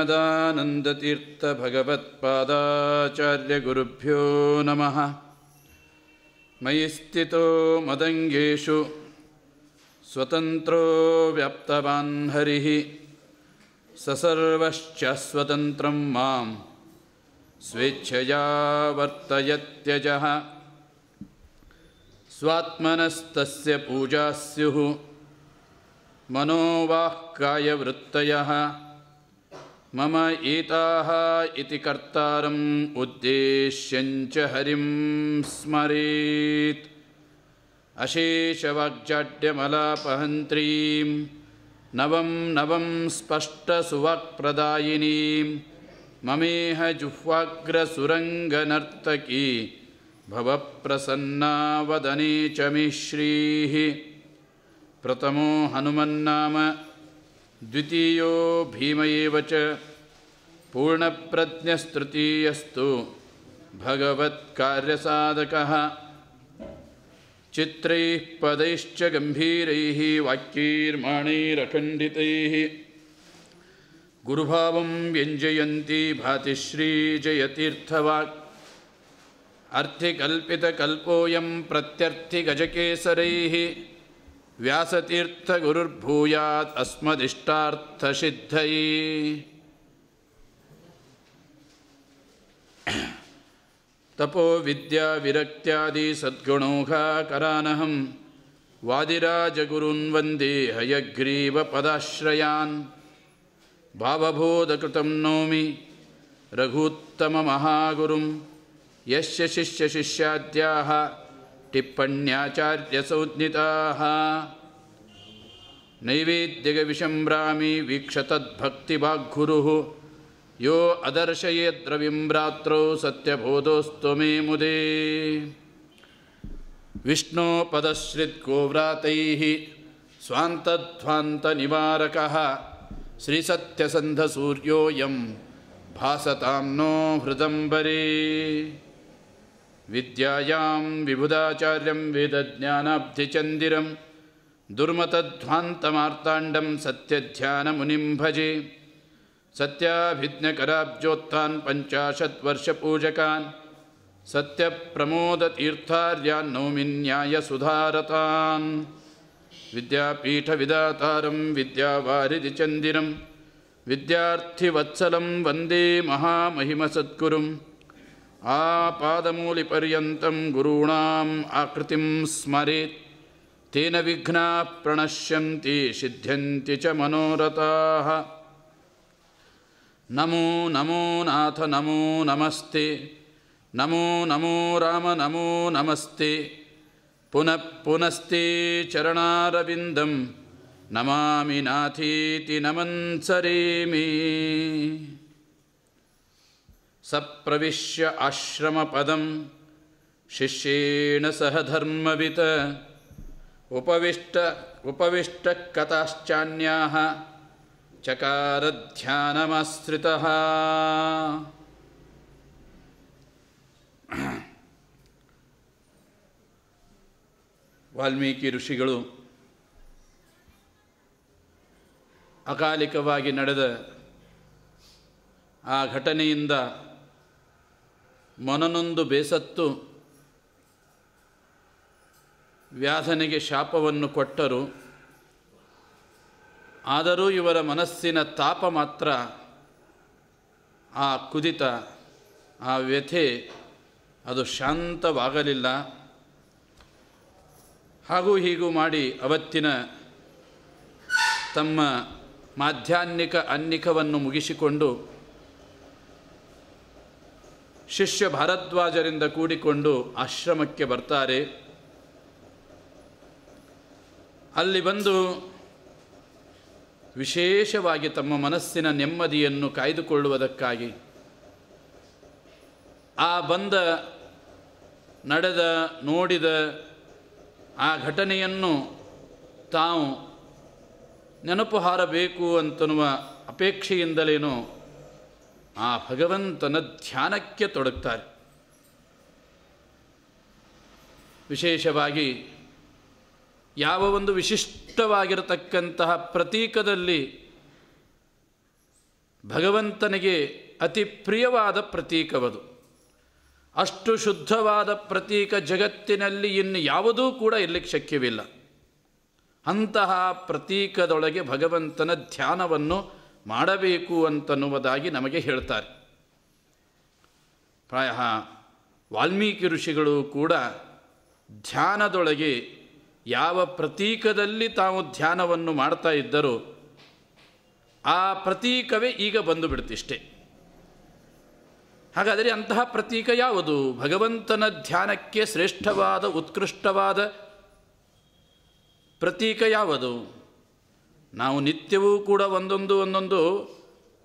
श्रीमदानन्दतीर्थभगवत्पादाचार्यगुरुभ्यो नमः। मयि स्थितो मदङ्गेषु स्वतन्त्रो व्याप्तवान् हरिः। ससर्वश्च स्वतन्त्रं माँ स्वेच्छया वर्तयत्यजः। स्वात्मनस्तस्य पूजा स्युः मनोवाक्कायवृत्तयः। मम एताः इति कर्तारम् उद्देश्यञ्च हरिं स्मरेत्। अशेषवाग्जाड्यमलापहन्त्रीं नवं नवं स्पष्टसुवाक्प्रदायिनीं ममेह जुह्वाग्रसुरङ्गनर्तकी भवप्रसन्ना वदने च मे श्रीः प्रथमो हनुमन्नाम द्वितीयो भीम एव च पूर्णप्रज्ञस्तृतीयस्तु। भगवत्कार्यसाधकः। चित्रैः पदैश्च गम्भीरैः वाक्यैर्माणैरखण्डितैः गुरुभावं व्यञ्जयन्ती भाति श्रीजयतीर्थवाक् अर्थिकल्पितकल्पोऽयं प्रत्यर्थिगजकेसरैः। व्यासतीर्थगुरुर्भूयात् अस्मदिष्टार्थसिद्धये तपो विद्याविरक्त्यादि सद्गुणौघाकरानहं वादिराजगुरून् वन्दे हयग्रीवपदाश्रयान् भावबोधकृतं नौमि रघूत्तममहागुरुं यस्य शिष्यशिष्याद्याः टिप्पण्याचार्यसंज्ञिताः नैवेद्यगविशम्भ्रामि वीक्षतद्भक्तिवाग्गुरुः यो अदर्शयेद्रविम्रात्रौ सत्यबोधोऽस्तु मे मुदे। विष्णोपदश्रित्गोव्रातैः स्वान्तध्वान्तनिवारकः श्रीसत्यसन्धसूर्योऽयं भासतां नो हृदम्बरे। विद्यायां विबुधाचार्यं वेदज्ञानाब्धिचन्दिरं दुर्मतध्वान्तमार्ताण्डं सत्यध्यानमुनिं भजे सत्याभिज्ञकराब्जोत्थान् पञ्चाशद्वर्षपूजकान् सत्यप्रमोदतीर्थार्यान् नौमि न्यायसुधारतान् विद्यापीठविदातारं विद्यावारिधिचन्दिरं। विद्यार्थिवत्सलं वन्दे महामहिमसद्गुरुम्। आपादमूलिपर्यन्तं गुरूणाम् आकृतिं स्मरेत्। तेन विघ्नाः प्रणश्यन्ति सिद्ध्यन्ति च मनोरथाः नमो नमो नाथ नमो नमस्ते। नमो नमो राम नमो नमस्ते। पुनः पुनस्ते चरणारविन्दं नमामि नाथीति नमन्सरेमि। सप्रविश्य आश्रमपदं शिष्येण सह धर्मवित्। उपविष्ट उपविष्टकथाश्चान्याः ಚಕಾರಧ್ಯಾನಮಾಶ್ರಿತಃ ವಾಲ್ಮೀಕಿ ಋಷಿಗಳು ಅಕಾಲಿಕವಾಗಿ ನಡೆದ ಆ ಘಟನೆಯಿಂದ ಮನನೊಂದು ಬೇಸತ್ತು ವ್ಯಾಸನಿಗೆ ಶಾಪವನ್ನು ಕೊಟ್ಟರು. ಆದರೂ ಇವರ ಮನಸ್ಸಿನ ತಾಪ ಮಾತ್ರ ಆ ಕುದಿತ, ಆ ವ್ಯಥೆ ಅದು ಶಾಂತವಾಗಲಿಲ್ಲ. ಹಾಗೂ ಹೀಗೂ ಮಾಡಿ ಅವತ್ತಿನ ತಮ್ಮ ಮಾಧ್ಯಾನ್ನಿಕ ಅನ್ನಿಕವನ್ನು ಮುಗಿಸಿಕೊಂಡು ಶಿಷ್ಯ ಭಾರದ್ವಾಜರಿಂದ ಕೂಡಿಕೊಂಡು ಆಶ್ರಮಕ್ಕೆ ಬರ್ತಾರೆ. ಅಲ್ಲಿ ಬಂದು ವಿಶೇಷವಾಗಿ ತಮ್ಮ ಮನಸ್ಸಿನ ನೆಮ್ಮದಿಯನ್ನು ಕಾಯ್ದುಕೊಳ್ಳುವುದಕ್ಕಾಗಿ. ಆ ಬಂದ, ನಡೆದ, ನೋಡಿದ ಆ ಘಟನೆಯನ್ನು ತಾವು ನೆನಪು ಹಾರಬೇಕು ಅಂತನ್ನುವ ಅಪೇಕ್ಷೆಯಿಂದಲೇನೋ ಆ ಭಗವಂತನ ಧ್ಯಾನಕ್ಕೆ ತೊಡಗ್ತಾರೆ. ವಿಶೇಷವಾಗಿ ಯಾವ ಒಂದು ವಿಶಿಷ್ಟವಾಗಿರತಕ್ಕಂತಹ ಪ್ರತೀಕದಲ್ಲಿ ಭಗವಂತನಿಗೆ ಅತಿ ಪ್ರಿಯವಾದ ಪ್ರತೀಕವದು. ಅಷ್ಟು ಶುದ್ಧವಾದ ಪ್ರತೀಕ ಜಗತ್ತಿನಲ್ಲಿ ಇನ್ನು ಯಾವುದೂ ಕೂಡ ಇರಲಿಕ್ಕೆ ಶಕ್ಯವಿಲ್ಲ. ಅಂತಹ ಪ್ರತೀಕದೊಳಗೆ ಭಗವಂತನ ಧ್ಯಾನವನ್ನು ಮಾಡಬೇಕು ಅಂತನ್ನುವುದಾಗಿ ನಮಗೆ ಹೇಳ್ತಾರೆ. ಪ್ರಾಯ ವಾಲ್ಮೀಕಿ ಋಷಿಗಳು ಕೂಡ ಧ್ಯಾನದೊಳಗೆ ಯಾವ ಪ್ರತೀಕದಲ್ಲಿ ತಾವು ಧ್ಯಾನವನ್ನು ಮಾಡ್ತಾ ಇದ್ದರೋ ಆ ಪ್ರತೀಕವೇ ಈಗ ಬಂದು ಬಿಡ್ತಿಷ್ಟೆ ಹಾಗಾದರೆ ಅಂತಹ ಪ್ರತೀಕ ಯಾವುದು? ಭಗವಂತನ ಧ್ಯಾನಕ್ಕೆ ಶ್ರೇಷ್ಠವಾದ, ಉತ್ಕೃಷ್ಟವಾದ ಪ್ರತೀಕ ಯಾವುದು? ನಾವು ನಿತ್ಯವೂ ಕೂಡ ಒಂದೊಂದು ಒಂದೊಂದು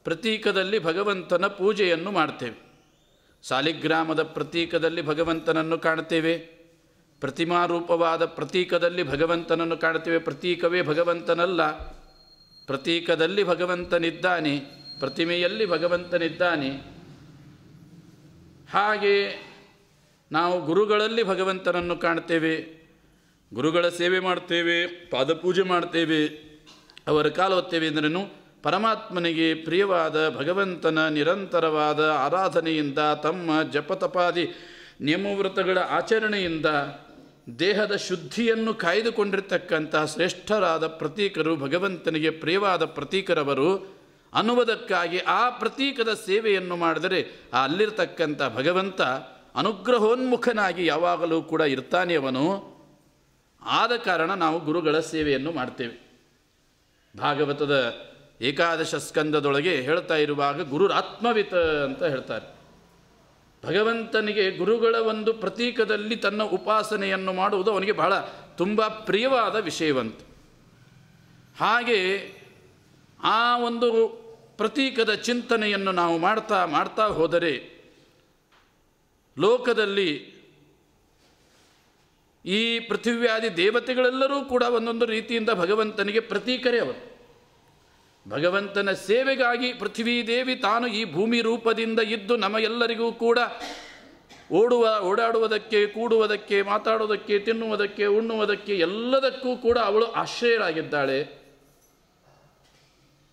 ಪ್ರತೀಕದಲ್ಲಿ ಭಗವಂತನ ಪೂಜೆಯನ್ನು ಮಾಡ್ತೇವೆ. ಸಾಲಿಗ್ರಾಮದ ಪ್ರತೀಕದಲ್ಲಿ ಭಗವಂತನನ್ನು ಕಾಣ್ತೇವೆ. ಪ್ರತಿಮಾರೂಪವಾದ ಪ್ರತೀಕದಲ್ಲಿ ಭಗವಂತನನ್ನು ಕಾಣ್ತೇವೆ ಪ್ರತೀಕವೇ ಭಗವಂತನಲ್ಲ. ಪ್ರತೀಕದಲ್ಲಿ ಭಗವಂತನಿದ್ದಾನೆ. ಪ್ರತಿಮೆಯಲ್ಲಿ ಭಗವಂತನಿದ್ದಾನೆ. ಹಾಗೆ ನಾವು ಗುರುಗಳಲ್ಲಿ ಭಗವಂತನನ್ನು ಕಾಣ್ತೇವೆ ಗುರುಗಳ ಸೇವೆ ಮಾಡ್ತೇವೆ ಪಾದಪೂಜೆ ಮಾಡ್ತೇವೆ ಅವರ ಕಾಲ ಒತ್ತೇವೆ ಅಂದ್ರೂ ಪರಮಾತ್ಮನಿಗೆ ಪ್ರಿಯವಾದ ಭಗವಂತನ ನಿರಂತರವಾದ ಆರಾಧನೆಯಿಂದ ತಮ್ಮ ಜಪತಪಾದಿ ನಿಯಮವ್ರತಗಳ ಆಚರಣೆಯಿಂದ ದೇಹದ ಶುದ್ಧಿಯನ್ನು ಕಾಯ್ದುಕೊಂಡಿರ್ತಕ್ಕಂತಹ ಶ್ರೇಷ್ಠರಾದ ಪ್ರತೀಕರು, ಭಗವಂತನಿಗೆ ಪ್ರಿಯವಾದ ಪ್ರತೀಕರವರು ಅನ್ನುವುದಕ್ಕಾಗಿ ಆ ಪ್ರತೀಕದ ಸೇವೆಯನ್ನು ಮಾಡಿದರೆ ಆ ಅಲ್ಲಿರ್ತಕ್ಕಂಥ ಭಗವಂತ ಅನುಗ್ರಹೋನ್ಮುಖನಾಗಿ ಯಾವಾಗಲೂ ಕೂಡ ಇರ್ತಾನೆ ಅವನು. ಆದ ಕಾರಣ ನಾವು ಗುರುಗಳ ಸೇವೆಯನ್ನು ಮಾಡ್ತೇವೆ. ಭಾಗವತದ ಏಕಾದಶ ಸ್ಕಂದದೊಳಗೆ ಹೇಳ್ತಾ ಇರುವಾಗ ಗುರುರಾತ್ಮವಿತ ಅಂತ ಹೇಳ್ತಾರೆ. ಭಗವಂತನಿಗೆ ಗುರುಗಳ ಒಂದು ಪ್ರತೀಕದಲ್ಲಿ ತನ್ನ ಉಪಾಸನೆಯನ್ನು ಮಾಡುವುದು ಅವನಿಗೆ ಬಹಳ ತುಂಬ ಪ್ರಿಯವಾದ ವಿಷಯವಂತ. ಹಾಗೆ ಆ ಒಂದು ಪ್ರತೀಕದ ಚಿಂತನೆಯನ್ನು ನಾವು ಮಾಡ್ತಾ ಮಾಡ್ತಾ ಹೋದರೆ ಲೋಕದಲ್ಲಿ ಈ ಪೃಥಿವ್ಯಾದಿ ದೇವತೆಗಳೆಲ್ಲರೂ ಕೂಡ ಒಂದೊಂದು ರೀತಿಯಿಂದ ಭಗವಂತನಿಗೆ ಪ್ರತೀಕರೇ ಅವರು. ಭಗವಂತನ ಸೇವೆಗಾಗಿ ಪೃಥ್ವೀ ದೇವಿ ತಾನು ಈ ಭೂಮಿ ರೂಪದಿಂದ ಇದ್ದು ನಮಗೆಲ್ಲರಿಗೂ ಕೂಡ ಓಡುವ, ಓಡಾಡುವುದಕ್ಕೆ, ಕೂಡುವುದಕ್ಕೆ, ಮಾತಾಡುವುದಕ್ಕೆ, ತಿನ್ನುವುದಕ್ಕೆ, ಉಣ್ಣುವುದಕ್ಕೆ ಎಲ್ಲದಕ್ಕೂ ಕೂಡ ಅವಳು ಆಶ್ರಯರಾಗಿದ್ದಾಳೆ.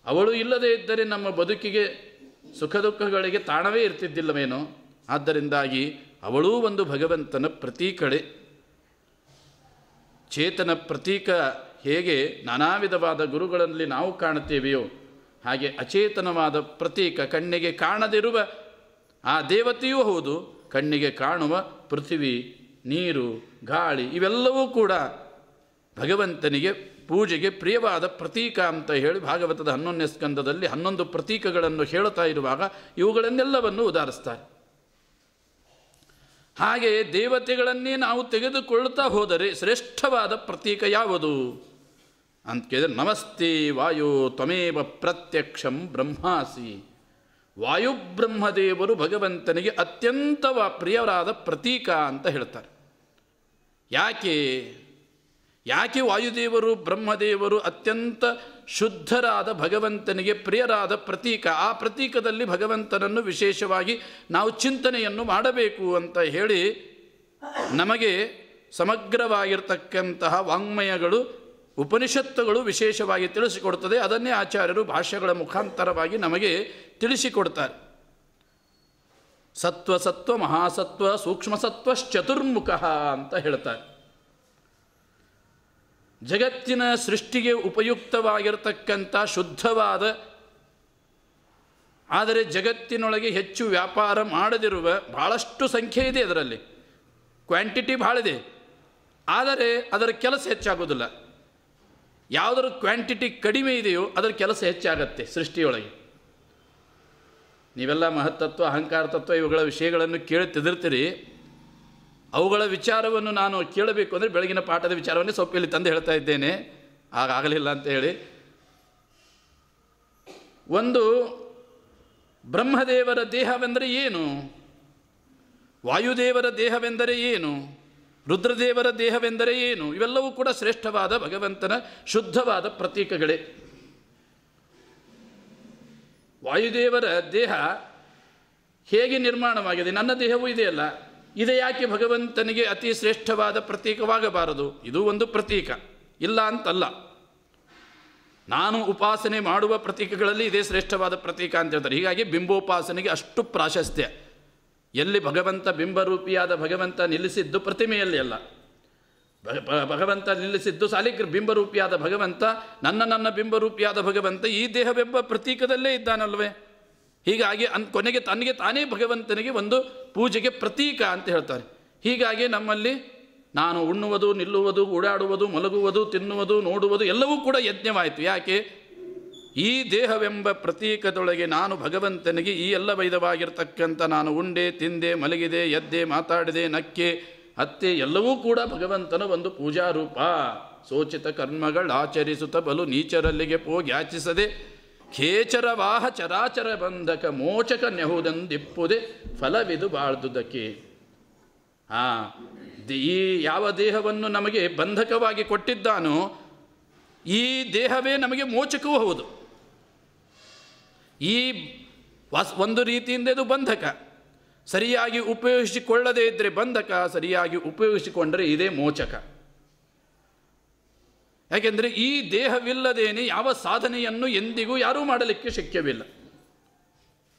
ಅವಳು ಇಲ್ಲದೇ ಇದ್ದರೆ ನಮ್ಮ ಬದುಕಿಗೆ ಸುಖ ದುಃಖಗಳಿಗೆ ತಾಣವೇ ಇರ್ತಿದ್ದಿಲ್ಲವೇನೋ? ಆದ್ದರಿಂದಾಗಿ ಅವಳೂ ಒಂದು ಭಗವಂತನ ಪ್ರತೀಕಳೆ. ಚೇತನ ಪ್ರತೀಕ ಹೇಗೆ ನಾನಾ ವಿಧವಾದ ಗುರುಗಳಲ್ಲಿ ನಾವು ಕಾಣುತ್ತೇವೆಯೋ ಹಾಗೆ ಅಚೇತನವಾದ ಪ್ರತೀಕ ಕಣ್ಣಿಗೆ ಕಾಣದಿರುವ ಆ ದೇವತೆಯೂ ಹೌದು, ಕಣ್ಣಿಗೆ ಕಾಣುವ ಪೃಥ್ವಿ, ನೀರು, ಗಾಳಿ ಇವೆಲ್ಲವೂ ಕೂಡ ಭಗವಂತನಿಗೆ ಪೂಜೆಗೆ ಪ್ರಿಯವಾದ ಪ್ರತೀಕ ಅಂತ ಹೇಳಿ ಭಾಗವತದ ಹನ್ನೊಂದನೇ ಸ್ಕಂದದಲ್ಲಿ ಹನ್ನೊಂದು ಪ್ರತೀಕಗಳನ್ನು ಹೇಳುತ್ತಾ ಇರುವಾಗ ಇವುಗಳನ್ನೆಲ್ಲವನ್ನು ಉದಾಹರಿಸ್ತಾರೆ. ಹಾಗೆ ದೇವತೆಗಳನ್ನೇ ನಾವು ತೆಗೆದುಕೊಳ್ಳುತ್ತಾ ಹೋದರೆ ಶ್ರೇಷ್ಠವಾದ ಪ್ರತೀಕ ಯಾವುದು? ಅಂತ ಕೇಳಿದ್ರೆ, ನಮಸ್ತೆ ವಾಯು ತ್ವಮೇವ ಪ್ರತ್ಯಕ್ಷಂ ಬ್ರಹ್ಮಾಸಿ. ವಾಯುಬ್ರಹ್ಮದೇವರು ಭಗವಂತನಿಗೆ ಅತ್ಯಂತ ಪ್ರಿಯರಾದ ಪ್ರತೀಕ ಅಂತ ಹೇಳ್ತಾರೆ. ಯಾಕೆ? ಯಾಕೆ ವಾಯುದೇವರು, ಬ್ರಹ್ಮದೇವರು ಅತ್ಯಂತ ಶುದ್ಧರಾದ ಭಗವಂತನಿಗೆ ಪ್ರಿಯರಾದ ಪ್ರತೀಕ? ಆ ಪ್ರತೀಕದಲ್ಲಿ ಭಗವಂತನನ್ನು ವಿಶೇಷವಾಗಿ ನಾವು ಚಿಂತನೆಯನ್ನು ಮಾಡಬೇಕು ಅಂತ ಹೇಳಿ ನಮಗೆ ಸಮಗ್ರವಾಗಿರ್ತಕ್ಕಂತಹ ವಾಂಗ್ಮಯಗಳು ಉಪನಿಷತ್ತುಗಳು ವಿಶೇಷವಾಗಿ ತಿಳಿಸಿಕೊಡ್ತದೆ, ಅದನ್ನೇ ಆಚಾರ್ಯರು ಭಾಷೆಗಳ ಮುಖಾಂತರವಾಗಿ ನಮಗೆ ತಿಳಿಸಿಕೊಡ್ತಾರೆ. ಸತ್ವ ಸತ್ವ ಮಹಾಸತ್ವ ಸೂಕ್ಷ್ಮಸತ್ವ ಚತುರ್ಮುಖ ಅಂತ ಹೇಳ್ತಾರೆ. ಜಗತ್ತಿನ ಸೃಷ್ಟಿಗೆ ಉಪಯುಕ್ತವಾಗಿರತಕ್ಕಂಥ ಶುದ್ಧವಾದ, ಆದರೆ ಜಗತ್ತಿನೊಳಗೆ ಹೆಚ್ಚು ವ್ಯಾಪಾರ ಮಾಡದಿರುವ ಭಾಳಷ್ಟು ಸಂಖ್ಯೆ ಇದೆ ಅದರಲ್ಲಿ. ಕ್ವಾಂಟಿಟಿ ಭಾಳಿದೆ ಆದರೆ ಅದರ ಕೆಲಸ ಹೆಚ್ಚಾಗೋದಿಲ್ಲ ಯಾವುದರ ಕ್ವಾಂಟಿಟಿ ಕಡಿಮೆ ಇದೆಯೋ ಅದರ ಕೆಲಸ ಹೆಚ್ಚಾಗತ್ತೆ ಸೃಷ್ಟಿಯೊಳಗೆ. ನೀವೆಲ್ಲ ಮಹತ್ತತ್ವ, ಅಹಂಕಾರ ತತ್ವ ಇವುಗಳ ವಿಷಯಗಳನ್ನು ಕೇಳಿ ತೆದಿರ್ತೀರಿ ಅವುಗಳ ವಿಚಾರವನ್ನು ನಾನು ಕೇಳಬೇಕು ಅಂದರೆ ಬೆಳಗಿನ ಪಾಠದ ವಿಚಾರವನ್ನೇ ಸ್ವಲ್ಪ ಇಲ್ಲಿ ತಂದು ಹೇಳ್ತಾ ಇದ್ದೇನೆ. ಆಗ ಆಗಲಿಲ್ಲ ಅಂತ ಹೇಳಿ. ಒಂದು ಬ್ರಹ್ಮದೇವರ ದೇಹವೆಂದರೆ ಏನು? ವಾಯುದೇವರ ದೇಹವೆಂದರೆ ಏನು? ರುದ್ರದೇವರ ದೇಹವೆಂದರೆ ಏನು? ಇವೆಲ್ಲವೂ ಕೂಡ ಶ್ರೇಷ್ಠವಾದ ಭಗವಂತನ ಶುದ್ಧವಾದ ಪ್ರತೀಕಗಳೇ. ವಾಯುದೇವರ ದೇಹ ಹೇಗೆ ನಿರ್ಮಾಣವಾಗಿದೆ? ನನ್ನ ದೇಹವೂ ಇದೆಯಲ್ಲ ಇದೆ ಯಾಕೆ ಭಗವಂತನಿಗೆ ಅತಿ ಶ್ರೇಷ್ಠವಾದ ಪ್ರತೀಕವಾಗಬಾರದು? ಇದು ಒಂದು ಪ್ರತೀಕ. ಇಲ್ಲ ಅಂತಲ್ಲ. ನಾನು ಉಪಾಸನೆ ಮಾಡುವ ಪ್ರತೀಕಗಳಲ್ಲಿ ಇದೇ ಶ್ರೇಷ್ಠವಾದ ಪ್ರತೀಕ ಅಂತ ಹೇಳ್ತಾರೆ. ಹೀಗಾಗಿ ಬಿಂಬೋಪಾಸನೆಗೆ ಅಷ್ಟು ಪ್ರಾಶಸ್ತ್ಯ. ಎಲ್ಲಿ ಭಗವಂತ ಬಿಂಬರೂಪಿಯಾದ ಭಗವಂತ ನಿಲ್ಲಿಸಿದ್ದು ಪ್ರತಿಮೆಯಲ್ಲಿ ಅಲ್ಲ. ಭಗ- ಭಗವಂತ ನಿಲ್ಲಿಸಿದ್ದು ಸಾಲಿಗ್ರ, ಬಿಂಬರೂಪಿಯಾದ ಭಗವಂತ, ನನ್ನ ನನ್ನ ಬಿಂಬರೂಪಿಯಾದ ಭಗವಂತ ಈ ದೇಹವೆಂಬ ಪ್ರತೀಕದಲ್ಲೇ ಇದ್ದಾನಲ್ವೇ? ಹೀಗಾಗಿ ಅನ್, ಕೊನೆಗೆ ತನಗೆ ತಾನೇ ಭಗವಂತನಿಗೆ ಒಂದು ಪೂಜೆಗೆ ಪ್ರತೀಕ ಅಂತ ಹೇಳ್ತಾರೆ. ಹೀಗಾಗಿ ನಮ್ಮಲ್ಲಿ ನಾನು ಉಣ್ಣುವುದು, ನಿಲ್ಲುವುದು, ಓಡಾಡುವುದು, ಮಲಗುವುದು, ತಿನ್ನುವುದು, ನೋಡುವುದು ಎಲ್ಲವೂ ಕೂಡ ಯಜ್ಞವಾಯಿತು. ಯಾಕೆ? ಈ ದೇಹವೆಂಬ ಪ್ರತೀಕದೊಳಗೆ ನಾನು ಭಗವಂತನಿಗೆ ಈ ಎಲ್ಲ ವೈದವಾಗಿರ್ತಕ್ಕಂಥ ನಾನು ಉಂಡೆ, ತಿಂದೆ, ಮಲಗಿದೆ, ಎದ್ದೆ, ಮಾತಾಡಿದೆ, ನಕ್ಕೆ, ಅತ್ತೆ ಎಲ್ಲವೂ ಕೂಡ ಭಗವಂತನ ಒಂದು ಪೂಜಾ ರೂಪ ಸೋಚಿತ ಕರ್ಮಗಳಾಚರಿಸುತ್ತ ಬಲು ನೀಚರಲ್ಲಿಗೆ ಪೋಗ್ಯಾಚಿಸದೆ ಖೇಚರವಾಹ ಚರಾಚರ ಬಂಧಕ ಮೋಚಕ ನೆಹುದಂದಿಪ್ಪುದೆ ಫಲವಿದು ಬಾಳ್ದುದಕ್ಕೆ. ಆ ಈ ಯಾವ ದೇಹವನ್ನು ನಮಗೆ ಬಂಧಕವಾಗಿ ಕೊಟ್ಟಿದ್ದಾನೋ ಈ ದೇಹವೇ ನಮಗೆ ಮೋಚಕವೂ ಹೌದು. ಈ ವಾಸ್ ಒಂದು ರೀತಿಯಿಂದ ಇದು ಬಂಧಕ. ಸರಿಯಾಗಿ ಉಪಯೋಗಿಸಿಕೊಳ್ಳದೇ ಇದ್ದರೆ ಬಂಧಕ, ಸರಿಯಾಗಿ ಉಪಯೋಗಿಸಿಕೊಂಡರೆ ಇದೇ ಮೋಚಕ. ಯಾಕೆಂದರೆ ಈ ದೇಹವಿಲ್ಲದೇನೆ ಯಾವ ಸಾಧನೆಯನ್ನು ಎಂದಿಗೂ ಯಾರೂ ಮಾಡಲಿಕ್ಕೆ ಶಕ್ಯವಿಲ್ಲ.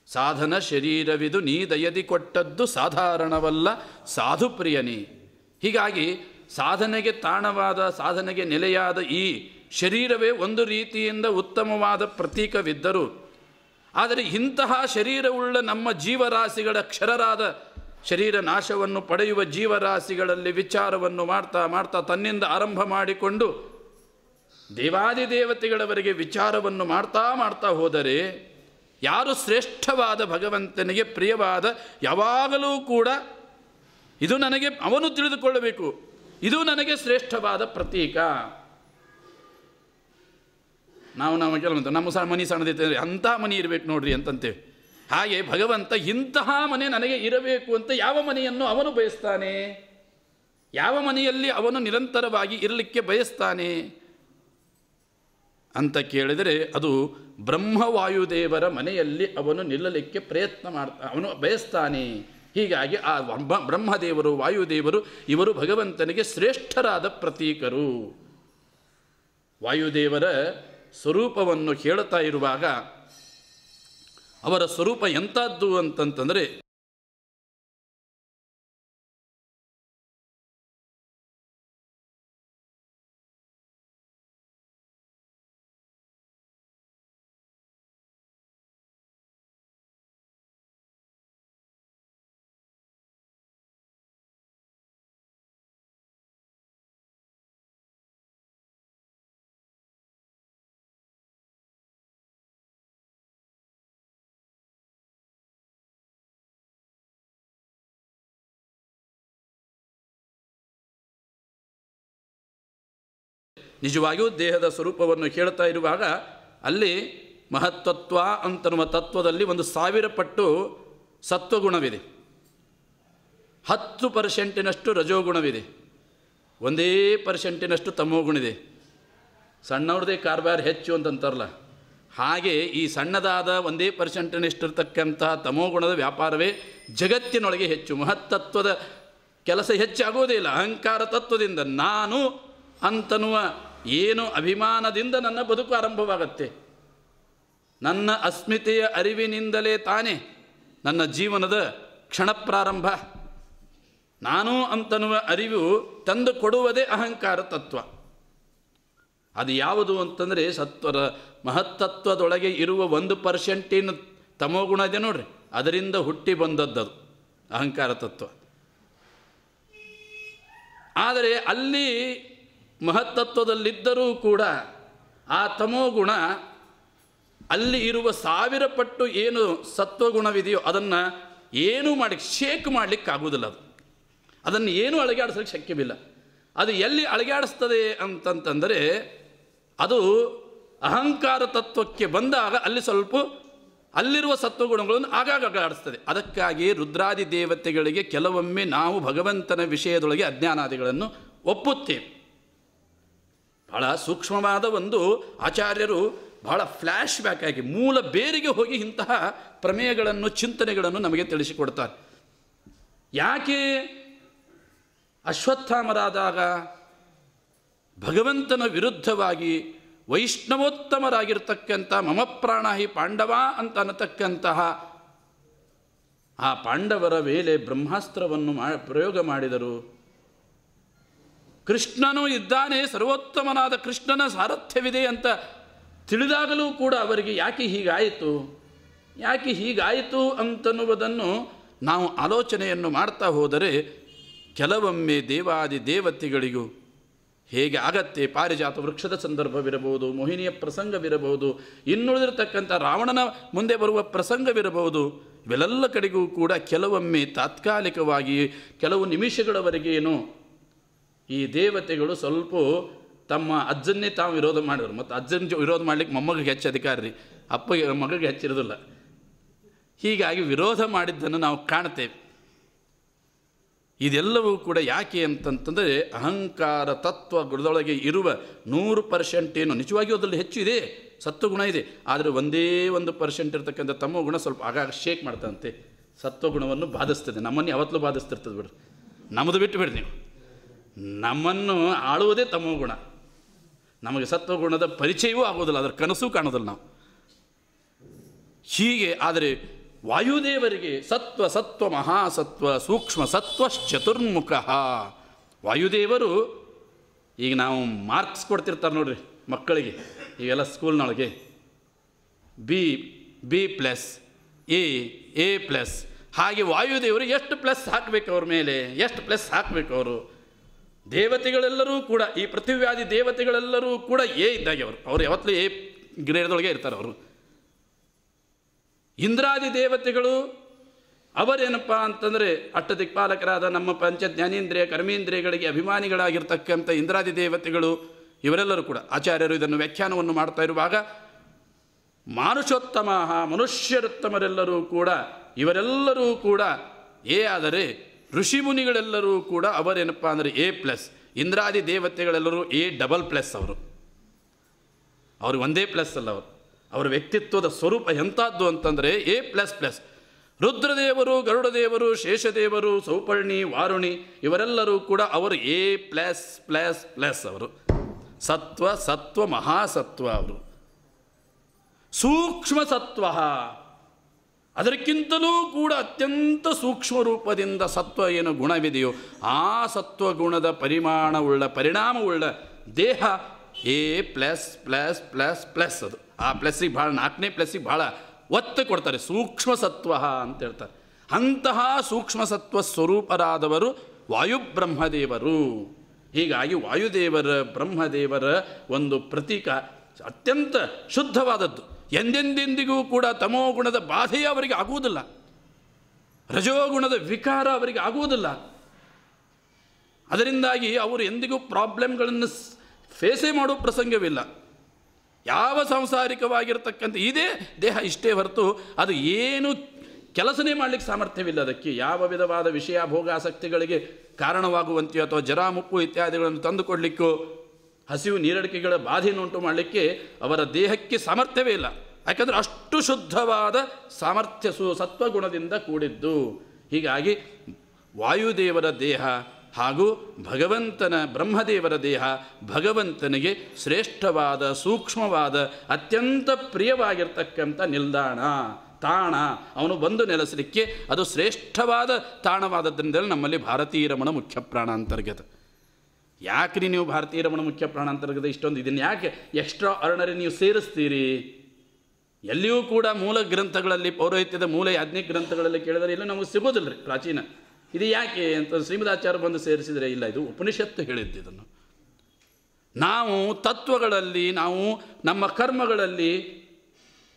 ಸಾಧನ ಶರೀರವಿದು ನೀ ದಯದಿ ಕೊಟ್ಟದ್ದು ಸಾಧಾರಣವಲ್ಲ, ಸಾಧು ಪ್ರಿಯನೇ. ಹೀಗಾಗಿ ಸಾಧನೆಗೆ ತಾಣವಾದ, ಸಾಧನೆಗೆ ನೆಲೆಯಾದ ಈ ಶರೀರವೇ ಒಂದು ರೀತಿಯಿಂದ ಉತ್ತಮವಾದ ಪ್ರತೀಕವಿದ್ದರೂ ಆದರೆ ಇಂತಹ ಶರೀರವುಳ್ಳ ನಮ್ಮ ಜೀವರಾಶಿಗಳ ಕ್ಷರರಾದ ಶರೀರ ನಾಶವನ್ನು ಪಡೆಯುವ ಜೀವರಾಶಿಗಳಲ್ಲಿ ವಿಚಾರವನ್ನು ಮಾಡ್ತಾ ಮಾಡ್ತಾ ತನ್ನಿಂದ ಆರಂಭ ಮಾಡಿಕೊಂಡು ದೇವಾದಿದೇವತೆಗಳವರೆಗೆ ವಿಚಾರವನ್ನು ಮಾಡ್ತಾ ಮಾಡ್ತಾ ಹೋದರೆ ಯಾರು ಶ್ರೇಷ್ಠವಾದ ಭಗವಂತನಿಗೆ ಪ್ರಿಯವಾದ ಯಾವಾಗಲೂ ಕೂಡ ಇದು ನನಗೆ ಅವನು ತಿಳಿದುಕೊಳ್ಳಬೇಕು. ಇದು ನನಗೆ ಶ್ರೇಷ್ಠವಾದ ಪ್ರತೀಕ. ನಾವು ನಾವು ಕೆಲವಂತ ನಮ್ಮ ಸಹ ಮನೆ ಸಣ್ಣದಿರ್ತೇವೆ ಅಂತಹ ಮನೆ ಇರಬೇಕು ನೋಡ್ರಿ ಅಂತಂತೇವೆ ಹಾಗೆ ಭಗವಂತ ಇಂತಹ ಮನೆ ನನಗೆ ಇರಬೇಕು ಅಂತ ಯಾವ ಮನೆಯನ್ನು ಅವನು ಬಯಸ್ತಾನೆ? ಯಾವ ಮನೆಯಲ್ಲಿ ಅವನು ನಿರಂತರವಾಗಿ ಇರಲಿಕ್ಕೆ ಬಯಸ್ತಾನೆ? ಅಂತ ಕೇಳಿದರೆ ಅದು ಬ್ರಹ್ಮವಾಯುದೇವರ ಮನೆಯಲ್ಲಿ ಅವನು ನಿಲ್ಲಲಿಕ್ಕೆ ಪ್ರಯತ್ನ ಮಾಡ್ತಾ ಅವನು ಬಯಸ್ತಾನೆ. ಹೀಗಾಗಿ ಆ ಬ್ರಹ್ಮ, ಬ್ರಹ್ಮದೇವರು, ವಾಯುದೇವರು, ಇವರು ಭಗವಂತನಿಗೆ ಶ್ರೇಷ್ಠರಾದ ಪ್ರತೀಕರು. ವಾಯುದೇವರ ಸ್ವರೂಪವನ್ನು ಹೇಳುತ್ತಾ ಇರುವಾಗ ಅವರ ಸ್ವರೂಪ ಎಂಥದ್ದು ಅಂತಂತಂದರೆ ನಿಜವಾಗಿಯೂ ದೇಹದ ಸ್ವರೂಪವನ್ನು ಹೇಳ್ತಾ ಇರುವಾಗ ಅಲ್ಲಿ ಮಹತ್ತತ್ವ ಅಂತನ್ನುವ ತತ್ವದಲ್ಲಿ ಒಂದು ಸಾವಿರ ಪಟ್ಟು ಸತ್ವಗುಣವಿದೆ. ಹತ್ತು ಪರ್ಸೆಂಟಿನಷ್ಟು ರಜೋಗುಣವಿದೆ. ಒಂದೇ ಪರ್ಸೆಂಟಿನಷ್ಟು ತಮೋಗುಣಿದೆ. ಸಣ್ಣವ್ರದೇ ಕಾರ್ಬಾರ್ ಹೆಚ್ಚು ಅಂತಂತಾರಲ್ಲ. ಹಾಗೆ ಈ ಸಣ್ಣದಾದ ಒಂದೇ ಪರ್ಸೆಂಟಿನಷ್ಟಿರ್ತಕ್ಕಂತಹ ತಮೋಗುಣದ ವ್ಯಾಪಾರವೇ ಜಗತ್ತಿನೊಳಗೆ ಹೆಚ್ಚು. ಮಹತ್ತತ್ವದ ಕೆಲಸ ಹೆಚ್ಚಾಗುವುದೇ ಇಲ್ಲ. ಅಹಂಕಾರ ತತ್ವದಿಂದ ನಾನು ಅಂತನ್ನುವ ಏನು ಅಭಿಮಾನದಿಂದ ನನ್ನ ಬದುಕು ಆರಂಭವಾಗತ್ತೆ? ನನ್ನ ಅಸ್ಮಿತೆಯ ಅರಿವಿನಿಂದಲೇ ತಾನೇ ನನ್ನ ಜೀವನದ ಕ್ಷಣ ಪ್ರಾರಂಭ. ನಾನು ಅಂತನ್ನುವ ಅರಿವು ತಂದು ಕೊಡುವುದೇ ಅಹಂಕಾರ ತತ್ವ. ಅದು ಯಾವುದು ಅಂತಂದರೆ ಸತ್ವರ ಮಹತ್ತತ್ವದೊಳಗೆ ಇರುವ ಒಂದು ಪರ್ಸೆಂಟಿನ ತಮೋಗುಣ ಇದೆ ನೋಡ್ರಿ, ಅದರಿಂದ ಹುಟ್ಟಿ ಬಂದದ್ದದು ಅಹಂಕಾರ ತತ್ವ. ಆದರೆ ಅಲ್ಲಿ ಮಹತ್ತತ್ವದಲ್ಲಿದ್ದರೂ ಕೂಡ ಆ ತಮೋಗುಣ ಅಲ್ಲಿ ಇರುವ ಸಾವಿರ ಪಟ್ಟು ಏನು ಸತ್ವಗುಣವಿದೆಯೋ ಅದನ್ನು ಏನೂ ಮಾಡಿ ಶೇಕ್ ಮಾಡಲಿಕ್ಕಾಗುವುದಿಲ್ಲ ಅದು. ಅದನ್ನು ಏನೂ ಅಳಗಾಡಿಸಲಿಕ್ಕೆ ಶಕ್ಯವಿಲ್ಲ. ಅದು ಎಲ್ಲಿ ಅಳಗಾಡಿಸ್ತದೆ ಅಂತಂತಂದರೆ ಅದು ಅಹಂಕಾರ ತತ್ವಕ್ಕೆ ಬಂದಾಗ ಅಲ್ಲಿ ಸ್ವಲ್ಪ ಅಲ್ಲಿರುವ ಸತ್ವಗುಣಗಳನ್ನು ಆಗಾಗ ಅಗಾಡಿಸ್ತದೆ ಅದಕ್ಕಾಗಿ ರುದ್ರಾದಿ ದೇವತೆಗಳಿಗೆ ಕೆಲವೊಮ್ಮೆ ನಾವು ಭಗವಂತನ ವಿಷಯದೊಳಗೆ ಅಜ್ಞಾನಾದಿಗಳನ್ನು ಒಪ್ಪುತ್ತೇವೆ. ಬಹಳ ಸೂಕ್ಷ್ಮವಾದ ಒಂದು ಆಚಾರ್ಯರು ಬಹಳ ಫ್ಲ್ಯಾಶ್ ಬ್ಯಾಕ್ ಆಗಿ ಮೂಲ ಬೇರಿಗೆ ಹೋಗಿ ಇಂತಹ ಪ್ರಮೇಯಗಳನ್ನು, ಚಿಂತನೆಗಳನ್ನು ನಮಗೆ ತಿಳಿಸಿಕೊಡ್ತಾರೆ. ಯಾಕೆ ಅಶ್ವತ್ಥಾಮರಾದಾಗ ಭಗವಂತನ ವಿರುದ್ಧವಾಗಿ ವೈಷ್ಣವೋತ್ತಮರಾಗಿರ್ತಕ್ಕಂಥ ಮಮ ಪ್ರಾಣ ಹಿ ಪಾಂಡವ ಅಂತ ಅನ್ನತಕ್ಕಂತಹ ಆ ಪಾಂಡವರ ಮೇಲೆ ಬ್ರಹ್ಮಾಸ್ತ್ರವನ್ನು ಮಾ, ಪ್ರಯೋಗ ಮಾಡಿದರು. ಕೃಷ್ಣನು ಇದ್ದಾನೆ, ಸರ್ವೋತ್ತಮನಾದ ಕೃಷ್ಣನ ಸಾರಥ್ಯವಿದೆ ಅಂತ ತಿಳಿದಾಗಲೂ ಕೂಡ ಅವರಿಗೆ ಯಾಕೆ ಹೀಗಾಯಿತು? ಯಾಕೆ ಹೀಗಾಯಿತು ಅಂತನ್ನುವುದನ್ನು ನಾವು ಆಲೋಚನೆಯನ್ನು ಮಾಡ್ತಾ ಹೋದರೆ ಕೆಲವೊಮ್ಮೆ ದೇವಾದಿ ದೇವತೆಗಳಿಗೂ ಹೇಗೆ ಆಗತ್ತೆ? ಪಾರಿಜಾತ ವೃಕ್ಷದ ಸಂದರ್ಭವಿರಬಹುದು, ಮೋಹಿನಿಯ ಪ್ರಸಂಗವಿರಬಹುದು, ಇನ್ನುಳಿದಿರತಕ್ಕಂಥ ರಾವಣನ ಮುಂದೆ ಬರುವ ಪ್ರಸಂಗವಿರಬಹುದು. ಇವೆಲ್ಲ ಕಡೆಗೂ ಕೂಡ ಕೆಲವೊಮ್ಮೆ ತಾತ್ಕಾಲಿಕವಾಗಿ, ಕೆಲವು ನಿಮಿಷಗಳವರೆಗೇನು ಈ ದೇವತೆಗಳು ಸ್ವಲ್ಪ ತಮ್ಮ ಅಜ್ಜನ್ನೇ ತಾವು ವಿರೋಧ ಮಾಡಿದ್ರು. ಮತ್ತು ಅಜ್ಜನ ವಿರೋಧ ಮಾಡ್ಲಿಕ್ಕೆ ಮೊಮ್ಮಗಿಗೆ ಹೆಚ್ಚು ಅಧಿಕಾರ ರೀ. ಅಪ್ಪಗೆ ಮಗಗೆ ಹೆಚ್ಚಿರೋದಿಲ್ಲ. ಹೀಗಾಗಿ ವಿರೋಧ ಮಾಡಿದ್ದನ್ನು ನಾವು ಕಾಣ್ತೇವೆ ಇದೆಲ್ಲವೂ ಕೂಡ ಯಾಕೆ ಅಂತಂತಂದರೆ ಅಹಂಕಾರ ತತ್ವ ಗುಣದೊಳಗೆ ಇರುವ ನೂರು ಪರ್ಸೆಂಟ್ ಏನು? ನಿಜವಾಗಿಯೂ ಅದರಲ್ಲಿ ಹೆಚ್ಚು ಇದೆ ಸತ್ವಗುಣ ಇದೆ. ಆದರೆ ಒಂದೇ ಒಂದು ಪರ್ಸೆಂಟ್ ಇರತಕ್ಕಂಥ ತಮ್ಮ ಗುಣ ಸ್ವಲ್ಪ ಆಗಾಗ ಶೇಕ್ ಮಾಡ್ತಂತೆ. ಸತ್ವಗುಣವನ್ನು ಬಾಧಿಸ್ತದೆ. ನಮ್ಮನ್ನು ಯಾವತ್ತಲೂ ಬಾಧಿಸ್ತಿರ್ತದೆ ಬಿಡ್ರಿ. ನಮ್ಮದು ಬಿಟ್ಟು ಬಿಡ್ರಿ ನೀವು. ನಮ್ಮನ್ನು ಆಳುವುದೇ ತಮೋ ಗುಣ. ನಮಗೆ ಸತ್ವಗುಣದ ಪರಿಚಯವೂ ಆಗೋದಿಲ್ಲ ಅದರ ಕನಸು ಕಾಣೋದಿಲ್ಲ ನಾವು. ಹೀಗೆ, ಆದರೆ ವಾಯುದೇವರಿಗೆ ಸತ್ವ ಸತ್ವ ಮಹಾಸತ್ವ ಸೂಕ್ಷ್ಮ ಸತ್ವಶ್ಚತುರ್ಮುಖ. ವಾಯುದೇವರು, ಈಗ ನಾವು ಮಾರ್ಕ್ಸ್ ಕೊಡ್ತಿರ್ತಾರೆ ನೋಡ್ರಿ ಮಕ್ಕಳಿಗೆ ಈಗೆಲ್ಲ ಸ್ಕೂಲ್ನೊಳಗೆ B B plus A A plus ಹಾಗೆ ವಾಯುದೇವರು ಎಷ್ಟು ಪ್ಲಸ್ ಹಾಕಬೇಕು ಅವ್ರ ಮೇಲೆ? ಎಷ್ಟು ಪ್ಲಸ್ ಹಾಕಬೇಕು ಅವರು? ದೇವತೆಗಳೆಲ್ಲರೂ ಕೂಡ, ಈ ಪೃಥ್ವಿಯಾದಿ ದೇವತೆಗಳೆಲ್ಲರೂ ಕೂಡ ಏ ಇದ್ದಾಗೆ ಅವರು. ಅವರು ಯಾವತ್ತಲೂ ಏ ಗಿಡದೊಳಗೆ ಇರ್ತಾರೆ ಅವರು. ಇಂದ್ರಾದಿ ದೇವತೆಗಳು ಅವರೇನಪ್ಪ ಅಂತಂದರೆ ಅಷ್ಟದಿಕ್ಪಾಲಕರಾದ ನಮ್ಮ ಪಂಚ ಜ್ಞಾನೇಂದ್ರಿಯ ಕರ್ಮೇಂದ್ರಿಯಗಳಿಗೆ ಅಭಿಮಾನಿಗಳಾಗಿರ್ತಕ್ಕಂಥ ಇಂದ್ರಾದಿ ದೇವತೆಗಳು ಇವರೆಲ್ಲರೂ ಕೂಡ ಆಚಾರ್ಯರು ಇದನ್ನು ವ್ಯಾಖ್ಯಾನವನ್ನು ಮಾಡ್ತಾ ಇರುವಾಗ ಮಾನುಷೋತ್ತಮ, ಮನುಷ್ಯರುತ್ತಮರೆಲ್ಲರೂ ಕೂಡ ಇವರೆಲ್ಲರೂ ಕೂಡ ಏ ಆದರೆ ಋಷಿಮುನಿಗಳೆಲ್ಲರೂ ಕೂಡ ಅವರೇನಪ್ಪ ಅಂದರೆ ಎ ಪ್ಲಸ್, ಇಂದ್ರಾದಿ ದೇವತೆಗಳೆಲ್ಲರೂ ಎ ಡಬಲ್ ಪ್ಲಸ್ ಅವರು. ಅವರು ಒಂದೇ ಪ್ಲಸ್ ಅಲ್ಲ ಅವರು. ಅವರ ವ್ಯಕ್ತಿತ್ವದ ಸ್ವರೂಪ ಎಂಥದ್ದು ಅಂತಂದರೆ ಎ ಪ್ಲಸ್ ಪ್ಲಸ್. ರುದ್ರದೇವರು, ಗರುಡದೇವರು, ಶೇಷದೇವರು, ಸೌಪರ್ಣಿ, ವಾರುಣಿ, ಇವರೆಲ್ಲರೂ ಕೂಡ ಅವರು ಎ ಪ್ಲಸ್ ಪ್ಲಸ್ ಪ್ಲಸ್ ಅವರು. ಸತ್ವ ಸತ್ವ ಮಹಾಸತ್ವ ಅವರು. ಸೂಕ್ಷ್ಮ ಸತ್ವ. ಅದಕ್ಕಿಂತಲೂ ಕೂಡ ಅತ್ಯಂತ ಸೂಕ್ಷ್ಮ ರೂಪದಿಂದ ಸತ್ವ ಏನು ಗುಣವಿದೆಯೋ ಆ ಸತ್ವ ಗುಣದ ಪರಿಮಾಣವುಳ್ಳ, ಪರಿಣಾಮವುಳ್ಳ ದೇಹ A plus plus plus plus ಅದು. ಆ ಪ್ಲಸ್ಸಿಗೆ ಭಾಳ, ನಾಲ್ಕನೇ ಪ್ಲಸ್ಸಿಗೆ ಭಾಳ ಒತ್ತು ಕೊಡ್ತಾರೆ, ಸೂಕ್ಷ್ಮ ಸತ್ವ ಅಂತ ಹೇಳ್ತಾರೆ. ಅಂತಹ ಸೂಕ್ಷ್ಮ ಸತ್ವ ಸ್ವರೂಪರಾದವರು ವಾಯುಬ್ರಹ್ಮದೇವರು. ಹೀಗಾಗಿ ವಾಯುದೇವರ ಬ್ರಹ್ಮದೇವರ ಒಂದು ಪ್ರತೀಕ ಅತ್ಯಂತ ಶುದ್ಧವಾದದ್ದು. ಎಂದೆಂದೆಂದಿಗೂ ಕೂಡ ತಮೋ ಗುಣದ ಬಾಧೆಯೇ ಅವರಿಗೆ ಆಗುವುದಿಲ್ಲ. ರಜೋಗುಣದ ವಿಕಾರ ಅವರಿಗೆ ಆಗುವುದಿಲ್ಲ. ಅದರಿಂದಾಗಿ ಅವರು ಎಂದಿಗೂ ಪ್ರಾಬ್ಲಮ್ಗಳನ್ನು ಫೇಸೇ ಮಾಡೋ ಪ್ರಸಂಗವಿಲ್ಲ. ಯಾವ ಸಾಂಸಾರಿಕವಾಗಿರ್ತಕ್ಕಂಥ ಇದೇ ದೇಹ ಇಷ್ಟೇ ಹೊರತು ಅದು ಏನು ಕೆಲಸನೇ ಮಾಡಲಿಕ್ಕೆ ಸಾಮರ್ಥ್ಯವಿಲ್ಲ ಅದಕ್ಕೆ. ಯಾವ ವಿಧವಾದ ವಿಷಯ ಭೋಗಾಸಕ್ತಿಗಳಿಗೆ ಕಾರಣವಾಗುವಂತೆಯೋ ಅಥವಾ ಜರ ಮುಪ್ಪು ಇತ್ಯಾದಿಗಳನ್ನು ತಂದುಕೊಡ್ಲಿಕ್ಕೋ ಹಸಿವು ನೀರಡಿಕೆಗಳ ಬಾಧೆಯನ್ನು ಉಂಟು ಮಾಡಲಿಕ್ಕೆ ಅವರ ದೇಹಕ್ಕೆ ಸಾಮರ್ಥ್ಯವೇ ಇಲ್ಲ. ಯಾಕಂದರೆ ಅಷ್ಟು ಶುದ್ಧವಾದ ಸಾಮರ್ಥ್ಯ ಸು ಸತ್ವಗುಣದಿಂದ ಕೂಡಿದ್ದು. ಹೀಗಾಗಿ ವಾಯುದೇವರ ದೇಹ ಹಾಗೂ ಭಗವಂತನ ಬ್ರಹ್ಮದೇವರ ದೇಹ ಭಗವಂತನಿಗೆ ಶ್ರೇಷ್ಠವಾದ, ಸೂಕ್ಷ್ಮವಾದ, ಅತ್ಯಂತ ಪ್ರಿಯವಾಗಿರ್ತಕ್ಕಂಥ ನಿಲ್ದಾಣ, ತಾಣ. ಅವನು ಬಂದು ನೆಲೆಸಲಿಕ್ಕೆ ಅದು ಶ್ರೇಷ್ಠವಾದ ತಾಣವಾದದ್ರಿಂದಲೇ ನಮ್ಮಲ್ಲಿ ಭಾರತೀಯ ರಮಣ ಮುಖ್ಯ ಪ್ರಾಣ ಅಂತರ್ಗತ ಯಾಕ್ರಿ ನೀವು ಭಾರತೀಯ ರಮಣ ಮುಖ್ಯ ಪ್ರಾಣ ಅಂತರ್ಗತ ಇಷ್ಟೊಂದು ಇದನ್ನು ಯಾಕೆ ಎಕ್ಸ್ಟ್ರಾ ಅರ್ಣರಿ ನೀವು ಸೇರಿಸ್ತೀರಿ? ಎಲ್ಲಿಯೂ ಕೂಡ ಮೂಲ ಗ್ರಂಥಗಳಲ್ಲಿ, ಪೌರೋಹಿತ್ಯದ ಮೂಲ ಯಾಜ್ಞಿಕ ಗ್ರಂಥಗಳಲ್ಲಿ ಕೇಳಿದರೆ ಎಲ್ಲೂ ನಮಗೆ ಸಿಗೋದಿಲ್ಲ ರೀ ಪ್ರಾಚೀನ. ಇದು ಯಾಕೆ ಅಂತ ಶ್ರೀಮದಾಚಾರ್ಯ ಬಂದು ಸೇರಿಸಿದರೆ ಇಲ್ಲ, ಇದು ಉಪನಿಷತ್ತು ಹೇಳಿದ್ದು ಇದನ್ನು. ನಾವು ತತ್ವಗಳಲ್ಲಿ, ನಾವು ನಮ್ಮ ಕರ್ಮಗಳಲ್ಲಿ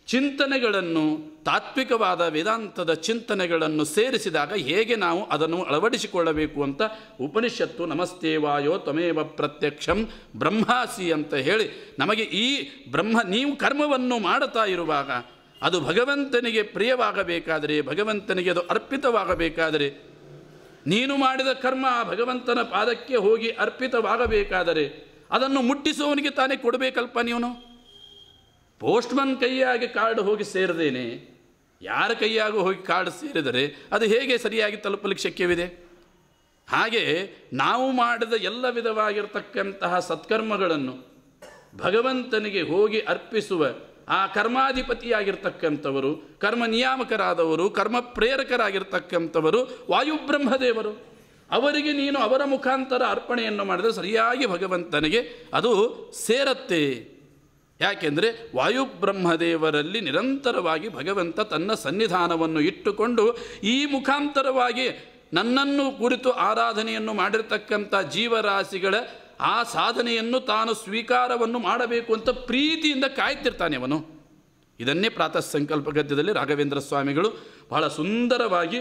ಚಿಂತನೆಗಳನ್ನು, ತಾತ್ವಿಕವಾದ ವೇದಾಂತದ ಚಿಂತನೆಗಳನ್ನು ಸೇರಿಸಿದಾಗ ಹೇಗೆ ನಾವು ಅದನ್ನು ಅಳವಡಿಸಿಕೊಳ್ಳಬೇಕು ಅಂತ ಉಪನಿಷತ್ತು ನಮಸ್ತೆ ವಾಯೋ ತ್ವಮೇವ ಪ್ರತ್ಯಕ್ಷಂ ಬ್ರಹ್ಮಾಸಿ ಅಂತ ಹೇಳಿ ನಮಗೆ ಈ ಬ್ರಹ್ಮ ನೀವು ಕರ್ಮವನ್ನು ಮಾಡುತ್ತಾ ಇರುವಾಗ ಅದು ಭಗವಂತನಿಗೆ ಪ್ರಿಯವಾಗಬೇಕಾದರೆ, ಭಗವಂತನಿಗೆ ಅದು ಅರ್ಪಿತವಾಗಬೇಕಾದರೆ, ನೀನು ಮಾಡಿದ ಕರ್ಮ ಭಗವಂತನ ಪಾದಕ್ಕೆ ಹೋಗಿ ಅರ್ಪಿತವಾಗಬೇಕಾದರೆ ಅದನ್ನು ಮುಟ್ಟಿಸುವವನಿಗೆ ತಾನೇ ಕೊಡಬೇಕಲ್ಪ ನೀನು? ಪೋಸ್ಟ್ಮನ್ ಕೈಯಾಗಿ ಕಾರ್ಡ್ ಹೋಗಿ ಸೇರದೇನೆ, ಯಾರ ಕೈಯಾಗೂ ಹೋಗಿ ಕಾರ್ಡ್ ಸೇರಿದರೆ ಅದು ಹೇಗೆ ಸರಿಯಾಗಿ ತಲುಪಲಿಕ್ಕೆ ಶಕ್ಯವಿದೆ? ಹಾಗೆ ನಾವು ಮಾಡಿದ ಎಲ್ಲ ವಿಧವಾಗಿರ್ತಕ್ಕಂತಹ ಸತ್ಕರ್ಮಗಳನ್ನು ಭಗವಂತನಿಗೆ ಹೋಗಿ ಅರ್ಪಿಸುವ ಆ ಕರ್ಮಾಧಿಪತಿಯಾಗಿರ್ತಕ್ಕಂಥವರು ಕರ್ಮ ನಿಯಾಮಕರಾದವರು ಕರ್ಮ ಪ್ರೇರಕರಾಗಿರ್ತಕ್ಕಂಥವರು ವಾಯುಬ್ರಹ್ಮದೇವರು. ಅವರಿಗೆ ನೀನು ಅವರ ಮುಖಾಂತರ ಅರ್ಪಣೆಯನ್ನು ಮಾಡಿದರೆ ಸರಿಯಾಗಿ ಭಗವಂತನಿಗೆ ಅದು ಸೇರತ್ತೆ. ಯಾಕೆಂದರೆ ವಾಯುಬ್ರಹ್ಮದೇವರಲ್ಲಿ ನಿರಂತರವಾಗಿ ಭಗವಂತ ತನ್ನ ಸನ್ನಿಧಾನವನ್ನು ಇಟ್ಟುಕೊಂಡು ಈ ಮುಖಾಂತರವಾಗಿ ನನ್ನನ್ನು ಕುರಿತು ಆರಾಧನೆಯನ್ನು ಮಾಡಿರತಕ್ಕಂಥ ಜೀವರಾಶಿಗಳ ಆ ಸಾಧನೆಯನ್ನು ತಾನು ಸ್ವೀಕಾರವನ್ನು ಮಾಡಬೇಕು ಅಂತ ಪ್ರೀತಿಯಿಂದ ಕಾಯ್ತಿರ್ತಾನೆ ಅವನು. ಇದನ್ನೇ ಪ್ರಾತಃ ಸಂಕಲ್ಪ ಗದ್ಯದಲ್ಲಿ ರಾಘವೇಂದ್ರ ಸ್ವಾಮಿಗಳು ಬಹಳ ಸುಂದರವಾಗಿ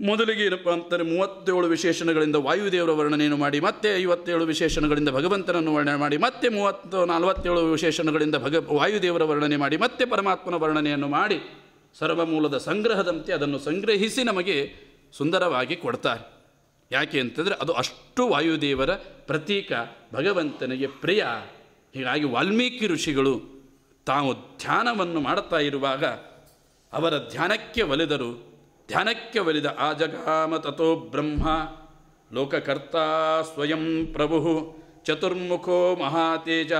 ಮೊದಲಿಗೆ ಏನಪ್ಪ ಅಂತಾರೆ ಮೂವತ್ತೇಳು ವಿಶೇಷಣಗಳಿಂದ ವಾಯುದೇವರ ವರ್ಣನೆಯನ್ನು ಮಾಡಿ, ಮತ್ತೆ ಐವತ್ತೇಳು ವಿಶೇಷಣಗಳಿಂದ ಭಗವಂತನನ್ನು ವರ್ಣನೆ ಮಾಡಿ, ಮತ್ತೆ ಮೂವತ್ತು, ನಲವತ್ತೇಳು ವಿಶೇಷಣಗಳಿಂದ ಭಗ, ವಾಯುದೇವರ ವರ್ಣನೆ ಮಾಡಿ, ಮತ್ತೆ ಪರಮಾತ್ಮನ ವರ್ಣನೆಯನ್ನು ಮಾಡಿ, ಸರ್ವಮೂಲದ ಸಂಗ್ರಹದಂತೆ ಅದನ್ನು ಸಂಗ್ರಹಿಸಿ ನಮಗೆ ಸುಂದರವಾಗಿ ಕೊಡ್ತಾರೆ. ಯಾಕೆ ಅಂತಂದರೆ ಅದು ಅಷ್ಟು ವಾಯುದೇವರ ಪ್ರತೀಕ ಭಗವಂತನಿಗೆ ಪ್ರಿಯ. ಹೀಗಾಗಿ ವಾಲ್ಮೀಕಿ ಋಷಿಗಳು ತಾವು ಧ್ಯಾನವನ್ನು ಮಾಡುತ್ತಾ ಇರುವಾಗ ಅವರ ಧ್ಯಾನಕ್ಕೆ ಒಲಿದರು ಧ್ಯಾನಕ್ಕೆ ಒಲಿದ ಆ ಜಗಾಮ ತಥೋ ಬ್ರಹ್ಮ, ಲೋಕಕರ್ತ ಸ್ವಯಂ ಪ್ರಭು ಚತುರ್ಮುಖೋ ಮಹಾತೇಜ,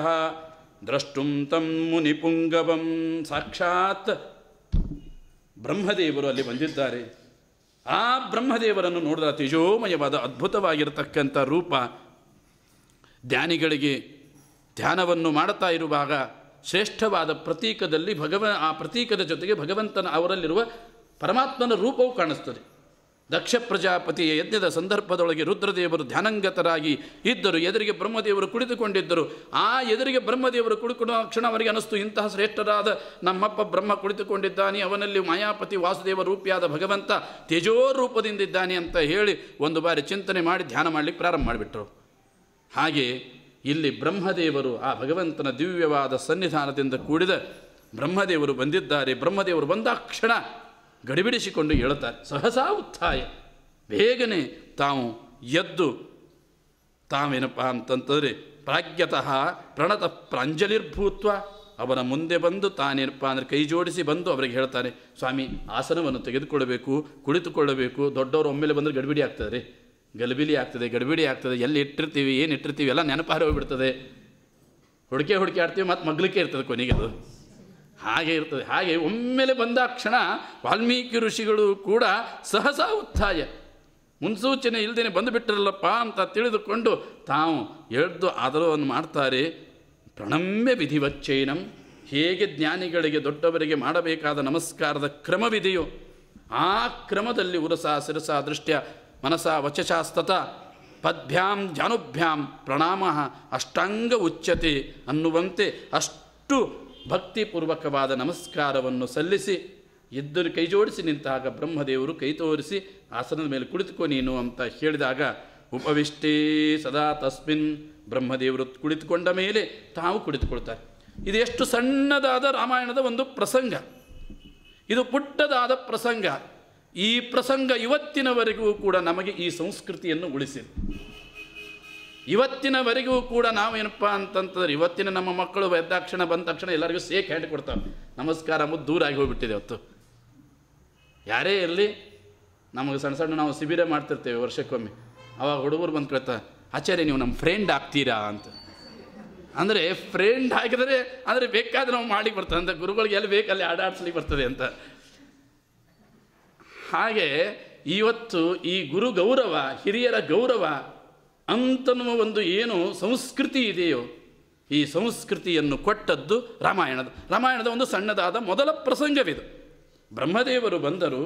ದ್ರಷ್ಟುಂ ತಂ ಮುನಿಪುಂಗವಂ. ಸಾಕ್ಷಾತ್ ಬ್ರಹ್ಮದೇವರು ಅಲ್ಲಿ ಬಂದಿದ್ದಾರೆ. ಆ ಬ್ರಹ್ಮದೇವರನ್ನು ನೋಡಿದ ತೇಜೋಮಯವಾದ, ಅದ್ಭುತವಾಗಿರತಕ್ಕಂಥ ರೂಪ. ಧ್ಯಾನಿಗಳಿಗೆ ಧ್ಯಾನವನ್ನು ಮಾಡುತ್ತಾ ಇರುವಾಗ ಶ್ರೇಷ್ಠವಾದ ಪ್ರತೀಕದಲ್ಲಿ ಭಗವ, ಆ ಪ್ರತೀಕದ ಜೊತೆಗೆ ಭಗವಂತನ ಅವರಲ್ಲಿರುವ ಪರಮಾತ್ಮನ ರೂಪವು ಕಾಣಿಸ್ತದೆ. ದಕ್ಷ ಪ್ರಜಾಪತಿಯ ಯಜ್ಞದ ಸಂದರ್ಭದೊಳಗೆ ರುದ್ರದೇವರು ಧ್ಯಾನಂಗತರಾಗಿ ಇದ್ದರು, ಎದುರಿಗೆ ಬ್ರಹ್ಮದೇವರು ಕುಳಿತುಕೊಂಡಿದ್ದರು. ಆ ಎದುರಿಗೆ ಬ್ರಹ್ಮದೇವರು ಕುಳಿತುಕೊಂಡ ಕ್ಷಣ ಅವರಿಗೆ ಅನಿಸ್ತು ಇಂತಹ ಶ್ರೇಷ್ಠರಾದ ನಮ್ಮಪ್ಪ ಬ್ರಹ್ಮ ಕುಳಿತುಕೊಂಡಿದ್ದಾನೆ, ಅವನಲ್ಲಿ ಮಾಯಾಪತಿ ವಾಸುದೇವ ರೂಪಿಯಾದ ಭಗವಂತ ತೇಜೋ ರೂಪದಿಂದಿದ್ದಾನೆ ಅಂತ ಹೇಳಿ ಒಂದು ಬಾರಿ ಚಿಂತನೆ ಮಾಡಿ ಧ್ಯಾನ ಮಾಡಲಿಕ್ಕೆ ಪ್ರಾರಂಭ ಮಾಡಿಬಿಟ್ರು. ಹಾಗೆ ಇಲ್ಲಿ ಬ್ರಹ್ಮದೇವರು ಆ ಭಗವಂತನ ದಿವ್ಯವಾದ ಸನ್ನಿಧಾನದಿಂದ ಕೂಡಿದ ಬ್ರಹ್ಮದೇವರು ಬಂದಿದ್ದಾರೆ. ಬ್ರಹ್ಮದೇವರು ಬಂದಾಕ್ಷಣ ಗಡಿಬಿಡಿಸಿಕೊಂಡು ಹೇಳುತ್ತಾರೆ. ಸಹಸಾ ಉತ್ಥಾಯ. ಬೇಗನೆ ತಾವು ಎದ್ದು ತಾವೇನಪ್ಪ ಅಂತಂತಂದರೆ ಪ್ರಾಜ್ಞತಃ ಪ್ರಣತ ಪ್ರಾಂಜಲಿರ್ಭೂತ್ವ ಅವರ ಮುಂದೆ ಬಂದು ತಾನೇನಪ್ಪ ಅಂದರೆ ಕೈ ಜೋಡಿಸಿ ಬಂದು ಅವರಿಗೆ ಹೇಳ್ತಾರೆ, ಸ್ವಾಮಿ, ಆಸನವನ್ನು ತೆಗೆದುಕೊಳ್ಳಬೇಕು, ಕುಳಿತುಕೊಳ್ಳಬೇಕು, ದೊಡ್ಡವರು ಒಮ್ಮೆಲೆ ಬಂದರೆ ಗಡಿಬಿಡಿ ಆಗ್ತದೆ ರೀ. ಗಲಬಿಲಿ ಆಗ್ತದೆ, ಗಡಿಬಿಡಿ ಆಗ್ತದೆ, ಎಲ್ಲಿ ಇಟ್ಟಿರ್ತೀವಿ, ಏನು ಇಟ್ಟಿರ್ತೀವಿ, ಎಲ್ಲ ನೆನಪು ಹೋಗ್ಬಿಡ್ತದೆ. ಹುಡುಕೆ ಹುಡುಕೆ ಆಡ್ತೀವಿ ಮತ್ತು ಮಗ್ಲಿಕ್ಕೆ ಇರ್ತದೆ ಕೊನೆಗೆ ಅದು ಹಾಗೆ ಇರ್ತದೆ. ಹಾಗೆ ಒಮ್ಮೆಲೆ ಬಂದಾಕ್ಷಣ ವಾಲ್ಮೀಕಿ ಋಷಿಗಳು ಕೂಡ ಸಹಸಾ ಉತ್ಥಾಯ. ಮುನ್ಸೂಚನೆ ಇಲ್ಲದೇ ಬಂದುಬಿಟ್ಟಿರಲ್ಲಪ್ಪ ಅಂತ ತಿಳಿದುಕೊಂಡು ತಾವು ಎದ್ದು ಆದರವನ್ನು ಮಾಡ್ತಾರೆ. ಪ್ರಣಮ್ಯ ವಿಧಿವಚ್ಚೈನಂ. ಹೇಗೆ ಜ್ಞಾನಿಗಳಿಗೆ ದೊಡ್ಡವರಿಗೆ ಮಾಡಬೇಕಾದ ನಮಸ್ಕಾರದ ಕ್ರಮವಿದೆಯೋ ಆ ಕ್ರಮದಲ್ಲಿ ಉರಸ ಶಿರಸ ದೃಷ್ಟ್ಯ ಮನಸ ವಚಶಾಸ್ತತ ಪದ್ಭ್ಯಾಂ ಜಾನುಭ್ಯಾಂ ಪ್ರಣಾಮ ಅಷ್ಟಾಂಗ ಉಚ್ಯತೆ ಅನ್ನುವಂತೆ ಅಷ್ಟು ಭಕ್ತಿಪೂರ್ವಕವಾದ ನಮಸ್ಕಾರವನ್ನು ಸಲ್ಲಿಸಿ, ಎದ್ದರು ಕೈ ಜೋಡಿಸಿ ನಿಂತಾಗ ಬ್ರಹ್ಮದೇವರು ಕೈ ತೋರಿಸಿ ಆಸನದ ಮೇಲೆ ಕುಳಿತುಕೋ ನೀನು ಅಂತ ಹೇಳಿದಾಗ, ಉಪವಿಷ್ಟೇ ಸದಾ ತಸ್ಮಿನ್ ಬ್ರಹ್ಮದೇವರು ಕುಳಿತುಕೊಂಡ ಮೇಲೆ ತಾವು ಕುಳಿತುಕೊಳ್ತಾರೆ. ಇದು ಎಷ್ಟು ಸಣ್ಣದಾದ ರಾಮಾಯಣದ ಒಂದು ಪ್ರಸಂಗ. ಇದು ಪುಟ್ಟದಾದ ಪ್ರಸಂಗ. ಈ ಪ್ರಸಂಗ ಇವತ್ತಿನವರೆಗೂ ಕೂಡ ನಮಗೆ ಈ ಸಂಸ್ಕೃತಿಯನ್ನು ಉಳಿಸಿದೆ. ಇವತ್ತಿನವರೆಗೂ ಕೂಡ ನಾವೇನಪ್ಪ ಅಂತಂತಂದ್ರೆ ಇವತ್ತಿನ ನಮ್ಮ ಮಕ್ಕಳು ಎದ್ದಾಕ್ಷಣ ಬಂದ ತಕ್ಷಣ ಎಲ್ಲರಿಗೂ ಸೇಕ್ ಹ್ಯಾಂಡ್ ಕೊಡ್ತಾರೆ ನಮಸ್ಕಾರ ಮುದ್ದು ದೂರ ಆಗಿ ಹೋಗಿಬಿಟ್ಟಿದೆ ಅವತ್ತು. ಯಾರೇ ಇರಲಿ, ನಮಗೆ ಸಣ್ಣ ಸಣ್ಣ ನಾವು ಶಿಬಿರ ಮಾಡ್ತಿರ್ತೇವೆ ವರ್ಷಕ್ಕೊಮ್ಮೆ. ಅವಾಗ ಹುಡುಗರು ಬಂದು ಕೇಳ್ತಾರೆ ಆಚಾರ್ಯ, ನೀವು ನಮ್ಮ ಫ್ರೆಂಡ್ ಆಗ್ತೀರಾ? ಅಂತ. ಅಂದರೆ ಫ್ರೆಂಡ್ ಹಾಕಿದರೆ ಅಂದರೆ ಬೇಕಾದ್ರೆ ನಾವು ಮಾಡಿ ಬರ್ತದೆ ಅಂತ ಗುರುಗಳಿಗೆ ಎಲ್ಲಿ ಬೇಕಲ್ಲಿ ಆಡಾಡ್ಸ್ಲಿಕ್ಕೆ ಬರ್ತದೆ ಅಂತ. ಹಾಗೆ ಇವತ್ತು ಈ ಗುರು ಗೌರವ, ಹಿರಿಯರ ಗೌರವ ಅಂತನ್ನುವ ಒಂದು ಏನು ಸಂಸ್ಕೃತಿ ಇದೆಯೋ, ಈ ಸಂಸ್ಕೃತಿಯನ್ನು ಕೊಟ್ಟದ್ದು ರಾಮಾಯಣದ. ರಾಮಾಯಣದ ಒಂದು ಸಣ್ಣದಾದ ಮೊದಲ ಪ್ರಸಂಗವಿದು. ಬ್ರಹ್ಮದೇವರು ಬಂದರು.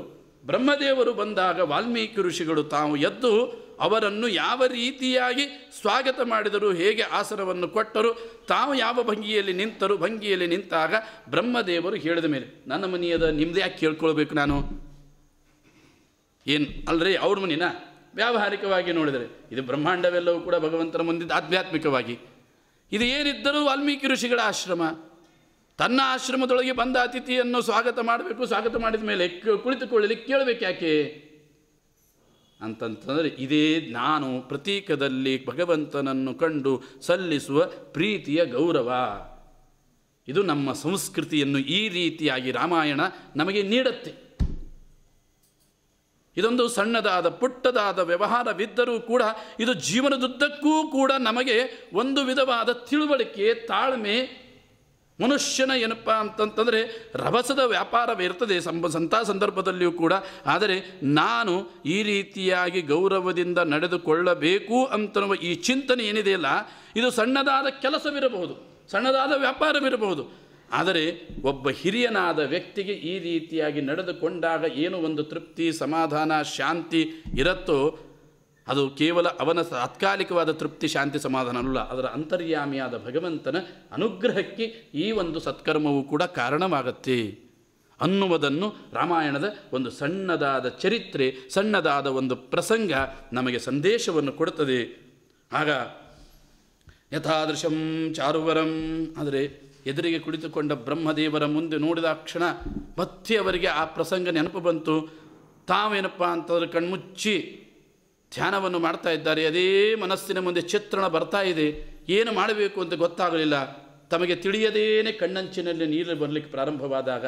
ಬ್ರಹ್ಮದೇವರು ಬಂದಾಗ ವಾಲ್ಮೀಕಿ ಋಷಿಗಳು ತಾವು ಎದ್ದು ಅವರನ್ನು ಯಾವ ರೀತಿಯಾಗಿ ಸ್ವಾಗತ ಮಾಡಿದರು, ಹೇಗೆ ಆಸನವನ್ನು ಕೊಟ್ಟರು, ತಾವು ಯಾವ ಭಂಗಿಯಲ್ಲಿ ನಿಂತರು, ಭಂಗಿಯಲ್ಲಿ ನಿಂತಾಗ ಬ್ರಹ್ಮದೇವರು ಹೇಳಿದ ಮೇಲೆ, ನನ್ನ ಮನೆಯದ ನಿಮ್ಮದೇ ಯಾಕೆ ಕೇಳ್ಕೊಳ್ಬೇಕು ನಾನು? ಏನು, ಅಲ್ರಿ ಅವ್ರ ಮನಿನ? ವ್ಯಾವಹಾರಿಕವಾಗಿ ನೋಡಿದರೆ, ಇದು ಬ್ರಹ್ಮಾಂಡವೆಲ್ಲವೂ ಕೂಡ ಭಗವಂತನ ಮುಂದಿದ್ದ ಆಧ್ಯಾತ್ಮಿಕವಾಗಿ. ಇದು ಏನಿದ್ದರೂ ವಾಲ್ಮೀಕಿ ಋಷಿಗಳ ಆಶ್ರಮ. ತನ್ನ ಆಶ್ರಮದೊಳಗೆ ಬಂದ ಅತಿಥಿಯನ್ನು ಸ್ವಾಗತ ಮಾಡಬೇಕು, ಸ್ವಾಗತ ಮಾಡಿದ ಮೇಲೆ ಕುಳಿತುಕೊಳ್ಳಲಿ ಕುಳಿತುಕೊಳ್ಳಲಿಕ್ಕೆ ಕೇಳಬೇಕು ಯಾಕೆ? ಅಂತಂತಂದರೆ, ಇದೇ ನಾನು ಪ್ರತೀಕದಲ್ಲಿ ಭಗವಂತನನ್ನು ಕಂಡು ಸಲ್ಲಿಸುವ ಪ್ರೀತಿಯ ಗೌರವ. ಇದು ನಮ್ಮ ಸಂಸ್ಕೃತಿಯನ್ನು ಈ ರೀತಿಯಾಗಿ ರಾಮಾಯಣ ನಮಗೆ ನೀಡುತ್ತೆ. ಇದೊಂದು ಸಣ್ಣದಾದ, ಪುಟ್ಟದಾದ ವ್ಯವಹಾರವಿದ್ದರೂ ಕೂಡ ಇದು ಜೀವನದುದ್ದಕ್ಕೂ ಕೂಡ ನಮಗೆ ಒಂದು ವಿಧವಾದ ತಿಳುವಳಿಕೆ, ತಾಳ್ಮೆ, ಮನುಷ್ಯನ ಏನಪ್ಪ ಅಂತಂತಂದರೆ ರಭಸದ ವ್ಯಾಪಾರವಿರ್ತದೆ ಸಂಬ, ಸಂತಾ ಸಂದರ್ಭದಲ್ಲಿಯೂ ಕೂಡ. ಆದರೆ ನಾನು ಈ ರೀತಿಯಾಗಿ ಗೌರವದಿಂದ ನಡೆದುಕೊಳ್ಳಬೇಕು ಅಂತನ್ನುವ ಈ ಚಿಂತನೆ ಏನಿದೆಯಲ್ಲ, ಇದು ಸಣ್ಣದಾದ ಕೆಲಸವಿರಬಹುದು, ಸಣ್ಣದಾದ ವ್ಯಾಪಾರವಿರಬಹುದು. ಆದರೆ ಒಬ್ಬ ಹಿರಿಯನಾದ ವ್ಯಕ್ತಿಗೆ ಈ ರೀತಿಯಾಗಿ ನಡೆದುಕೊಂಡಾಗ ಏನು ಒಂದು ತೃಪ್ತಿ, ಸಮಾಧಾನ, ಶಾಂತಿ ಇರುತ್ತೋ, ಅದು ಕೇವಲ ಅವನ ತಾತ್ಕಾಲಿಕವಾದ ತೃಪ್ತಿ, ಶಾಂತಿ, ಸಮಾಧಾನ ಅಲ್ಲ. ಅದರ ಅಂತರ್ಯಾಮಿಯಾದ ಭಗವಂತನ ಅನುಗ್ರಹಕ್ಕೆ ಈ ಒಂದು ಸತ್ಕರ್ಮವು ಕೂಡ ಕಾರಣವಾಗತ್ತೆ. ಅನ್ನುವುದನ್ನು ರಾಮಾಯಣದ ಒಂದು ಸಣ್ಣದಾದ ಚರಿತ್ರೆ, ಸಣ್ಣದಾದ ಒಂದು ಪ್ರಸಂಗ ನಮಗೆ ಸಂದೇಶವನ್ನು ಕೊಡುತ್ತದೆ. ಆಗ ಯಥಾದೃಶಂ ಚಾರುವರಂ, ಆದರೆ ಎದುರಿಗೆ ಕುಳಿತುಕೊಂಡ ಬ್ರಹ್ಮದೇವರ ಮುಂದೆ ನೋಡಿದ ಕ್ಷಣ ಮತ್ತೆ ಅವರಿಗೆ ಆ ಪ್ರಸಂಗ ನೆನಪು ಬಂತು. ತಾವೇನಪ್ಪ ಅಂತಂದ್ರೆ ಕಣ್ಮುಚ್ಚಿ ಧ್ಯಾನವನ್ನು ಮಾಡ್ತಾ ಇದ್ದಾರೆ. ಅದೇ ಮನಸ್ಸಿನ ಮುಂದೆ ಚಿತ್ರಣ ಬರ್ತಾ ಇದೆ. ಏನು ಮಾಡಬೇಕು ಅಂತ ಗೊತ್ತಾಗಲಿಲ್ಲ. ತಮಗೆ ತಿಳಿಯದೇನೆ ಕಣ್ಣಂಚಿನಲ್ಲಿ ನೀರು ಬರಲಿಕ್ಕೆ ಪ್ರಾರಂಭವಾದಾಗ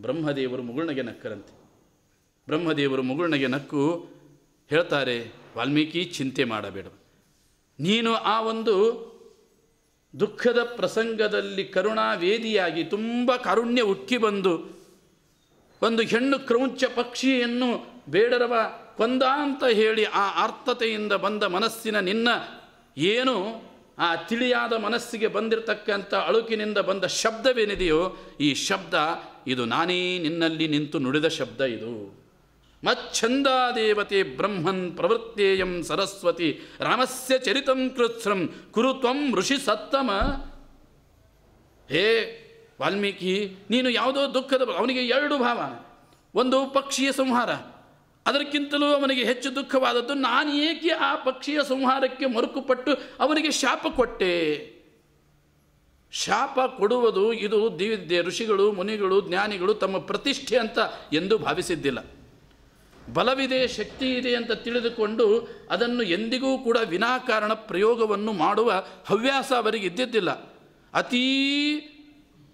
ಬ್ರಹ್ಮದೇವರು ಮುಗುಳ್ನಗೆ ನಕ್ಕರಂತೆ. ಬ್ರಹ್ಮದೇವರು ಮುಗುಳ್ನಗೆ ನಕ್ಕು ಹೇಳ್ತಾರೆ, ವಾಲ್ಮೀಕಿ ಚಿಂತೆ ಮಾಡಬೇಡ. ನೀನು ಆ ಒಂದು ದುಃಖದ ಪ್ರಸಂಗದಲ್ಲಿ ಕರುಣಾವೇದಿಯಾಗಿ ತುಂಬ ಕಾರುಣ್ಯ ಉಕ್ಕಿ ಬಂದು ಒಂದು ಹೆಣ್ಣು ಕ್ರೌಂಚ ಪಕ್ಷಿಯನ್ನು ಬೇಡರವ ಕೊಂದ ಅಂತ ಹೇಳಿ ಆ ಆರ್ತತೆಯಿಂದ ಬಂದ ಮನಸ್ಸಿನ ನಿನ್ನ ಏನು ಆ ತಿಳಿಯಾದ ಮನಸ್ಸಿಗೆ ಬಂದಿರತಕ್ಕಂಥ ಅಳುಕಿನಿಂದ ಬಂದ ಶಬ್ದವೇನಿದೆಯೋ ಈ ಶಬ್ದ ಇದು ನಾನೇ ನಿನ್ನಲ್ಲಿ ನಿಂತು ನುಡಿದ ಶಬ್ದ ಇದು. ಮಚ್ಛಂದಾದೇವತೆ ಬ್ರಹ್ಮನ್ ಪ್ರವೃತ್ತೇಯಂ ಸರಸ್ವತಿ ರಾಮಸ್ಯ ಚರಿತಂ ಕೃತ್ಸ್ರಂ ಕುರುತ್ವಂ ಋಷಿ ಸತ್ತಮ. ಹೇ ವಾಲ್ಮೀಕಿ, ನೀನು ಯಾವುದೋ ದುಃಖದ ಅವನಿಗೆ ಎರಡು ಭಾವ. ಒಂದು ಪಕ್ಷಿಯ ಸಂಹಾರ. ಅದಕ್ಕಿಂತಲೂ ಅವನಿಗೆ ಹೆಚ್ಚು ದುಃಖವಾದದ್ದು ನಾನು ಏಕೆ ಆ ಪಕ್ಷಿಯ ಸಂಹಾರಕ್ಕೆ ಮರುಕುಪಟ್ಟು ಅವನಿಗೆ ಶಾಪ ಕೊಟ್ಟೆ? ಶಾಪ ಕೊಡುವುದು ಇದು ದಿವ್ಯ ಋಷಿಗಳು, ಮುನಿಗಳು, ಜ್ಞಾನಿಗಳು ತಮ್ಮ ಪ್ರತಿಷ್ಠೆ ಅಂತ ಎಂದು ಭಾವಿಸಿದ್ದಿಲ್ಲ. ಬಲವಿದೆ, ಶಕ್ತಿ ಇದೆ ಅಂತ ತಿಳಿದುಕೊಂಡು ಅದನ್ನು ಎಂದಿಗೂ ಕೂಡ ವಿನಾಕಾರಣ ಪ್ರಯೋಗವನ್ನು ಮಾಡುವ ಹವ್ಯಾಸ ಅವರಿಗೆ ಇದ್ದಿದ್ದಿಲ್ಲ. ಅತೀ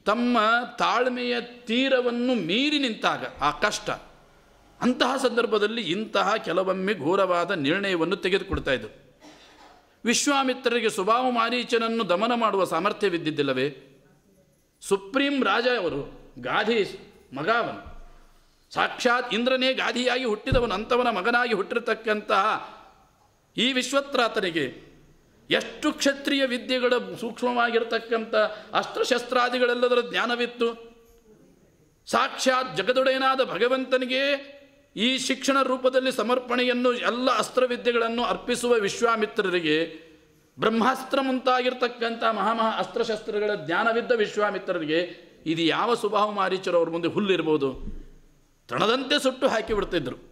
ತಮ್ಮ ತಾಳ್ಮೆಯ ತೀರವನ್ನು ಮೀರಿ ನಿಂತಾಗ ಆ ಕಷ್ಟ. ಅಂತಹ ಸಂದರ್ಭದಲ್ಲಿ ಇಂತಹ ಕೆಲವೊಮ್ಮೆ ಘೋರವಾದ ನಿರ್ಣಯವನ್ನು ತೆಗೆದುಕೊಡ್ತಾ ಇದ್ದರು. ವಿಶ್ವಾಮಿತ್ರರಿಗೆ ಸುಭಾವ ಮಾರೀಚನನ್ನು ದಮನ ಮಾಡುವ ಸಾಮರ್ಥ್ಯವಿದ್ದಿದ್ದಿಲ್ಲವೇ? ಸುಪ್ರೀಂ ರಾಜ ಅವರು ಗಾಧೀಶ್ ಮಗ ಅವನು ಸಾಕ್ಷಾತ್ ಇಂದ್ರನೇ ಗಾಧಿಯಾಗಿ ಹುಟ್ಟಿದವನು ಅಂಥವನ ಮಗನಾಗಿ ಹುಟ್ಟಿರತಕ್ಕಂತಹ ಈ ವಿಶ್ವತ್ರಾತನಿಗೆ ಎಷ್ಟು ಕ್ಷತ್ರಿಯ ವಿದ್ಯೆಗಳ ಸೂಕ್ಷ್ಮವಾಗಿರತಕ್ಕಂಥ ಅಸ್ತ್ರಶಸ್ತ್ರಾದಿಗಳೆಲ್ಲದರ ಜ್ಞಾನವಿತ್ತು. ಸಾಕ್ಷಾತ್ ಜಗದೊಡೆಯನಾದ ಭಗವಂತನಿಗೆ ಈ ಶಿಕ್ಷಣ ರೂಪದಲ್ಲಿ ಸಮರ್ಪಣೆಯನ್ನು, ಎಲ್ಲ ಅಸ್ತ್ರವಿದ್ಯೆಗಳನ್ನು ಅರ್ಪಿಸುವ ವಿಶ್ವಾಮಿತ್ರರಿಗೆ, ಬ್ರಹ್ಮಾಸ್ತ್ರ ಮುಂತಾಗಿರ್ತಕ್ಕಂಥ ಮಹಾಮಹಾ ಅಸ್ತ್ರಶಸ್ತ್ರಗಳ ಜ್ಞಾನವಿದ್ದ ವಿಶ್ವಾಮಿತ್ರರಿಗೆ, ಇದು ಯಾವ ಸುಭಾವ ಮಾರೀಚರು ಅವ್ರ ಮುಂದೆ ಹುಲ್ಲಿರ್ಬೋದು? ತಣದಂತೆ ಸುಟ್ಟು ಹಾಕಿಬಿಡ್ತಿದ್ರು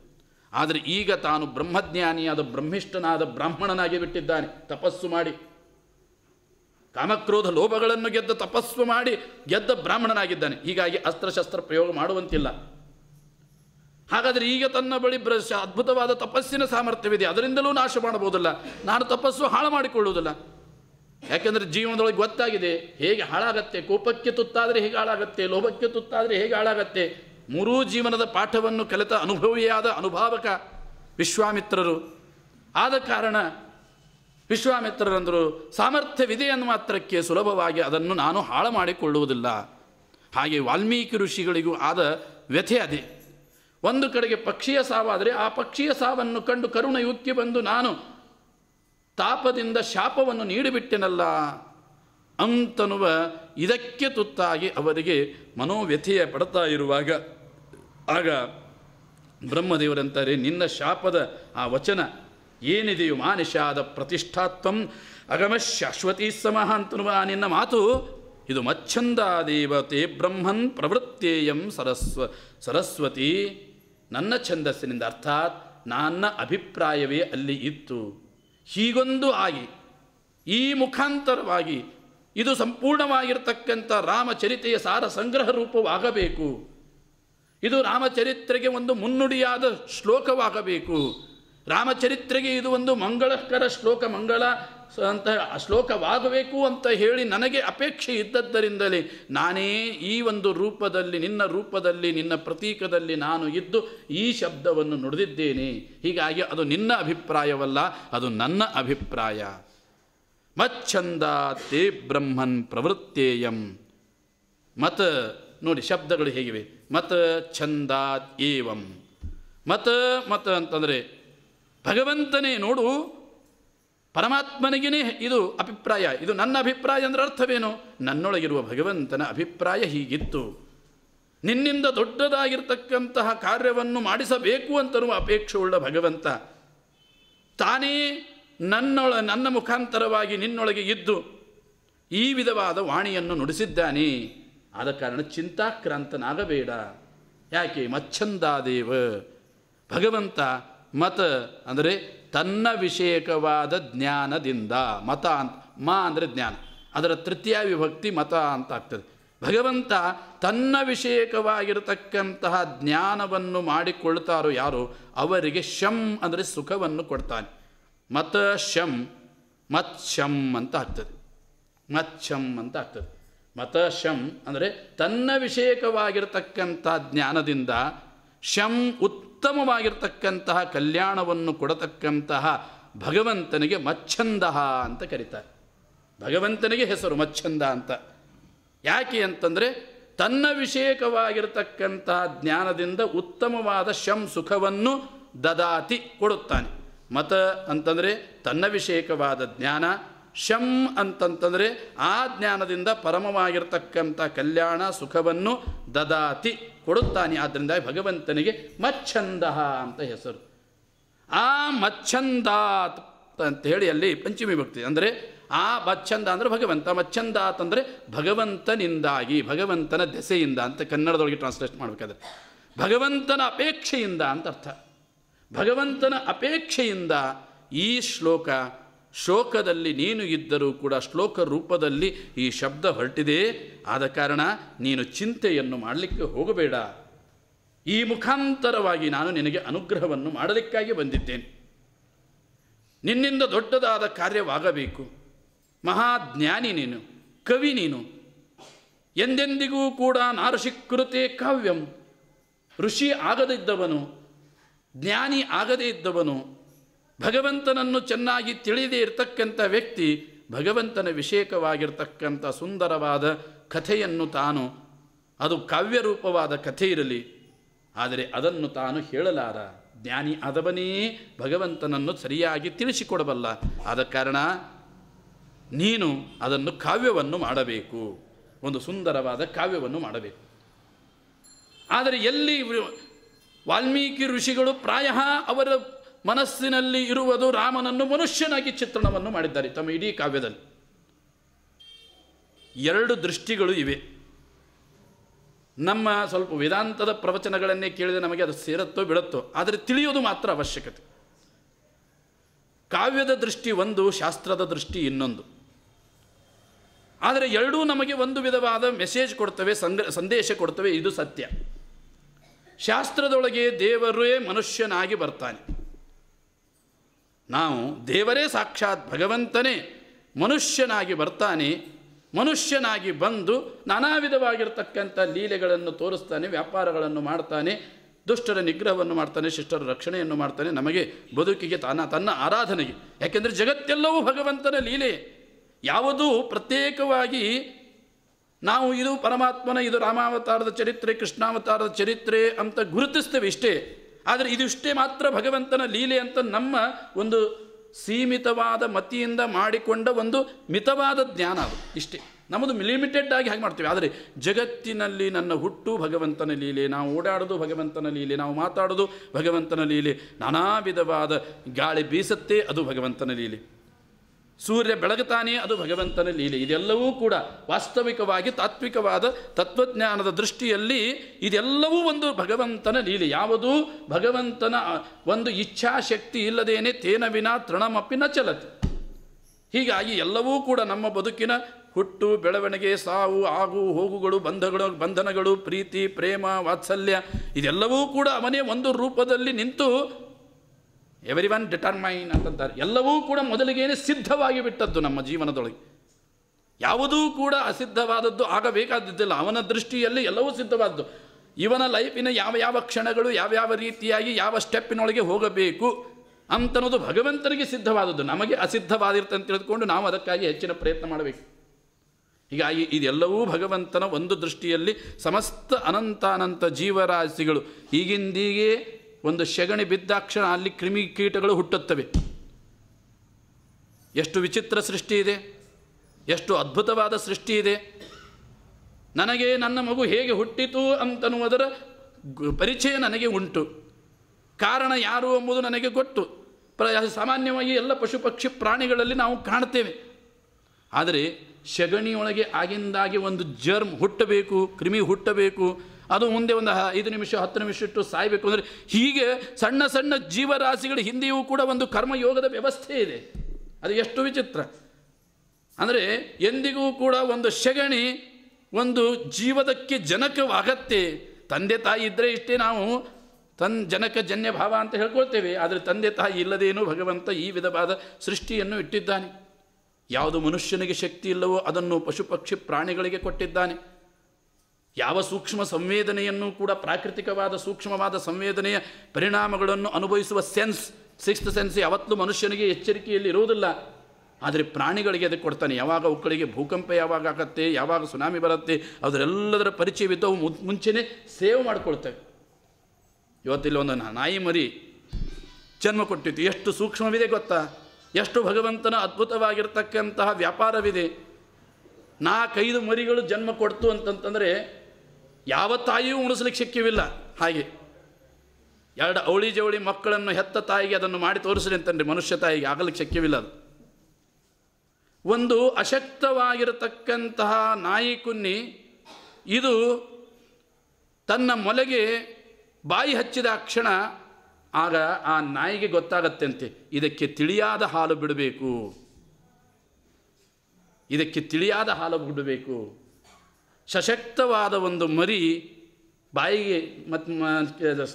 ಆದರೆ ಈಗ ತಾನು ಬ್ರಹ್ಮಜ್ಞಾನಿಯಾದ ಬ್ರಹ್ಮಿಷ್ಠನಾದ ಬ್ರಾಹ್ಮಣನಾಗಿ ಬಿಟ್ಟಿದ್ದಾನೆ. ತಪಸ್ಸು ಮಾಡಿ. ಕಾಮಕ್ರೋಧ ಲೋಭಗಳನ್ನು ಗೆದ್ದ ತಪಸ್ಸು ಮಾಡಿ ಗೆದ್ದ ಬ್ರಾಹ್ಮಣನಾಗಿದ್ದಾನೆ. ಹೀಗಾಗಿ ಅಸ್ತ್ರಶಸ್ತ್ರ ಪ್ರಯೋಗ ಮಾಡುವಂತಿಲ್ಲ. ಹಾಗಾದರೆ ಈಗ ತನ್ನ ಬಳಿ ಅದ್ಭುತವಾದ ತಪಸ್ಸಿನ ಸಾಮರ್ಥ್ಯವಿದೆ. ಅದರಿಂದಲೂ ನಾಶ ಮಾಡಬಹುದಲ್ಲ. ನಾನು ತಪಸ್ಸು ಹಾಳು ಮಾಡಿಕೊಳ್ಳುವುದಿಲ್ಲ. ಯಾಕೆಂದರೆ ಜೀವನದೊಳಗೆ ಗೊತ್ತಾಗಿದೆ ಹೇಗೆ ಹಾಳಾಗತ್ತೆ, ಕೋಪಕ್ಕೆ ತುತ್ತಾದರೆ ಹೇಗೆ ಹಾಳಾಗತ್ತೆ, ಲೋಭಕ್ಕೆ ತುತ್ತಾದರೆ ಹೇಗೆ ಹಾಳಾಗತ್ತೆ ಮೂರೂ ಜೀವನದ ಪಾಠವನ್ನು ಕಲಿತ ಅನುಭವಿಯಾದ ಅನುಭಾವಕ ವಿಶ್ವಾಮಿತ್ರರು. ಆದ ಕಾರಣ ವಿಶ್ವಾಮಿತ್ರರಂದರು ಸಾಮರ್ಥ್ಯವಿದೆ ಅನ್ನೋ ಮಾತ್ರಕ್ಕೆ ಸುಲಭವಾಗಿ ಅದನ್ನು ನಾನು ಹಾಳು ಮಾಡಿಕೊಳ್ಳುವುದಿಲ್ಲ. ಹಾಗೆ ವಾಲ್ಮೀಕಿ ಋಷಿಗಳಿಗೂ ಆದ ವ್ಯಥೆ ಅದೇ. ಒಂದು ಕಡೆಗೆ ಪಕ್ಷಿಯ ಸಾವಾದರೆ ಆ ಪಕ್ಷಿಯ ಸಾವನ್ನು ಕಂಡು ಕರುಣಯುಕ್ತಿ ಬಂದು ನಾನು ತಾಪದಿಂದ ಶಾಪವನ್ನು ನೀಡಿಬಿಟ್ಟೆನಲ್ಲ. ಅಂತನ್ನುವ ಇದಕ್ಕೆ ತುತ್ತಾಗಿ ಅವರಿಗೆ ಮನೋವ್ಯಥೆಯ ಪಡ್ತಾ ಇರುವಾಗ ಬ್ರಹ್ಮದೇವರಂತಾರೆ, ನಿನ್ನ ಶಾಪದ ಆ ವಚನ ಏನಿದೆಯೋ ಮಾನಿಷಾದ ಪ್ರತಿಷ್ಠಾತ್ವಂ ಅಗಮ ಶಾಶ್ವತಿ ಸಮಹ ಅಂತನ್ನುವ ನಿನ್ನ ಮಾತು, ಇದು ಮಚ್ಛಂದ ದೇವತೆ ಬ್ರಹ್ಮನ್ ಪ್ರವೃತ್ತೇಯಂ ಸರಸ್ವ, ಸರಸ್ವತಿ, ನನ್ನ ಛಂದಸ್ಸಿನಿಂದ ಅರ್ಥಾತ್ ನನ್ನ ಅಭಿಪ್ರಾಯವೇ ಅಲ್ಲಿ ಇತ್ತು. ಹೀಗೊಂದು ಆಗಿ, ಈ ಮುಖಾಂತರವಾಗಿ ಇದು ಸಂಪೂರ್ಣವಾಗಿರ್ತಕ್ಕಂಥ ರಾಮಚರಿತೆಯ ಸಾರ ಸಂಗ್ರಹ ರೂಪವಾಗಬೇಕು. ಇದು ರಾಮಚರಿತ್ರೆಗೆ ಒಂದು ಮುನ್ನುಡಿಯಾದ ಶ್ಲೋಕವಾಗಬೇಕು. ರಾಮಚರಿತ್ರೆಗೆ ಇದು ಒಂದು ಮಂಗಳಕರ ಶ್ಲೋಕ, ಮಂಗಳ ಅಂತ ಶ್ಲೋಕವಾಗಬೇಕು ಅಂತ ಹೇಳಿ ನನಗೆ ಅಪೇಕ್ಷೆ ಇದ್ದದ್ದರಿಂದಲೇ ನಾನೇ ಈ ಒಂದು ರೂಪದಲ್ಲಿ, ನಿನ್ನ ರೂಪದಲ್ಲಿ, ನಿನ್ನ ಪ್ರತೀಕದಲ್ಲಿ ನಾನು ಇದ್ದು ಈ ಶಬ್ದವನ್ನು ನುಡಿದಿದ್ದೇನೆ. ಹೀಗಾಗಿ ಅದು ನಿನ್ನ ಅಭಿಪ್ರಾಯವಲ್ಲ, ಅದು ನನ್ನ ಅಭಿಪ್ರಾಯ. ಮಚ್ಛಂದ ತೇ ಬ್ರಹ್ಮನ್ ಪ್ರವೃತ್ತೇಯಂ. ಮತ ನೋಡಿ ಶಬ್ದಗಳು ಹೇಗಿವೆ? ಮತ ಛಂದಾತ್ ಏವಂ. ಮತ ಮತ ಅಂತಂದರೆ ಭಗವಂತನೇ ನೋಡು ಪರಮಾತ್ಮನಿಗೇ ಇದು ಅಭಿಪ್ರಾಯ. ಇದು ನನ್ನ ಅಭಿಪ್ರಾಯ ಅಂದರೆ ಅರ್ಥವೇನು? ನನ್ನೊಳಗಿರುವ ಭಗವಂತನ ಅಭಿಪ್ರಾಯ ಹೀಗಿತ್ತು. ನಿನ್ನಿಂದ ದೊಡ್ಡದಾಗಿರ್ತಕ್ಕಂತಹ ಕಾರ್ಯವನ್ನು ಮಾಡಿಸಬೇಕು ಅಂತರುವ ಅಪೇಕ್ಷೆ ಉಳ್ಳ ಭಗವಂತ. ತಾನೇ ನನ್ನೊಳ, ನನ್ನ ಮುಖಾಂತರವಾಗಿ ನಿನ್ನೊಳಗೆ ಇದ್ದು ಈ ವಿಧವಾದ ವಾಣಿಯನ್ನು ನುಡಿಸಿದ್ದಾನೆ. ಆದ ಕಾರಣ ಚಿಂತಾಕ್ರಾಂತನಾಗಬೇಡ. ಯಾಕೆ? ಮಚ್ಛಂದಾದೇವ ಭಗವಂತ ಮತ ಅಂದರೆ ತನ್ನ ವಿಷಯಕವಾದ ಜ್ಞಾನದಿಂದ, ಮತ ಅಂತ, ಮಾ ಅಂದರೆ ಜ್ಞಾನ. ಅದರ ತೃತೀಯ ವಿಭಕ್ತಿ ಮತ ಅಂತ ಆಗ್ತದೆ. ಭಗವಂತ ತನ್ನ ವಿಷಯಕವಾಗಿರತಕ್ಕಂತಹ ಜ್ಞಾನವನ್ನು ಮಾಡಿಕೊಳ್ತಾರೋ ಯಾರು ಅವರಿಗೆ ಶಂ ಅಂದರೆ ಸುಖವನ್ನು ಕೊಡ್ತಾನೆ. ಮತ ಶಂ ಮತ್ ಶಂ ಅಂತ ಆಗ್ತದೆ. ಶಂ ಅಂತ ಆಗ್ತದೆ. ಮತ ಶಂ ಅಂದರೆ ತನ್ನ ವಿಷಯಕವಾಗಿರ್ತಕ್ಕಂಥ ಜ್ಞಾನದಿಂದ ಶಂ ಉತ್ತಮವಾಗಿರ್ತಕ್ಕಂತಹ ಕಲ್ಯಾಣವನ್ನು ಕೊಡತಕ್ಕಂತಹ ಭಗವಂತನಿಗೆ ಮಚ್ಛಂದ ಅಂತ ಕರೀತಾರೆ. ಭಗವಂತನಿಗೆ ಹೆಸರು ಮಚ್ಛಂದ ಅಂತ. ಯಾಕೆ ಅಂತಂದರೆ ತನ್ನ ವಿಷಯಕವಾಗಿರತಕ್ಕಂತಹ ಜ್ಞಾನದಿಂದ ಉತ್ತಮವಾದ ಶಂ ಸುಖವನ್ನು ದದಾತಿ ಕೊಡುತ್ತಾನೆ. ಮತ ಅಂತಂದರೆ ತನ್ನ ವಿಷಯಕವಾದ ಜ್ಞಾನ ಶಂ ಅಂತಂತಂದರೆ ಆ ಜ್ಞಾನದಿಂದ ಪರಮವಾಗಿರ್ತಕ್ಕಂಥ ಕಲ್ಯಾಣ ಸುಖವನ್ನು ದದಾತಿ, ಕೊಡುತ್ತಾನೆ. ಆದ್ದರಿಂದ ಭಗವಂತನಿಗೆ ಮಚ್ಛಂದ ಅಂತ ಹೆಸರು. ಆ ಮಚ್ಛಂದಾತ್ ಅಂತ ಹೇಳಿ ಅಲ್ಲಿ ಪಂಚಮಿ ಭಕ್ತಿ, ಅಂದರೆ ಆ ಮಚ್ಛಂದ ಅಂದರೆ ಭಗವಂತ ಮಚ್ಛಂದಾತ್ ಅಂದರೆ ಭಗವಂತನಿಂದಾಗಿ, ಭಗವಂತನ ದೆಸೆಯಿಂದ ಅಂತ ಕನ್ನಡದೊಳಗೆ ಟ್ರಾನ್ಸ್ಲೇಟ್ ಮಾಡಬೇಕಾದ್ರೆ. ಭಗವಂತನ ಅಪೇಕ್ಷೆಯಿಂದ ಅಂತ ಅರ್ಥ. ಭಗವಂತನ ಅಪೇಕ್ಷೆಯಿಂದ ಈ ಶ್ಲೋಕ ಶ್ಲೋಕದಲ್ಲಿ ನೀನು ಇದ್ದರೂ ಕೂಡ ಶ್ಲೋಕ ರೂಪದಲ್ಲಿ ಈ ಶಬ್ದ ಹೊರಟಿದೆ. ಆದ ಕಾರಣ ನೀನು ಚಿಂತೆಯನ್ನು ಮಾಡಲಿಕ್ಕೆ ಹೋಗಬೇಡ. ಈ ಮುಖಾಂತರವಾಗಿ ನಾನು ನಿನಗೆ ಅನುಗ್ರಹವನ್ನು ಮಾಡಲಿಕ್ಕಾಗಿ ಬಂದಿದ್ದೇನೆ. ನಿನ್ನಿಂದ ದೊಡ್ಡದಾದ ಕಾರ್ಯವಾಗಬೇಕು. ಮಹಾಜ್ಞಾನಿ ನೀನು, ಕವಿ ನೀನು. ಎಂದೆಂದಿಗೂ ಕೂಡ ನಾರಸಿಕೃತೆ ಕಾವ್ಯಂ. ಋಷಿ ಆಗದಿದ್ದವನು ಜ್ಞಾನಿ ಆಗದೇ ಇದ್ದವನು. ಭಗವಂತನನ್ನು ಚೆನ್ನಾಗಿ ತಿಳಿದೇ ಇರತಕ್ಕಂಥ ವ್ಯಕ್ತಿ ಭಗವಂತನ ವಿಷಯಕವಾಗಿರ್ತಕ್ಕಂಥ ಸುಂದರವಾದ ಕಥೆಯನ್ನು ತಾನು, ಅದು ಕಾವ್ಯರೂಪವಾದ ಕಥೆ ಇರಲಿ, ಆದರೆ ಅದನ್ನು ತಾನು ಹೇಳಲಾರ. ಜ್ಞಾನಿ ಆದವನೇ ಭಗವಂತನನ್ನು ಸರಿಯಾಗಿ ತಿಳಿಸಿಕೊಡಬಲ್ಲ. ಆದ ಕಾರಣ ನೀನು ಅದನ್ನು ಕಾವ್ಯವನ್ನು ಮಾಡಬೇಕು, ಒಂದು ಸುಂದರವಾದ ಕಾವ್ಯವನ್ನು ಮಾಡಬೇಕು. ಆದರೆ ಎಲ್ಲಿ ವಾಲ್ಮೀಕಿ ಋಷಿಗಳು ಪ್ರಾಯ ಅವರ ಮನಸ್ಸಿನಲ್ಲಿ ಇರುವುದು ರಾಮನನ್ನು ಮನುಷ್ಯನಾಗಿ ಚಿತ್ರಣವನ್ನು ಮಾಡಿದ್ದಾರೆ. ತಮ್ಮ ಇಡೀ ಕಾವ್ಯದಲ್ಲಿ. ಎರಡು ದೃಷ್ಟಿಗಳು ಇವೆ. ನಮ್ಮ ಸ್ವಲ್ಪ ವೇದಾಂತದ ಪ್ರವಚನಗಳನ್ನೇ ಕೇಳಿದರೆ ನಮಗೆ ಅದು ಸೇರುತ್ತೋ ಬಿಡುತ್ತೋ ಆದರೆ ತಿಳಿಯೋದು ಮಾತ್ರ ಅವಶ್ಯಕತೆ. ಕಾವ್ಯದ ದೃಷ್ಟಿ ಒಂದು, ಶಾಸ್ತ್ರದ ದೃಷ್ಟಿ ಇನ್ನೊಂದು. ಆದರೆ ಎರಡೂ ನಮಗೆ ಒಂದು ವಿಧವಾದ ಮೆಸೇಜ್ ಕೊಡ್ತವೆ ಸಂದೇಶ ಕೊಡ್ತವೆ, ಇದು ಸತ್ಯ. ಶಾಸ್ತ್ರದೊಳಗೆ ದೇವರೇ ಮನುಷ್ಯನಾಗಿ ಬರ್ತಾನೆ. ನಾವು ದೇವರೇ ಸಾಕ್ಷಾತ್ ಭಗವಂತನೇ, ಮನುಷ್ಯನಾಗಿ ಬರ್ತಾನೆ, ಮನುಷ್ಯನಾಗಿ ಬಂದು ನಾನಾ ವಿಧವಾಗಿರ್ತಕ್ಕಂಥ ಲೀಲೆಗಳನ್ನು ತೋರಿಸ್ತಾನೆ, ವ್ಯಾಪಾರಗಳನ್ನು ಮಾಡ್ತಾನೆ, ದುಷ್ಟರ ನಿಗ್ರಹವನ್ನು ಮಾಡ್ತಾನೆ, ಶಿಷ್ಟರ ರಕ್ಷಣೆಯನ್ನು ಮಾಡ್ತಾನೆ, ನಮಗೆ ಬದುಕಿಗೆ ತಾನ ತನ್ನ ಆರಾಧನೆಗೆ. ಯಾಕೆಂದರೆ ಜಗತ್ತೆಲ್ಲವೂ ಭಗವಂತನ ಲೀಲೆ. ಯಾವುದೂ ಪ್ರತ್ಯೇಕವಾಗಿ ನಾವು ಇದು ಪರಮಾತ್ಮನ, ಇದು ರಾಮಾವತಾರದ ಚರಿತ್ರೆ, ಕೃಷ್ಣಾವತಾರದ ಚರಿತ್ರೆ ಅಂತ ಗುರುತಿಸ್ತೇವೆ ಇಷ್ಟೇ. ಆದರೆ ಇದಿಷ್ಟೇ ಮಾತ್ರ ಭಗವಂತನ ಲೀಲೆ ಅಂತ ನಮ್ಮ ಒಂದು ಸೀಮಿತವಾದ ಮತಿಯಿಂದ ಮಾಡಿಕೊಂಡ ಒಂದು ಮಿತವಾದ ಜ್ಞಾನ ಅದು, ಇಷ್ಟೇ. ನಮ್ಮದು ಲಿಮಿಟೆಡ್ ಆಗಿ ಹಾಗೆ ಮಾಡ್ತೀವಿ. ಆದರೆ ಜಗತ್ತಿನಲ್ಲಿ ನನ್ನ ಹುಟ್ಟು ಭಗವಂತನ ಲೀಲೆ, ನಾವು ಓಡಾಡೋದು ಭಗವಂತನ ಲೀಲೆ, ನಾವು ಮಾತಾಡೋದು ಭಗವಂತನ ಲೀಲೆ, ನಾನಾ ವಿಧವಾದ ಗಾಳಿ ಬೀಸತ್ತೆ ಅದು ಭಗವಂತನ ಲೀಲೆ. ಸೂರ್ಯ ಬೆಳಗುತ್ತಾನೆ, ಅದು ಭಗವಂತನ ಲೀಲೆ. ಇದೆಲ್ಲವೂ ಕೂಡ ವಾಸ್ತವಿಕವಾಗಿ ತಾತ್ವಿಕವಾದ ತತ್ವಜ್ಞಾನದ ದೃಷ್ಟಿಯಲ್ಲಿ ಇದೆಲ್ಲವೂ ಒಂದು ಭಗವಂತನ ಲೀಲೆ. ಯಾವುದು? ಭಗವಂತನ ಒಂದು ಇಚ್ಛಾಶಕ್ತಿ ಇಲ್ಲದೇನೆ ತೇನ ವಿನ ತೃಣಮಪ್ಪಿ ನ ಚಲತಿ ಹೀಗಾಗಿ ಎಲ್ಲವೂ ಕೂಡ ನಮ್ಮ ಬದುಕಿನ ಹುಟ್ಟು, ಬೆಳವಣಿಗೆ, ಸಾವು, ಆಗು, ಹೋಗುಗಳು, ಬಂಧಗಳು, ಬಂಧನಗಳು, ಪ್ರೀತಿ, ಪ್ರೇಮ, ವಾತ್ಸಲ್ಯ, ಇದೆಲ್ಲವೂ ಕೂಡ ಅವನೇ ಒಂದು ರೂಪದಲ್ಲಿ ನಿಂತು ಎವರಿ ಒನ್ ಡಿಟರ್ಮೈನ್ ಅಂತಂತಾರೆ. ಎಲ್ಲವೂ ಕೂಡ ಮೊದಲಿಗೇನೆ ಸಿದ್ಧವಾಗಿ ಬಿಟ್ಟದ್ದು ನಮ್ಮ ಜೀವನದೊಳಗೆ. ಯಾವುದೂ ಕೂಡ ಅಸಿದ್ಧವಾದದ್ದು ಆಗಬೇಕಾದದ್ದಿಲ್ಲ. ಅವನ ದೃಷ್ಟಿಯಲ್ಲಿ ಎಲ್ಲವೂ ಸಿದ್ಧವಾದದ್ದು ಇವನ ಲೈಫಿನ ಯಾವ ಯಾವ ಕ್ಷಣಗಳು ಯಾವ್ಯಾವ ರೀತಿಯಾಗಿ, ಯಾವ ಸ್ಟೆಪ್ಪಿನೊಳಗೆ ಹೋಗಬೇಕು ಅಂತನ್ನೋದು ಭಗವಂತನಿಗೆ ಸಿದ್ಧವಾದದ್ದು. ನಮಗೆ ಅಸಿದ್ಧವಾದಿರುತ್ತೆ ಅಂತ ತಿಳಿದುಕೊಂಡು ನಾವು ಅದಕ್ಕಾಗಿ ಹೆಚ್ಚಿನ ಪ್ರಯತ್ನ ಮಾಡಬೇಕು. ಹೀಗಾಗಿ ಇದೆಲ್ಲವೂ ಭಗವಂತನ ಒಂದು ದೃಷ್ಟಿಯಲ್ಲಿ ಸಮಸ್ತ ಅನಂತಾನಂತ ಜೀವರಾಶಿಗಳು. ಈಗಿಂದೀಗೆ ಒಂದು ಶಗಣಿ ಬಿದ್ದಾಕ್ಷಣ ಅಲ್ಲಿ ಕ್ರಿಮಿ ಕೀಟಗಳು ಹುಟ್ಟುತ್ತವೆ. ಎಷ್ಟು ವಿಚಿತ್ರ ಸೃಷ್ಟಿ ಇದೆ, ಎಷ್ಟು ಅದ್ಭುತವಾದ ಸೃಷ್ಟಿ ಇದೆ. ನನಗೆ ನನ್ನ ಮಗು ಹೇಗೆ ಹುಟ್ಟಿತು ಅಂತನ್ನುವುದರ ಪರಿಚಯ ನನಗೆ ಉಂಟು. ಕಾರಣ ಯಾರು ಎಂಬುದು ನನಗೆ ಗೊತ್ತು. ಪ್ರ ಸಾಮಾನ್ಯವಾಗಿ ಎಲ್ಲ ಪಶು ಪಕ್ಷಿ ಪ್ರಾಣಿಗಳಲ್ಲಿ ನಾವು ಕಾಣ್ತೇವೆ. ಆದರೆ ಶಗಣಿಯೊಳಗೆ ಆಗಿಂದಾಗಿ ಒಂದು ಜರ್ಮ್ ಹುಟ್ಟಬೇಕು, ಕ್ರಿಮಿ ಹುಟ್ಟಬೇಕು ಅದು ಮುಂದೆ ಒಂದು ಐದು ನಿಮಿಷ, ಹತ್ತು ನಿಮಿಷ ಇಟ್ಟು ಸಾಯಬೇಕು ಅಂದರೆ ಹೀಗೆ ಸಣ್ಣ ಸಣ್ಣ ಜೀವರಾಶಿಗಳ ಹಿಂದೆಯೂ ಕೂಡ ಒಂದು ಕರ್ಮಯೋಗದ ವ್ಯವಸ್ಥೆ ಇದೆ. ಅದು ಎಷ್ಟು ವಿಚಿತ್ರ. ಅಂದರೆ ಎಂದಿಗೂ ಕೂಡ ಒಂದು ಶಗಣಿ ಒಂದು ಜೀವದಕ್ಕೆ ಜನಕವಾಗತ್ತೆ. ತಂದೆ ತಾಯಿ ಇದ್ದರೆ ಇಷ್ಟೇ ನಾವು ತನ್ ಜನಕ ಜನ್ಯ ಭಾವ ಅಂತ ಹೇಳ್ಕೊಳ್ತೇವೆ. ಆದರೆ ತಂದೆ ತಾಯಿ ಇಲ್ಲದೇನೂ ಭಗವಂತ ಈ ವಿಧವಾದ ಸೃಷ್ಟಿಯನ್ನು ಇಟ್ಟಿದ್ದಾನೆ. ಯಾವುದು ಮನುಷ್ಯನಿಗೆ ಶಕ್ತಿ ಇಲ್ಲವೋ ಅದನ್ನು ಪಶು ಪಕ್ಷಿ ಪ್ರಾಣಿಗಳಿಗೆ ಕೊಟ್ಟಿದ್ದಾನೆ. ಯಾವ ಸೂಕ್ಷ್ಮ ಸಂವೇದನೆಯನ್ನು ಕೂಡ ಪ್ರಾಕೃತಿಕವಾದ ಸೂಕ್ಷ್ಮವಾದ ಸಂವೇದನೆಯ ಪರಿಣಾಮಗಳನ್ನು ಅನುಭವಿಸುವ ಸೆನ್ಸ್, ಸಿಕ್ಸ್ತ್ ಸೆನ್ಸ್ ಯಾವತ್ತೂ ಮನುಷ್ಯನಿಗೆ ಎಚ್ಚರಿಕೆಯಲ್ಲಿ ಇರುವುದಿಲ್ಲ. ಆದರೆ ಪ್ರಾಣಿಗಳಿಗೆ ಅದಕ್ಕೆ ಕೊಡ್ತಾನೆ. ಯಾವಾಗ ಅವುಗಳಿಗೆ ಭೂಕಂಪ ಯಾವಾಗ ಆಗತ್ತೆ, ಯಾವಾಗ ಸುನಾಮಿ ಬರುತ್ತೆ, ಅದರೆಲ್ಲದರ ಪರಿಚಯವಿದ್ದು ಮುನ್- ಮುಂಚೆನೇ ಸೇವ್ ಮಾಡಿಕೊಳ್ತವೆ. ಇವತ್ತಿಲ್ಲಿ ಒಂದು ನಾಯಿ ಮರಿ ಜನ್ಮ ಕೊಟ್ಟಿತ್ತು. ಎಷ್ಟು ಸೂಕ್ಷ್ಮವಿದೆ ಗೊತ್ತಾ? ಎಷ್ಟು ಭಗವಂತನ ಅದ್ಭುತವಾಗಿರ್ತಕ್ಕಂತಹ ವ್ಯಾಪಾರವಿದೆ. ನಾಲ್ಕೈದು ಮರಿಗಳು ಜನ್ಮ ಕೊಡ್ತು ಅಂತಂತಂದರೆ ಯಾವ ತಾಯಿಯೂ ಉಣಿಸ್ಲಿಕ್ಕೆ ಶಕ್ಯವಿಲ್ಲ. ಹಾಗೆ ಎರಡು ಅವಳಿ ಜವಳಿ ಮಕ್ಕಳನ್ನು ಹೆತ್ತ ತಾಯಿಗೆ ಅದನ್ನು ಮಾಡಿ ತೋರಿಸ್ರಿ ಅಂತಂದ್ರೆ ಮನುಷ್ಯ ತಾಯಿಗೆ ಆಗಲಿಕ್ಕೆ ಶಕ್ಯವಿಲ್ಲ ಅದು. ಒಂದು ಅಶಕ್ತವಾಗಿರತಕ್ಕಂತಹ ನಾಯಿ ಕುನ್ನಿ, ಇದು ತನ್ನ ಮೊಲೆಗೆ ಬಾಯಿ ಹಚ್ಚಿದ ಕ್ಷಣ ಆಗ ಆ ನಾಯಿಗೆ ಗೊತ್ತಾಗತ್ತಂತೆ, ಇದಕ್ಕೆ ತಿಳಿಯಾದ ಹಾಲು ಬಿಡಬೇಕು. ಇದಕ್ಕೆ ತಿಳಿಯಾದ ಹಾಲು ಬಿಡಬೇಕು. ಸಶಕ್ತವಾದ ಒಂದು ಮರಿ ಬಾಯಿಗೆ ಮತ್ತು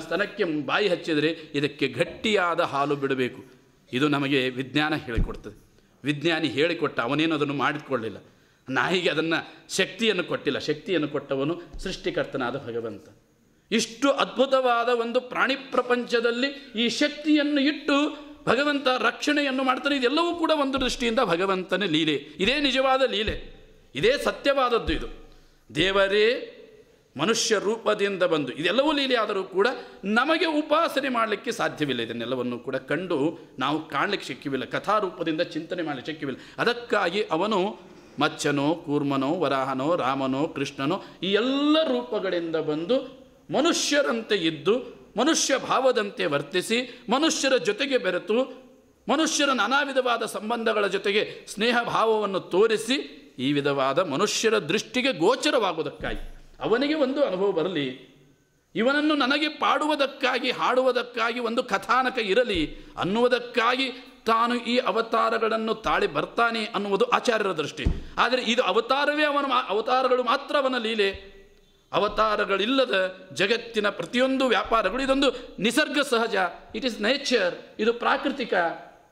ಸ್ತನಕ್ಕೆ ಬಾಯಿ ಹಚ್ಚಿದರೆ ಇದಕ್ಕೆ ಗಟ್ಟಿಯಾದ ಹಾಲು ಬಿಡಬೇಕು. ಇದು ನಮಗೆ ವಿಜ್ಞಾನ ಹೇಳಿಕೊಡ್ತದೆ. ವಿಜ್ಞಾನಿ ಹೇಳಿಕೊಟ್ಟ, ಅವನೇನು ಅದನ್ನು ಮಾಡಿಕೊಳ್ಳಿಲ್ಲ. ನಾಯಿಗೆ ಅದನ್ನು ಶಕ್ತಿಯನ್ನು ಕೊಟ್ಟಿಲ್ಲ. ಶಕ್ತಿಯನ್ನು ಕೊಟ್ಟವನು ಸೃಷ್ಟಿಕರ್ತನಾದ ಭಗವಂತ. ಇಷ್ಟು ಅದ್ಭುತವಾದ ಒಂದು ಪ್ರಾಣಿ ಪ್ರಪಂಚದಲ್ಲಿ ಈ ಶಕ್ತಿಯನ್ನು ಇಟ್ಟು ಭಗವಂತ ರಕ್ಷಣೆಯನ್ನು ಮಾಡ್ತಾನೆ. ಇದೆಲ್ಲವೂ ಕೂಡ ಒಂದು ದೃಷ್ಟಿಯಿಂದ ಭಗವಂತನ ಲೀಲೆ. ಇದೇ ನಿಜವಾದ ಲೀಲೆ. ಇದೇ ಸತ್ಯವಾದದ್ದು ಇದು. ದೇವರೇ, ಮನುಷ್ಯ ರೂಪದಿಂದ ಬಂದು, ಇದೆಲ್ಲವೂ ಲೀಲೆ ಆದರೂ ಕೂಡ ನಮಗೆ ಉಪಾಸನೆ ಮಾಡಲಿಕ್ಕೆ ಸಾಧ್ಯವಿಲ್ಲ. ಇದನ್ನೆಲ್ಲವನ್ನು ಕೂಡ ಕಂಡು ನಾವು ಕಾಣಲಿಕ್ಕೆ ಶಕ್ಯವಿಲ್ಲ ಕಥಾರೂಪದಿಂದ ಚಿಂತನೆ ಮಾಡಲಿಕ್ಕೆ ಶಕ್ಯವಿಲ್ಲ ಅದಕ್ಕಾಗಿ ಅವನು ಮಚ್ಚನೋ, ಕೂರ್ಮನೋ, ವರಾಹನೋ, ರಾಮನೋ, ಕೃಷ್ಣನೋ, ಈ ಎಲ್ಲ ರೂಪಗಳಿಂದ ಬಂದು ಮನುಷ್ಯರಂತೆ ಇದ್ದು, ಮನುಷ್ಯ ಭಾವದಂತೆ ವರ್ತಿಸಿ, ಮನುಷ್ಯರ ಜೊತೆಗೆ ಬೆರೆತು, ಮನುಷ್ಯರ ನಾನಾ ವಿಧವಾದ ಸಂಬಂಧಗಳ ಜೊತೆಗೆ ಸ್ನೇಹ ಭಾವವನ್ನು ತೋರಿಸಿ ಈ ವಿಧವಾದ ಮನುಷ್ಯರ ದೃಷ್ಟಿಗೆ ಗೋಚರವಾಗುವುದಕ್ಕಾಗಿ. ಅವನಿಗೆ ಒಂದು ಅನುಭವ ಬರಲಿ. ಇವನನ್ನು ನನಗೆ ಪಾಡುವುದಕ್ಕಾಗಿ, ಹಾಡುವುದಕ್ಕಾಗಿ ಒಂದು ಕಥಾನಕ ಇರಲಿ. ಅನ್ನುವುದಕ್ಕಾಗಿ ತಾನು ಈ ಅವತಾರಗಳನ್ನು ತಾಳಿ ಬರ್ತಾನೆ ಅನ್ನುವುದು ಆಚಾರ್ಯರ ದೃಷ್ಟಿ. ಆದರೆ ಇದು ಅವತಾರವೇ ಅವನ ಅವತಾರಗಳು ಮಾತ್ರ ಅವನ ಲೀಲೆ. ಅವತಾರಗಳಿಲ್ಲದ ಜಗತ್ತಿನ ಪ್ರತಿಯೊಂದು ವ್ಯಾಪಾರಗಳು, ಇದೊಂದು ನಿಸರ್ಗ ಸಹಜ. ಇಟ್ ಇಸ್ ನೇಚರ್ ಇದು ಪ್ರಾಕೃತಿಕ.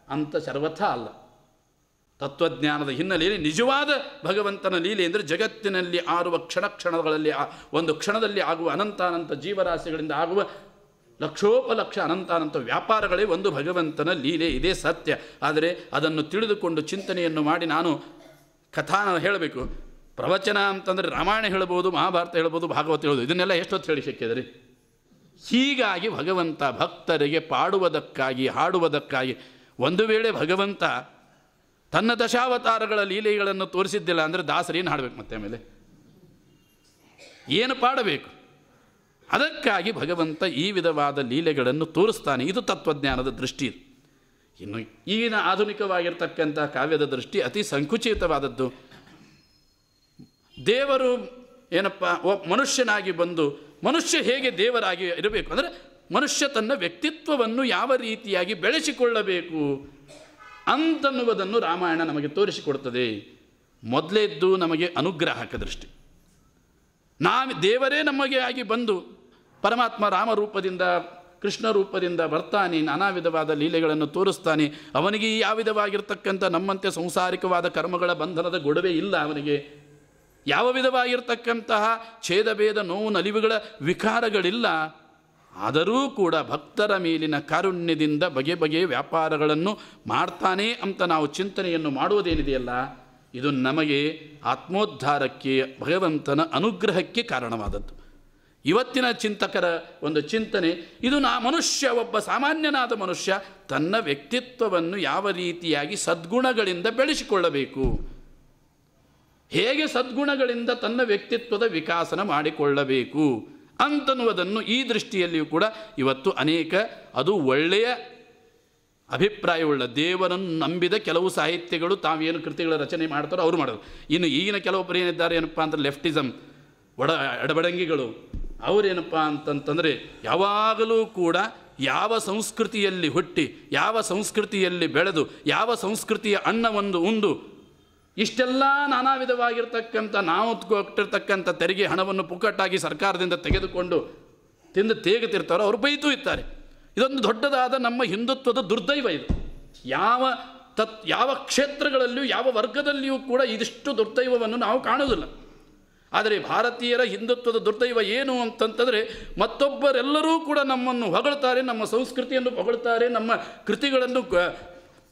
ಅಂತ ಸರ್ವಥ ಅಲ್ಲ. ತತ್ವಜ್ಞಾನದ ಹಿನ್ನೆಲೆಯಲ್ಲಿ ನಿಜವಾದ ಭಗವಂತನ ಲೀಲೆ ಅಂದರೆ ಜಗತ್ತಿನಲ್ಲಿ ಆರುವ ಕ್ಷಣ ಕ್ಷಣಗಳಲ್ಲಿ ಒಂದು ಕ್ಷಣದಲ್ಲಿ ಆಗುವ ಅನಂತಾನಂತ ಜೀವರಾಶಿಗಳಿಂದ ಆಗುವ ಲಕ್ಷೋಪಲಕ್ಷ ಅನಂತಾನಂತ ವ್ಯಾಪಾರಗಳೇ ಒಂದು ಭಗವಂತನ ಲೀಲೆ, ಇದೇ ಸತ್ಯ. ಆದರೆ ಅದನ್ನು ತಿಳಿದುಕೊಂಡು ಚಿಂತನೆಯನ್ನು ಮಾಡಿ ನಾನು ಕಥಾನ ಹೇಳಬೇಕು. ಪ್ರವಚನ ಅಂತಂದರೆ ರಾಮಾಯಣ ಹೇಳ್ಬೋದು ಮಹಾಭಾರತ ಹೇಳ್ಬೋದು ಭಾಗವತ ಹೇಳ್ಬೋದು ಇದನ್ನೆಲ್ಲ ಎಷ್ಟೊತ್ತು ಹೇಳಿ ಸಿಕ್ಕಿದೆ ಹೀಗಾಗಿ ಭಗವಂತ ಭಕ್ತರಿಗೆ ಪಾಡುವುದಕ್ಕಾಗಿ, ಹಾಡುವುದಕ್ಕಾಗಿ ಒಂದು ವೇಳೆ ಭಗವಂತ ತನ್ನ ದಶಾವತಾರಗಳ ಲೀಲೆಗಳನ್ನು ತೋರಿಸಿದ್ದಿಲ್ಲ ಅಂದರೆ ದಾಸರೇನು ಹಾಡಬೇಕು ಮತ್ತೆ ಆಮೇಲೆ? ಏನು ಪಾಡಬೇಕು? ಅದಕ್ಕಾಗಿ ಭಗವಂತ ಈ ವಿಧವಾದ ಲೀಲೆಗಳನ್ನು ತೋರಿಸ್ತಾನೆ. ಇದು ತತ್ವಜ್ಞಾನದ ದೃಷ್ಟಿ. ಇನ್ನು ಈಗಿನ ಆಧುನಿಕವಾಗಿರ್ತಕ್ಕಂಥ ಕಾವ್ಯದ ದೃಷ್ಟಿ ಅತಿ ಸಂಕುಚಿತವಾದದ್ದು. ದೇವರು ಏನಪ್ಪ ಮನುಷ್ಯನಾಗಿ ಬಂದು ಮನುಷ್ಯ ಹೇಗೆ ದೇವರಾಗಿ ಇರಬೇಕು? ಅಂದರೆ ಮನುಷ್ಯ ತನ್ನ ವ್ಯಕ್ತಿತ್ವವನ್ನು ಯಾವ ರೀತಿಯಾಗಿ ಬೆಳೆಸಿಕೊಳ್ಳಬೇಕು? ಅಂತನ್ನುವುದನ್ನು ರಾಮಾಯಣ ನಮಗೆ ತೋರಿಸಿಕೊಡ್ತದೆ ಮೊದಲೇದ್ದು ನಮಗೆ ಅನುಗ್ರಾಹಕ ದೃಷ್ಟಿ. ನಾವು ದೇವರೇ ನಮಗೆ ಆಗಿ ಬಂದು ಪರಮಾತ್ಮ ರಾಮರೂಪದಿಂದ ಕೃಷ್ಣ ರೂಪದಿಂದ ಬರ್ತಾನೆ, ನಾನಾ ವಿಧವಾದ ಲೀಲೆಗಳನ್ನು ತೋರಿಸ್ತಾನೆ. ಅವನಿಗೆ ಯಾವ ವಿಧವಾಗಿರ್ತಕ್ಕಂಥ ನಮ್ಮಂತೆ ಸಂಸಾರಿಕವಾದ ಕರ್ಮಗಳ ಬಂಧನದ ಗೊಡವೆ ಇಲ್ಲ ಅವನಿಗೆ. ಯಾವ ವಿಧವಾಗಿರ್ತಕ್ಕಂತಹ ಛೇದಭೇದ ನೋವು ನಲಿವುಗಳ ವಿಕಾರಗಳಿಲ್ಲ. ಆದರೂ ಕೂಡ ಭಕ್ತರ ಮೇಲಿನ ಕಾರುಣ್ಯದಿಂದ ಬಗೆ ಬಗೆಯ ವ್ಯಾಪಾರಗಳನ್ನು ಮಾಡ್ತಾನೆ ಅಂತ ನಾವು ಚಿಂತನೆಯನ್ನು ಮಾಡುವುದೇನಿದೆಯಲ್ಲ, ಇದು ನಮಗೆ ಆತ್ಮೋದ್ಧಾರಕ್ಕೆ, ಭಗವಂತನ ಅನುಗ್ರಹಕ್ಕೆ ಕಾರಣವಾದದ್ದು. ಇವತ್ತಿನ ಚಿಂತಕರ ಒಂದು ಚಿಂತನೆ, ಇದು ನಾ ಮನುಷ್ಯ, ಒಬ್ಬ ಸಾಮಾನ್ಯನಾದ ಮನುಷ್ಯ ತನ್ನ ವ್ಯಕ್ತಿತ್ವವನ್ನು ಯಾವ ರೀತಿಯಾಗಿ ಸದ್ಗುಣಗಳಿಂದ ಬೆಳೆಸಿಕೊಳ್ಳಬೇಕು? ಹೇಗೆ ಸದ್ಗುಣಗಳಿಂದ ತನ್ನ ವ್ಯಕ್ತಿತ್ವದ ವಿಕಾಸನ ಮಾಡಿಕೊಳ್ಳಬೇಕು? ಅಂತನ್ನುವುದನ್ನು ಈ ದೃಷ್ಟಿಯಲ್ಲಿಯೂ ಕೂಡ ಇವತ್ತು ಅನೇಕ, ಅದು ಒಳ್ಳೆಯ ಅಭಿಪ್ರಾಯವುಳ್ಳ ದೇವರನ್ನು ನಂಬಿದ ಕೆಲವು ಸಾಹಿತ್ಯಗಳು ತಾವೇನು ಕೃತಿಗಳ ರಚನೆ ಮಾಡ್ತಾರೋ ಅವರು ಮಾಡೋದು ಇನ್ನು ಈಗಿನ ಕೆಲವೊಬ್ಬರು ಏನಿದ್ದಾರೆ ಏನಪ್ಪ ಅಂದರೆ ಲೆಫ್ಟಿಸಮ್ ಒಡ ಎಡಬಡಂಗಿಗಳು ಅವರೇನಪ್ಪ ಅಂತಂತಂದರೆ ಯಾವಾಗಲೂ ಕೂಡ ಯಾವ ಸಂಸ್ಕೃತಿಯಲ್ಲಿ ಹುಟ್ಟಿ, ಯಾವ ಸಂಸ್ಕೃತಿಯಲ್ಲಿ ಬೆಳೆದು, ಯಾವ ಸಂಸ್ಕೃತಿಯ ಅನ್ನವನ್ನು ಉಂಡು ಇಷ್ಟೆಲ್ಲ ನಾನಾ ವಿಧವಾಗಿರ್ತಕ್ಕಂಥ ನಾವು ಕೊಟ್ಟಿರ್ತಕ್ಕಂಥ ತೆರಿಗೆ ಹಣವನ್ನು ಪುಕ್ಕಟ್ಟಾಗಿ ಸರ್ಕಾರದಿಂದ ತೆಗೆದುಕೊಂಡು ತಿಂದು ತೇಗುತ್ತಿರ್ತಾರೋ ಅವರು ಬೈತೂ ಇರ್ತಾರೆ ಇದೊಂದು ದೊಡ್ಡದಾದ ನಮ್ಮ ಹಿಂದುತ್ವದ ದುರ್ದೈವ ಇದು. ಯಾವ ತತ್ ಯಾವ ಕ್ಷೇತ್ರಗಳಲ್ಲಿಯೂ ಯಾವ ವರ್ಗದಲ್ಲಿಯೂ ಕೂಡ ಇದಿಷ್ಟು ದುರ್ದೈವವನ್ನು ನಾವು ಕಾಣೋದಿಲ್ಲ ಆದರೆ ಭಾರತೀಯರ ಹಿಂದುತ್ವದ ದುರ್ದೈವ ಏನು ಅಂತಂತಂದರೆ ಮತ್ತೊಬ್ಬರೆಲ್ಲರೂ ಕೂಡ ನಮ್ಮನ್ನು ಹೊಗಳ್ತಾರೆ, ನಮ್ಮ ಸಂಸ್ಕೃತಿಯನ್ನು ಹೊಗಳ್ತಾರೆ, ನಮ್ಮ ಕೃತಿಗಳನ್ನು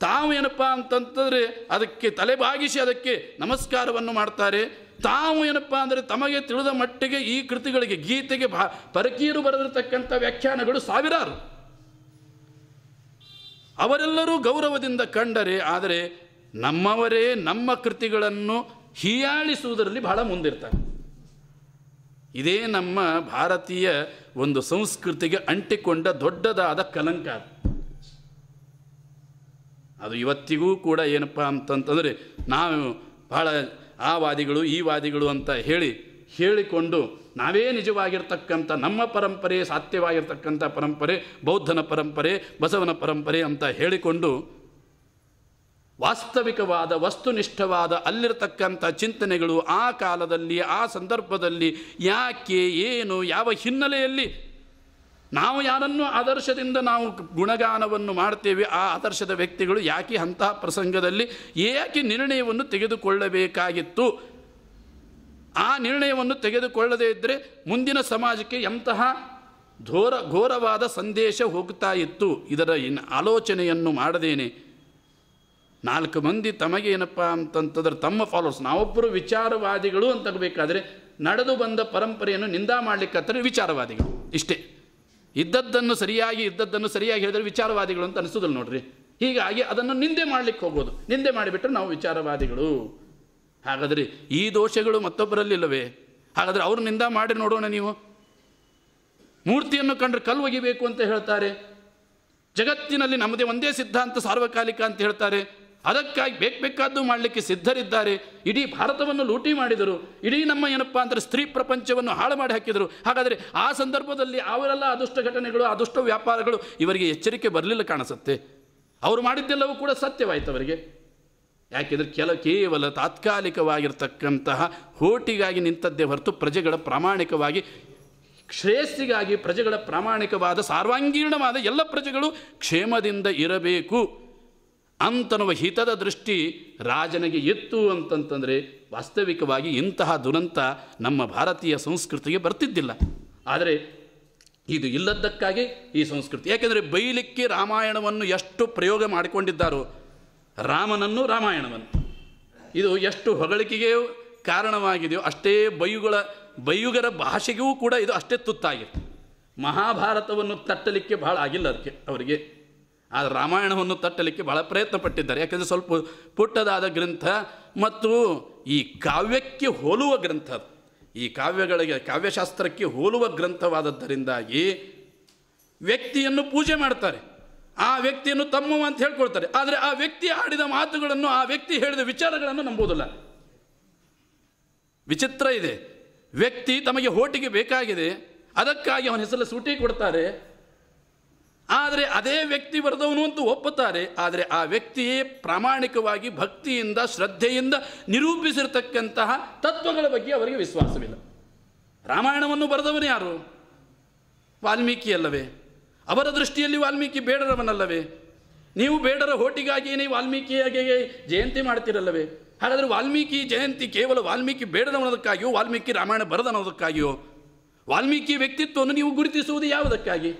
ತಾವು ಏನಪ್ಪ ಅಂತಂತಂದರೆ ಅದಕ್ಕೆ ತಲೆಬಾಗಿಸಿ ಅದಕ್ಕೆ ನಮಸ್ಕಾರವನ್ನು ಮಾಡ್ತಾರೆ. ತಾವು ಏನಪ್ಪ ಅಂದರೆ ತಮಗೆ ತಿಳಿದ ಮಟ್ಟಿಗೆ ಈ ಕೃತಿಗಳಿಗೆ ಗೀತೆಗೆ ಭಾ ಪರಕೀರು ಬರೆದಿರತಕ್ಕಂಥ ವ್ಯಾಖ್ಯಾನಗಳು ಸಾವಿರಾರು. ಅವರೆಲ್ಲರೂ ಗೌರವದಿಂದ ಕಂಡರೆ ಆದರೆ ನಮ್ಮವರೇ ನಮ್ಮ ಕೃತಿಗಳನ್ನು ಹೀಯಾಳಿಸುವುದರಲ್ಲಿ ಬಹಳ ಮುಂದಿರ್ತಾರೆ. ಇದೇ ನಮ್ಮ ಭಾರತೀಯ ಒಂದು ಸಂಸ್ಕೃತಿಗೆ ಅಂಟಿಕೊಂಡ ದೊಡ್ಡದಾದ ಕಲಂಕ ಅದು. ಇವತ್ತಿಗೂ ಕೂಡ ಏನಪ್ಪ ಅಂತಂತಂದರೆ ನಾವು ಬಹಳ ಆ ವಾದಿಗಳು, ಈ ವಾದಿಗಳು ಅಂತ ಹೇಳಿ, ಹೇಳಿಕೊಂಡು ನಾವೇ ನಿಜವಾಗಿರ್ತಕ್ಕಂಥ ನಮ್ಮ ಪರಂಪರೆ, ಸಾಧ್ಯವಾಗಿರ್ತಕ್ಕಂಥ ಪರಂಪರೆ, ಬೌದ್ಧನ ಪರಂಪರೆ, ಬಸವನ ಪರಂಪರೆ ಅಂತ ಹೇಳಿಕೊಂಡು ವಾಸ್ತವಿಕವಾದ, ವಸ್ತುನಿಷ್ಠವಾದ ಅಲ್ಲಿರತಕ್ಕಂಥ ಚಿಂತನೆಗಳು ಆ ಕಾಲದಲ್ಲಿ, ಆ ಸಂದರ್ಭದಲ್ಲಿ ಯಾಕೆ, ಏನು, ಯಾವ ಹಿನ್ನೆಲೆಯಲ್ಲಿ ನಾವು ಯಾರನ್ನು ಆದರ್ಶದಿಂದ ನಾವು ಗುಣಗಾನವನ್ನು ಮಾಡ್ತೇವೆ, ಆ ಆದರ್ಶದ ವ್ಯಕ್ತಿಗಳು ಯಾಕೆ ಅಂತಹ ಪ್ರಸಂಗದಲ್ಲಿ ಏಕೆ ನಿರ್ಣಯವನ್ನು ತೆಗೆದುಕೊಳ್ಳಬೇಕಾಗಿತ್ತು? ಆ ನಿರ್ಣಯವನ್ನು ತೆಗೆದುಕೊಳ್ಳದೇ ಇದ್ದರೆ ಮುಂದಿನ ಸಮಾಜಕ್ಕೆ ಎಂತಹ ಘೋರ, ಘೋರವಾದ ಸಂದೇಶ ಹೋಗ್ತಾ ಇತ್ತು? ಇದರ ಇನ್ ಆಲೋಚನೆಯನ್ನು ಮಾಡದೇನೆ. ನಾಲ್ಕು ಮಂದಿ ತಮಗೆ ಏನಪ್ಪ ಅಂತಂತಂದ್ರೆ ತಮ್ಮ ಫಾಲೋವರ್ಸ್ ನಾವೊಬ್ಬರು ವಿಚಾರವಾದಿಗಳು ಅಂತ ಬೇಕಾದರೆ ನಡೆದು ಬಂದ ಪರಂಪರೆಯನ್ನು ನಿಂದ ಮಾಡಲಿಕ್ಕೆ ವಿಚಾರವಾದಿಗಳು, ಇಷ್ಟೇ. ಇದ್ದದ್ದನ್ನು ಸರಿಯಾಗಿ ಇದ್ದದ್ದನ್ನು ಸರಿಯಾಗಿ ಹೇಳಿದ್ರೆ ವಿಚಾರವಾದಿಗಳು ಅಂತ ಅನಿಸೋದಿಲ್ಲ ನೋಡ್ರಿ. ಹೀಗಾಗಿ ಅದನ್ನು ನಿಂದೆ ಮಾಡಲಿಕ್ಕೆ ಹೋಗೋದು ನಿಂದೆ ಮಾಡಿಬಿಟ್ರೆ ನಾವು ವಿಚಾರವಾದಿಗಳು. ಹಾಗಾದರೆ ಈ ದೋಷಗಳು ಮತ್ತೊಬ್ಬರಲ್ಲಿಲ್ಲವೇ ಹಾಗಾದರೆ ಅವ್ರ ನಿಂದ ಮಾಡಿ ನೋಡೋಣ ನೀವು. ಮೂರ್ತಿಯನ್ನು ಕಂಡ್ರೆ ಕಲ್ಲು ಒಗಿಬೇಕು ಅಂತ ಹೇಳ್ತಾರೆ. ಜಗತ್ತಿನಲ್ಲಿ ನಮ್ಮದೇ ಒಂದೇ ಸಿದ್ಧಾಂತ ಸಾರ್ವಕಾಲಿಕ ಅಂತ ಹೇಳ್ತಾರೆ. ಅದಕ್ಕಾಗಿ ಬೇಕು ಬೇಕಾದ್ದು ಮಾಡಲಿಕ್ಕೆ ಸಿದ್ಧರಿದ್ದಾರೆ. ಇಡೀ ಭಾರತವನ್ನು ಲೂಟಿ ಮಾಡಿದರು. ಇಡೀ ನಮ್ಮ ಏನಪ್ಪ ಅಂದರೆ ಸ್ತ್ರೀ ಪ್ರಪಂಚವನ್ನು ಹಾಳು ಮಾಡಿ ಹಾಕಿದರು. ಹಾಗಾದರೆ ಆ ಸಂದರ್ಭದಲ್ಲಿ ಅವರೆಲ್ಲ ಅದೃಷ್ಟ ಘಟನೆಗಳು, ಅದುಷ್ಟ ವ್ಯಾಪಾರಗಳು ಇವರಿಗೆ ಎಚ್ಚರಿಕೆ ಬರಲಿಲ್ಲ ಕಾಣಿಸುತ್ತೆ. ಅವರು ಮಾಡಿದ್ದೆಲ್ಲವೂ ಕೂಡ ಸತ್ಯವಾಯಿತು ಅವರಿಗೆ. ಯಾಕೆಂದರೆ ಕೆಲ ಕೇವಲ ತಾತ್ಕಾಲಿಕವಾಗಿರ್ತಕ್ಕಂತಹ ಹೋಟಿಗಾಗಿ ನಿಂತದ್ದೇ ಹೊರತು ಪ್ರಜೆಗಳ ಪ್ರಾಮಾಣಿಕವಾಗಿ ಶ್ರೇಯಸ್ಸಿಗಾಗಿ ಪ್ರಜೆಗಳ ಪ್ರಾಮಾಣಿಕವಾದ ಸಾರ್ವಾಂಗೀರ್ಣವಾದ ಎಲ್ಲ ಪ್ರಜೆಗಳು ಕ್ಷೇಮದಿಂದ ಇರಬೇಕು. ಅಂತನ್ನುವ ಹಿತದ ದೃಷ್ಟಿ ರಾಜನಿಗೆ ಎತ್ತು ಅಂತಂತಂದರೆ ವಾಸ್ತವಿಕವಾಗಿ ಇಂತಹ ದುರಂತ ನಮ್ಮ ಭಾರತೀಯ ಸಂಸ್ಕೃತಿಗೆ ಬರ್ತಿದ್ದಿಲ್ಲ. ಆದರೆ ಇದು ಇಲ್ಲದ್ದಕ್ಕಾಗಿ ಈ ಸಂಸ್ಕೃತಿ, ಯಾಕೆಂದರೆ ಬೈಲಿಕ್ಕೆ ರಾಮಾಯಣವನ್ನು ಎಷ್ಟು ಪ್ರಯೋಗ ಮಾಡಿಕೊಂಡಿದ್ದಾರೋ ರಾಮನನ್ನು ರಾಮಾಯಣವನ್ನು ಇದು ಎಷ್ಟು ಹೊಗಳಿಕೆಗೆ ಕಾರಣವಾಗಿದೆಯೋ ಅಷ್ಟೇ ಬೈಯುಗಳ ಬೈಯುಗರ ಭಾಷೆಗೂ ಕೂಡ ಇದು ಅಷ್ಟೇ ತುತ್ತಾಗಿತ್ತು ಮಹಾಭಾರತವನ್ನು ತಟ್ಟಲಿಕ್ಕೆ ಬಹಳ ಆಗಿಲ್ಲ ಅದಕ್ಕೆ ಅವರಿಗೆ. ಆ ರಾಮಾಯಣವನ್ನು ತಟ್ಟಲಿಕ್ಕೆ ಬಹಳ ಪ್ರಯತ್ನ ಪಟ್ಟಿದ್ದಾರೆ ಯಾಕೆಂದರೆ ಸ್ವಲ್ಪ ಪುಟ್ಟದಾದ ಗ್ರಂಥ ಮತ್ತು ಈ ಕಾವ್ಯಕ್ಕೆ ಹೋಲುವ ಗ್ರಂಥ. ಈ ಕಾವ್ಯಗಳಿಗೆ, ಕಾವ್ಯಶಾಸ್ತ್ರಕ್ಕೆ ಹೋಲುವ ಗ್ರಂಥವಾದದ್ದರಿಂದಾಗಿ ವ್ಯಕ್ತಿಯನ್ನು ಪೂಜೆ ಮಾಡ್ತಾರೆ. ಆ ವ್ಯಕ್ತಿಯನ್ನು ತಮ್ಮ ಅಂತ ಹೇಳ್ಕೊಳ್ತಾರೆ. ಆದರೆ ಆ ವ್ಯಕ್ತಿ ಆಡಿದ ಮಾತುಗಳನ್ನು, ಆ ವ್ಯಕ್ತಿ ಹೇಳಿದ ವಿಚಾರಗಳನ್ನು ನಂಬುವುದಿಲ್ಲ. ವಿಚಿತ್ರ ಇದೆ. ವ್ಯಕ್ತಿ ತಮಗೆ ಹೋಟಿಗೆ ಬೇಕಾಗಿದೆ. ಅದಕ್ಕಾಗಿ ಅವನ ಹೆಸರು ಸೂಟಿ ಕೊಡ್ತಾರೆ. ಆದರೆ ಅದೇ ವ್ಯಕ್ತಿ ಬರೆದವನು ಅಂತ ಒಪ್ಪುತ್ತಾರೆ. ಆದರೆ ಆ ವ್ಯಕ್ತಿಯೇ ಪ್ರಾಮಾಣಿಕವಾಗಿ ಭಕ್ತಿಯಿಂದ, ಶ್ರದ್ಧೆಯಿಂದ ನಿರೂಪಿಸಿರ್ತಕ್ಕಂತಹ ತತ್ವಗಳ ಬಗ್ಗೆ ಅವರಿಗೆ ವಿಶ್ವಾಸವಿಲ್ಲ. ರಾಮಾಯಣವನ್ನು ಬರೆದವನು ಯಾರು? ವಾಲ್ಮೀಕಿ ಅಲ್ಲವೇ? ಅವರ ದೃಷ್ಟಿಯಲ್ಲಿ ವಾಲ್ಮೀಕಿ ಬೇಡರವನಲ್ಲವೇ? ನೀವು ಬೇಡರ ಹೋಟಿಗಾಗಿಯೇ ವಾಲ್ಮೀಕಿಯಾಗೆ ಜಯಂತಿ ಮಾಡ್ತಿರಲ್ಲವೇ? ಹಾಗಾದರೆ ವಾಲ್ಮೀಕಿ ಜಯಂತಿ ಕೇವಲ ವಾಲ್ಮೀಕಿ ಬೇಡದವನೋದಕ್ಕಾಗಿಯೋ ವಾಲ್ಮೀಕಿ ರಾಮಾಯಣ ಬರೆದನೋದಕ್ಕಾಗಿಯೋ? ವಾಲ್ಮೀಕಿ ವ್ಯಕ್ತಿತ್ವವನ್ನು ನೀವು ಗುರುತಿಸುವುದು ಯಾವುದಕ್ಕಾಗಿ?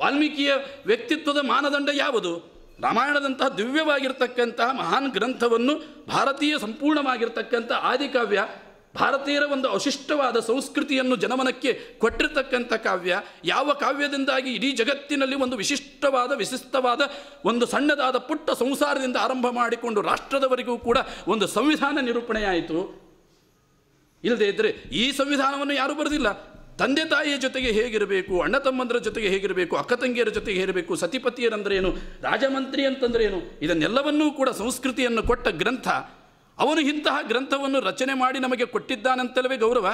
ವಾಲ್ಮೀಕಿಯ ವ್ಯಕ್ತಿತ್ವದ ಮಾನದಂಡ ಯಾವುದು? ರಾಮಾಯಣದಂತಹ ದಿವ್ಯವಾಗಿರ್ತಕ್ಕಂತಹ ಮಹಾನ್ ಗ್ರಂಥವನ್ನು ಭಾರತೀಯ ಸಂಪೂರ್ಣವಾಗಿರ್ತಕ್ಕಂಥ ಆದಿಕಾವ್ಯ, ಭಾರತೀಯರ ಒಂದು ಅಶಿಷ್ಟವಾದ ಸಂಸ್ಕೃತಿಯನ್ನು ಜನಮನಕ್ಕೆ ಕೊಟ್ಟಿರ್ತಕ್ಕಂಥ ಕಾವ್ಯ, ಯಾವ ಕಾವ್ಯದಿಂದಾಗಿ ಇಡೀ ಜಗತ್ತಿನಲ್ಲಿ ಒಂದು ವಿಶಿಷ್ಟವಾದ ವಿಶಿಷ್ಟವಾದ, ಒಂದು ಸಣ್ಣದಾದ ಪುಟ್ಟ ಸಂಸಾರದಿಂದ ಆರಂಭ ಮಾಡಿಕೊಂಡು ರಾಷ್ಟ್ರದವರೆಗೂ ಕೂಡ ಒಂದು ಸಂವಿಧಾನ ನಿರೂಪಣೆಯಾಯಿತು. ಇಲ್ಲದೇ ಇದ್ದರೆ ಈ ಸಂವಿಧಾನವನ್ನು ಯಾರೂ ಬರೆದಿಲ್ಲ. ತಂದೆ ತಾಯಿಯ ಜೊತೆಗೆ ಹೇಗಿರಬೇಕು, ಅಣ್ಣ ತಮ್ಮಂದರ ಜೊತೆಗೆ ಹೇಗಿರಬೇಕು, ಅಕ್ಕ ತಂಗಿಯರ ಜೊತೆಗೆ ಹೇಗಿರಬೇಕು ಸತಿಪತಿಯರಂದ್ರೇನು ರಾಜಮಂತ್ರಿ ಅಂತಂದ್ರೇನು ಇದನ್ನೆಲ್ಲವನ್ನೂ ಕೂಡ ಸಂಸ್ಕೃತಿಯನ್ನು ಕೊಟ್ಟ ಗ್ರಂಥ. ಅವನು ಇಂತಹ ಗ್ರಂಥವನ್ನು ರಚನೆ ಮಾಡಿ ನಮಗೆ ಕೊಟ್ಟಿದ್ದಾನಂತಲವೇ ಗೌರವ.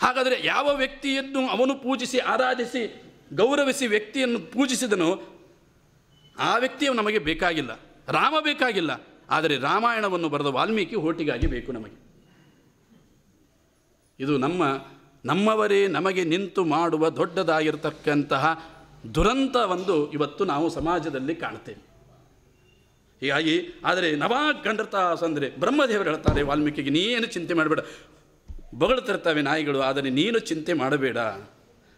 ಹಾಗಾದರೆ ಯಾವ ವ್ಯಕ್ತಿಯನ್ನು ಅವನು ಪೂಜಿಸಿ, ಆರಾಧಿಸಿ, ಗೌರವಿಸಿ ವ್ಯಕ್ತಿಯನ್ನು ಪೂಜಿಸಿದನು, ಆ ವ್ಯಕ್ತಿಯು ನಮಗೆ ಬೇಕಾಗಿಲ್ಲ, ರಾಮ ಬೇಕಾಗಿಲ್ಲ. ಆದರೆ ರಾಮಾಯಣವನ್ನು ಬರೆದ ವಾಲ್ಮೀಕಿ ಹೋಟಿಗಾಗಿ ಬೇಕು ನಮಗೆ. ಇದು ನಮ್ಮ ನಮ್ಮವರೇ ನಮಗೆ ನಿಂತು ಮಾಡುವ ದೊಡ್ಡದಾಗಿರ್ತಕ್ಕಂತಹ ದುರಂತ ಒಂದು ಇವತ್ತು ನಾವು ಸಮಾಜದಲ್ಲಿ ಕಾಣ್ತೇವೆ. ಹೀಗಾಗಿ, ಆದರೆ ನವಾ ಅಂದರೆ ಬ್ರಹ್ಮದೇವರು ಹೇಳ್ತಾರೆ ವಾಲ್ಮೀಕಿಗೆ, ನೀನು ಚಿಂತೆ ಮಾಡಬೇಡ. ಬಗಳ್ತಿರ್ತವೆ ನಾಯಿಗಳು, ಆದರೆ ನೀನು ಚಿಂತೆ ಮಾಡಬೇಡ.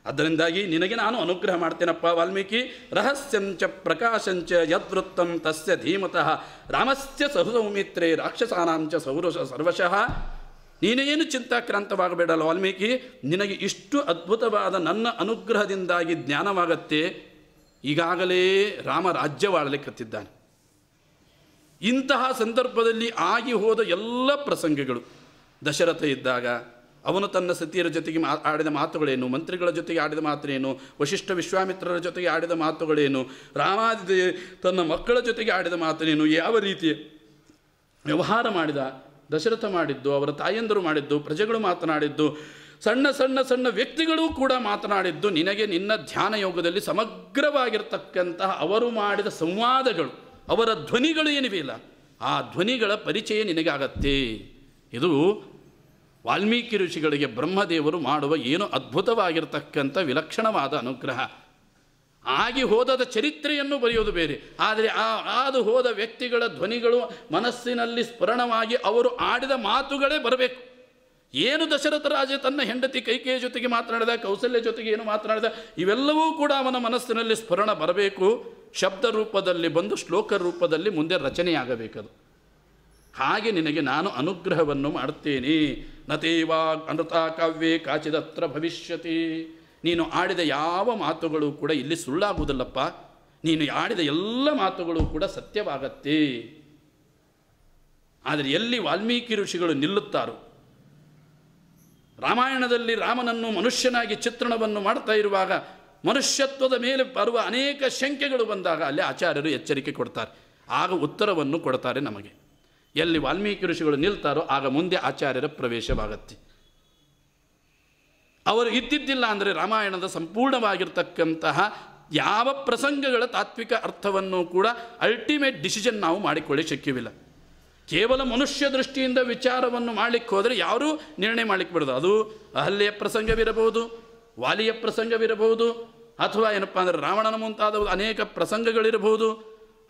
ಅದರಿಂದಾಗಿ ನಿನಗೆ ನಾನು ಅನುಗ್ರಹ ಮಾಡ್ತೇನಪ್ಪ ವಾಲ್ಮೀಕಿ. ರಹಸ್ಯಂಚ ಪ್ರಕಾಶಂಚ ಯದ್ವೃತ್ತಂ ತಸ್ಯ ಧೀಮತಃ. ರಾಮಸ್ಯ ಸಹುಸೌಮಿತ್ರೇ ರಾಕ್ಷಸಾನಾಂಚ ಸೌರಶ ಸರ್ವಶಃ. ನೀನೇನು ಚಿಂತಾಕ್ರಾಂತವಾಗಬೇಡಲ್ಲ ವಾಲ್ಮೀಕಿ, ನಿನಗೆ ಇಷ್ಟು ಅದ್ಭುತವಾದ ನನ್ನ ಅನುಗ್ರಹದಿಂದಾಗಿ ಜ್ಞಾನವಾಗತ್ತೆ. ಈಗಾಗಲೇ ರಾಮ ರಾಜ್ಯವಾಳಲಿಕ್ಕತ್ತಿದ್ದಾನೆ ಇಂತಹ ಸಂದರ್ಭದಲ್ಲಿ ಆಗಿ ಹೋದ ಎಲ್ಲ ಪ್ರಸಂಗಗಳು. ದಶರಥ ಇದ್ದಾಗ ಅವನು ತನ್ನ ಸತಿಯರ ಜೊತೆಗೆ ಮಾ, ಆಡಿದ ಮಾತುಗಳೇನು? ಮಂತ್ರಿಗಳ ಜೊತೆಗೆ ಆಡಿದ ಮಾತೇನು ವಶಿಷ್ಠ ವಿಶ್ವಾಮಿತ್ರರ ಜೊತೆಗೆ ಆಡಿದ ಮಾತುಗಳೇನು? ರಾಮಾದಿ ತನ್ನ ಮಕ್ಕಳ ಜೊತೆಗೆ ಆಡಿದ ಮಾತನೇನು ಯಾವ ರೀತಿ ವ್ಯವಹಾರ ಮಾಡಿದ? ದಶರಥ ಮಾಡಿದ್ದು, ಅವರ ತಾಯಂದರು ಮಾಡಿದ್ದು, ಪ್ರಜೆಗಳು ಮಾತನಾಡಿದ್ದು, ಸಣ್ಣ ಸಣ್ಣ ಸಣ್ಣ ವ್ಯಕ್ತಿಗಳೂ ಕೂಡ ಮಾತನಾಡಿದ್ದು, ನಿನಗೆ ನಿನ್ನ ಧ್ಯಾನ ಯೋಗದಲ್ಲಿ ಸಮಗ್ರವಾಗಿರ್ತಕ್ಕಂತಹ ಅವರು ಮಾಡಿದ ಸಂವಾದಗಳು, ಅವರ ಧ್ವನಿಗಳು ಏನಿವೆಯಲ್ಲ ಆ ಧ್ವನಿಗಳ ಪರಿಚಯ ನಿನಗಾಗತ್ತೆ. ಇದು ವಾಲ್ಮೀಕಿ ಋಷಿಗಳಿಗೆ ಬ್ರಹ್ಮದೇವರು ಮಾಡುವ ಏನು ಅದ್ಭುತವಾಗಿರ್ತಕ್ಕಂಥ ವಿಲಕ್ಷಣವಾದ ಅನುಗ್ರಹ. ಆಗಿ ಹೋದದ ಚರಿತ್ರೆಯನ್ನು ಬರೆಯೋದು ಬೇರೆ. ಆದರೆ ಆ ಆದು ಹೋದ ವ್ಯಕ್ತಿಗಳ ಧ್ವನಿಗಳು ಮನಸ್ಸಿನಲ್ಲಿ ಸ್ಫುರಣವಾಗಿ ಅವರು ಆಡಿದ ಮಾತುಗಳೇ ಬರಬೇಕು. ಏನು ದಶರಥ ರಾಜ ತನ್ನ ಹೆಂಡತಿ ಕೈಕೇಯ ಜೊತೆಗೆ ಮಾತನಾಡಿದ, ಕೌಸಲ್ಯ ಜೊತೆಗೆ ಏನು ಮಾತನಾಡಿದ, ಇವೆಲ್ಲವೂ ಕೂಡ ಅವನ ಮನಸ್ಸಿನಲ್ಲಿ ಸ್ಫುರಣ ಬರಬೇಕು. ಶಬ್ದ ರೂಪದಲ್ಲಿ ಬಂದು ಶ್ಲೋಕ ರೂಪದಲ್ಲಿ ಮುಂದೆ ರಚನೆಯಾಗಬೇಕದು. ಹಾಗೆ ನಿನಗೆ ನಾನು ಅನುಗ್ರಹವನ್ನು ಮಾಡುತ್ತೇನೆ ನತೇವಾ ಅನೃತ ಕಾವ್ಯೇ ಕಾಚಿದತ್ರ ಭವಿಷ್ಯತಿ. ನೀನು ಆಡಿದ ಯಾವ ಮಾತುಗಳು ಕೂಡ ಇಲ್ಲಿ ಸುಳ್ಳಾಗುವುದಿಲ್ಲಪ್ಪ. ನೀನು ಆಡಿದ ಎಲ್ಲ ಮಾತುಗಳು ಕೂಡ ಸತ್ಯವಾಗತ್ತೆ. ಆದರೆ ಎಲ್ಲಿ ವಾಲ್ಮೀಕಿ ಋಷಿಗಳು ನಿಲ್ಲುತ್ತಾರೋ? ರಾಮಾಯಣದಲ್ಲಿ ರಾಮನನ್ನು ಮನುಷ್ಯನಾಗಿ ಚಿತ್ರಣವನ್ನು ಮಾಡ್ತಾ ಇರುವಾಗ ಮನುಷ್ಯತ್ವದ ಮೇಲೆ ಬರುವ ಅನೇಕ ಶಂಕೆಗಳು ಬಂದಾಗ ಅಲ್ಲಿ ಆಚಾರ್ಯರು ಎಚ್ಚರಿಕೆ ಕೊಡ್ತಾರೆ. ಆಗ ಉತ್ತರವನ್ನು ಕೊಡ್ತಾರೆ ನಮಗೆ. ಎಲ್ಲಿ ವಾಲ್ಮೀಕಿ ಋಷಿಗಳು ನಿಲ್ತಾರೋ ಆಗ ಮುಂದೆ ಆಚಾರ್ಯರ ಪ್ರವೇಶವಾಗತ್ತೆ. ಅವರು ಇದ್ದಿದ್ದಿಲ್ಲ ಅಂದರೆ ರಾಮಾಯಣದ ಸಂಪೂರ್ಣವಾಗಿರ್ತಕ್ಕಂತಹ ಯಾವ ಪ್ರಸಂಗಗಳ ತಾತ್ವಿಕ ಅರ್ಥವನ್ನು ಕೂಡ ಅಲ್ಟಿಮೇಟ್ ಡಿಸಿಷನ್ ನಾವು ಮಾಡಿಕೊಳ್ಳಿ ಶಕ್ಯವಿಲ್ಲ. ಕೇವಲ ಮನುಷ್ಯ ದೃಷ್ಟಿಯಿಂದ ವಿಚಾರವನ್ನು ಮಾಡಲಿಕ್ಕೆ ಹೋದರೆ ಯಾರೂ ನಿರ್ಣಯ ಮಾಡಲಿಕ್ಕೆ ಬಿಡೋದು ಅದು ಅಹಲ್ಯ ಪ್ರಸಂಗವಿರಬಹುದು, ವಾಲಿಯ ಪ್ರಸಂಗವಿರಬಹುದು, ಅಥವಾ ಏನಪ್ಪ ಅಂದರೆ ರಾವಣನ ಮುಂತಾದ ಅನೇಕ ಪ್ರಸಂಗಗಳಿರಬಹುದು,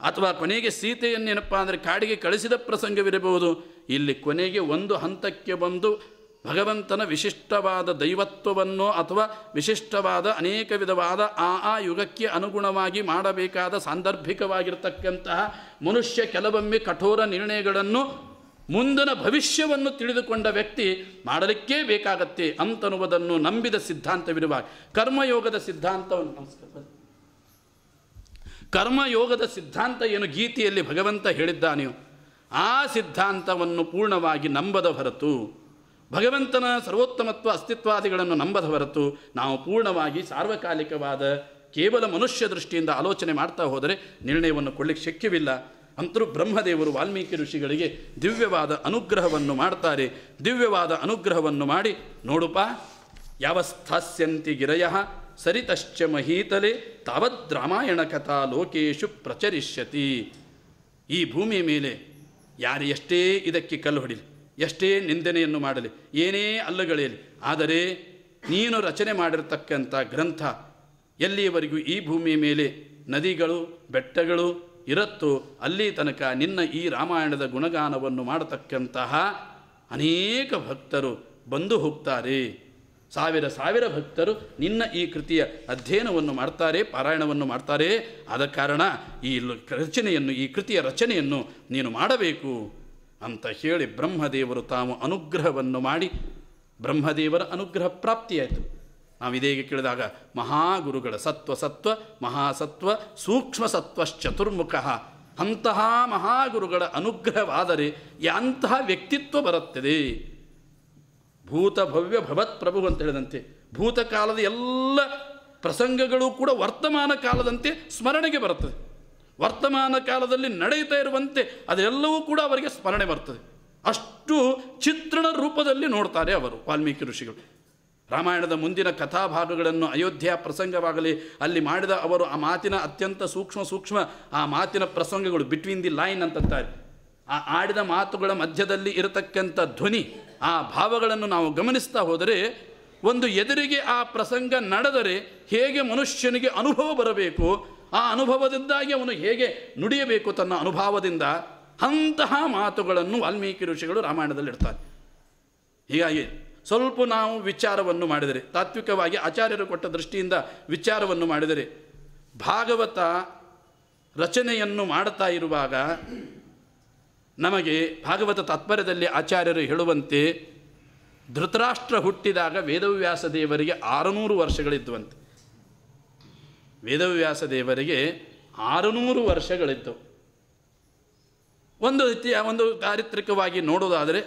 ಅಥವಾ ಕೊನೆಗೆ ಸೀತೆಯನ್ನು ಏನಪ್ಪ ಅಂದರೆ ಕಾಡಿಗೆ ಕಳಿಸಿದ ಪ್ರಸಂಗವಿರಬಹುದು. ಇಲ್ಲಿ ಕೊನೆಗೆ ಒಂದು ಹಂತಕ್ಕೆ ಬಂದು ಭಗವಂತನ ವಿಶಿಷ್ಟವಾದ ದೈವತ್ವವನ್ನು ಅಥವಾ ವಿಶಿಷ್ಟವಾದ ಅನೇಕ ವಿಧವಾದ ಆ ಆ ಯುಗಕ್ಕೆ ಅನುಗುಣವಾಗಿ ಮಾಡಬೇಕಾದ ಸಾಂದರ್ಭಿಕವಾಗಿರ್ತಕ್ಕಂತಹ ಮನುಷ್ಯ ಕೆಲವೊಮ್ಮೆ ಕಠೋರ ನಿರ್ಣಯಗಳನ್ನು ಮುಂದಿನ ಭವಿಷ್ಯವನ್ನು ತಿಳಿದುಕೊಂಡ ವ್ಯಕ್ತಿ ಮಾಡಲಿಕ್ಕೇ ಬೇಕಾಗತ್ತೆ ಅಂತನ್ನುವುದನ್ನು ನಂಬಿದ ಸಿದ್ಧಾಂತವಿರುವ ಕರ್ಮಯೋಗದ ಸಿದ್ಧಾಂತವನ್ನು ಕರ್ಮಯೋಗದ ಸಿದ್ಧಾಂತ ಏನು ಗೀತೆಯಲ್ಲಿ ಭಗವಂತ ಹೇಳಿದ್ದಾನೆಯೋ, ಆ ಸಿದ್ಧಾಂತವನ್ನು ಪೂರ್ಣವಾಗಿ ನಂಬದ ಹೊರತು ಭಗವಂತನ ಸರ್ವೋತ್ತಮತ್ವ ಅಸ್ತಿತ್ವಾದಿಗಳನ್ನು ನಂಬದ ಹೊರತು ನಾವು ಪೂರ್ಣವಾಗಿ ಸಾರ್ವಕಾಲಿಕವಾದ ಕೇವಲ ಮನುಷ್ಯ ದೃಷ್ಟಿಯಿಂದ ಆಲೋಚನೆ ಮಾಡ್ತಾ ಹೋದರೆ ನಿರ್ಣಯವನ್ನು ಕೊಡಲಿಕ್ಕೆ ಶಕ್ಯವಿಲ್ಲ. ಅಂತರೂ ಬ್ರಹ್ಮದೇವರು ವಾಲ್ಮೀಕಿ ಋಷಿಗಳಿಗೆ ದಿವ್ಯವಾದ ಅನುಗ್ರಹವನ್ನು ಮಾಡ್ತಾರೆ. ದಿವ್ಯವಾದ ಅನುಗ್ರಹವನ್ನು ಮಾಡಿ, ನೋಡುಪ ಯಾವ ಸ್ಥಾಸ್ಯಂತಿ ಗಿರಯ, ಸರಿತಶ್ಚ ಮಹೀತಲೆ ತಾವದ್ ರಾಮಾಯಣ ಕಥಾ ಲೋಕೇಶು ಪ್ರಚರಿಷ್ಯತಿ. ಈ ಭೂಮಿಯ ಮೇಲೆ ಯಾರು ಎಷ್ಟೇ ಇದಕ್ಕೆ ಕಲ್ಲು ಹೊಡಿಲಿ ಎಷ್ಟೇ ನಿಂದನೆಯನ್ನು ಮಾಡಲಿ, ಏನೇ ಅಲ್ಲಗಳೆಯಲಿ, ಆದರೆ ನೀನು ರಚನೆ ಮಾಡಿರತಕ್ಕಂಥ ಗ್ರಂಥ, ಎಲ್ಲಿಯವರೆಗೂ ಈ ಭೂಮಿಯ ಮೇಲೆ ನದಿಗಳು, ಬೆಟ್ಟಗಳು ಇರತ್ತೋ, ಅಲ್ಲಿ ತನಕ ನಿನ್ನ ಈ ರಾಮಾಯಣದ ಗುಣಗಾನವನ್ನು ಮಾಡತಕ್ಕಂತಹ ಅನೇಕ ಭಕ್ತರು ಬಂದು ಹೋಗ್ತಾರೆ. ಸಾವಿರ ಸಾವಿರ ಭಕ್ತರು ನಿನ್ನ ಈ ಕೃತಿಯ ಅಧ್ಯಯನವನ್ನು ಮಾಡ್ತಾರೆ, ಪಾರಾಯಣವನ್ನು ಮಾಡ್ತಾರೆ. ಆದ ಕಾರಣ ಈ ರಚನೆಯನ್ನು, ಈ ಕೃತಿಯ ರಚನೆಯನ್ನು ನೀನು ಮಾಡಬೇಕು. ಅಂತ ಹೇಳಿ ಬ್ರಹ್ಮದೇವರು ತಾವು ಅನುಗ್ರಹವನ್ನು ಮಾಡಿ ಬ್ರಹ್ಮದೇವರ ಅನುಗ್ರಹ ಪ್ರಾಪ್ತಿಯಾಯಿತು. ನಾವು ಇದೇಗೆ ಕೇಳಿದಾಗ, ಮಹಾಗುರುಗಳ ಸತ್ವ ಸತ್ವ, ಮಹಾಸತ್ವ, ಸೂಕ್ಷ್ಮ ಸತ್ವಶ್ಚತುರ್ಮುಖ ಅಂತಹ ಮಹಾಗುರುಗಳ ಅನುಗ್ರಹವಾದರೆ ಅಂತಹ ವ್ಯಕ್ತಿತ್ವ ಬರುತ್ತದೆ. ಭೂತ ಭವ್ಯ ಭವತ್ ಪ್ರಭು ಅಂತ ಹೇಳಿದಂತೆ, ಭೂತಕಾಲದ ಎಲ್ಲ ಪ್ರಸಂಗಗಳು ಕೂಡ ವರ್ತಮಾನ ಕಾಲದಂತೆ ಸ್ಮರಣೆಗೆ ಬರುತ್ತದೆ. ವರ್ತಮಾನ ಕಾಲದಲ್ಲಿ ನಡೆಯುತ್ತಾ ಇರುವಂತೆ ಅದೆಲ್ಲವೂ ಕೂಡ ಅವರಿಗೆ ಸ್ಮರಣೆ ಬರ್ತದೆ. ಅಷ್ಟು ಚಿತ್ರಣ ರೂಪದಲ್ಲಿ ನೋಡ್ತಾರೆ ಅವರು ವಾಲ್ಮೀಕಿ ಋಷಿಗಳು. ರಾಮಾಯಣದ ಮುಂದಿನ ಕಥಾಭಾಗಗಳನ್ನು ಅಯೋಧ್ಯ ಪ್ರಸಂಗವಾಗಲಿ, ಅಲ್ಲಿ ಮಾಡಿದ ಅವರು ಆ ಮಾತಿನ ಅತ್ಯಂತ ಸೂಕ್ಷ್ಮ ಸೂಕ್ಷ್ಮ, ಆ ಮಾತಿನ ಪ್ರಸಂಗಗಳು ಬಿಟ್ವೀನ್ ದಿ ಲೈನ್ ಅಂತಂತಾರೆ. ಆ ಆಡಿದ ಮಾತುಗಳ ಮಧ್ಯದಲ್ಲಿ ಇರತಕ್ಕಂಥ ಧ್ವನಿ, ಆ ಭಾವಗಳನ್ನು ನಾವು ಗಮನಿಸ್ತಾ ಹೋದರೆ, ಒಂದು ಎದುರಿಗೆ ಆ ಪ್ರಸಂಗ ನಡೆದರೆ ಹೇಗೆ ಮನುಷ್ಯನಿಗೆ ಅನುಭವ ಬರಬೇಕು ಆ ಅನುಭವದಿಂದಾಗಿ ಅವನು ಹೇಗೆ ನುಡಿಯಬೇಕು ತನ್ನ ಅನುಭವದಿಂದ? ಅಂತಹ ಮಾತುಗಳನ್ನು ವಾಲ್ಮೀಕಿ ಋಷಿಗಳು ರಾಮಾಯಣದಲ್ಲಿ ಇಡ್ತಾರೆ. ಹೀಗಾಗಿ ಸ್ವಲ್ಪ ನಾವು ವಿಚಾರವನ್ನು ಮಾಡಿದರೆ, ತಾತ್ವಿಕವಾಗಿ ಆಚಾರ್ಯರು ಕೊಟ್ಟ ದೃಷ್ಟಿಯಿಂದ ವಿಚಾರವನ್ನು ಮಾಡಿದರೆ, ಭಾಗವತ ರಚನೆಯನ್ನು ಮಾಡುತ್ತಾ ಇರುವಾಗ ನಮಗೆ ಭಾಗವತ ತಾತ್ಪರ್ಯದಲ್ಲಿ ಆಚಾರ್ಯರು ಹೇಳುವಂತೆ, ಧೃತರಾಷ್ಟ್ರ ಹುಟ್ಟಿದಾಗ ವೇದವ್ಯಾಸ ದೇವರಿಗೆ ಆರುನೂರು ವರ್ಷಗಳಿದ್ದುವಂತೆ. ವೇದವ್ಯಾಸ ದೇವರಿಗೆ ಆರುನೂರು ವರ್ಷಗಳಿತ್ತು. ಒಂದು ರೀತಿಯ ಒಂದು ಚಾರಿತ್ರಿಕವಾಗಿ ನೋಡೋದಾದರೆ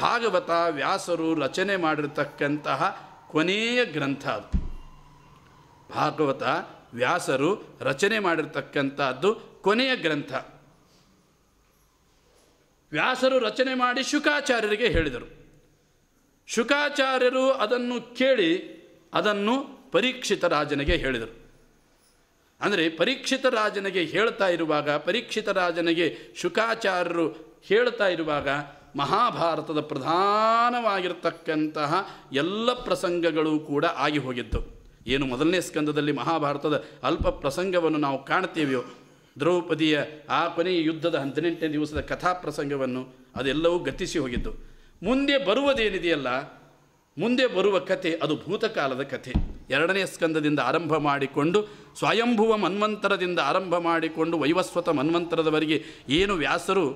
ಭಾಗವತ, ವ್ಯಾಸರು ರಚನೆ ಮಾಡಿರ್ತಕ್ಕಂತಹ ಕೊನೆಯ ಗ್ರಂಥ ಅದು. ಭಾಗವತ, ವ್ಯಾಸರು ರಚನೆ ಮಾಡಿರ್ತಕ್ಕಂಥದ್ದು ಕೊನೆಯ ಗ್ರಂಥ. ವ್ಯಾಸರು ರಚನೆ ಮಾಡಿ ಶುಕಾಚಾರ್ಯರಿಗೆ ಹೇಳಿದರು. ಶುಕಾಚಾರ್ಯರು ಅದನ್ನು ಕೇಳಿ ಅದನ್ನು ಪರೀಕ್ಷಿತ ರಾಜನಿಗೆ ಹೇಳಿದರು. ಅಂದರೆ ಪರೀಕ್ಷಿತ ರಾಜನಿಗೆ ಹೇಳ್ತಾ ಇರುವಾಗ, ಪರೀಕ್ಷಿತ ರಾಜನಿಗೆ ಶುಕಾಚಾರ್ಯರು ಹೇಳ್ತಾ ಇರುವಾಗ ಮಹಾಭಾರತದ ಪ್ರಧಾನವಾಗಿರ್ತಕ್ಕಂತಹ ಎಲ್ಲ ಪ್ರಸಂಗಗಳು ಕೂಡ ಆಗಿ ಹೋಗಿದ್ದು. ಏನು ಮೊದಲನೇ ಸ್ಕಂದದಲ್ಲಿ ಮಹಾಭಾರತದ ಅಲ್ಪ ಪ್ರಸಂಗವನ್ನು ನಾವು ಕಾಣ್ತೀವಿಯೋ, ದ್ರೌಪದಿಯ ಆ ಕೊನೆಯ ಯುದ್ಧದ ಹದಿನೆಂಟನೇ ದಿವಸದ ಕಥಾ ಪ್ರಸಂಗವನ್ನು ಅದೆಲ್ಲವೂ ಗತಿಸಿ ಹೋಗಿದ್ದು. ಮುಂದೆ ಬರುವುದೇನಿದೆಯಲ್ಲ, ಮುಂದೆ ಬರುವ ಕಥೆ ಅದು ಭೂತಕಾಲದ ಕಥೆ. ಎರಡನೇ ಸ್ಕಂದದಿಂದ ಆರಂಭ ಮಾಡಿಕೊಂಡು ಸ್ವಯಂಭುವ ಮನ್ವಂತರದಿಂದ ಆರಂಭ ಮಾಡಿಕೊಂಡು ವೈವಸ್ವತ ಮನ್ವಂತರದವರೆಗೆ ಏನು ವ್ಯಾಸರು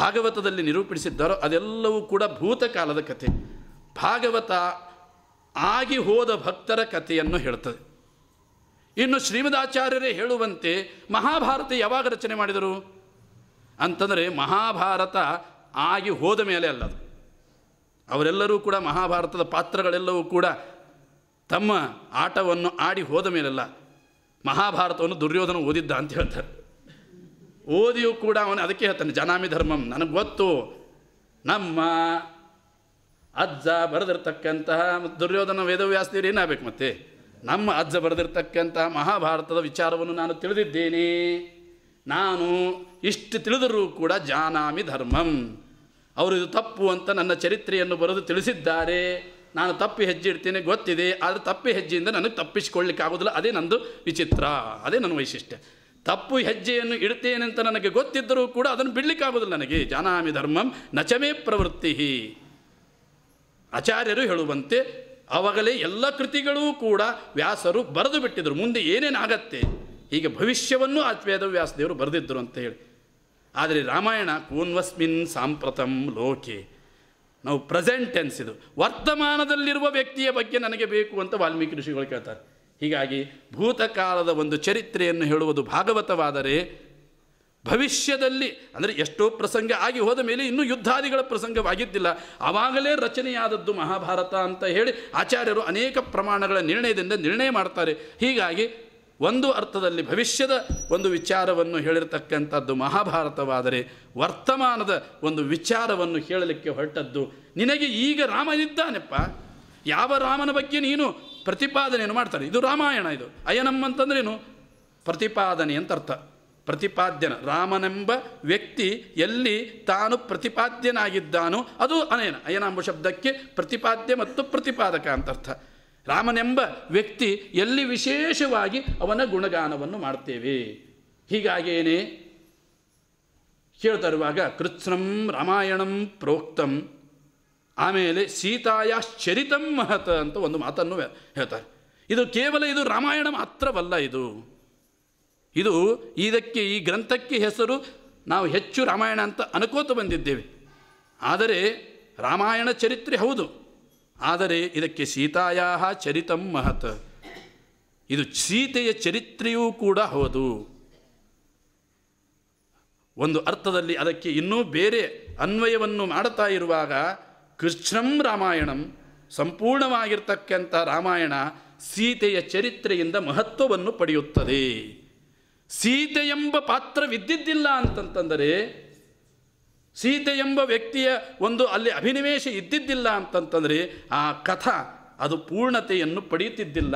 ಭಾಗವತದಲ್ಲಿ ನಿರೂಪಿಸಿದ್ದಾರೋ ಅದೆಲ್ಲವೂ ಕೂಡ ಭೂತಕಾಲದ ಕಥೆ. ಭಾಗವತ ಆಗಿ ಹೋದ ಭಕ್ತರ ಕಥೆಯನ್ನು ಹೇಳ್ತದೆ. ಇನ್ನು ಶ್ರೀಮದಾಚಾರ್ಯರೇ ಹೇಳುವಂತೆ ಮಹಾಭಾರತ ಯಾವಾಗ ರಚನೆ ಮಾಡಿದರು? ಅಂತಂದರೆ ಮಹಾಭಾರತ ಆಗಿ ಹೋದ ಮೇಲೆ ಅಲ್ಲ ಅದು ಅವರೆಲ್ಲರೂ ಕೂಡ ಮಹಾಭಾರತದ ಪಾತ್ರಗಳೆಲ್ಲವೂ ಕೂಡ ತಮ್ಮ ಆಟವನ್ನು ಆಡಿ ಹೋದ ಮೇಲೆಲ್ಲ ಮಹಾಭಾರತವನ್ನು ದುರ್ಯೋಧನ ಓದಿದ್ದ ಅಂತ ಹೇಳ್ತಾರೆ. ಓದಿಯೂ ಕೂಡ ಅವನು ಅದಕ್ಕೆ ಹೇಳ್ತಾನೆ, ಜನಾಮಿ ಧರ್ಮಂ, ನನಗೆ ಗೊತ್ತು. ನಮ್ಮ ಅಜ್ಜ ಬರೆದಿರ್ತಕ್ಕಂತಹ ದುರ್ಯೋಧನ ವೇದವ್ಯಾಸದೇವರು ಏನಾಗಬೇಕು ಮತ್ತೆ? ನಮ್ಮ ಅಜ್ಜ ಬರೆದಿರ್ತಕ್ಕಂತಹ ಮಹಾಭಾರತದ ವಿಚಾರವನ್ನು ನಾನು ತಿಳಿದಿದ್ದೇನೆ. ನಾನು ಇಷ್ಟು ತಿಳಿದರೂ ಕೂಡ ಜಾನಾಮಿ ಧರ್ಮಂ. ಅವರು ಇದು ತಪ್ಪು ಅಂತ ನನ್ನ ಚರಿತ್ರೆಯನ್ನು ಬರೆದು ತಿಳಿಸಿದ್ದಾರೆ. ನಾನು ತಪ್ಪಿ ಹೆಜ್ಜೆ ಇಡ್ತೀನಿ, ಗೊತ್ತಿದೆ, ಆದರೆ ತಪ್ಪಿ ಹೆಜ್ಜೆಯಿಂದ ನನಗೆ ತಪ್ಪಿಸಿಕೊಳ್ಳಿಕ್ಕೆ ಆಗೋದಿಲ್ಲ. ಅದೇ ನಂದು ವಿಚಿತ್ರ, ಅದೇ ನನ್ನ ವೈಶಿಷ್ಟ್ಯ. ತಪ್ಪು ಹೆಜ್ಜೆಯನ್ನು ಇಡ್ತೇನೆ ಅಂತ ನನಗೆ ಗೊತ್ತಿದ್ದರೂ ಕೂಡ ಅದನ್ನು ಬಿಡಲಿಕ್ಕಾಗೋದಿಲ್ಲ ನನಗೆ. ಜಾನಾಮಿ ಧರ್ಮಂ ನಚಮೇ ಪ್ರವೃತ್ತಿ. ಆಚಾರ್ಯರು ಹೇಳುವಂತೆ ಅವಾಗಲೇ ಎಲ್ಲ ಕೃತಿಗಳೂ ಕೂಡ ವ್ಯಾಸರು ಬರೆದು ಬಿಟ್ಟಿದ್ದರು ಮುಂದೆ ಏನೇನಾಗತ್ತೆ ಹೀಗೆ ಭವಿಷ್ಯವನ್ನು ಆತ್ಮೇದ ವ್ಯಾಸದೇವರು ಬರೆದಿದ್ದರು ಅಂತ ಹೇಳಿ. ಆದರೆ ರಾಮಾಯಣ, ಕೂನ್ವಸ್ಮಿನ್ ಸಾಂಪ್ರತಂ ಲೋಕೆ. ನಾವು ಪ್ರೆಸೆಂಟ್ ಟೆನ್ಸ್ ಇದು ವರ್ತಮಾನದಲ್ಲಿರುವ ವ್ಯಕ್ತಿಯ ಬಗ್ಗೆ ನನಗೆ ಬೇಕು ಅಂತ ವಾಲ್ಮೀಕಿ ಋಷಿಗಳು ಕೇಳ್ತಾರೆ. ಹೀಗಾಗಿ ಭೂತಕಾಲದ ಒಂದು ಚರಿತ್ರೆಯನ್ನು ಹೇಳುವುದು ಭಾಗವತವಾದರೆ ಭವಿಷ್ಯದಲ್ಲಿ ಅಂದರೆ ಎಷ್ಟೋ ಪ್ರಸಂಗ ಆಗಿ ಹೋದ ಮೇಲೆ ಇನ್ನೂ ಯುದ್ಧಾದಿಗಳ ಪ್ರಸಂಗವಾಗಿದ್ದಿಲ್ಲ. ಆವಾಗಲೇ ರಚನೆಯಾದದ್ದು ಮಹಾಭಾರತ ಅಂತ ಹೇಳಿ ಆಚಾರ್ಯರು ಅನೇಕ ಪ್ರಮಾಣಗಳ ನಿರ್ಣಯದಿಂದ ನಿರ್ಣಯ ಮಾಡ್ತಾರೆ. ಹೀಗಾಗಿ ಒಂದು ಅರ್ಥದಲ್ಲಿ ಭವಿಷ್ಯದ ಒಂದು ವಿಚಾರವನ್ನು ಹೇಳಿರತಕ್ಕಂಥದ್ದು ಮಹಾಭಾರತವಾದರೆ ವರ್ತಮಾನದ ಒಂದು ವಿಚಾರವನ್ನು ಹೇಳಲಿಕ್ಕೆ ಹೊರಟದ್ದು. ನಿನಗೆ ಈಗ ರಾಮನಿದ್ದಾನೆಪ್ಪ ಯಾವ ರಾಮನ ಬಗ್ಗೆ ನೀನು ಪ್ರತಿಪಾದನೆಯನ್ನು ಮಾಡ್ತಾರೆ? ಇದು ರಾಮಾಯಣ ಇದು. ಅಯನಂ ಅಂತಂದ್ರೇನು? ಪ್ರತಿಪಾದನೆ ಅಂತ ಅರ್ಥ. ಪ್ರತಿಪಾದ್ಯನ. ರಾಮನೆಂಬ ವ್ಯಕ್ತಿ ಎಲ್ಲಿ ತಾನು ಪ್ರತಿಪಾದ್ಯನಾಗಿದ್ದಾನೋ ಅದು ಅನಯನ ಅಯನ. ಎಂಬ ಶಬ್ದಕ್ಕೆ ಪ್ರತಿಪಾದ್ಯ ಮತ್ತು ಪ್ರತಿಪಾದಕ ಅಂತ ಅರ್ಥ. ರಾಮನೆಂಬ ವ್ಯಕ್ತಿ ಎಲ್ಲಿ ವಿಶೇಷವಾಗಿ ಅವನ ಗುಣಗಾನವನ್ನು ಮಾಡ್ತೇವೆ? ಹೀಗಾಗೇನೆ ಇರುವಾಗ ಕೃತ್ಸ್ನಂ ರಾಮಾಯಣಂ ಪ್ರೋಕ್ತಂ, ಆಮೇಲೆ ಸೀತಾಯಾಶ್ಚರಿತಂ ಮಹತ ಅಂತ ಒಂದು ಮಾತನ್ನು ಹೇಳ್ತಾರೆ. ಇದು ಕೇವಲ ಇದು ರಾಮಾಯಣ ಮಾತ್ರವಲ್ಲ ಇದು. ಇದು ಇದಕ್ಕೆ ಈ ಗ್ರಂಥಕ್ಕೆ ಹೆಸರು ನಾವು ಹೆಚ್ಚು ರಾಮಾಯಣ ಅಂತ ಅನುಕೋತ ಬಂದಿದ್ದೇವೆ. ಆದರೆ ರಾಮಾಯಣ ಚರಿತ್ರೆ ಹೌದು. ಆದರೆ ಇದಕ್ಕೆ ಸೀತಾಯಾ ಚರಿತಂ ಮಹತ್. ಇದು ಸೀತೆಯ ಚರಿತ್ರೆಯೂ ಕೂಡ ಹೌದು. ಒಂದು ಅರ್ಥದಲ್ಲಿ ಅದಕ್ಕೆ ಇನ್ನೂ ಬೇರೆ ಅನ್ವಯವನ್ನು ಮಾಡುತ್ತಾ ಇರುವಾಗ ಕೃಷ್ಣಂ ರಾಮಾಯಣಂ ಸಂಪೂರ್ಣವಾಗಿರ್ತಕ್ಕಂಥ ರಾಮಾಯಣ ಸೀತೆಯ ಚರಿತ್ರೆಯಿಂದ ಮಹತ್ವವನ್ನು ಪಡೆಯುತ್ತದೆ. ಸೀತೆ ಎಂಬ ಪಾತ್ರವಿದ್ದಿದ್ದಿಲ್ಲ ಅಂತಂತಂದರೆ ಸೀತೆ ಎಂಬ ವ್ಯಕ್ತಿಯ ಒಂದು ಅಲ್ಲಿ ಅಭಿನಿವೇಶ ಇದ್ದಿದ್ದಿಲ್ಲ ಅಂತಂತಂದರೆ ಆ ಕಥ ಅದು ಪೂರ್ಣತೆಯನ್ನು ಪಡೆಯುತ್ತಿದ್ದಿಲ್ಲ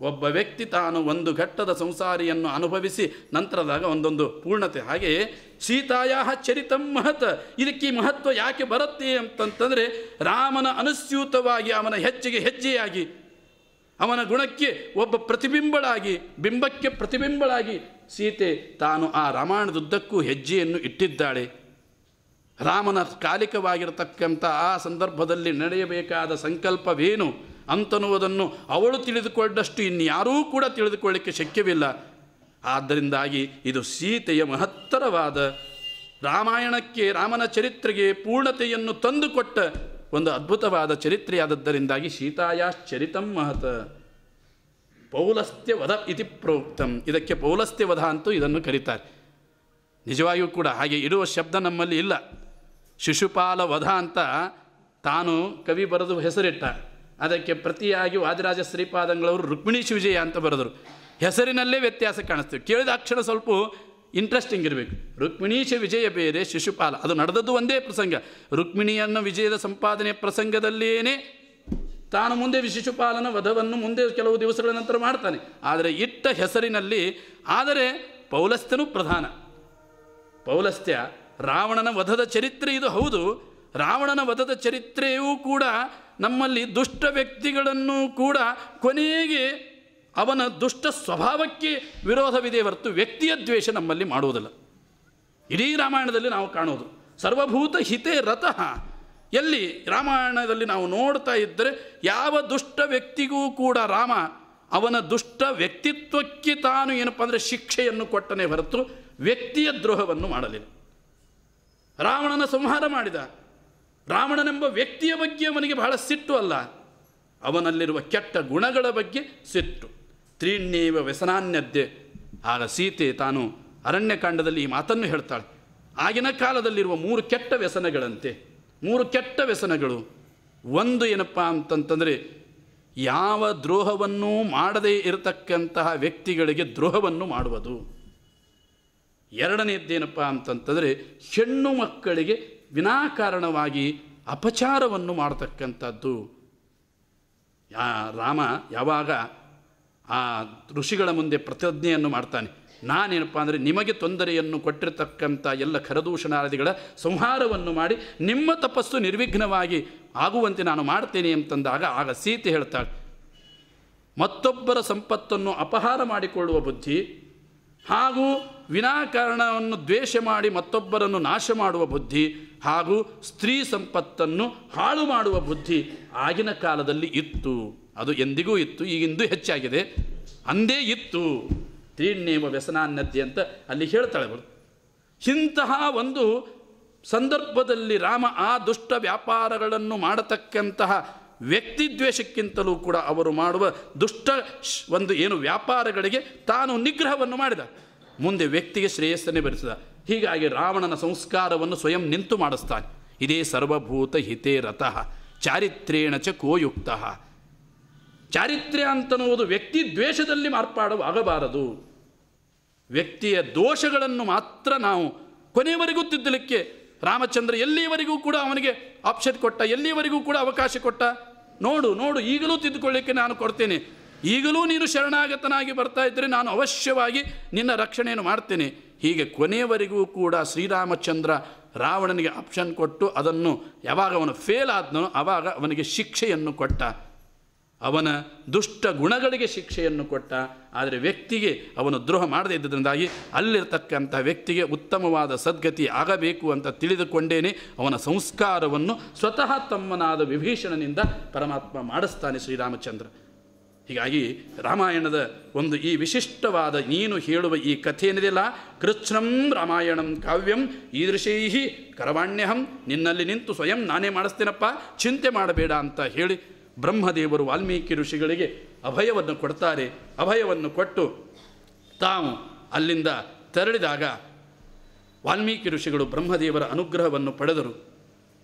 ಒಬ್ಬ ವ್ಯಕ್ತಿ ತಾನು ಒಂದು ಘಟ್ಟದ ಸಂಸಾರಿಯನ್ನು ಅನುಭವಿಸಿ ನಂತರದಾಗ ಒಂದೊಂದು ಪೂರ್ಣತೆ. ಹಾಗೆ ಸೀತಾಯ ಚರಿತಂ ಮಹತ್, ಇದಕ್ಕೆ ಮಹತ್ವ ಯಾಕೆ ಬರುತ್ತೆ ಅಂತಂತಂದರೆ ರಾಮನ ಅನುಸ್ಯೂತವಾಗಿ ಅವನ ಹೆಜ್ಜೆಗೆ ಹೆಜ್ಜೆಯಾಗಿ, ಅವನ ಗುಣಕ್ಕೆ ಒಬ್ಬ ಪ್ರತಿಬಿಂಬಳಾಗಿ, ಬಿಂಬಕ್ಕೆ ಪ್ರತಿಬಿಂಬಳಾಗಿ ಸೀತೆ ತಾನು ಆ ರಾಮಾಯಣದುದ್ದಕ್ಕೂ ಹೆಜ್ಜೆಯನ್ನು ಇಟ್ಟಿದ್ದಾಳೆ. ರಾಮನ ಕಾಲಿಕವಾಗಿರತಕ್ಕಂಥ ಆ ಸಂದರ್ಭದಲ್ಲಿ ನಡೆಯಬೇಕಾದ ಸಂಕಲ್ಪವೇನು ಅಂತನ್ನುವುದನ್ನು ಅವಳು ತಿಳಿದುಕೊಂಡಷ್ಟು ಇನ್ಯಾರೂ ಕೂಡ ತಿಳಿದುಕೊಳ್ಳಿಕ್ಕೆ ಶಕ್ಯವಿಲ್ಲ. ಆದ್ದರಿಂದಾಗಿ ಇದು ಸೀತೆಯ ಮಹತ್ತರವಾದ ರಾಮಾಯಣಕ್ಕೆ, ರಾಮನ ಚರಿತ್ರೆಗೆ ಪೂರ್ಣತೆಯನ್ನು ತಂದುಕೊಟ್ಟ ಒಂದು ಅದ್ಭುತವಾದ ಚರಿತ್ರೆಯಾದದ್ದರಿಂದಾಗಿ ಸೀತಾಯಾಶ್ಚರಿತಂ ಮಹತ. ಪೌಲಸ್ತ್ಯವಧ ಇತಿ ಪ್ರೋಕ್ತಂ. ಇದಕ್ಕೆ ಪೌಲಸ್ತ್ಯವಧ ಅಂತೂ ಇದನ್ನು ಕರೀತಾರೆ. ನಿಜವಾಗಿಯೂ ಕೂಡ ಹಾಗೆ ಇರುವ ಶಬ್ದ ನಮ್ಮಲ್ಲಿ ಇಲ್ಲ. ಶಿಶುಪಾಲ ವಧ ಅಂತ ತಾನು ಕವಿ ಬರೆದು ಹೆಸರಿಟ್ಟ. ಅದಕ್ಕೆ ಪ್ರತಿಯಾಗಿ ವಾದಿರಾಜ ಶ್ರೀಪಾದಂಗಳವರು ರುಕ್ಮಿಣಿ ವಿಜಯ ಅಂತ ಬರೆದರು. ಹೆಸರಿನಲ್ಲೇ ವ್ಯತ್ಯಾಸ ಕಾಣಿಸ್ತೀವಿ ಕೇಳಿದ ಅಕ್ಷರ ಸ್ವಲ್ಪ ಇಂಟ್ರೆಸ್ಟಿಂಗ್ ಇರಬೇಕು. ರುಕ್ಮಿಣೀಶ ವಿಜಯ ಬೇರೆ, ಶಿಶುಪಾಲ. ಅದು ನಡೆದದ್ದು ಒಂದೇ ಪ್ರಸಂಗ. ರುಕ್ಮಿಣಿಯನ್ನು ವಿಜಯದ ಸಂಪಾದನೆ ಪ್ರಸಂಗದಲ್ಲೇನೆ ತಾನು ಮುಂದೆ ಶಿಶುಪಾಲನ ವಧವನ್ನು ಮುಂದೆ ಕೆಲವು ದಿವಸಗಳ ನಂತರ ಮಾಡ್ತಾನೆ. ಆದರೆ ಇಟ್ಟ ಹೆಸರಿನಲ್ಲಿ, ಆದರೆ ಪೌಲಸ್ತ್ಯನೂ ಪ್ರಧಾನ. ಪೌಲಸ್ತ್ಯ ರಾವಣನ ವಧದ ಚರಿತ್ರೆ ಇದು ಹೌದು. ರಾವಣನ ವಧದ ಚರಿತ್ರೆಯೂ ಕೂಡ ನಮ್ಮಲ್ಲಿ ದುಷ್ಟ ವ್ಯಕ್ತಿಗಳನ್ನು ಕೂಡ ಕೊನೆಗೆ ಅವನ ದುಷ್ಟ ಸ್ವಭಾವಕ್ಕೆ ವಿರೋಧವಿದೆ ಹೊರತು ವ್ಯಕ್ತಿಯ ದ್ವೇಷ ನಮ್ಮಲ್ಲಿ ಮಾಡುವುದಿಲ್ಲ. ಇಡೀ ರಾಮಾಯಣದಲ್ಲಿ ನಾವು ಕಾಣೋದು ಸರ್ವಭೂತ ಹಿತೇ ರಥಃ ಎಲ್ಲಿ ರಾಮಾಯಣದಲ್ಲಿ ನಾವು ನೋಡ್ತಾ ಇದ್ದರೆ ಯಾವ ದುಷ್ಟ ವ್ಯಕ್ತಿಗೂ ಕೂಡ ರಾಮ ಅವನ ದುಷ್ಟ ವ್ಯಕ್ತಿತ್ವಕ್ಕೆ ತಾನು ಏನಪ್ಪ ಅಂದರೆ ಶಿಕ್ಷೆಯನ್ನು ಕೊಟ್ಟನೆ ಹೊರತು ವ್ಯಕ್ತಿಯ ದ್ರೋಹವನ್ನು ಮಾಡಲಿಲ್ಲ. ರಾವಣನ ಸಂಹಾರ ಮಾಡಿದ. ರಾವಣನೆಂಬ ವ್ಯಕ್ತಿಯ ಬಗ್ಗೆ ಅವನಿಗೆ ಬಹಳ ಸಿಟ್ಟು ಅಲ್ಲ. ಅವನಲ್ಲಿರುವ ಕೆಟ್ಟ ಗುಣಗಳ ಬಗ್ಗೆ ಸಿಟ್ಟು. ತ್ರೀಣ್ಯೇವ ವ್ಯಸನಾನ್ಯದ್ದೆ. ಆಗ ಸೀತೆ ತಾನು ಅರಣ್ಯಕಾಂಡದಲ್ಲಿ ಈ ಮಾತನ್ನು ಹೇಳ್ತಾಳೆ. ಆಗಿನ ಕಾಲದಲ್ಲಿರುವ ಮೂರು ಕೆಟ್ಟ ವ್ಯಸನಗಳಂತೆ. ಮೂರು ಕೆಟ್ಟ ವ್ಯಸನಗಳು. ಒಂದು ಏನಪ್ಪ ಅಂತಂತಂದರೆ, ಯಾವ ದ್ರೋಹವನ್ನೂ ಮಾಡದೇ ಇರತಕ್ಕಂತಹ ವ್ಯಕ್ತಿಗಳಿಗೆ ದ್ರೋಹವನ್ನು ಮಾಡುವುದು. ಎರಡನೇದ್ದೇನಪ್ಪ ಅಂತಂತಂದರೆ ಹೆಣ್ಣು ಮಕ್ಕಳಿಗೆ ವಿನಾಕಾರಣವಾಗಿ ಅಪಚಾರವನ್ನು ಮಾಡತಕ್ಕಂಥದ್ದು. ಯಾ, ರಾಮ ಯಾವಾಗ ಆ ಋಷಿಗಳ ಮುಂದೆ ಪ್ರತಿಜ್ಞೆಯನ್ನು ಮಾಡ್ತಾನೆ. ನಾನೇನಪ್ಪ ಅಂದರೆ ನಿಮಗೆ ತೊಂದರೆಯನ್ನು ಕೊಟ್ಟಿರತಕ್ಕಂಥ ಎಲ್ಲ ಖರದೂಷಣಾದಿಗಳ ಸಂಹಾರವನ್ನು ಮಾಡಿ ನಿಮ್ಮ ತಪಸ್ಸು ನಿರ್ವಿಘ್ನವಾಗಿ ಆಗುವಂತೆ ನಾನು ಮಾಡ್ತೇನೆ ಅಂತಂದಾಗ ಆಗ ಸೀತೆ ಹೇಳ್ತಾಳೆ. ಮತ್ತೊಬ್ಬರ ಸಂಪತ್ತನ್ನು ಅಪಹಾರ ಮಾಡಿಕೊಳ್ಳುವ ಬುದ್ಧಿ ಹಾಗೂ ವಿನಾಕಾರಣವನ್ನು ದ್ವೇಷ ಮಾಡಿ ಮತ್ತೊಬ್ಬರನ್ನು ನಾಶ ಮಾಡುವ ಬುದ್ಧಿ ಹಾಗೂ ಸ್ತ್ರೀ ಸಂಪತ್ತನ್ನು ಹಾಳು ಮಾಡುವ ಬುದ್ಧಿ ಆಗಿನ ಕಾಲದಲ್ಲಿ ಇತ್ತು. ಅದು ಎಂದಿಗೂ ಇತ್ತು, ಈಗಿಂದು ಹೆಚ್ಚಾಗಿದೆ. ಅಂದೇ ಇತ್ತು. ತೀರ್ಣೇವ ವ್ಯಸನಾನ್ನದ್ದೆ ಅಂತ ಅಲ್ಲಿ ಹೇಳ್ತಾಳೆ ಅವರು ಇಂತಹ ಒಂದು ಸಂದರ್ಭದಲ್ಲಿ ರಾಮ ಆ ದುಷ್ಟ ವ್ಯಾಪಾರಗಳನ್ನು ಮಾಡತಕ್ಕಂತಹ ವ್ಯಕ್ತಿ ದ್ವೇಷಕ್ಕಿಂತಲೂ ಕೂಡ ಅವರು ಮಾಡುವ ದುಷ್ಟ ಒಂದು ಏನು ವ್ಯಾಪಾರಗಳಿಗೆ ತಾನು ನಿಗ್ರಹವನ್ನು ಮಾಡಿದ. ಮುಂದೆ ವ್ಯಕ್ತಿಗೆ ಶ್ರೇಯಸ್ಸನ್ನೇ ಬರೆಸಿದ ಹೀಗಾಗಿ ರಾವಣನ ಸಂಸ್ಕಾರವನ್ನು ಸ್ವಯಂ ನಿಂತು ಮಾಡಿಸ್ತಾನೆ. ಇದೇ ಸರ್ವಭೂತ ಹಿತೇ ರಥಃ, ಚಾರಿತ್ರೇಣ ಚ ಕೋಯುಕ್ತ. ಚಾರಿತ್ರ್ಯ ಅಂತನ್ನುವುದು ವ್ಯಕ್ತಿ ದ್ವೇಷದಲ್ಲಿ ಮಾರ್ಪಾಡವಾಗಬಾರದು ವ್ಯಕ್ತಿಯ ದೋಷಗಳನ್ನು ಮಾತ್ರ ನಾವು ಕೊನೆಯವರೆಗೂ ತಿದ್ದಲಿಕ್ಕೆ ರಾಮಚಂದ್ರ ಎಲ್ಲಿಯವರೆಗೂ ಕೂಡ ಅವನಿಗೆ ಆಪ್ಷನ್ ಕೊಟ್ಟ ಎಲ್ಲಿಯವರೆಗೂ ಕೂಡ ಅವಕಾಶ ಕೊಟ್ಟ? ನೋಡು ನೋಡು, ಈಗಲೂ ತಿದ್ದುಕೊಳ್ಳಿಕ್ಕೆ ನಾನು ಕೊಡ್ತೇನೆ. ಈಗಲೂ ನೀನು ಶರಣಾಗತನಾಗಿ ಬರ್ತಾ ಇದ್ದರೆ ನಾನು ಅವಶ್ಯವಾಗಿ ನಿನ್ನ ರಕ್ಷಣೆಯನ್ನು ಮಾಡ್ತೇನೆ. ಹೀಗೆ ಕೊನೆಯವರೆಗೂ ಕೂಡ ಶ್ರೀರಾಮಚಂದ್ರ ರಾವಣನಿಗೆ ಆಪ್ಷನ್ ಕೊಟ್ಟು ಅದನ್ನು ಯಾವಾಗ ಅವನು ಫೇಲ್ ಆದನೋ ಆವಾಗ ಅವನಿಗೆ ಶಿಕ್ಷೆಯನ್ನು ಕೊಟ್ಟ. ಅವನ ದುಷ್ಟ ಗುಣಗಳಿಗೆ ಶಿಕ್ಷೆಯನ್ನು ಕೊಟ್ಟ. ಆದರೆ ವ್ಯಕ್ತಿಗೆ ಅವನು ದ್ರೋಹ ಮಾಡದೇ ಇದ್ದದರಿಂದಾಗಿ ಅಲ್ಲಿರ್ತಕ್ಕಂಥ ವ್ಯಕ್ತಿಗೆ ಉತ್ತಮವಾದ ಸದ್ಗತಿ ಆಗಬೇಕು ಅಂತ ತಿಳಿದುಕೊಂಡೇನೆ ಅವನ ಸಂಸ್ಕಾರವನ್ನು ಸ್ವತಃ ತಮ್ಮನಾದ ವಿಭೀಷಣನಿಂದ ಪರಮಾತ್ಮ ಮಾಡಿಸ್ತಾನೆ ಶ್ರೀರಾಮಚಂದ್ರ. ಹೀಗಾಗಿ ರಾಮಾಯಣದ ಒಂದು ಈ ವಿಶಿಷ್ಟವಾದ ನೀನು ಹೇಳುವ ಈ ಕಥೆ ಏನಿದೆಯಲ್ಲ? ಕೃಚ್ಛ್ರಂ ರಾಮಾಯಣಂ ಕಾವ್ಯಂ ಈದೃಶೈ ಕರವಾಣ್ಯಹಂ ನಿನ್ನಲ್ಲಿ ನಿಂತು ಸ್ವಯಂ ನಾನೇ ಮಾಡಿಸ್ತೇನಪ್ಪ, ಚಿಂತೆ ಮಾಡಬೇಡ ಅಂತ ಹೇಳಿ ಬ್ರಹ್ಮದೇವರು ವಾಲ್ಮೀಕಿ ಋಷಿಗಳಿಗೆ ಅಭಯವನ್ನು ಕೊಡ್ತಾರೆ. ಅಭಯವನ್ನು ಕೊಟ್ಟು ತಾವು ಅಲ್ಲಿಂದ ತೆರಳಿದಾಗ ವಾಲ್ಮೀಕಿ ಋಷಿಗಳು ಬ್ರಹ್ಮದೇವರ ಅನುಗ್ರಹವನ್ನು ಪಡೆದರು.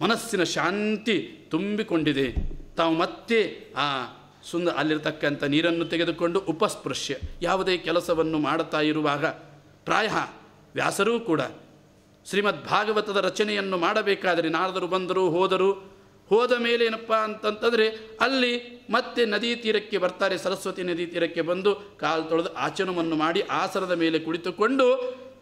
ಮನಸ್ಸಿನ ಶಾಂತಿ ತುಂಬಿಕೊಂಡಿದೆ. ತಾವು ಮತ್ತೆ ಆ ಸುಂದ ಅಲ್ಲಿರ್ತಕ್ಕಂಥ ನೀರನ್ನು ತೆಗೆದುಕೊಂಡು ಉಪಸ್ಪೃಶ್ಯ. ಯಾವುದೇ ಕೆಲಸವನ್ನು ಮಾಡುತ್ತಾ ಇರುವಾಗ ಪ್ರಾಯ ವ್ಯಾಸರೂ ಕೂಡ ಶ್ರೀಮದ್ ಭಾಗವತದ ರಚನೆಯನ್ನು ಮಾಡಬೇಕಾದರೆ ನಾರದರು ಬಂದರು ಹೋದರು. ಹೋದ ಮೇಲೆ ಏನಪ್ಪ ಅಂತಂತಂದರೆ ಅಲ್ಲಿ ಮತ್ತೆ ನದಿ ತೀರಕ್ಕೆ ಬರ್ತಾರೆ, ಸರಸ್ವತಿ ನದಿ ತೀರಕ್ಕೆ ಬಂದು ಕಾಲು ತೊಳೆದು ಆಚರಣವನ್ನು ಮಾಡಿ ಆಸರದ ಮೇಲೆ ಕುಳಿತುಕೊಂಡು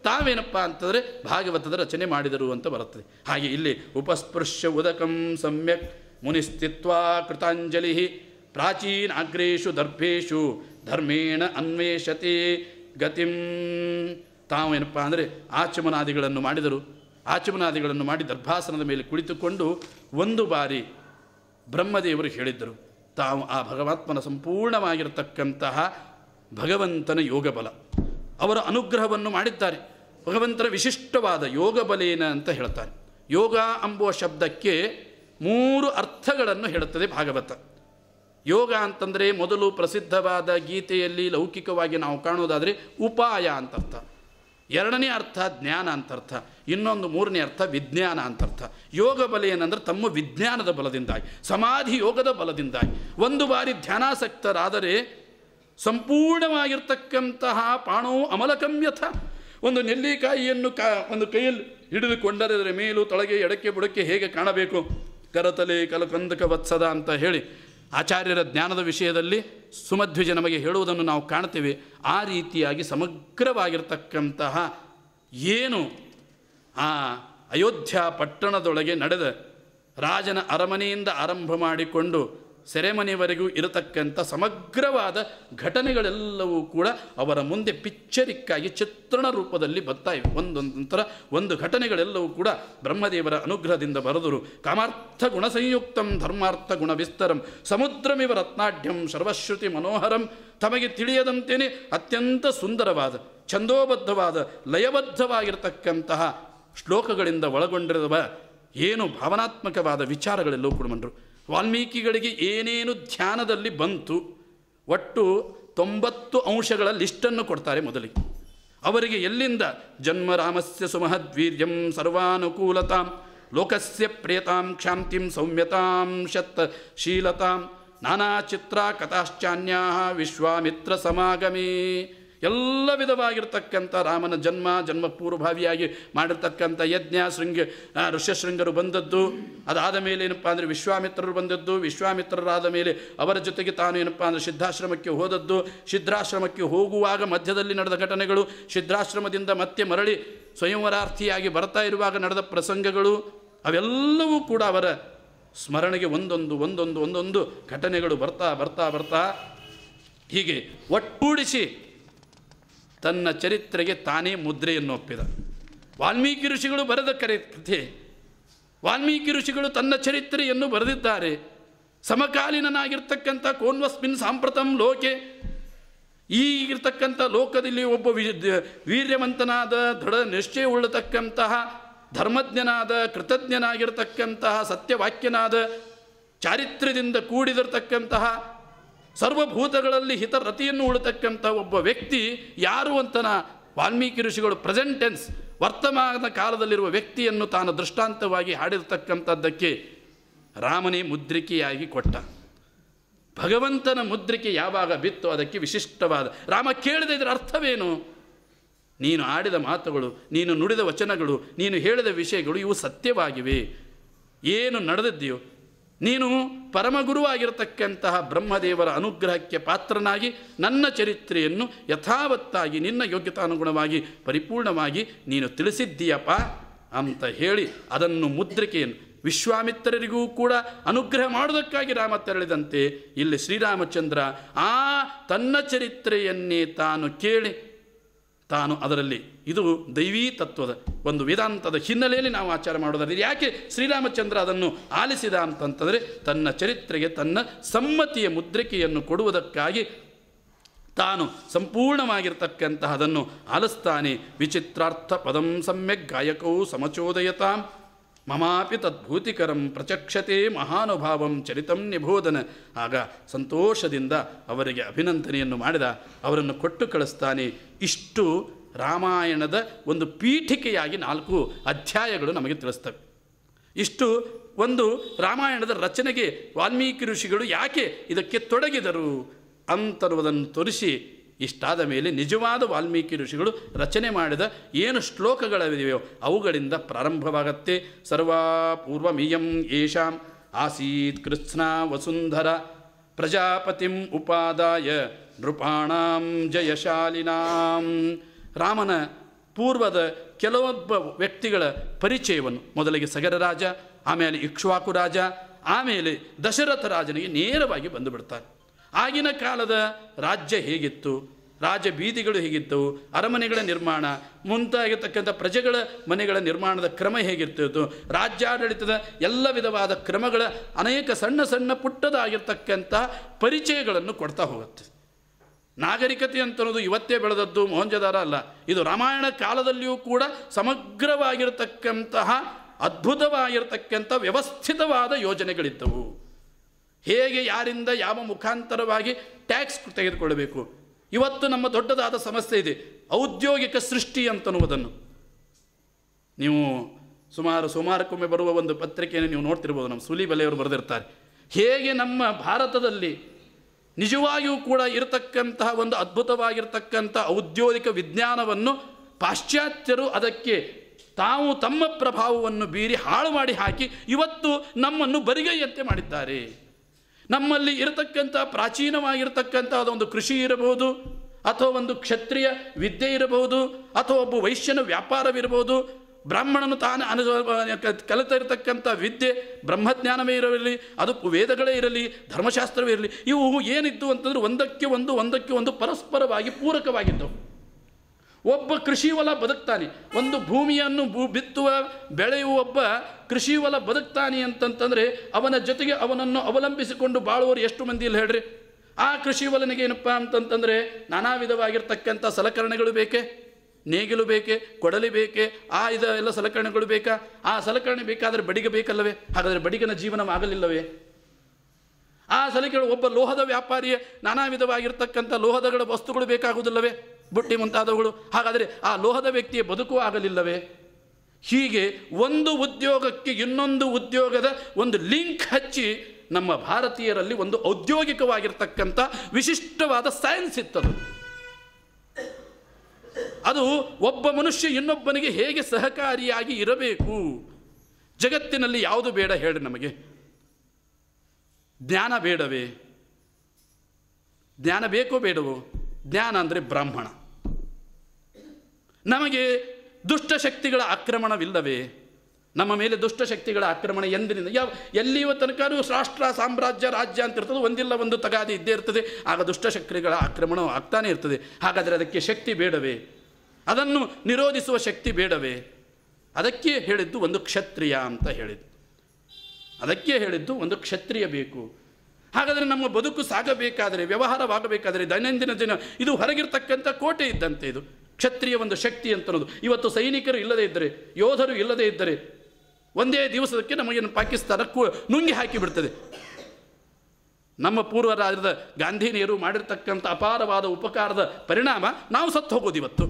ತಾವೇನಪ್ಪ ಅಂತಂದರೆ ಭಾಗವತದ ರಚನೆ ಮಾಡಿದರು ಅಂತ ಬರುತ್ತದೆ. ಹಾಗೆ ಇಲ್ಲಿ ಉಪಸ್ಪೃಶ್ಯ ಉದಕಂ ಸಮ್ಯಕ್ ಮುನಿಸ್ಥಿತ್ವ ಕೃತಾಂಜಲಿ. ಪ್ರಾಚೀನಾಗ್ರೇಷು ದರ್ಭೇಶು ಧರ್ಮೇಣ ಅನ್ವೇಷತೆ ಗತಿಂ. ತಾವೇನಪ್ಪ ಅಂದರೆ ಆಚಮನಾದಿಗಳನ್ನು ಮಾಡಿದರು. ಆಚಮನಾದಿಗಳನ್ನು ಮಾಡಿ ದರ್ಭಾಸನದ ಮೇಲೆ ಕುಳಿತುಕೊಂಡು ಒಂದು ಬಾರಿ ಬ್ರಹ್ಮದೇವರು ಹೇಳಿದ್ದರು, ತಾವು ಆ ಭಗವಾತ್ಮನ ಸಂಪೂರ್ಣವಾಗಿರತಕ್ಕಂತಹ ಭಗವಂತನ ಯೋಗ ಬಲ ಅವರ ಅನುಗ್ರಹವನ್ನು ಮಾಡಿದ್ದಾರೆ. ಭಗವಂತನ ವಿಶಿಷ್ಟವಾದ ಯೋಗ ಬಲೇನ ಅಂತ ಹೇಳ್ತಾರೆ. ಯೋಗ ಅಂಬುವ ಶಬ್ದಕ್ಕೆ ಮೂರು ಅರ್ಥಗಳನ್ನು ಹೇಳುತ್ತದೆ ಭಾಗವತ. ಯೋಗ ಅಂತಂದರೆ ಮೊದಲು ಪ್ರಸಿದ್ಧವಾದ ಗೀತೆಯಲ್ಲಿ ಲೌಕಿಕವಾಗಿ ನಾವು ಕಾಣೋದಾದರೆ ಉಪಾಯ ಅಂತ ಅರ್ಥ ಎರಡನೇ ಅರ್ಥ ಜ್ಞಾನ ಅಂತ ಅರ್ಥ ಇನ್ನೊಂದು ಮೂರನೇ ಅರ್ಥ ವಿಜ್ಞಾನ ಅಂತ ಅರ್ಥ ಯೋಗ ಬಲ ಏನಂದ್ರೆ ತಮ್ಮ ವಿಜ್ಞಾನದ ಬಲದಿಂದಾಗಿ, ಸಮಾಧಿ ಯೋಗದ ಬಲದಿಂದಾಗಿ. ಒಂದು ಬಾರಿ ಧ್ಯಾನಾಸಕ್ತರಾದರೆ ಸಂಪೂರ್ಣವಾಗಿರ್ತಕ್ಕಂತಹ ಪಾಣೋ ಅಮಲಕಮ್ಯಥ ಒಂದು ನೆಲ್ಲಿಕಾಯಿಯನ್ನು ಕಾ, ಒಂದು ಕೈಯಲ್ಲಿ ಹಿಡಿದುಕೊಂಡರೆ ಅದರ ಮೇಲು ತೊಳಗೆ ಎಡಕ್ಕೆ ಬುಡಕ್ಕೆ ಹೇಗೆ ಕಾಣಬೇಕು? ಕರತಲೆ ಕಲಕಂದಕ ವತ್ಸದ ಅಂತ ಹೇಳಿ ಆಚಾರ್ಯರ ಜ್ಞಾನದ ವಿಷಯದಲ್ಲಿ ಸುಮಧ್ವಿಜ ನಮಗೆ ಹೇಳುವುದನ್ನು ನಾವು ಕಾಣ್ತೇವೆ ಆ ರೀತಿಯಾಗಿ ಸಮಗ್ರವಾಗಿರ್ತಕ್ಕಂತಹ ಏನು ಆ ಅಯೋಧ್ಯ ಪಟ್ಟಣದೊಳಗೆ ನಡೆದ ರಾಜನ ಅರಮನೆಯಿಂದ ಆರಂಭ ಮಾಡಿಕೊಂಡು ಸೆರೆಮನೆವರೆಗೂ ಇರತಕ್ಕಂಥ ಸಮಗ್ರವಾದ ಘಟನೆಗಳೆಲ್ಲವೂ ಕೂಡ ಅವರ ಮುಂದೆ ಪಿಚ್ಚರಿಕ್ಕಾಗಿ ಚಿತ್ರಣ ರೂಪದಲ್ಲಿ ಬರ್ತಾ ಇವೆ. ಒಂದೊಂದು ಒಂದು ಘಟನೆಗಳೆಲ್ಲವೂ ಕೂಡ ಬ್ರಹ್ಮದೇವರ ಅನುಗ್ರಹದಿಂದ ಬರೆದರು. ಕಾಮಾರ್ಥ ಗುಣ ಸಂಯುಕ್ತಂ, ಧರ್ಮಾರ್ಥ ಗುಣ ವಿಸ್ತರಂ, ಸಮುದ್ರಮಿವ ರತ್ನಾಢ್ಯಂ, ಸರ್ವಶ್ರುತಿ ಮನೋಹರಂ, ತಮಗೆ ತಿಳಿಯದಂತೆಯೇ ಅತ್ಯಂತ ಸುಂದರವಾದ, ಛಂದೋಬದ್ಧವಾದ, ಲಯಬದ್ಧವಾಗಿರತಕ್ಕಂತಹ ಶ್ಲೋಕಗಳಿಂದ ಒಳಗೊಂಡಿರುವ ಏನು ಭಾವನಾತ್ಮಕವಾದ ವಿಚಾರಗಳೆಲ್ಲವೂ ಕೂಡ ವಾಲ್ಮೀಕಿಗಳಿಗೆ ಏನೇನು ಧ್ಯಾನದಲ್ಲಿ ಬಂತು, ಒಟ್ಟು ತೊಂಬತ್ತು ಅಂಶಗಳ ಲಿಸ್ಟನ್ನು ಕೊಡ್ತಾರೆ ಮೊದಲಿಗೆ. ಅವರಿಗೆ ಎಲ್ಲಿಂದ? ಜನ್ಮರಾಮಸ್ಯ ಸುಮಹದ್ವೀರ್ಯಂ ಸರ್ವಾನುಕೂಲತಾಂ, ಲೋಕಸ್ಯ ಪ್ರಿಯತಾಂ ಕ್ಷಾಂತಿಂ ಸೌಮ್ಯತಾಂ ಶತ್ ಶೀಲತಾಂ, ನಾನಾ ಚಿತ್ರ ಕಥಾಶ್ಚಾನ್ಯಾ ವಿಶ್ವಾಮಿತ್ರ ಸಮಾಗಮೇ. ಎಲ್ಲ ವಿಧವಾಗಿರ್ತಕ್ಕಂಥ ರಾಮನ ಜನ್ಮ ಜನ್ಮ ಪೂರ್ವಭಾವಿಯಾಗಿ ಮಾಡಿರ್ತಕ್ಕಂಥ ಯಜ್ಞ, ಶೃಂಗ ಋಷ್ಯಶೃಂಗರು ಬಂದದ್ದು. ಅದಾದ ಮೇಲೆ ಏನಪ್ಪ ಅಂದರೆ ವಿಶ್ವಾಮಿತ್ರರು ಬಂದದ್ದು. ವಿಶ್ವಾಮಿತ್ರರಾದ ಮೇಲೆ ಅವರ ಜೊತೆಗೆ ತಾನು ಏನಪ್ಪ ಅಂದರೆ ಸಿದ್ಧಾಶ್ರಮಕ್ಕೆ ಹೋದದ್ದು. ಸಿದ್ಧಾಶ್ರಮಕ್ಕೆ ಹೋಗುವಾಗ ಮಧ್ಯದಲ್ಲಿ ನಡೆದ ಘಟನೆಗಳು. ಸಿದ್ಧಾಶ್ರಮದಿಂದ ಮತ್ತೆ ಮರಳಿ ಸ್ವಯಂವರಾರ್ಥಿಯಾಗಿ ಬರ್ತಾ ಇರುವಾಗ ನಡೆದ ಪ್ರಸಂಗಗಳು. ಅವೆಲ್ಲವೂ ಕೂಡ ಅವರ ಸ್ಮರಣೆಗೆ ಒಂದೊಂದು ಒಂದೊಂದು ಒಂದೊಂದು ಘಟನೆಗಳು ಬರ್ತಾ ಬರ್ತಾ ಬರ್ತಾ ಹೀಗೆ ಒಟ್ಟೂಡಿಸಿ ತನ್ನ ಚರಿತ್ರೆಗೆ ತಾನೇ ಮುದ್ರೆಯನ್ನು ಒಪ್ಪಿದ. ವಾಲ್ಮೀಕಿ ಋಷಿಗಳು ಬರೆದ ಕರೆ, ಕಥೆ, ವಾಲ್ಮೀಕಿ ಋಷಿಗಳು ತನ್ನ ಚರಿತ್ರೆಯನ್ನು ಬರೆದಿದ್ದಾರೆ. ಸಮಕಾಲೀನನಾಗಿರ್ತಕ್ಕಂಥ ಕೋನ್ವಸ್ಮಿನ್ ಸಾಂಪ್ರತಂ ಲೋಕೆ ಈಗಿರ್ತಕ್ಕಂಥ ಲೋಕದಲ್ಲಿ ಒಬ್ಬ ವೀರ್ಯವಂತನಾದ ದೃಢ ನಿಶ್ಚಯ ಉಳ್ಳತಕ್ಕಂತಹ, ಧರ್ಮಜ್ಞನಾದ, ಕೃತಜ್ಞನಾಗಿರ್ತಕ್ಕಂತಹ, ಸತ್ಯವಾಕ್ಯನಾದ, ಚಾರಿತ್ರ್ಯದಿಂದ ಕೂಡಿದಿರ್ತಕ್ಕಂತಹ ಸರ್ವಭೂತಗಳಲ್ಲಿ ಹಿತರತಿಯನ್ನು ಉಳತಕ್ಕಂಥ ಒಬ್ಬ ವ್ಯಕ್ತಿ ಯಾರು ಅಂತನ ವಾಲ್ಮೀಕಿ ಋಷಿಗಳು ಪ್ರೆಸೆಂಟೆನ್ಸ್ ವರ್ತಮಾನ ಕಾಲದಲ್ಲಿರುವ ವ್ಯಕ್ತಿಯನ್ನು ತಾನು ದೃಷ್ಟಾಂತವಾಗಿ ಹಾಡಿರತಕ್ಕಂಥದ್ದಕ್ಕೆ ರಾಮನೇ ಮುದ್ರಿಕೆಯಾಗಿ ಕೊಟ್ಟ. ಭಗವಂತನ ಮುದ್ರಿಕೆ ಯಾವಾಗ ಬಿತ್ತು ಅದಕ್ಕೆ ವಿಶಿಷ್ಟವಾದ, ರಾಮ ಕೇಳಿದ ಇದರ ಅರ್ಥವೇನು? ನೀನು ಆಡಿದ ಮಾತುಗಳು, ನೀನು ನುಡಿದ ವಚನಗಳು, ನೀನು ಹೇಳಿದ ವಿಷಯಗಳು ಇವು ಸತ್ಯವಾಗಿವೆ. ಏನು ನಡೆದಿದೆಯೋ ನೀನು ಪರಮಗುರುವಾಗಿರತಕ್ಕಂತಹ ಬ್ರಹ್ಮದೇವರ ಅನುಗ್ರಹಕ್ಕೆ ಪಾತ್ರನಾಗಿ ನನ್ನ ಚರಿತ್ರೆಯನ್ನು ಯಥಾವತ್ತಾಗಿ, ನಿನ್ನ ಯೋಗ್ಯತಾನುಗುಣವಾಗಿ, ಪರಿಪೂರ್ಣವಾಗಿ ನೀನು ತಿಳಿಸಿದ್ದೀಯಪ್ಪ ಅಂತ ಹೇಳಿ ಅದನ್ನು ಮುದ್ರಿಕೆಯನ್ನು ವಿಶ್ವಾಮಿತ್ರರಿಗೂ ಕೂಡ ಅನುಗ್ರಹ ಮಾಡುವುದಕ್ಕಾಗಿ ರಾಮ ತೆರಳಿದಂತೆ ಇಲ್ಲಿ ಶ್ರೀರಾಮಚಂದ್ರ ಆ ತನ್ನ ಚರಿತ್ರೆಯನ್ನೇ ತಾನು ಕೇಳಿ ತಾನು ಅದರಲ್ಲಿ. ಇದು ದೈವೀ ತತ್ವದ ಒಂದು ವೇದಾಂತದ ಹಿನ್ನೆಲೆಯಲ್ಲಿ ನಾವು ಆಚಾರ ಮಾಡೋದಾದ್ರೆ ಯಾಕೆ ಶ್ರೀರಾಮಚಂದ್ರ ಅದನ್ನು ಆಲಿಸಿದ ಅಂತಂತಂದರೆ ತನ್ನ ಚರಿತ್ರೆಗೆ ತನ್ನ ಸಮ್ಮತಿಯ ಮುದ್ರಿಕೆಯನ್ನು ಕೊಡುವುದಕ್ಕಾಗಿ ತಾನು ಸಂಪೂರ್ಣವಾಗಿರ್ತಕ್ಕಂತಹ ಅದನ್ನು ಆಲಿಸ್ತಾನೆ. ವಿಚಿತ್ರಾರ್ಥ ಪದಂ ಸಮ್ಯಕ್ ಗಾಯಕವು ಸಮಚೋದಯತಾಂ. ಮಮಾಪಿ ತದ್ಭೂತಿಕರಂ ಪ್ರಚಕ್ಷತೆ ಮಹಾನುಭಾವಂ ಚರಿತಂ ನಿಬೋಧನ ಆಗ ಸಂತೋಷದಿಂದ ಅವರಿಗೆ ಅಭಿನಂದನೆಯನ್ನು ಮಾಡಿದ, ಅವರನ್ನು ಕೊಟ್ಟು ಕಳಿಸ್ತಾನೆ. ಇಷ್ಟು ರಾಮಾಯಣದ ಒಂದು ಪೀಠಿಕೆಯಾಗಿ ನಾಲ್ಕು ಅಧ್ಯಾಯಗಳು ನಮಗೆ ತಿಳಿಸ್ತವೆ. ಇಷ್ಟು ಒಂದು ರಾಮಾಯಣದ ರಚನೆಗೆ ವಾಲ್ಮೀಕಿ ಋಷಿಗಳು ಯಾಕೆ ಇದಕ್ಕೆ ತೊಡಗಿದರು ಅಂತರುವುದನ್ನು ತೋರಿಸಿ ಇಷ್ಟಾದ ಮೇಲೆ ನಿಜವಾದ ವಾಲ್ಮೀಕಿ ಋಷಿಗಳು ರಚನೆ ಮಾಡಿದ ಏನು ಶ್ಲೋಕಗಳಿವೆಯೋ ಅವುಗಳಿಂದ ಪ್ರಾರಂಭವಾಗತ್ತೆ. ಸರ್ವಾ ಯೇಷಾಂ ಆಸೀತ್ ಕೃತ್ಸ್ನ ವಸುಂಧರ ಪ್ರಜಾಪತಿಂ ಉಪಾದಾಯ ನೃಪಾಣಾಂ ಜಯಶಾಲಿನಾಂ. ರಾಮನ ಪೂರ್ವದ ಕೆಲವೊಬ್ಬ ವ್ಯಕ್ತಿಗಳ ಪರಿಚಯವನ್ನು ಮೊದಲಿಗೆ ಸಗರ ರಾಜ, ಆಮೇಲೆ ಇಕ್ಷ್ವಾಕು ರಾಜ, ಆಮೇಲೆ ದಶರಥ ರಾಜನಿಗೆ ನೇರವಾಗಿ ಬಂದು ಬಿಡ್ತಾರೆ ಆಗಿನ ಕಾಲದ ರಾಜ್ಯ ಹೇಗಿತ್ತು, ರಾಜ ಬೀದಿಗಳು ಹೇಗಿತ್ತು, ಅರಮನೆಗಳ ನಿರ್ಮಾಣ, ಮುಂತಾಗಿರ್ತಕ್ಕಂಥ ಪ್ರಜೆಗಳ ಮನೆಗಳ ನಿರ್ಮಾಣದ ಕ್ರಮ ಹೇಗಿರ್ತಿತ್ತು, ರಾಜ್ಯಾಡಳಿತದ ಎಲ್ಲ ವಿಧವಾದ ಕ್ರಮಗಳ ಅನೇಕ ಸಣ್ಣ ಸಣ್ಣ ಪುಟ್ಟದಾಗಿರ್ತಕ್ಕಂಥ ಪರಿಚಯಗಳನ್ನು ಕೊಡ್ತಾ ಹೋಗುತ್ತೆ. ನಾಗರಿಕತೆ ಅಂತನ್ನೋದು ಇವತ್ತೇ ಬೆಳೆದದ್ದು ಮೋಹಂಜದಾರ ಅಲ್ಲ, ಇದು ರಾಮಾಯಣ ಕಾಲದಲ್ಲಿಯೂ ಕೂಡ ಸಮಗ್ರವಾಗಿರತಕ್ಕಂತಹ ಅದ್ಭುತವಾಗಿರತಕ್ಕಂಥ ವ್ಯವಸ್ಥಿತವಾದ ಯೋಜನೆಗಳಿದ್ದವು. ಹೇಗೆ ಯಾರಿಂದ ಯಾವ ಮುಖಾಂತರವಾಗಿ ಟ್ಯಾಕ್ಸ್ ತೆಗೆದುಕೊಳ್ಳಬೇಕು? ಇವತ್ತು ನಮ್ಮ ದೊಡ್ಡದಾದ ಸಮಸ್ಯೆ ಇದೆ. ಔದ್ಯೋಗಿಕ ಸೃಷ್ಟಿ ಅಂತನ್ನುವುದನ್ನು. ನೀವು ಸುಮಾರು ಸುಮಾರಕ್ಕೊಮ್ಮೆ ಬರುವ ಒಂದು ಪತ್ರಿಕೆಯನ್ನು ನೀವು ನೋಡ್ತಿರ್ಬೋದು. ನಮ್ಮ ಸುಲಿ ಬಲೆಯವರು ಬರೆದಿರ್ತಾರೆ. ಹೇಗೆ ನಮ್ಮ ಭಾರತದಲ್ಲಿ ನಿಜವಾಗಿಯೂ ಕೂಡ ಇರತಕ್ಕಂತಹ ಒಂದು ಅದ್ಭುತವಾಗಿರ್ತಕ್ಕಂಥ ಔದ್ಯೋಗಿಕ ವಿಜ್ಞಾನವನ್ನು ಪಾಶ್ಚಾತ್ಯರು ಅದಕ್ಕೆ ತಾವು ತಮ್ಮ ಪ್ರಭಾವವನ್ನು ಬೀರಿ ಹಾಳು ಮಾಡಿ ಹಾಕಿ ಇವತ್ತು ನಮ್ಮನ್ನು ಬರಿಗೈಯಂತೆ ಮಾಡಿದ್ದಾರೆ. ನಮ್ಮಲ್ಲಿ ಇರತಕ್ಕಂಥ, ಪ್ರಾಚೀನವಾಗಿರ್ತಕ್ಕಂಥ ಅದೊಂದು ಕೃಷಿ ಇರಬಹುದು, ಅಥವಾ ಒಂದು ಕ್ಷತ್ರಿಯ ವಿದ್ಯೆ ಇರಬಹುದು, ಅಥವಾ ಒಬ್ಬ ವೈಶ್ಯನ ವ್ಯಾಪಾರವಿರಬಹುದು. ಬ್ರಾಹ್ಮಣನು ತಾನು ಅನು ಕಲಿತ ಇರತಕ್ಕಂಥ ವಿದ್ಯೆ ಬ್ರಹ್ಮಜ್ಞಾನವೇ ಇರಲಿ, ಅದಕ್ಕೂ ವೇದಗಳೇ ಇರಲಿ, ಧರ್ಮಶಾಸ್ತ್ರವೇ ಇರಲಿ, ಇವು ಏನಿದ್ದು ಅಂತಂದ್ರೆ ಒಂದಕ್ಕೆ ಒಂದು ಒಂದಕ್ಕೆ ಒಂದು ಪರಸ್ಪರವಾಗಿ ಪೂರಕವಾಗಿದ್ದವು. ಒಬ್ಬ ಕೃಷಿ ಹೊಲ ಬದುಕ್ತಾನೆ. ಒಂದು ಭೂಮಿಯನ್ನು ಭೂ ಬಿತ್ತುವ, ಬೆಳೆಯುವ ಒಬ್ಬ ಕೃಷಿ ಹೊಲ ಬದುಕ್ತಾನೆ ಅಂತಂತಂದರೆ ಅವನ ಜೊತೆಗೆ ಅವನನ್ನು ಅವಲಂಬಿಸಿಕೊಂಡು ಬಾಳುವರು ಎಷ್ಟು ಮಂದಿ ಇಲ್ಲ ಹೇಳ್ರಿ? ಆ ಕೃಷಿ ಹೊಲನಿಗೆ ಏನಪ್ಪ ಅಂತಂತಂದರೆ ನಾನಾ ವಿಧವಾಗಿರ್ತಕ್ಕಂಥ ಸಲಕರಣೆಗಳು ಬೇಕೇ? ನೇಗಿಲು ಬೇಕೆ? ಕೊಡಲಿ ಬೇಕೆ? ಆ ಇದ ಎಲ್ಲ ಸಲಕರಣೆಗಳು ಬೇಕಾ? ಆ ಸಲಕರಣೆ ಬೇಕಾದರೆ ಬಡಿಗೆ ಬೇಕಲ್ಲವೇ? ಹಾಗಾದರೆ ಬಡಿಗನ ಜೀವನ ಆಗಲಿಲ್ಲವೇ ಆ ಸಲಕರಣೆ ಒಬ್ಬ ಲೋಹದ ವ್ಯಾಪಾರಿಯ ನಾನಾ ವಿಧವಾಗಿರ್ತಕ್ಕಂಥ ಲೋಹದಗಳ ವಸ್ತುಗಳು ಬೇಕಾಗುವುದಿಲ್ಲವೇ ಬುಟ್ಟಿ ಮುಂತಾದವುಗಳು. ಹಾಗಾದರೆ ಆ ಲೋಹದ ವ್ಯಕ್ತಿಯ ಬದುಕು ಆಗಲಿಲ್ಲವೇ? ಹೀಗೆ ಒಂದು ಉದ್ಯೋಗಕ್ಕೆ ಇನ್ನೊಂದು ಉದ್ಯೋಗದ ಒಂದು ಲಿಂಕ್ ಹಚ್ಚಿ ನಮ್ಮ ಭಾರತೀಯರಲ್ಲಿ ಒಂದು ಔದ್ಯೋಗಿಕವಾಗಿರ್ತಕ್ಕಂಥ ವಿಶಿಷ್ಟವಾದ ಸೈನ್ಸ್ ಇತ್ತದು. ಅದು ಒಬ್ಬ ಮನುಷ್ಯ ಇನ್ನೊಬ್ಬನಿಗೆ ಹೇಗೆ ಸಹಕಾರಿಯಾಗಿ ಇರಬೇಕು? ಜಗತ್ತಿನಲ್ಲಿ ಯಾವುದು ಬೇಡ ಹೇಳಿ ನಮಗೆ. ಜ್ಞಾನ ಬೇಡವೇ? ಜ್ಞಾನ ಬೇಕೋ ಬೇಡವೋ? ಜ್ಞಾನ ಅಂದರೆ ಬ್ರಾಹ್ಮಣ. ನಮಗೆ ದುಷ್ಟಶಕ್ತಿಗಳ ಆಕ್ರಮಣವಿಲ್ಲವೇ? ನಮ್ಮ ಮೇಲೆ ದುಷ್ಟಶಕ್ತಿಗಳ ಆಕ್ರಮಣ ಎಂದಿನಿಂದ ಯಾವ ಎಲ್ಲಿಯೋ ತನಕನೂ ರಾಷ್ಟ್ರ, ಸಾಮ್ರಾಜ್ಯ, ರಾಜ್ಯ ಅಂತ ಇರ್ತದೆ. ಒಂದಿಲ್ಲ, ಒಂದು ತಗಾದಿ ಇದ್ದೇ ಇರ್ತದೆ. ಆಗ ದುಷ್ಟಶಕ್ತಿಗಳ ಆಕ್ರಮಣ ಆಗ್ತಾನೆ ಇರ್ತದೆ. ಹಾಗಾದರೆ ಅದಕ್ಕೆ ಶಕ್ತಿ ಬೇಡವೇ? ಅದನ್ನು ನಿರೋಧಿಸುವ ಶಕ್ತಿ ಬೇಡವೇ? ಅದಕ್ಕೆ ಹೇಳಿದ್ದು ಒಂದು ಕ್ಷತ್ರಿಯ ಅಂತ ಹೇಳಿದ್ದು. ಅದಕ್ಕೆ ಹೇಳಿದ್ದು ಒಂದು ಕ್ಷತ್ರಿಯ ಬೇಕು. ಹಾಗಾದರೆ ನಮ್ಮ ಬದುಕು ಸಾಗಬೇಕಾದರೆ, ವ್ಯವಹಾರವಾಗಬೇಕಾದರೆ ದೈನಂದಿನ ದಿನ ಇದು ಹೊರಗಿರ್ತಕ್ಕಂಥ ಕೋಟೆ ಇದ್ದಂತೆ ಇದು. ಕ್ಷತ್ರಿಯ ಒಂದು ಶಕ್ತಿ ಅಂತನ್ನೋದು ಇವತ್ತು ಸೈನಿಕರು ಇಲ್ಲದೇ ಇದ್ದರೆ, ಯೋಧರು ಇಲ್ಲದೇ ಇದ್ದರೆ, ಒಂದೇ ದಿವಸಕ್ಕೆ ನಮಗೇನು ಪಾಕಿಸ್ತಾನ ನುಂಗಿ ಹಾಕಿಬಿಡ್ತದೆ ನಮ್ಮ ಪೂರ್ವರಾಜದ ಗಾಂಧಿ ನೆಹರು ಮಾಡಿರ್ತಕ್ಕಂಥ ಅಪಾರವಾದ ಉಪಕಾರದ ಪರಿಣಾಮ ನಾವು ಸತ್ತು ಹೋಗೋದು ಇವತ್ತು.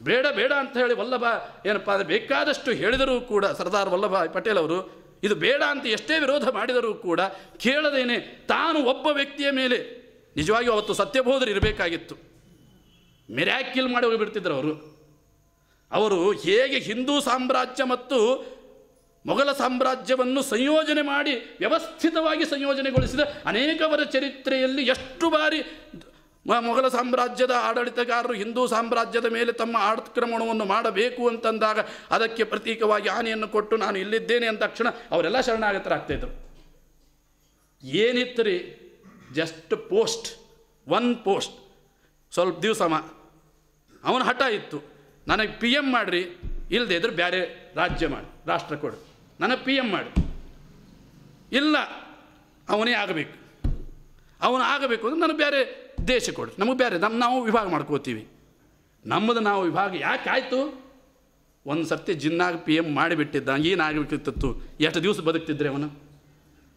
ಬೇಡ ಬೇಡ ಅಂತ ಹೇಳಿ ವಲ್ಲಭ ಏನಪ್ಪ ಅಂದರೆ ಬೇಕಾದಷ್ಟು ಹೇಳಿದರೂ ಕೂಡ ಸರ್ದಾರ್ ವಲ್ಲಭಾಯ್ ಪಟೇಲ್ ಅವರು, ಇದು ಬೇಡ ಅಂತ ಎಷ್ಟೇ ವಿರೋಧ ಮಾಡಿದರೂ ಕೂಡ ಕೇಳದೇನೆ ತಾನು ಒಬ್ಬ ವ್ಯಕ್ತಿಯ ಮೇಲೆ ನಿಜವಾಗಿಯೂ ಅವತ್ತು ಸತ್ಯಬೋಧರು ಇರಬೇಕಾಗಿತ್ತು. ಮೆರ್ಯಾಕಿಲ್ ಮಾಡಿ ಹೋಗಿಬಿಡ್ತಿದ್ರು ಅವರು. ಅವರು ಹೇಗೆ ಹಿಂದೂ ಸಾಮ್ರಾಜ್ಯ ಮತ್ತು ಮೊಘಲ ಸಾಮ್ರಾಜ್ಯವನ್ನು ಸಂಯೋಜನೆ ಮಾಡಿ ವ್ಯವಸ್ಥಿತವಾಗಿ ಸಂಯೋಜನೆಗೊಳಿಸಿದ. ಅನೇಕವರ ಚರಿತ್ರೆಯಲ್ಲಿ ಎಷ್ಟು ಬಾರಿ ಮೊಘಲ ಸಾಮ್ರಾಜ್ಯದ ಆಡಳಿತಗಾರರು ಹಿಂದೂ ಸಾಮ್ರಾಜ್ಯದ ಮೇಲೆ ತಮ್ಮ ಆಕ್ರಮಣವನ್ನು ಮಾಡಬೇಕು ಅಂತಂದಾಗ ಅದಕ್ಕೆ ಪ್ರತೀಕವಾಗಿ ಹಾನಿಯನ್ನು ಕೊಟ್ಟು ನಾನು ಇಲ್ಲಿದ್ದೇನೆ ಅಂದ ತಕ್ಷಣ ಅವರೆಲ್ಲ ಶರಣಾಗತರಾಗ್ತಾಯಿದ್ರು ಏನಿತ್ತು ರೀ ಜಸ್ಟ್ ಪೋಸ್ಟ್ ಒನ್ ಪೋಸ್ಟ್ ಸ್ವಲ್ಪ ದಿವಸ ಅವನ ಹಠ ಇತ್ತು. ನನಗೆ ಪಿ ಎಂ ಮಾಡಿರಿ. ಇಲ್ಲದೆ ಇದ್ರೆ ಬೇರೆ ರಾಜ್ಯ ಮಾಡಿ. ರಾಷ್ಟ್ರ ಕೊಡು. ನನಗೆ ಪಿ ಎಂ ಮಾಡಿ. ಇಲ್ಲ, ಅವನೇ ಆಗಬೇಕು. ಅವನು ಆಗಬೇಕು ಅಂದ್ರೆ ನನಗೆ ಬೇರೆ ದೇಶ ಕೊಡು. ನಮಗೆ ಬೇರೆ ನಮ್ಮ ನಾವು ವಿಭಾಗ ಮಾಡ್ಕೋತೀವಿ. ನಮ್ಮದು ನಾವು ವಿಭಾಗ ಯಾಕೆ ಆಯಿತು? ಒಂದು ಸರ್ತಿ ಜಿನ್ನಾಗಿ ಪಿ ಎಂ ಮಾಡಿಬಿಟ್ಟಿದ್ದ ಏನಾಗಬೇಕಿತ್ತು ಎಷ್ಟು ದಿವಸ ಬದುಕ್ತಿದ್ರೆ ಅವನು?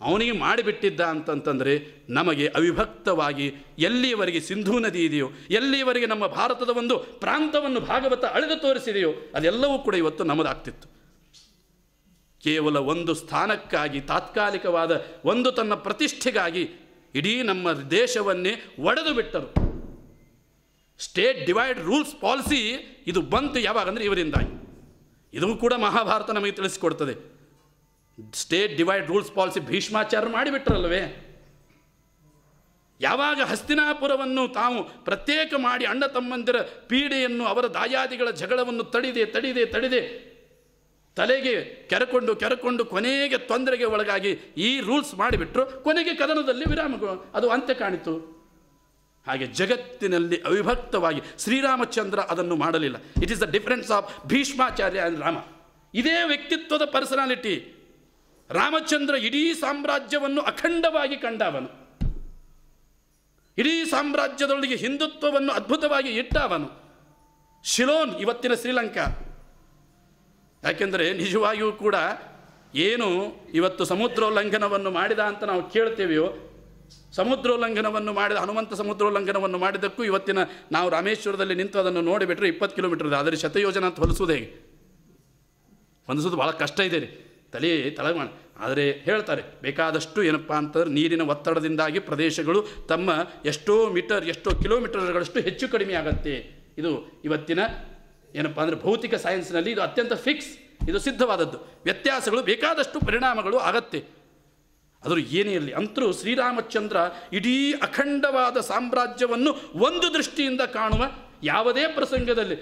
ಅವನಿಗೆ ಮಾಡಿಬಿಟ್ಟಿದ್ದ ಅಂತಂತಂದರೆ ನಮಗೆ ಅವಿಭಕ್ತವಾಗಿ ಎಲ್ಲಿಯವರೆಗೆ ಸಿಂಧೂ ನದಿ ಇದೆಯೋ, ಎಲ್ಲಿಯವರೆಗೆ ನಮ್ಮ ಭಾರತದ ಒಂದು ಪ್ರಾಂತವನ್ನು ಭಾಗವತ ಅಳೆದು ತೋರಿಸಿದೆಯೋ, ಅದೆಲ್ಲವೂ ಕೂಡ ಇವತ್ತು ನಮ್ಮದಾಗ್ತಿತ್ತು ಕೇವಲ ಒಂದು ಸ್ಥಾನಕ್ಕಾಗಿ, ತಾತ್ಕಾಲಿಕವಾದ ಒಂದು ತನ್ನ ಪ್ರತಿಷ್ಠೆಗಾಗಿ ಇಡೀ ನಮ್ಮ ದೇಶವನ್ನೇ ಒಡೆದು ಬಿಟ್ಟರು. ಸ್ಟೇಟ್ ಡಿವೈಡ್ ರೂಲ್ಸ್ ಪಾಲಿಸಿ ಇದು ಬಂತು ಯಾವಾಗ ಅಂದರೆ ಇವರಿಂದಾಗಿ. ಇದು ಕೂಡ ಮಹಾಭಾರತ ನಮಗೆ ತಿಳಿಸಿಕೊಡ್ತದೆ. State divide rules policy Bhishmachar ಮಾಡಿಬಿಟ್ರಲ್ವೇ? ಯಾವಾಗ ಹಸ್ತಿನಾಪುರವನ್ನು ತಾವು ಪ್ರತ್ಯೇಕ ಮಾಡಿ ಅಣ್ಣ ತಮ್ಮಂದಿರ ಪೀಡೆಯನ್ನು ಅವರ ದಾಯಾದಿಗಳ ಜಗಳವನ್ನು ತಡಿದೆ ತಡಿದೆ ತಡಿದೆ, ತಲೆಗೆ ಕೆರಕೊಂಡು ಕೆರಕೊಂಡು ಕೊನೆಗೆ ತೊಂದರೆಗೆ ಒಳಗಾಗಿ ಈ ರೂಲ್ಸ್ ಮಾಡಿಬಿಟ್ರು. ಕೊನೆಗೆ ಕದನದಲ್ಲಿ ವಿರಾಮ ಅದು ಅಂತ್ಯ ಕಾಣಿತು. ಹಾಗೆ ಜಗತ್ತಿನಲ್ಲಿ ಅವಿಭಕ್ತವಾಗಿ ಶ್ರೀರಾಮಚಂದ್ರ ಅದನ್ನು ಮಾಡಲಿಲ್ಲ. It is the difference of Bhishmacharya and Rama ಇದೇ ವ್ಯಕ್ತಿತ್ವದ ಪರ್ಸನಾಲಿಟಿ ರಾಮಚಂದ್ರ ಇಡೀ ಸಾಮ್ರಾಜ್ಯವನ್ನು ಅಖಂಡವಾಗಿ ಕಂಡವನು. ಇಡೀ ಸಾಮ್ರಾಜ್ಯದೊಳಗೆ ಹಿಂದುತ್ವವನ್ನು ಅದ್ಭುತವಾಗಿ ಇಟ್ಟವನು. ಶಿಲೋನ್, ಇವತ್ತಿನ ಶ್ರೀಲಂಕಾ. ಯಾಕೆಂದರೆ ನಿಜವಾಗಿಯೂ ಕೂಡ ಏನು ಇವತ್ತು ಸಮುದ್ರೋಲ್ಲಂಘನವನ್ನು ಮಾಡಿದ ಅಂತ ನಾವು ಕೇಳ್ತೇವೆಯೋ, ಸಮುದ್ರೋಲ್ಲಂಘನವನ್ನು ಮಾಡಿದ, ಹನುಮಂತ ಸಮುದ್ರೋಲ್ಲಂಘನವನ್ನು ಮಾಡಿದ್ದಕ್ಕೂ ಇವತ್ತಿನ ನಾವು ರಾಮೇಶ್ವರದಲ್ಲಿ ನಿಂತು ಅದನ್ನು ನೋಡಿಬಿಟ್ರೆ ಇಪ್ಪತ್ತು ಕಿಲೋಮೀಟರ್ ಇದೆ. ಆದರೆ ಶತಯೋಜನ ಅಂತ ಹೊಲಿಸೋದು ಹೇಗೆ? ಹೊಲಿಸೋದು ಭಾಳ ಕಷ್ಟ ಇದೆ. ರೀ ತಲೆ ತಲೆ ಮಾಡಿ ಆದರೆ ಹೇಳ್ತಾರೆ, ಬೇಕಾದಷ್ಟು ಏನಪ್ಪ ಅಂತಂದ್ರೆ ನೀರಿನ ಒತ್ತಡದಿಂದಾಗಿ ಪ್ರದೇಶಗಳು ತಮ್ಮ ಎಷ್ಟೋ ಮೀಟರ್, ಎಷ್ಟೋ ಕಿಲೋಮೀಟರ್ಗಳಷ್ಟು ಹೆಚ್ಚು ಕಡಿಮೆ ಆಗತ್ತೆ. ಇದು ಇವತ್ತಿನ ಏನಪ್ಪ ಅಂದರೆ ಭೌತಿಕ ಸೈನ್ಸ್ನಲ್ಲಿ ಇದು ಅತ್ಯಂತ ಫಿಕ್ಸ್, ಇದು ಸಿದ್ಧವಾದದ್ದು. ವ್ಯತ್ಯಾಸಗಳು ಬೇಕಾದಷ್ಟು ಪರಿಣಾಮಗಳು ಆಗತ್ತೆ. ಅದ್ರ ಏನೇ ಇರಲಿ ಅಂತರೂ ಶ್ರೀರಾಮಚಂದ್ರ ಇಡೀ ಅಖಂಡವಾದ ಸಾಮ್ರಾಜ್ಯವನ್ನು ಒಂದು ದೃಷ್ಟಿಯಿಂದ ಕಾಣುವ ಯಾವುದೇ ಪ್ರಸಂಗದಲ್ಲಿ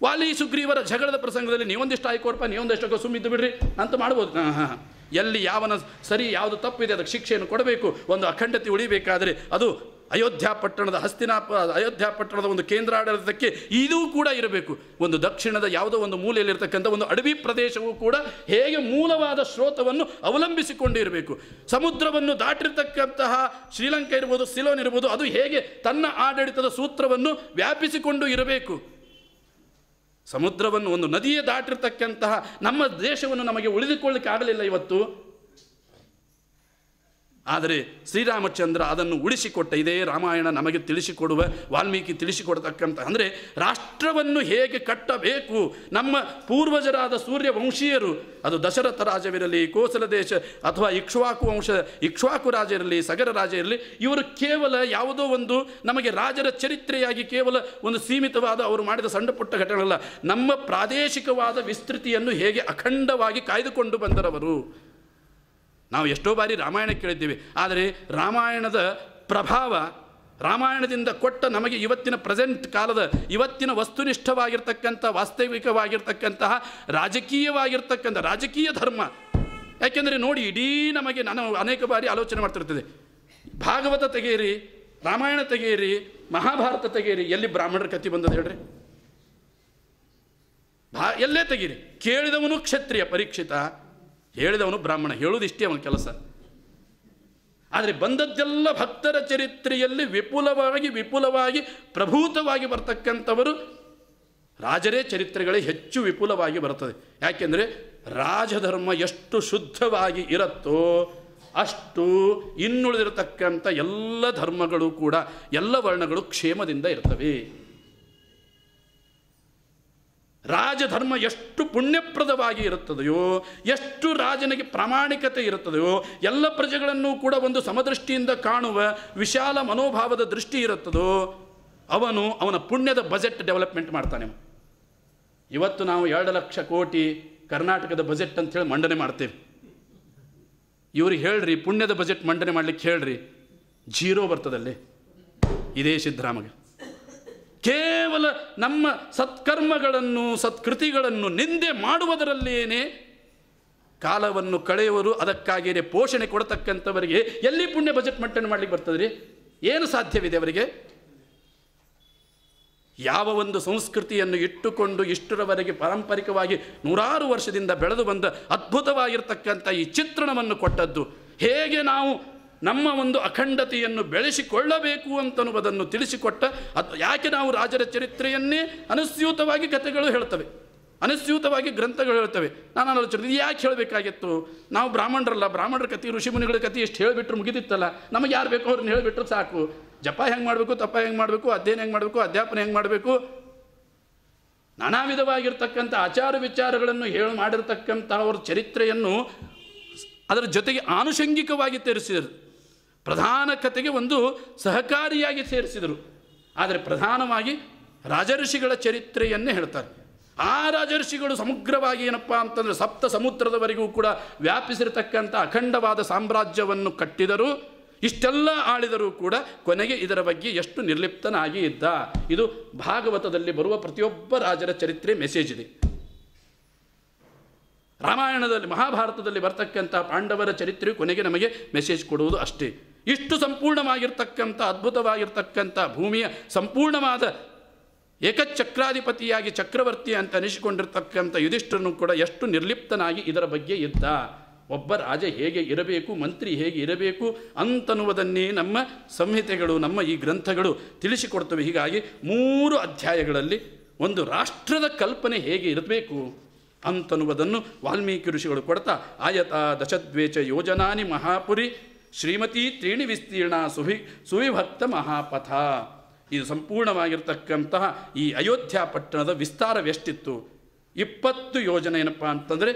ವಾಲಿ ಸುಗ್ರೀವರ ಜಗಳದ ಪ್ರಸಂಗದಲ್ಲಿ ನೀವೊಂದಿಷ್ಟು ಆಯ್ಕೋರಪ್ಪ ನೀವೊಂದಿಷ್ಟು ಸುಮ್ಮಿದ್ದು ಬಿಡ್ರಿ, ಅಂತ ಮಾಡ್ಬೋದು. ಹಾಂ ಹಾಂ. ಎಲ್ಲಿ ಯಾವನ ಸರಿ ಯಾವುದು ತಪ್ಪಿದೆ ಅದಕ್ಕೆ ಶಿಕ್ಷೆಯನ್ನು ಕೊಡಬೇಕು, ಒಂದು ಅಖಂಡತೆ ಉಳಿಬೇಕಾದರೆ ಅದು ಅಯೋಧ್ಯ ಪಟ್ಟಣದ ಹಸ್ತಿನಾಪ, ಅಯೋಧ್ಯ ಪಟ್ಟಣದ ಒಂದು ಕೇಂದ್ರಾಡಳಿತಕ್ಕೆ ಇದೂ ಕೂಡ ಇರಬೇಕು. ಒಂದು ದಕ್ಷಿಣದ ಯಾವುದೋ ಒಂದು ಮೂಲೆಯಲ್ಲಿರ್ತಕ್ಕಂಥ ಒಂದು ಅಡವಿ ಪ್ರದೇಶವೂ ಕೂಡ ಹೇಗೆ ಮೂಲವಾದ ಸ್ರೋತವನ್ನು ಅವಲಂಬಿಸಿಕೊಂಡಿರಬೇಕು. ಸಮುದ್ರವನ್ನು ದಾಟಿರ್ತಕ್ಕಂತಹ ಶ್ರೀಲಂಕಾ ಇರ್ಬೋದು, ಸಿಲೋನ್ ಇರ್ಬೋದು, ಅದು ಹೇಗೆ ತನ್ನ ಆಡಳಿತದ ಸೂತ್ರವನ್ನು ವ್ಯಾಪಿಸಿಕೊಂಡು ಇರಬೇಕು. ಸಮುದ್ರವನ್ನು ಒಂದು ನದಿಯೇ ದಾಟಿರ್ತಕ್ಕಂತಹ ನಮ್ಮ ದೇಶವನ್ನು ನಮಗೆ ಉಳಿದುಕೊಳ್ಳಿಕ್ಕೆ ಆಗಲಿಲ್ಲ ಇವತ್ತು. ಆದರೆ ಶ್ರೀರಾಮಚಂದ್ರ ಅದನ್ನು ಉಳಿಸಿಕೊಟ್ಟ, ಇದೇ ರಾಮಾಯಣ ನಮಗೆ ತಿಳಿಸಿಕೊಡುವ, ವಾಲ್ಮೀಕಿ ತಿಳಿಸಿಕೊಡ್ತಕ್ಕಂಥ, ಅಂದರೆ ರಾಷ್ಟ್ರವನ್ನು ಹೇಗೆ ಕಟ್ಟಬೇಕು? ನಮ್ಮ ಪೂರ್ವಜರಾದ ಸೂರ್ಯ ವಂಶೀಯರು ಅದು ದಶರಥ ರಾಜವಿರಲಿ, ಕೋಸಲ ದೇಶ, ಅಥವಾ ಇಕ್ಷ್ವಾಕು ವಂಶ, ಇಕ್ಷ್ವಾಕು ರಾಜ ಇರಲಿ ಸಗರ ರಾಜ ಇರಲಿ ಇವರು ಕೇವಲ ಯಾವುದೋ ಒಂದು ನಮಗೆ ರಾಜರ ಚರಿತ್ರೆಯಾಗಿ ಕೇವಲ ಒಂದು ಸೀಮಿತವಾದ ಅವರು ಮಾಡಿದ ಸಣ್ಣ ಪುಟ್ಟ ಘಟನೆಗಳಲ್ಲ, ನಮ್ಮ ಪ್ರಾದೇಶಿಕವಾದ ವಿಸ್ತೃತಿಯನ್ನು ಹೇಗೆ ಅಖಂಡವಾಗಿ ಕಾಯ್ದುಕೊಂಡು ಬಂದರವರು? ನಾವು ಎಷ್ಟೋ ಬಾರಿ ರಾಮಾಯಣ ಕೇಳಿದ್ದೀವಿ. ಆದರೆ ರಾಮಾಯಣದ ಪ್ರಭಾವ, ರಾಮಾಯಣದಿಂದ ಕೊಟ್ಟ ನಮಗೆ ಇವತ್ತಿನ ಪ್ರೆಸೆಂಟ್ ಕಾಲದ ಇವತ್ತಿನ ವಸ್ತುನಿಷ್ಠವಾಗಿರ್ತಕ್ಕಂಥ, ವಾಸ್ತವಿಕವಾಗಿರ್ತಕ್ಕಂತಹ, ರಾಜಕೀಯವಾಗಿರ್ತಕ್ಕಂಥ, ರಾಜಕೀಯ ಧರ್ಮ. ಯಾಕೆಂದರೆ ನೋಡಿ, ಇಡೀ ನಮಗೆ ನಾನು ಅನೇಕ ಬಾರಿ ಆಲೋಚನೆ ಮಾಡ್ತಿರ್ತದೆ. ಭಾಗವತ ತೆಗೆಯಿರಿ, ರಾಮಾಯಣ ತೆಗೆಯಿರಿ, ಮಹಾಭಾರತ ತೆಗೆಯಿರಿ, ಎಲ್ಲಿ ಬ್ರಾಹ್ಮಣರ ಕತಿ ಬಂದದ್ದು ಹೇಳ್ರಿ? ಭಾ, ಎಲ್ಲೇ ತೆಗೀರಿ ಕೇಳಿದವನು ಕ್ಷತ್ರಿಯ ಪರೀಕ್ಷಿತ. ಹೇಳಿದವನು ಬ್ರಾಹ್ಮಣ ಹೇಳುವುದಿಷ್ಟೇ ಅವನ ಕೆಲಸ. ಆದರೆ ಬಂದದ್ದೆಲ್ಲ ಭಕ್ತರ ಚರಿತ್ರೆಯಲ್ಲಿ ವಿಪುಲವಾಗಿ ವಿಪುಲವಾಗಿ, ಪ್ರಭೂತವಾಗಿ ಬರ್ತಕ್ಕಂಥವರು ರಾಜರೇ ಚರಿತ್ರೆಗಳೇ ಹೆಚ್ಚು ವಿಪುಲವಾಗಿ ಬರ್ತದೆ ಯಾಕೆಂದರೆ ರಾಜಧರ್ಮ ಎಷ್ಟು ಶುದ್ಧವಾಗಿ ಇರುತ್ತೋ ಅಷ್ಟು ಇನ್ನುಳಿದಿರತಕ್ಕಂಥ ಎಲ್ಲ ಧರ್ಮಗಳು ಕೂಡ, ಎಲ್ಲ ವರ್ಣಗಳು ಕ್ಷೇಮದಿಂದ ಇರ್ತವೆ. ರಾಜಧರ್ಮ ಎಷ್ಟು ಪುಣ್ಯಪ್ರದವಾಗಿ ಇರುತ್ತದೆಯೋ, ಎಷ್ಟು ರಾಜನಿಗೆ ಪ್ರಾಮಾಣಿಕತೆ ಇರುತ್ತದೆಯೋ, ಎಲ್ಲ ಪ್ರಜೆಗಳನ್ನು ಕೂಡ ಒಂದು ಸಮದೃಷ್ಟಿಯಿಂದ ಕಾಣುವ ವಿಶಾಲ ಮನೋಭಾವದ ದೃಷ್ಟಿ ಇರುತ್ತದೋ, ಅವನು ಅವನ ಪುಣ್ಯದ ಬಜೆಟ್ ಡೆವಲಪ್ಮೆಂಟ್ ಮಾಡ್ತಾನೆ. ಇವತ್ತು ನಾವು ಎರಡು ಲಕ್ಷ ಕೋಟಿ ಕರ್ನಾಟಕದ ಬಜೆಟ್ ಅಂತೇಳಿ ಮಂಡನೆ ಮಾಡ್ತೇವೆ. ಇವ್ರಿಗೆ ಹೇಳ್ರಿ, ಪುಣ್ಯದ ಬಜೆಟ್ ಮಂಡನೆ ಮಾಡಲಿಕ್ಕೆ ಹೇಳ್ರಿ. ಜೀರೋ ಬರ್ತದಲ್ಲಿ. ಇದೇ ಸಿದ್ದರಾಮಯ್ಯ ಕೇವಲ ನಮ್ಮ ಸತ್ಕರ್ಮಗಳನ್ನು, ಸತ್ಕೃತಿಗಳನ್ನು ನಿಂದೆ ಮಾಡುವುದರಲ್ಲೇನೆ ಕಾಲವನ್ನು ಕಳೆಯುವರು. ಅದಕ್ಕಾಗಿಯೇ ಪೋಷಣೆ ಕೊಡತಕ್ಕಂಥವರಿಗೆ ಎಲ್ಲಿ ಪುಣ್ಯ ಬಜೆಟ್ ಮಂಟನೆ ಮಾಡಲಿಕ್ಕೆ ಬರ್ತದೆ ರೀ ಏನು ಸಾಧ್ಯವಿದೆ ಅವರಿಗೆ? ಯಾವ ಒಂದು ಸಂಸ್ಕೃತಿಯನ್ನು ಇಟ್ಟುಕೊಂಡು ಇಷ್ಟರವರೆಗೆ ಪಾರಂಪರಿಕವಾಗಿ ನೂರಾರು ವರ್ಷದಿಂದ ಬೆಳೆದು ಬಂದ ಅದ್ಭುತವಾಗಿರ್ತಕ್ಕಂಥ ಈ ಚಿತ್ರಣವನ್ನು ಕೊಟ್ಟದ್ದು ಹೇಗೆ ನಾವು ನಮ್ಮ ಒಂದು ಅಖಂಡತೆಯನ್ನು ಬೆಳೆಸಿಕೊಳ್ಳಬೇಕು ಅಂತನ್ನುವುದನ್ನು ತಿಳಿಸಿಕೊಟ್ಟ ಅದು ಯಾಕೆ ನಾವು ರಾಜರ ಚರಿತ್ರೆಯನ್ನೇ ಅನುಸ್ಯೂತವಾಗಿ ಕಥೆಗಳು ಹೇಳ್ತವೆ? ಅನುಸ್ಯೂತವಾಗಿ ಗ್ರಂಥಗಳು ಹೇಳ್ತವೆ. ನಾನು ಆಲೋಚನೆ ಇದು ಯಾಕೆ ಹೇಳಬೇಕಾಗಿತ್ತು? ನಾವು ಬ್ರಾಹ್ಮಣರಲ್ಲ, ಬ್ರಾಹ್ಮಣರ ಕಥೆ, ಋಷಿಮುನಿಗಳ ಕಥೆ ಎಷ್ಟು ಹೇಳಿಬಿಟ್ರು ಮುಗಿದಿತ್ತಲ್ಲ. ನಮಗೆ ಯಾರು ಬೇಕೋ ಅವ್ರನ್ನ ಹೇಳಿಬಿಟ್ರು ಸಾಕು. ಜಪ ಹೆಂಗೆ ಮಾಡಬೇಕು, ತಪ ಹೆಂಗೆ ಮಾಡಬೇಕು, ಅಧ್ಯಯನ ಹೆಂಗೆ ಮಾಡಬೇಕು, ಅಧ್ಯಾಪನ ಹೆಂಗೆ ಮಾಡಬೇಕು? ನಾನಾ ವಿಧವಾಗಿರ್ತಕ್ಕಂಥ ಆಚಾರ ವಿಚಾರಗಳನ್ನು ಹೇಳಿ ಮಾಡಿರ್ತಕ್ಕಂಥ ಅವ್ರ ಚರಿತ್ರೆಯನ್ನು ಅದರ ಜೊತೆಗೆ ಆನುಷಂಗಿಕವಾಗಿ ಸೇರಿಸಿದರು ಪ್ರಧಾನ ಕಥೆಗೆ ಒಂದು ಸಹಕಾರಿಯಾಗಿ ಸೇರಿಸಿದರು. ಆದರೆ ಪ್ರಧಾನವಾಗಿ ರಾಜಋಷಿಗಳ ಚರಿತ್ರೆಯನ್ನೇ ಹೇಳ್ತಾರೆ. ಆ ರಾಜಋಷಿಗಳು ಸಮಗ್ರವಾಗಿ ಏನಪ್ಪ ಅಂತಂದರೆ ಸಪ್ತ ಸಮುದ್ರದವರೆಗೂ ಕೂಡ ವ್ಯಾಪಿಸಿರತಕ್ಕಂಥ ಅಖಂಡವಾದ ಸಾಮ್ರಾಜ್ಯವನ್ನು ಕಟ್ಟಿದರು. ಇಷ್ಟೆಲ್ಲ ಆಳಿದರೂ ಕೂಡ ಕೊನೆಗೆ ಇದರ ಬಗ್ಗೆ ಎಷ್ಟು ನಿರ್ಲಿಪ್ತನಾಗಿ ಇದ್ದ. ಇದು ಭಾಗವತದಲ್ಲಿ ಬರುವ ಪ್ರತಿಯೊಬ್ಬ ರಾಜರ ಚರಿತ್ರೆ ಮೆಸೇಜ್ ಇದೆ. ರಾಮಾಯಣದಲ್ಲಿ ಮಹಾಭಾರತದಲ್ಲಿ ಬರ್ತಕ್ಕಂಥ ಪಾಂಡವರ ಚರಿತ್ರೆಯು ಕೊನೆಗೆ ನಮಗೆ ಮೆಸೇಜ್ ಕೊಡುವುದು ಅಷ್ಟೇ. ಇಷ್ಟು ಸಂಪೂರ್ಣವಾಗಿರ್ತಕ್ಕಂಥ ಅದ್ಭುತವಾಗಿರ್ತಕ್ಕಂಥ ಭೂಮಿಯ ಸಂಪೂರ್ಣವಾದ ಏಕಚಕ್ರಾಧಿಪತಿಯಾಗಿ ಚಕ್ರವರ್ತಿ ಅಂತ ಅನಿಸಿಕೊಂಡಿರ್ತಕ್ಕಂಥ ಯುಧಿಷ್ಠರನು ಕೂಡ ಎಷ್ಟು ನಿರ್ಲಿಪ್ತನಾಗಿ ಇದರ ಬಗ್ಗೆ ಇದ್ದ. ಒಬ್ಬ ರಾಜ ಹೇಗೆ ಇರಬೇಕು, ಮಂತ್ರಿ ಹೇಗೆ ಇರಬೇಕು ಅಂತನ್ನುವುದನ್ನೇ ನಮ್ಮ ಸಂಹಿತೆಗಳು, ನಮ್ಮ ಈ ಗ್ರಂಥಗಳು ತಿಳಿಸಿಕೊಡ್ತವೆ. ಹೀಗಾಗಿ ಮೂರು ಅಧ್ಯಾಯಗಳಲ್ಲಿ ಒಂದು ರಾಷ್ಟ್ರದ ಕಲ್ಪನೆ ಹೇಗೆ ಇರಬೇಕು ಅಂತನ್ನುವುದನ್ನು ವಾಲ್ಮೀಕಿ ಋಷಿಗಳು ಕೊಡ್ತಾ, ಆಯತ ದಶದ್ವೇಚ ಯೋಜನಾನಿ ಮಹಾಪುರಿ ಶ್ರೀಮತಿ ತ್ರೀಣಿ ವಿಸ್ತೀರ್ಣ ಸುಭಿ ಸುವಿಭಕ್ತ ಮಹಾಪಥ. ಇದು ಸಂಪೂರ್ಣವಾಗಿರ್ತಕ್ಕಂತಹ ಈ ಅಯೋಧ್ಯ ಪಟ್ಟಣದ ವಿಸ್ತಾರವೆಷ್ಟಿತ್ತು? ಇಪ್ಪತ್ತು ಯೋಜನೆ ಏನಪ್ಪ ಅಂತಂದರೆ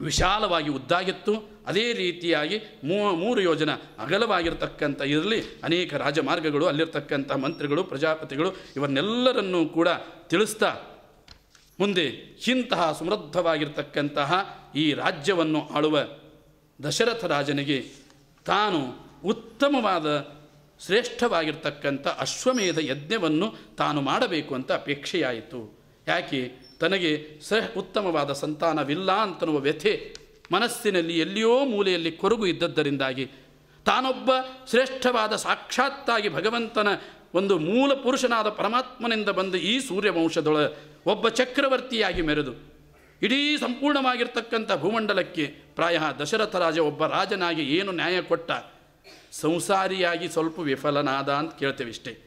ವಿಶಾಲವಾಗಿ ಉದ್ದಾಗಿತ್ತು. ಅದೇ ರೀತಿಯಾಗಿ ಮೂ ಮೂರು ಯೋಜನ ಅಗಲವಾಗಿರ್ತಕ್ಕಂಥ ಇದರಲ್ಲಿ ಅನೇಕ ರಾಜಮಾರ್ಗಗಳು, ಅಲ್ಲಿರ್ತಕ್ಕಂಥ ಮಂತ್ರಿಗಳು, ಪ್ರಜಾಪತಿಗಳು ಇವನ್ನೆಲ್ಲರನ್ನೂ ಕೂಡ ತಿಳಿಸ್ತಾ ಮುಂದೆ ಇಂತಹ ಸಮೃದ್ಧವಾಗಿರ್ತಕ್ಕಂತಹ ಈ ರಾಜ್ಯವನ್ನು ಆಳುವ ದಶರಥ ರಾಜನಿಗೆ ತಾನು ಉತ್ತಮವಾದ, ಶ್ರೇಷ್ಠವಾಗಿರ್ತಕ್ಕಂಥ ಅಶ್ವಮೇಧ ಯಜ್ಞವನ್ನು ತಾನು ಮಾಡಬೇಕು ಅಂತ ಅಪೇಕ್ಷೆಯಾಯಿತು. ಯಾಕೆ? ತನಗೆ ಸ ಉತ್ತಮವಾದ ಸಂತಾನವಿಲ್ಲ ಅಂತನ್ನುವ ವ್ಯಥೆ ಮನಸ್ಸಿನಲ್ಲಿ ಎಲ್ಲಿಯೋ ಮೂಲೆಯಲ್ಲಿ ಕೊರಗು ಇದ್ದದ್ದರಿಂದಾಗಿ. ತಾನೊಬ್ಬ ಶ್ರೇಷ್ಠವಾದ ಸಾಕ್ಷಾತ್ತಾಗಿ ಭಗವಂತನ ಒಂದು ಮೂಲ ಪುರುಷನಾದ ಪರಮಾತ್ಮನಿಂದ ಬಂದ ಈ ಸೂರ್ಯವಂಶದೊಳ ಒಬ್ಬ ಚಕ್ರವರ್ತಿಯಾಗಿ ಮೆರೆದು ಇಡೀ ಸಂಪೂರ್ಣವಾಗಿರ್ತಕ್ಕಂಥ ಭೂಮಂಡಲಕ್ಕೆ ಪ್ರಾಯ ದಶರಥ ರಾಜ ಒಬ್ಬ ರಾಜನಾಗಿ ಏನು ನ್ಯಾಯ ಕೊಟ್ಟ ಸಂಸಾರಿಯಾಗಿ ಸ್ವಲ್ಪ ವಿಫಲನಾದ ಅಂತ ಕೇಳ್ತೇವೆ ಇಷ್ಟೇ.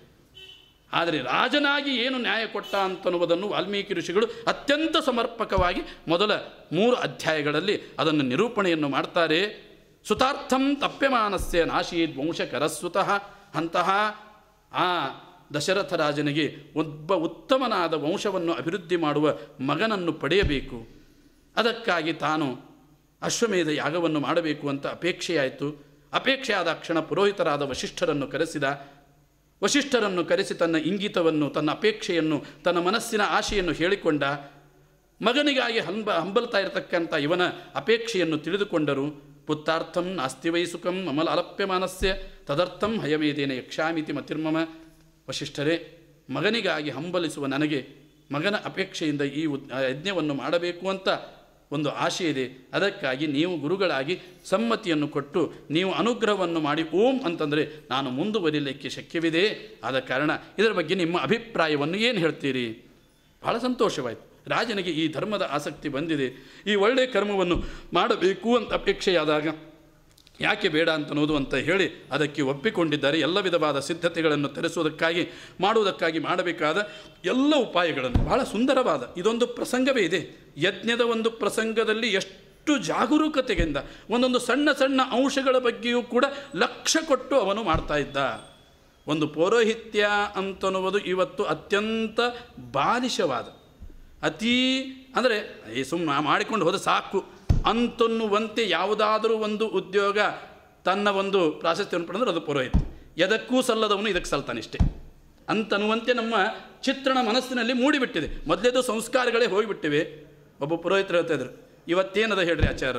ಆದರೆ ರಾಜನಾಗಿ ಏನು ನ್ಯಾಯ ಕೊಟ್ಟ ಅಂತನ್ನುವುದನ್ನು ವಾಲ್ಮೀಕಿ ಋಷಿಗಳು ಅತ್ಯಂತ ಸಮರ್ಪಕವಾಗಿ ಮೊದಲ ಮೂರು ಅಧ್ಯಾಯಗಳಲ್ಲಿ ಅದನ್ನು ನಿರೂಪಣೆಯನ್ನು ಮಾಡ್ತಾರೆ. ಸುತಾರ್ಥಂ ತಪ್ಯಮಾನಸ್ಯ ನಾಶೀದ್ ವಂಶಕರಸ್ಸುತಃ ಅಂತಹ ಆ ದಶರಥ ರಾಜನಿಗೆ ಒಬ್ಬ ಉತ್ತಮನಾದ ವಂಶವನ್ನು ಅಭಿವೃದ್ಧಿ ಮಾಡುವ ಮಗನನ್ನು ಪಡೆಯಬೇಕು. ಅದಕ್ಕಾಗಿ ತಾನು ಅಶ್ವಮೇಧ ಯಾಗವನ್ನು ಮಾಡಬೇಕು ಅಂತ ಅಪೇಕ್ಷೆಯಾಯಿತು. ಅಪೇಕ್ಷೆಯಾದ ಕ್ಷಣ ಪುರೋಹಿತರಾದ ವಶಿಷ್ಠರನ್ನು ಕರೆಸಿದ. ವಶಿಷ್ಠರನ್ನು ಕರೆಸಿ ತನ್ನ ಇಂಗಿತವನ್ನು, ತನ್ನ ಅಪೇಕ್ಷೆಯನ್ನು, ತನ್ನ ಮನಸ್ಸಿನ ಆಶೆಯನ್ನು ಹೇಳಿಕೊಂಡ. ಮಗನಿಗಾಗಿ ಹಂಬ, ಹಂಬಲ್ತಾ ಇರತಕ್ಕಂಥ ಇವನ ಅಪೇಕ್ಷೆಯನ್ನು ತಿಳಿದುಕೊಂಡರು. ಪುತ್ತಾರ್ಥಂ ನಾಸ್ತಿ ವೈಸುಕಂ ಮಮಲ ಅಲಪ್ಯಮಾನಸ್ಯ ತದರ್ಥಂ ಹಯಮೇದೇನ ಯಕ್ಷಾಮಿತಿ ಮತಿರ್ಮಮ. ವಶಿಷ್ಠರೇ ಮಗನಿಗಾಗಿ ಹಂಬಲಿಸುವ ನನಗೆ ಮಗನ ಅಪೇಕ್ಷೆಯಿಂದ ಈ ಯಜ್ಞವನ್ನು ಮಾಡಬೇಕು ಅಂತ ಒಂದು ಆಶೆ ಇದೆ. ಅದಕ್ಕಾಗಿ ನೀವು ಗುರುಗಳಾಗಿ ಸಮ್ಮತಿಯನ್ನು ಕೊಟ್ಟು ನೀವು ಅನುಗ್ರಹವನ್ನು ಮಾಡಿ ಓಂ ಅಂತಂದರೆ ನಾನು ಮುಂದುವರಿಲಿಕ್ಕೆ ಶಕ್ಯವಿದೆ. ಆದ ಕಾರಣ ಇದರ ಬಗ್ಗೆ ನಿಮ್ಮ ಅಭಿಪ್ರಾಯವನ್ನು ಏನು ಹೇಳ್ತೀರಿ? ಬಹಳ ಸಂತೋಷವಾಯಿತು. ರಾಜನಿಗೆ ಈ ಧರ್ಮದ ಆಸಕ್ತಿ ಬಂದಿದೆ. ಈ ಒಳ್ಳೆಯ ಕರ್ಮವನ್ನು ಮಾಡಬೇಕು ಅಂತ ಅಪೇಕ್ಷೆಯಾದಾಗ ಯಾಕೆ ಬೇಡ ಅಂತನ್ನೋದು ಅಂತ ಹೇಳಿ ಅದಕ್ಕೆ ಒಪ್ಪಿಕೊಂಡಿದ್ದಾರೆ. ಎಲ್ಲ ವಿಧವಾದ ಸಿದ್ಧತೆಗಳನ್ನು ತರಿಸುವುದಕ್ಕಾಗಿ, ಮಾಡುವುದಕ್ಕಾಗಿ ಮಾಡಬೇಕಾದ ಎಲ್ಲ ಉಪಾಯಗಳನ್ನು. ಬಹಳ ಸುಂದರವಾದ ಇದೊಂದು ಪ್ರಸಂಗವೇ ಇದೆ. ಯಜ್ಞದ ಒಂದು ಪ್ರಸಂಗದಲ್ಲಿ ಎಷ್ಟು ಜಾಗರೂಕತೆಯಿಂದ, ಒಂದೊಂದು ಸಣ್ಣ ಸಣ್ಣ ಅಂಶಗಳ ಬಗ್ಗೆಯೂ ಕೂಡ ಲಕ್ಷ್ಯ ಕೊಟ್ಟು ಅವನು ಮಾಡ್ತಾ ಇದ್ದ. ಒಂದು ಪೌರೋಹಿತ್ಯ ಅಂತನ್ನುವುದು ಇವತ್ತು ಅತ್ಯಂತ ಬಾಲಿಶವಾದ. ಅತೀ, ಅಂದರೆ ಈ ಸುಮ್ಮನೆ ಮಾಡಿಕೊಂಡು ಹೋದ ಸಾಕು. ಅಂತನ್ನುವಂತೆ ಯಾವುದಾದರೂ ಒಂದು ಉದ್ಯೋಗ ತನ್ನ ಒಂದು ಪ್ರಾಶಸ್ತ್ಯವನ್ನು ಪಡೆದ್ರೆ ಅದು ಪುರೋಹಿತ. ಎದಕ್ಕೂ ಸಲ್ಲದವನು ಇದಕ್ಕೆ ಸಲ್ತಾನಿಷ್ಟೇ. ಅಂತನ್ನುವಂತೆ ನಮ್ಮ ಚಿತ್ರಣ ಮನಸ್ಸಿನಲ್ಲಿ ಮೂಡಿಬಿಟ್ಟಿದೆ. ಮೊದಲೇದು ಸಂಸ್ಕಾರಗಳೇ ಹೋಗಿಬಿಟ್ಟಿವೆ. ಒಬ್ಬ ಪುರೋಹಿತರು ಹೇಳ್ತಾ ಇದ್ರು, ಇವತ್ತೇನದ ಹೇಳ್ರಿ ಆಚಾರ?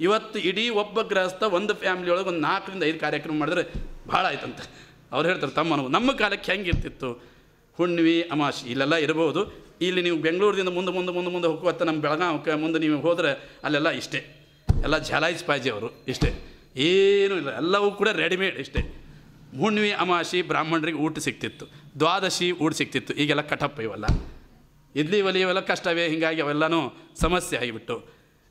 ಇವತ್ತು ಇಡೀ ಒಬ್ಬ ಗೃಹಸ್ಥ ಒಂದು ಫ್ಯಾಮಿಲಿ ಒಳಗೆ ಒಂದು ನಾಲ್ಕರಿಂದ ಐದು ಕಾರ್ಯಕ್ರಮ ಮಾಡಿದ್ರೆ ಭಾಳ ಆಯ್ತಂತೆ. ಅವ್ರು ಹೇಳ್ತಾರೆ, ತಮ್ಮನು, ನಮ್ಮ ಕಾಲಕ್ಕೆ ಹೆಂಗಿರ್ತಿತ್ತು? ಹುಣ್ಣಿಮೆ ಅಮಾಶಿ ಇಲ್ಲೆಲ್ಲ ಇರಬಹುದು ಇಲ್ಲಿ ನೀವು ಬೆಂಗಳೂರಿನಿಂದ ಮುಂದೆ ಮುಂದೆ ಮುಂದೆ ಮುಂದೆ ಹೋಗುವತ್ತ ನಮ್ಮ ಬೆಳಗಾವಕ್ಕೆ ಮುಂದೆ ನೀವು ಹೋದರೆ ಅಲ್ಲೆಲ್ಲ ಇಷ್ಟೇ. ಎಲ್ಲ ಝಲಾಯಿಸ್ ಪಾಯ್ಜಿ ಅವರು, ಇಷ್ಟೇ. ಏನೂ ಇಲ್ಲ, ಎಲ್ಲವೂ ಕೂಡ ರೆಡಿಮೇಡ್ ಇಷ್ಟೇ. ಹುಣ್ಣಿಮೆ ಅಮಾಶಿ ಬ್ರಾಹ್ಮಣರಿಗೆ ಊಟ ಸಿಗ್ತಿತ್ತು. ದ್ವಾದಶಿ ಊಟ ಸಿಗ್ತಿತ್ತು. ಈಗೆಲ್ಲ ಕಟಪ್ಪ ಇವೆಲ್ಲ. ಇಡ್ಲಿ, ಒಲಿ ಇವೆಲ್ಲ ಕಷ್ಟವೇ, ಹೀಗಾಗಿ ಅವೆಲ್ಲನೂ ಸಮಸ್ಯೆ ಆಗಿಬಿಟ್ಟು.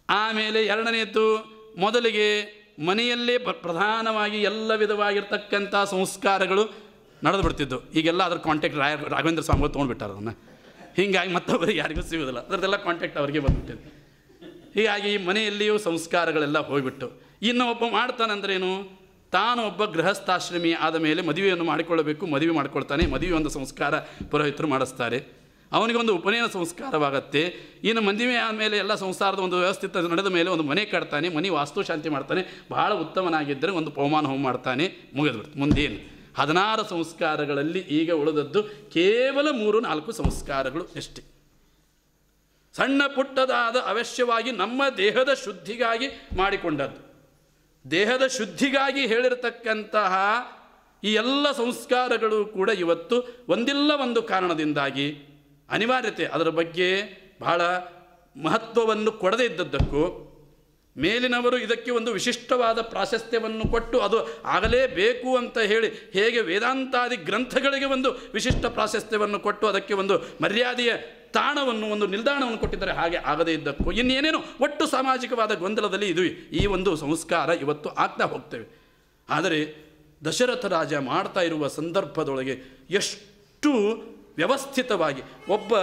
ಆಮೇಲೆ ಎರಡನೇದ್ದು ಮೊದಲಿಗೆ ಮನೆಯಲ್ಲೇ ಪ್ರ- ಪ್ರಧಾನವಾಗಿ ಎಲ್ಲ ವಿಧವಾಗಿರ್ತಕ್ಕಂಥ ಸಂಸ್ಕಾರಗಳು ನಡೆದು ಬಿಡ್ತಿದ್ದು. ಈಗೆಲ್ಲ ಅದ್ರ ಕಾಂಟ್ಯಾಕ್ಟ್ ರಾಯ ರಾಘವೇಂದ್ರ ಸ್ವಾಮಿಗಳು ತೊಗೊಂಡ್ಬಿಟ್ಟಾರೆ ಅದನ್ನು. ಹೀಗಾಗಿ ಮತ್ತೊಬ್ಬರು ಯಾರಿಗೂ ಸಿಗೋದಿಲ್ಲ. ಅದರದ್ದೆಲ್ಲ ಕಾಂಟ್ಯಾಕ್ಟ್ ಅವರಿಗೆ ಬಂದ್ಬಿಟ್ಟಿದೆ. ಹೀಗಾಗಿ ಈ ಮನೆಯಲ್ಲಿಯೂ ಸಂಸ್ಕಾರಗಳೆಲ್ಲ ಹೋಗಿಬಿಟ್ಟು. ಇನ್ನು ಒಬ್ಬ ಮಾಡ್ತಾನಂದ್ರೇನು ತಾನು ಒಬ್ಬ ಗೃಹಸ್ಥಾಶ್ರಮಿ ಆದ ಮೇಲೆ ಮದುವೆಯನ್ನು ಮಾಡಿಕೊಳ್ಳಬೇಕು, ಮದುವೆ ಮಾಡ್ಕೊಳ್ತಾನೆ, ಮದುವೆ ಒಂದು ಸಂಸ್ಕಾರ ಪುರೋಹಿತರು ಮಾಡಿಸ್ತಾರೆ. ಅವನಿಗೊಂದು ಉಪನಯನ ಸಂಸ್ಕಾರವಾಗತ್ತೆ. ಇನ್ನು ಮದುವೆ ಆದಮೇಲೆ ಎಲ್ಲ ಸಂಸಾರದ ಒಂದು ವ್ಯವಸ್ಥಿತ ನಡೆದ ಮೇಲೆ ಒಂದು ಮನೆ ಕಟ್ತಾನೆ, ಮನೆ ವಾಸ್ತು ಶಾಂತಿ ಮಾಡ್ತಾನೆ, ಬಹಳ ಉತ್ತಮನಾಗಿದ್ದರೆ ಒಂದು ಪವಮಾನ ಹೋಮ ಮಾಡ್ತಾನೆ, ಮುಗಿದ್ಬಿಡ್ತು. ಮುಂದೇನು? ಹದಿನಾರು ಸಂಸ್ಕಾರಗಳಲ್ಲಿ ಈಗ ಉಳಿದದ್ದು ಕೇವಲ ಮೂರು ನಾಲ್ಕು ಸಂಸ್ಕಾರಗಳು ಅಷ್ಟೇ. ಸಣ್ಣ ಪುಟ್ಟದಾದ ಅವಶ್ಯವಾಗಿ ನಮ್ಮ ದೇಹದ ಶುದ್ಧಿಗಾಗಿ ಮಾಡಿಕೊಂಡದ್ದು. ದೇಹದ ಶುದ್ಧಿಗಾಗಿ ಹೇಳಿರತಕ್ಕಂತಹ ಈ ಎಲ್ಲ ಸಂಸ್ಕಾರಗಳು ಕೂಡ ಇವತ್ತು ಒಂದಿಲ್ಲ ಒಂದು ಕಾರಣದಿಂದಾಗಿ ಅನಿವಾರ್ಯತೆ ಅದರ ಬಗ್ಗೆ ಬಹಳ ಮಹತ್ವವನ್ನು ಕೊಡದೇ ಇದ್ದದ್ದಕ್ಕೂ ಮೇಲಿನವರು ಇದಕ್ಕೆ ಒಂದು ವಿಶಿಷ್ಟವಾದ ಪ್ರಾಶಸ್ತ್ಯವನ್ನು ಕೊಟ್ಟು ಅದು ಆಗಲೇಬೇಕು ಅಂತ ಹೇಳಿ ಹೇಗೆ ವೇದಾಂತಾದಿ ಗ್ರಂಥಗಳಿಗೆ ಒಂದು ವಿಶಿಷ್ಟ ಪ್ರಾಶಸ್ತ್ಯವನ್ನು ಕೊಟ್ಟು ಅದಕ್ಕೆ ಒಂದು ಮರ್ಯಾದೆಯ ತಾಣವನ್ನು, ಒಂದು ನಿಲ್ದಾಣವನ್ನು ಕೊಟ್ಟಿದ್ದಾರೆ, ಹಾಗೆ ಆಗದೇ ಇದ್ದಕ್ಕೂ ಇನ್ನೇನೇನು ಒಟ್ಟು ಸಾಮಾಜಿಕವಾದ ಗೊಂದಲದಲ್ಲಿ ಇದು ಈ ಒಂದು ಸಂಸ್ಕಾರ ಇವತ್ತು ಆಗ್ತಾ ಹೋಗ್ತೇವೆ. ಆದರೆ ದಶರಥ ರಾಜ ಮಾಡ್ತಾ ಇರುವ ಸಂದರ್ಭದೊಳಗೆ ಎಷ್ಟು ವ್ಯವಸ್ಥಿತವಾಗಿ, ಒಬ್ಬ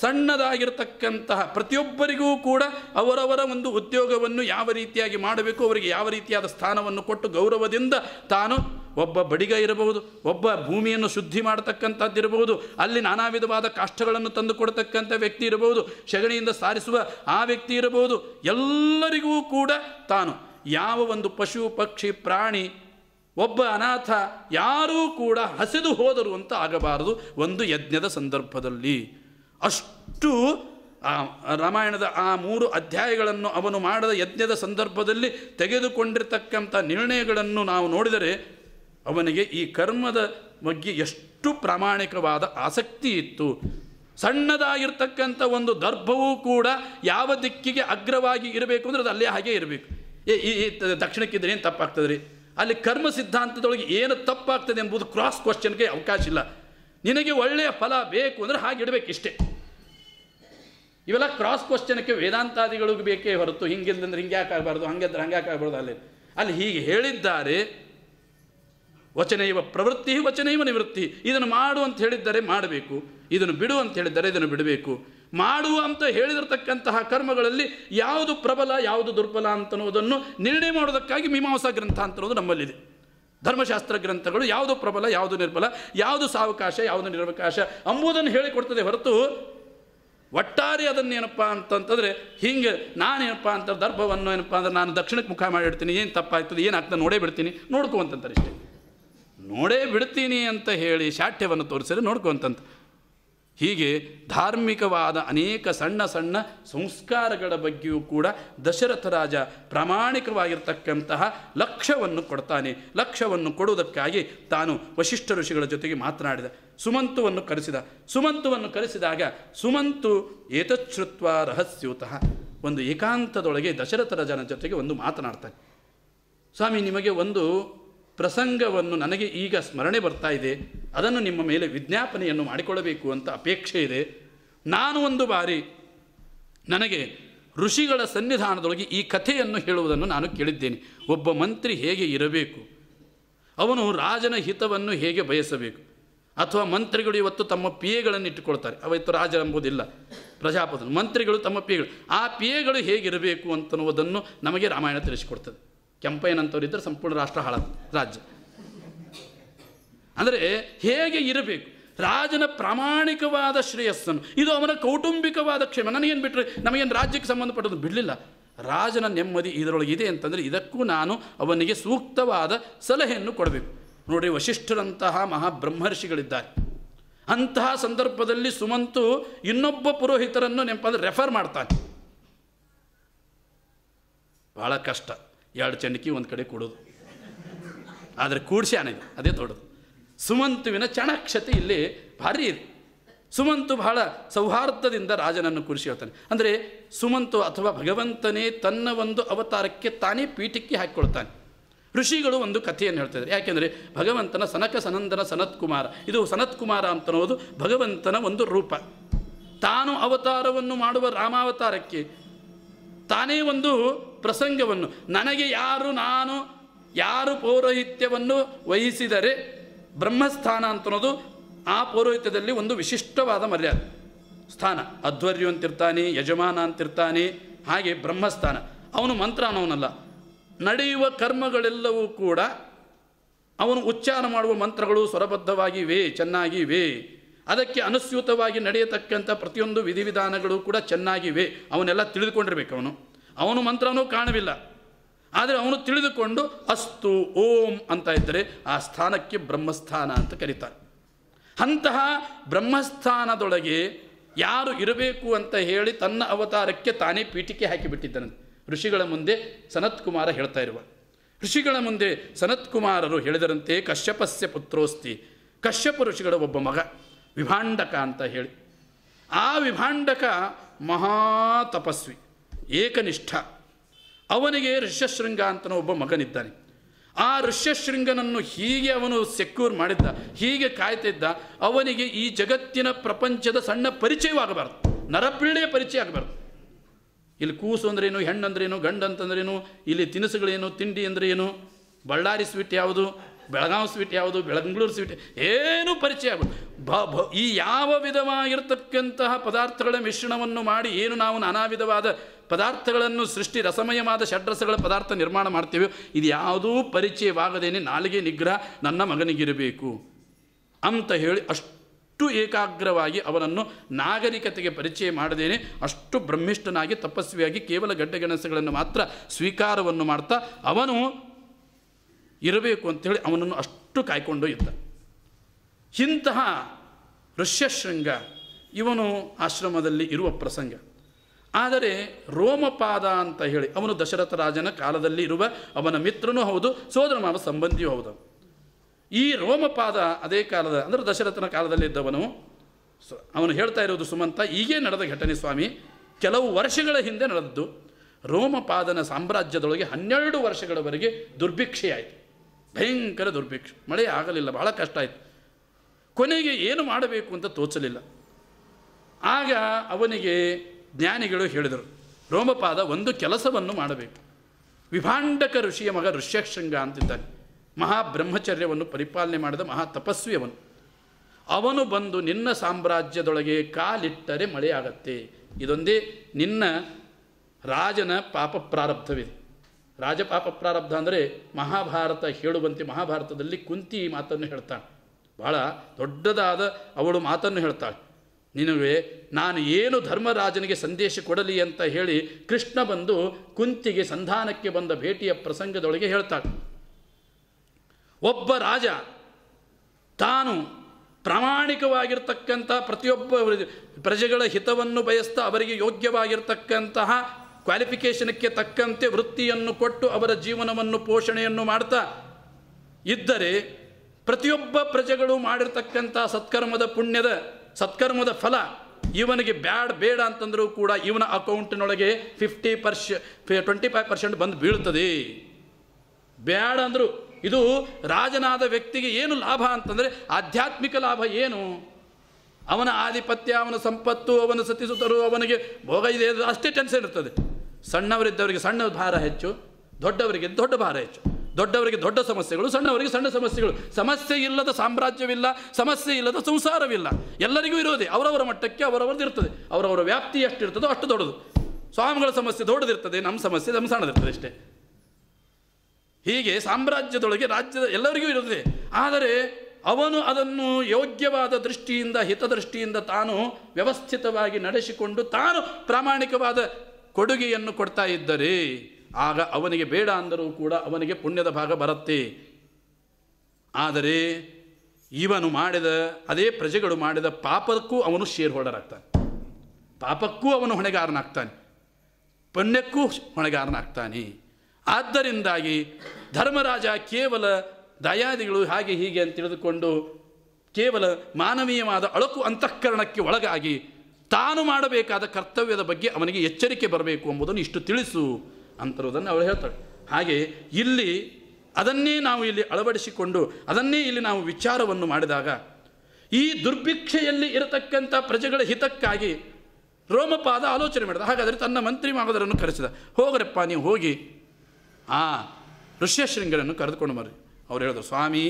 ಸಣ್ಣದಾಗಿರತಕ್ಕಂತಹ ಪ್ರತಿಯೊಬ್ಬರಿಗೂ ಕೂಡ ಅವರವರ ಒಂದು ಉದ್ಯೋಗವನ್ನು ಯಾವ ರೀತಿಯಾಗಿ ಮಾಡಬೇಕು, ಅವರಿಗೆ ಯಾವ ರೀತಿಯಾದ ಸ್ಥಾನವನ್ನು ಕೊಟ್ಟು ಗೌರವದಿಂದ ತಾನು ಒಬ್ಬ ಬಡಿಗ ಇರಬಹುದು, ಒಬ್ಬ ಭೂಮಿಯನ್ನು ಶುದ್ಧಿ ಮಾಡತಕ್ಕಂಥದ್ದಿರಬಹುದು ಅಲ್ಲಿ ನಾನಾ ವಿಧವಾದ ಕಾಷ್ಟಗಳನ್ನು ತಂದು ಕೊಡತಕ್ಕಂಥ ವ್ಯಕ್ತಿ ಇರಬಹುದು, ಸಗಣಿಯಿಂದ ಸಾರಿಸುವ ಆ ವ್ಯಕ್ತಿ ಇರಬಹುದು, ಎಲ್ಲರಿಗೂ ಕೂಡ ತಾನು ಯಾವ ಒಂದು ಪಶು, ಪಕ್ಷಿ, ಪ್ರಾಣಿ ಒಬ್ಬ ಅನಾಥ ಯಾರೂ ಕೂಡ ಹಸಿದು ಹೋದರು ಅಂತ ಆಗಬಾರದು ಒಂದು ಯಜ್ಞದ ಸಂದರ್ಭದಲ್ಲಿ. ಅಷ್ಟು ಆ ರಾಮಾಯಣದ ಆ ಮೂರು ಅಧ್ಯಾಯಗಳನ್ನು ಅವನು ಮಾಡದ ಯಜ್ಞದ ಸಂದರ್ಭದಲ್ಲಿ ತೆಗೆದುಕೊಂಡಿರ್ತಕ್ಕಂಥ ನಿರ್ಣಯಗಳನ್ನು ನಾವು ನೋಡಿದರೆ ಅವನಿಗೆ ಈ ಕರ್ಮದ ಬಗ್ಗೆ ಎಷ್ಟು ಪ್ರಾಮಾಣಿಕವಾದ ಆಸಕ್ತಿ ಇತ್ತು. ಸಣ್ಣದಾಗಿರ್ತಕ್ಕಂಥ ಒಂದು ದರ್ಭವೂ ಕೂಡ ಯಾವ ದಿಕ್ಕಿಗೆ ಅಗ್ರವಾಗಿ ಇರಬೇಕು ಅಂದರೆ ಅದು ಅಲ್ಲೇ ಹಾಗೆ ಇರಬೇಕು. ಈ ದಕ್ಷಿಣಕ್ಕಿದ್ದರೆ ಏನು ತಪ್ಪಾಗ್ತದೆ ರೀ ಅಲ್ಲಿ ಕರ್ಮ ಸಿದ್ಧಾಂತದೊಳಗೆ ಏನು ತಪ್ಪಾಗ್ತದೆ ಎಂಬುದು ಕ್ರಾಸ್ ಕ್ವಶನ್ಗೆ ಅವಕಾಶ ಇಲ್ಲ. ನಿನಗೆ ಒಳ್ಳೆಯ ಫಲ ಬೇಕು ಅಂದರೆ ಹಾಗೆ ಇಡಬೇಕು ಇಷ್ಟೇ. ಇವೆಲ್ಲ ಕ್ರಾಸ್ ಕ್ವಶನ್ಗೆ ವೇದಾಂತಾದಿಗಳಿಗೂ ಬೇಕೇ ಹೊರತು. ಹಿಂಗಿಲ್ಲಂದ್ರೆ ಹಿಂಗೆ ಯಾಕೆ ಆಗಬಾರ್ದು ಹಂಗೆ ಆಗಬಾರ್ದು ಅಲ್ಲಿ. ಅಲ್ಲಿ ಹೀಗೆ ಹೇಳಿದ್ದಾರೆ. ವಚನೈವ ಪ್ರವೃತ್ತಿ, ವಚನೈವ ನಿವೃತ್ತಿ. ಇದನ್ನು ಮಾಡು ಅಂತ ಹೇಳಿದ್ದರೆ ಮಾಡಬೇಕು. ಇದನ್ನು ಬಿಡು ಅಂತ ಹೇಳಿದ್ದರೆ ಇದನ್ನು ಬಿಡಬೇಕು. ಮಾಡು ಅಂತ ಹೇಳಿದಿರತಕ್ಕಂತಹ ಕರ್ಮಗಳಲ್ಲಿ ಯಾವುದು ಪ್ರಬಲ, ಯಾವುದು ದುರ್ಬಲ ಅಂತನ್ನುವುದನ್ನು ನಿರ್ಣಯ ಮಾಡೋದಕ್ಕಾಗಿ ಮೀಮಾಂಸಾ ಗ್ರಂಥ ಅಂತನ್ನೋದು ನಮ್ಮಲ್ಲಿದೆ. ಧರ್ಮಶಾಸ್ತ್ರ ಗ್ರಂಥಗಳು ಯಾವುದು ಪ್ರಬಲ, ಯಾವುದು ನಿರ್ಬಲ, ಯಾವುದು ಸಾವಕಾಶ, ಯಾವುದು ನಿರವಕಾಶ ಅಂಬುದನ್ನು ಹೇಳಿಕೊಡ್ತದೆ ಹೊರತು ಒಟ್ಟಾರೆ ಅದನ್ನೇನಪ್ಪ ಅಂತಂತಂದರೆ ಹಿಂಗೆ ನಾನೇನಪ್ಪ ಅಂತ ದರ್ಭವನ್ನು ಏನಪ್ಪ ಅಂದ್ರೆ ನಾನು ದಕ್ಷಿಣಕ್ಕೆ ಮುಖ ಮಾಡಿಡ್ತೀನಿ ಏನು ತಪ್ಪಾಗ್ತದೆ ಏನಾಗ್ತದೆ ನೋಡೇ ಬಿಡ್ತೀನಿ, ನೋಡ್ಕೋ ಅಂತಂತಾರೆ ಇಷ್ಟೇ ನೋಡೇ ಬಿಡ್ತೀನಿ ಅಂತ ಹೇಳಿ ಶಾಠ್ಯವನ್ನು ತೋರಿಸಿದ್ರೆ ನೋಡ್ಕೊಂತಂತ. ಹೀಗೆ ಧಾರ್ಮಿಕವಾದ ಅನೇಕ ಸಣ್ಣ ಸಣ್ಣ ಸಂಸ್ಕಾರಗಳ ಬಗ್ಗೆಯೂ ಕೂಡ ದಶರಥ ರಾಜ ಪ್ರಾಮಾಣಿಕವಾಗಿರ್ತಕ್ಕಂತಹ ಲಕ್ಷ್ಯವನ್ನು ಕೊಡ್ತಾನೆ. ಲಕ್ಷ್ಯವನ್ನು ಕೊಡುವುದಕ್ಕಾಗಿ ತಾನು ವಶಿಷ್ಠ ಋಷಿಗಳ ಜೊತೆಗೆ ಮಾತನಾಡಿದ. ಸುಮಂತುವನ್ನು ಕರೆಸಿದ. ಸುಮಂತುವನ್ನು ಕರೆಸಿದಾಗ ಸುಮಂತು ಏತಚ್ಛುತ್ವ ರಹಸ್ಯೂತಃ. ಒಂದು ಏಕಾಂತದೊಳಗೆ ದಶರಥ ರಾಜನ ಜೊತೆಗೆ ಒಂದು ಮಾತನಾಡ್ತಾನೆ. ಸ್ವಾಮಿ, ನಿಮಗೆ ಒಂದು ಪ್ರಸಂಗವನ್ನು ನನಗೆ ಈಗ ಸ್ಮರಣೆ ಬರ್ತಾ ಇದೆ. ಅದನ್ನು ನಿಮ್ಮ ಮೇಲೆ ವಿಜ್ಞಾಪನೆಯನ್ನು ಮಾಡಿಕೊಳ್ಳಬೇಕು ಅಂತ ಅಪೇಕ್ಷೆ ಇದೆ. ನಾನು ಒಂದು ಬಾರಿ ನನಗೆ ಋಷಿಗಳ ಸನ್ನಿಧಾನದೊಳಗೆ ಈ ಕಥೆಯನ್ನು ಹೇಳುವುದನ್ನು ನಾನು ಕೇಳಿದ್ದೇನೆ. ಒಬ್ಬ ಮಂತ್ರಿ ಹೇಗೆ ಇರಬೇಕು? ಅವನು ರಾಜನ ಹಿತವನ್ನು ಹೇಗೆ ಬಯಸಬೇಕು? ಅಥವಾ ಮಂತ್ರಿಗಳು ಇವತ್ತು ತಮ್ಮ ಪಿಯೆಗಳನ್ನು ಇಟ್ಟುಕೊಳ್ತಾರೆ ಅವತ್ತು ರಾಜ ಎಂಬುದಿಲ್ಲ. ಪ್ರಜಾಪತಿ ಮಂತ್ರಿಗಳು ತಮ್ಮ ಪಿಯೆಗಳು. ಆ ಪಿಯೆಗಳು ಹೇಗಿರಬೇಕು ಅಂತನ್ನುವುದನ್ನು ನಮಗೆ ರಾಮಾಯಣ ತಿಳಿಸಿಕೊಡ್ತದೆ. ಕೆಂಪಯ್ಯನಂತವರಿದ್ದರೆ ಸಂಪೂರ್ಣ ರಾಷ್ಟ್ರ ಹಾಳ ರಾಜ್ಯ. ಅಂದರೆ ಹೇಗೆ ಇರಬೇಕು? ರಾಜನ ಪ್ರಾಮಾಣಿಕವಾದ ಶ್ರೇಯಸ್ಸನ್ನು, ಇದು ಅವನ ಕೌಟುಂಬಿಕವಾದ ಕ್ಷೇಮ. ನನಗೇನು ಬಿಟ್ಟರೆ ನಮಗೇನು ರಾಜ್ಯಕ್ಕೆ ಸಂಬಂಧಪಟ್ಟದ್ದು ಬಿಡಲಿಲ್ಲ. ರಾಜನ ನೆಮ್ಮದಿ ಇದರೊಳಗೆ ಇದೆ ಅಂತಂದರೆ ಇದಕ್ಕೂ ನಾನು ಅವನಿಗೆ ಸೂಕ್ತವಾದ ಸಲಹೆಯನ್ನು ಕೊಡಬೇಕು. ನೋಡಿ ವಶಿಷ್ಠರಂತಹ ಮಹಾಬ್ರಹ್ಮರ್ಷಿಗಳಿದ್ದಾರೆ. ಅಂತಹ ಸಂದರ್ಭದಲ್ಲಿ ಸುಮಂತು ಇನ್ನೊಬ್ಬ ಪುರೋಹಿತರನ್ನು ನೆನಪಂದ್ರೆ ರೆಫರ್ ಮಾಡ್ತಾನೆ. ಭಾಳ ಕಷ್ಟ. ಎರಡು ಚಂಡಿಕಿ ಒಂದು ಕಡೆ ಕೊಡೋದು. ಆದರೆ ಕೂಡಿಸಿ ಇದು ಅದೇ ದೊಡ್ಡದು. ಸುಮಂತುವಿನ ಚಣಾಕ್ಷತೆ ಇಲ್ಲಿ ಭಾರಿ ಇದೆ. ಸುಮಂತು ಬಹಳ ಸೌಹಾರ್ದದಿಂದ ರಾಜನನ್ನು ಕೂರಿಸಿ ಹೇಳ್ತಾನೆ. ಅಂದರೆ ಸುಮಂತು ಅಥವಾ ಭಗವಂತನೇ ತನ್ನ ಒಂದು ಅವತಾರಕ್ಕೆ ತಾನೇ ಪೀಠಕ್ಕೆ ಹಾಕಿಕೊಳ್ತಾನೆ. ಋಷಿಗಳು ಒಂದು ಕಥೆಯನ್ನು ಹೇಳ್ತಿದ್ದಾರೆ ಯಾಕೆಂದರೆ ಭಗವಂತನ ಸನಕ ಸನಂದನ ಸನತ್ಕುಮಾರ ಇದು ಸನತ್ಕುಮಾರ ಅಂತನೋದು ಭಗವಂತನ ಒಂದು ರೂಪ. ತಾನು ಅವತಾರವನ್ನು ಮಾಡುವ ರಾಮಾವತಾರಕ್ಕೆ ತಾನೇ ಒಂದು ಪ್ರಸಂಗವನ್ನು. ನನಗೆ ಯಾರು, ನಾನು ಯಾರು ಪೌರೋಹಿತ್ಯವನ್ನು ವಹಿಸಿದರೆ ಬ್ರಹ್ಮಸ್ಥಾನ ಅಂತನ್ನೋದು ಆ ಪೌರೋಹಿತ್ಯದಲ್ಲಿ ಒಂದು ವಿಶಿಷ್ಟವಾದ ಮರ್ಯಾದೆ. ಸ್ಥಾನ. ಅಧ್ವರ್ಯು ಅಂತಿರ್ತಾನೆ, ಯಜಮಾನ ಅಂತಿರ್ತಾನೆ, ಹಾಗೆ ಬ್ರಹ್ಮಸ್ಥಾನ. ಅವನು ಮಂತ್ರ ಅನ್ನೋನಲ್ಲ ನಡೆಯುವ ಕರ್ಮಗಳೆಲ್ಲವೂ ಕೂಡ ಅವನು ಉಚ್ಚಾರ ಮಾಡುವ ಮಂತ್ರಗಳು ಸ್ವರಬದ್ಧವಾಗಿವೆ, ಚೆನ್ನಾಗಿವೆ. ಅದಕ್ಕೆ ಅನುಸ್ಯೂತವಾಗಿ ನಡೆಯತಕ್ಕಂಥ ಪ್ರತಿಯೊಂದು ವಿಧಿವಿಧಾನಗಳು ಕೂಡ ಚೆನ್ನಾಗಿವೆ. ಅವನ್ನೆಲ್ಲ ತಿಳಿದುಕೊಂಡಿರ್ಬೇಕು ಅವನು. ಅವನು ಮಂತ್ರನೂ ಕಾಣವಿಲ್ಲ. ಆದರೆ ಅವನು ತಿಳಿದುಕೊಂಡು ಅಸ್ತು ಓಂ ಅಂತ ಇದ್ದರೆ ಆ ಸ್ಥಾನಕ್ಕೆ ಬ್ರಹ್ಮಸ್ಥಾನ ಅಂತ ಕರೀತಾರೆ. ಅಂತಹ ಬ್ರಹ್ಮಸ್ಥಾನದೊಳಗೆ ಯಾರು ಇರಬೇಕು ಅಂತ ಹೇಳಿ ತನ್ನ ಅವತಾರಕ್ಕೆ ತಾನೇ ಪೀಠಿಕೆ ಹಾಕಿಬಿಟ್ಟಿದ್ದಾನೆ ಋಷಿಗಳ ಮುಂದೆ ಸನತ್ಕುಮಾರ ಹೇಳ್ತಾ ಇರುವ. ಋಷಿಗಳ ಮುಂದೆ ಸನತ್ಕುಮಾರರು ಹೇಳಿದರಂತೆ ಕಶ್ಯಪಸ್ಯ ಪುತ್ರೋಸ್ತಿ. ಕಶ್ಯಪ ಋಷಿಗಳ ಒಬ್ಬ ಮಗ. ವಿಭಾಂಡಕ ಅಂತ ಹೇಳಿ. ಆ ವಿಭಾಂಡಕ ಮಹಾ ತಪಸ್ವಿ, ಏಕನಿಷ್ಠ. ಅವನಿಗೆ ಋಷ್ಯಶೃಂಗ ಅಂತನೋ ಒಬ್ಬ ಮಗನಿದ್ದಾನೆ. ಆ ಋಷ್ಯಶೃಂಗನನ್ನು ಹೀಗೆ ಅವನು ಸೆಕ್ಯೂರ್ ಮಾಡಿದ್ದ, ಹೀಗೆ ಕಾಯ್ತಿದ್ದ, ಅವನಿಗೆ ಈ ಜಗತ್ತಿನ ಪ್ರಪಂಚದ ಸಣ್ಣ ಪರಿಚಯವಾಗಬಾರ್ದು ನರಪಿಳ್ಳೆಯ ಪರಿಚಯ ಆಗಬಾರ್ದು. ಇಲ್ಲಿ ಕೂಸು ಅಂದ್ರೇನು ಹೆಣ್ಣು ಅಂದ್ರೇನು ಗಂಡು ಅಂತಂದ್ರೇನು ಇಲ್ಲಿ ತಿನಿಸುಗಳೇನು, ತಿಂಡಿ ಅಂದ್ರೆ ಏನು ಬಳ್ಳಾರಿ ಸ್ವೀಟ್ ಯಾವುದು ಬೆಳಗಾವಿ ಸ್ವೀಟ್ ಯಾವುದು? ಬೆಳಂಗಳೂರು ಸ್ವೀಟ್. ಏನೂ ಪರಿಚಯ ಬ ಈ ಯಾವ ವಿಧವಾಗಿರ್ತಕ್ಕಂತಹ ಪದಾರ್ಥಗಳ ಮಿಶ್ರಣವನ್ನು ಮಾಡಿ ಏನು ನಾವು ನಾನಾ ವಿಧವಾದ ಪದಾರ್ಥಗಳನ್ನು ಸೃಷ್ಟಿ ರಸಮಯವಾದ ಷಡ್ರಸಗಳ ಪದಾರ್ಥ ನಿರ್ಮಾಣ ಮಾಡ್ತೀವಿ, ಇದು ಯಾವುದೂ ಪರಿಚಯವಾಗದೇನೆ ನಾಲಿಗೆ ನಿಗ್ರಹ ನನ್ನ ಮಗನಿಗಿರಬೇಕು. ಅಂತ ಹೇಳಿ ಅಷ್ಟು ಏಕಾಗ್ರವಾಗಿ ಅವನನ್ನು ನಾಗರಿಕತೆಗೆ ಪರಿಚಯ ಮಾಡದೇನೆ ಅಷ್ಟು ಬ್ರಹ್ಮಿಷ್ಠನಾಗಿ ತಪಸ್ವಿಯಾಗಿ ಕೇವಲ ಗಡ್ಡೆಗೆಣಸುಗಳನ್ನು ಮಾತ್ರ ಸ್ವೀಕಾರವನ್ನು ಮಾಡ್ತಾ, ಅವನು ಇರಬೇಕು ಅಂತೇಳಿ ಅವನನ್ನು ಅಷ್ಟು ಕಾಯ್ಕೊಂಡು ಇದ್ದ. ಇಂತಹ ಋಷ್ಯಶೃಂಗ ಇವನು ಆಶ್ರಮದಲ್ಲಿ ಇರುವ ಪ್ರಸಂಗ. ಆದರೆ ರೋಮಪಾದ ಅಂತ ಹೇಳಿ ಅವನು ದಶರಥ ರಾಜನ ಕಾಲದಲ್ಲಿ ಇರುವ ಅವನ ಮಿತ್ರನೂ ಹೌದು, ಸೋದರ ಮಾವ ಸಂಬಂಧಿಯೂ ಹೌದು. ಈ ರೋಮಪಾದ ಅದೇ ಕಾಲದ, ಅಂದರೆ ದಶರಥನ ಕಾಲದಲ್ಲಿದ್ದವನು ಅವನು ಹೇಳ್ತಾ ಇರೋದು ಸುಮಂತ ಈಗೇ ನಡೆದ ಘಟನೆ ಸ್ವಾಮಿ, ಕೆಲವು ವರ್ಷಗಳ ಹಿಂದೆ ನಡೆದದ್ದು. ರೋಮಪಾದನ ಸಾಮ್ರಾಜ್ಯದೊಳಗೆ ಹನ್ನೆರಡು ವರ್ಷಗಳವರೆಗೆ ದುರ್ಭಿಕ್ಷೆಯಾಯಿತು. ಭಯಂಕರ ದುರ್ಭಿಕ್ಷೆ. ಮಳೆ ಆಗಲಿಲ್ಲ, ಬಹಳ ಕಷ್ಟ ಆಯಿತು. ಕೊನೆಗೆ ಏನು ಮಾಡಬೇಕು ಅಂತ ತೋಚಲಿಲ್ಲ. ಆಗ ಅವನಿಗೆ ಜ್ಞಾನಿಗಳು ಹೇಳಿದರು, ರೋಮಪಾದ ಒಂದು ಕೆಲಸವನ್ನು ಮಾಡಬೇಕು. ವಿಭಾಂಡಕ ಋಷಿಯ ಮಗ ಋಷ್ಯಶೃಂಗ ಅಂತಿದ್ದಾನೆ. ಮಹಾಬ್ರಹ್ಮಚರ್ಯವನ್ನು ಪರಿಪಾಲನೆ ಮಾಡಿದ ಮಹಾ ತಪಸ್ವಿ ಅವನು ಅವನು ಬಂದು ನಿನ್ನ ಸಾಮ್ರಾಜ್ಯದೊಳಗೆ ಕಾಲಿಟ್ಟರೆ ಮಳೆಯಾಗತ್ತೆ ಇದೊಂದೇ ನಿನ್ನ ರಾಜನ ಪಾಪ ಪ್ರಾರಬ್ಧವಿದೆ. ರಾಜ ಪಾಪ ಪ್ರಾರಬ್ಧ ಅಂದರೆ ಮಹಾಭಾರತ ಹೇಳುವಂತೆ ಮಹಾಭಾರತದಲ್ಲಿ ಕುಂತಿ ಮಾತನ್ನು ಹೇಳ್ತಾಳೆ. ಬಹಳ ದೊಡ್ಡದಾದ ಅವಳು ಮಾತನ್ನು ಹೇಳ್ತಾಳೆ. ನಿನವೇ ನಾನು ಏನು ಧರ್ಮರಾಜನಿಗೆ ಸಂದೇಶ ಕೊಡಲಿ ಅಂತ ಹೇಳಿ ಕೃಷ್ಣ ಬಂದು ಕುಂತಿಗೆ ಸಂಧಾನಕ್ಕೆ ಬಂದ ಭೇಟಿಯ ಪ್ರಸಂಗದೊಳಗೆ ಹೇಳ್ತಾಳೆ. ಒಬ್ಬ ರಾಜ ತಾನು ಪ್ರಾಮಾಣಿಕವಾಗಿರ್ತಕ್ಕಂಥ ಪ್ರತಿಯೊಬ್ಬ ಪ್ರಜೆಗಳ ಹಿತವನ್ನು ಬಯಸ್ತಾ ಅವರಿಗೆ ಯೋಗ್ಯವಾಗಿರ್ತಕ್ಕಂತಹ ಕ್ವಾಲಿಫಿಕೇಷನ್ಕ್ಕೆ ತಕ್ಕಂತೆ ವೃತ್ತಿಯನ್ನು ಕೊಟ್ಟು ಅವರ ಜೀವನವನ್ನು ಪೋಷಣೆಯನ್ನು ಮಾಡ್ತಾ ಇದ್ದರೆ ಪ್ರತಿಯೊಬ್ಬ ಪ್ರಜೆಗಳು ಮಾಡಿರ್ತಕ್ಕಂಥ ಸತ್ಕರ್ಮದ ಪುಣ್ಯದ ಸತ್ಕರ್ಮದ ಫಲ ಇವನಿಗೆ ಬ್ಯಾಡ್ ಬೇಡ ಅಂತಂದರೂ ಕೂಡ ಇವನ ಅಕೌಂಟಿನೊಳಗೆ fifty per twenty five percent ಬಂದು ಬೀಳ್ತದೆ ಬ್ಯಾಡ ಅಂದರು ಇದು ರಾಜನಾದ ವ್ಯಕ್ತಿಗೆ ಏನು ಲಾಭ ಅಂತಂದರೆ ಆಧ್ಯಾತ್ಮಿಕ ಲಾಭ ಏನು? ಅವನ ಆಧಿಪತ್ಯ, ಅವನ ಸಂಪತ್ತು, ಅವನ ಸತಿಸುತ್ತರು ಅವನಿಗೆ ಭೋಗ ಇದೆ ಅಷ್ಟೇ ಟೆನ್ಷನ್ ಇರ್ತದೆ. ಸಣ್ಣವರಿದ್ದವರಿಗೆ ಸಣ್ಣ ಭಾರ ಹೆಚ್ಚು, ದೊಡ್ಡವರಿಗೆ ದೊಡ್ಡ ಭಾರ ಹೆಚ್ಚು. ದೊಡ್ಡವರಿಗೆ ದೊಡ್ಡ ಸಮಸ್ಯೆಗಳು, ಸಣ್ಣವರಿಗೆ ಸಣ್ಣ ಸಮಸ್ಯೆಗಳು. ಸಮಸ್ಯೆ ಇಲ್ಲದ ಸಾಮ್ರಾಜ್ಯವಿಲ್ಲ, ಸಮಸ್ಯೆ ಇಲ್ಲದ ಸಂಸಾರವಿಲ್ಲ. ಎಲ್ಲರಿಗೂ ಇರೋದೇ, ಅವರವರ ಮಟ್ಟಕ್ಕೆ ಅವರವರದ್ದು ಇರ್ತದೆ. ಅವರವರ ವ್ಯಾಪ್ತಿ ಎಷ್ಟು ಇರ್ತದೋ ಅಷ್ಟು ದೊಡ್ಡದು. ಸ್ವಾಮಿಗಳ ಸಮಸ್ಯೆ ದೊಡ್ಡದಿರ್ತದೆ, ನಮ್ಮ ಸಮಸ್ಯೆ ನಮ್ಮ ಸಣ್ಣದಿರ್ತದೆ ಅಷ್ಟೇ. ಹೀಗೆ ಸಾಮ್ರಾಜ್ಯದೊಳಗೆ ರಾಜ್ಯದ ಎಲ್ಲರಿಗೂ ಇರುತ್ತದೆ ಆದರೆ ಅವನು ಅದನ್ನು ಯೋಗ್ಯವಾದ ದೃಷ್ಟಿಯಿಂದ, ಹಿತದೃಷ್ಟಿಯಿಂದ ತಾನು ವ್ಯವಸ್ಥಿತವಾಗಿ ನಡೆಸಿಕೊಂಡು ತಾನು ಪ್ರಾಮಾಣಿಕವಾದ ಕೊಡುಗೆಯನ್ನು ಕೊಡ್ತಾ ಇದ್ದರೆ ಆಗ ಅವನಿಗೆ ಬೇಡ ಅಂದರೂ ಕೂಡ ಅವನಿಗೆ ಪುಣ್ಯದ ಭಾಗ ಬರುತ್ತೆ. ಆದರೆ ಇವನು ಮಾಡಿದ, ಅದೇ ಪ್ರಜೆಗಳು ಮಾಡಿದ ಪಾಪಕ್ಕೂ ಅವನು ಶೇರ್ ಹೋಲ್ಡರ್ ಆಗ್ತಾನೆ ಪಾಪಕ್ಕೂ ಅವನು ಹೊಣೆಗಾರನಾಗ್ತಾನೆ. ಪುಣ್ಯಕ್ಕೂ ಹೊಣೆಗಾರನಾಗ್ತಾನೆ. ಆದ್ದರಿಂದಾಗಿ ಧರ್ಮರಾಜ ಕೇವಲ ದಯಾದಿಗಳು ಹಾಗೆ ಹೀಗೆ ಅಂತ ತಿಳಿದುಕೊಂಡು ಕೇವಲ ಮಾನವೀಯವಾದ ಅಳಕು ಅಂತಃಕರಣಕ್ಕೆ ಒಳಗಾಗಿ ತಾನು ಮಾಡಬೇಕಾದ ಕರ್ತವ್ಯದ ಬಗ್ಗೆ ಅವನಿಗೆ ಎಚ್ಚರಿಕೆ ಬರಬೇಕು ಎಂಬುದನ್ನು ಇಷ್ಟು ತಿಳಿಸು ಅಂತರುವುದನ್ನು ಅವಳು ಹೇಳ್ತಾಳೆ. ಹಾಗೆ ಇಲ್ಲಿ ಅದನ್ನೇ ನಾವು ಇಲ್ಲಿ ಅಳವಡಿಸಿಕೊಂಡು, ಅದನ್ನೇ ಇಲ್ಲಿ ನಾವು ವಿಚಾರವನ್ನು ಮಾಡಿದಾಗ, ಈ ದುರ್ಭಿಕ್ಷೆಯಲ್ಲಿ ಇರತಕ್ಕಂಥ ಪ್ರಜೆಗಳ ಹಿತಕ್ಕಾಗಿ ರೋಮಪಾದ ಆಲೋಚನೆ ಮಾಡಿದ. ಹಾಗಾದರೆ ತನ್ನ ಮಂತ್ರಿ ಮಾಗದರನ್ನು ಕರೆಸಿದ. ಹೋಗ್ರಪ್ಪ, ನೀವು ಹೋಗಿ ಆ ಋಷ್ಯಶೃಂಗರನ್ನು ಕರೆದುಕೊಂಡು ಬರ್ರಿ. ಅವ್ರು ಹೇಳಿದ್ರು, ಸ್ವಾಮಿ,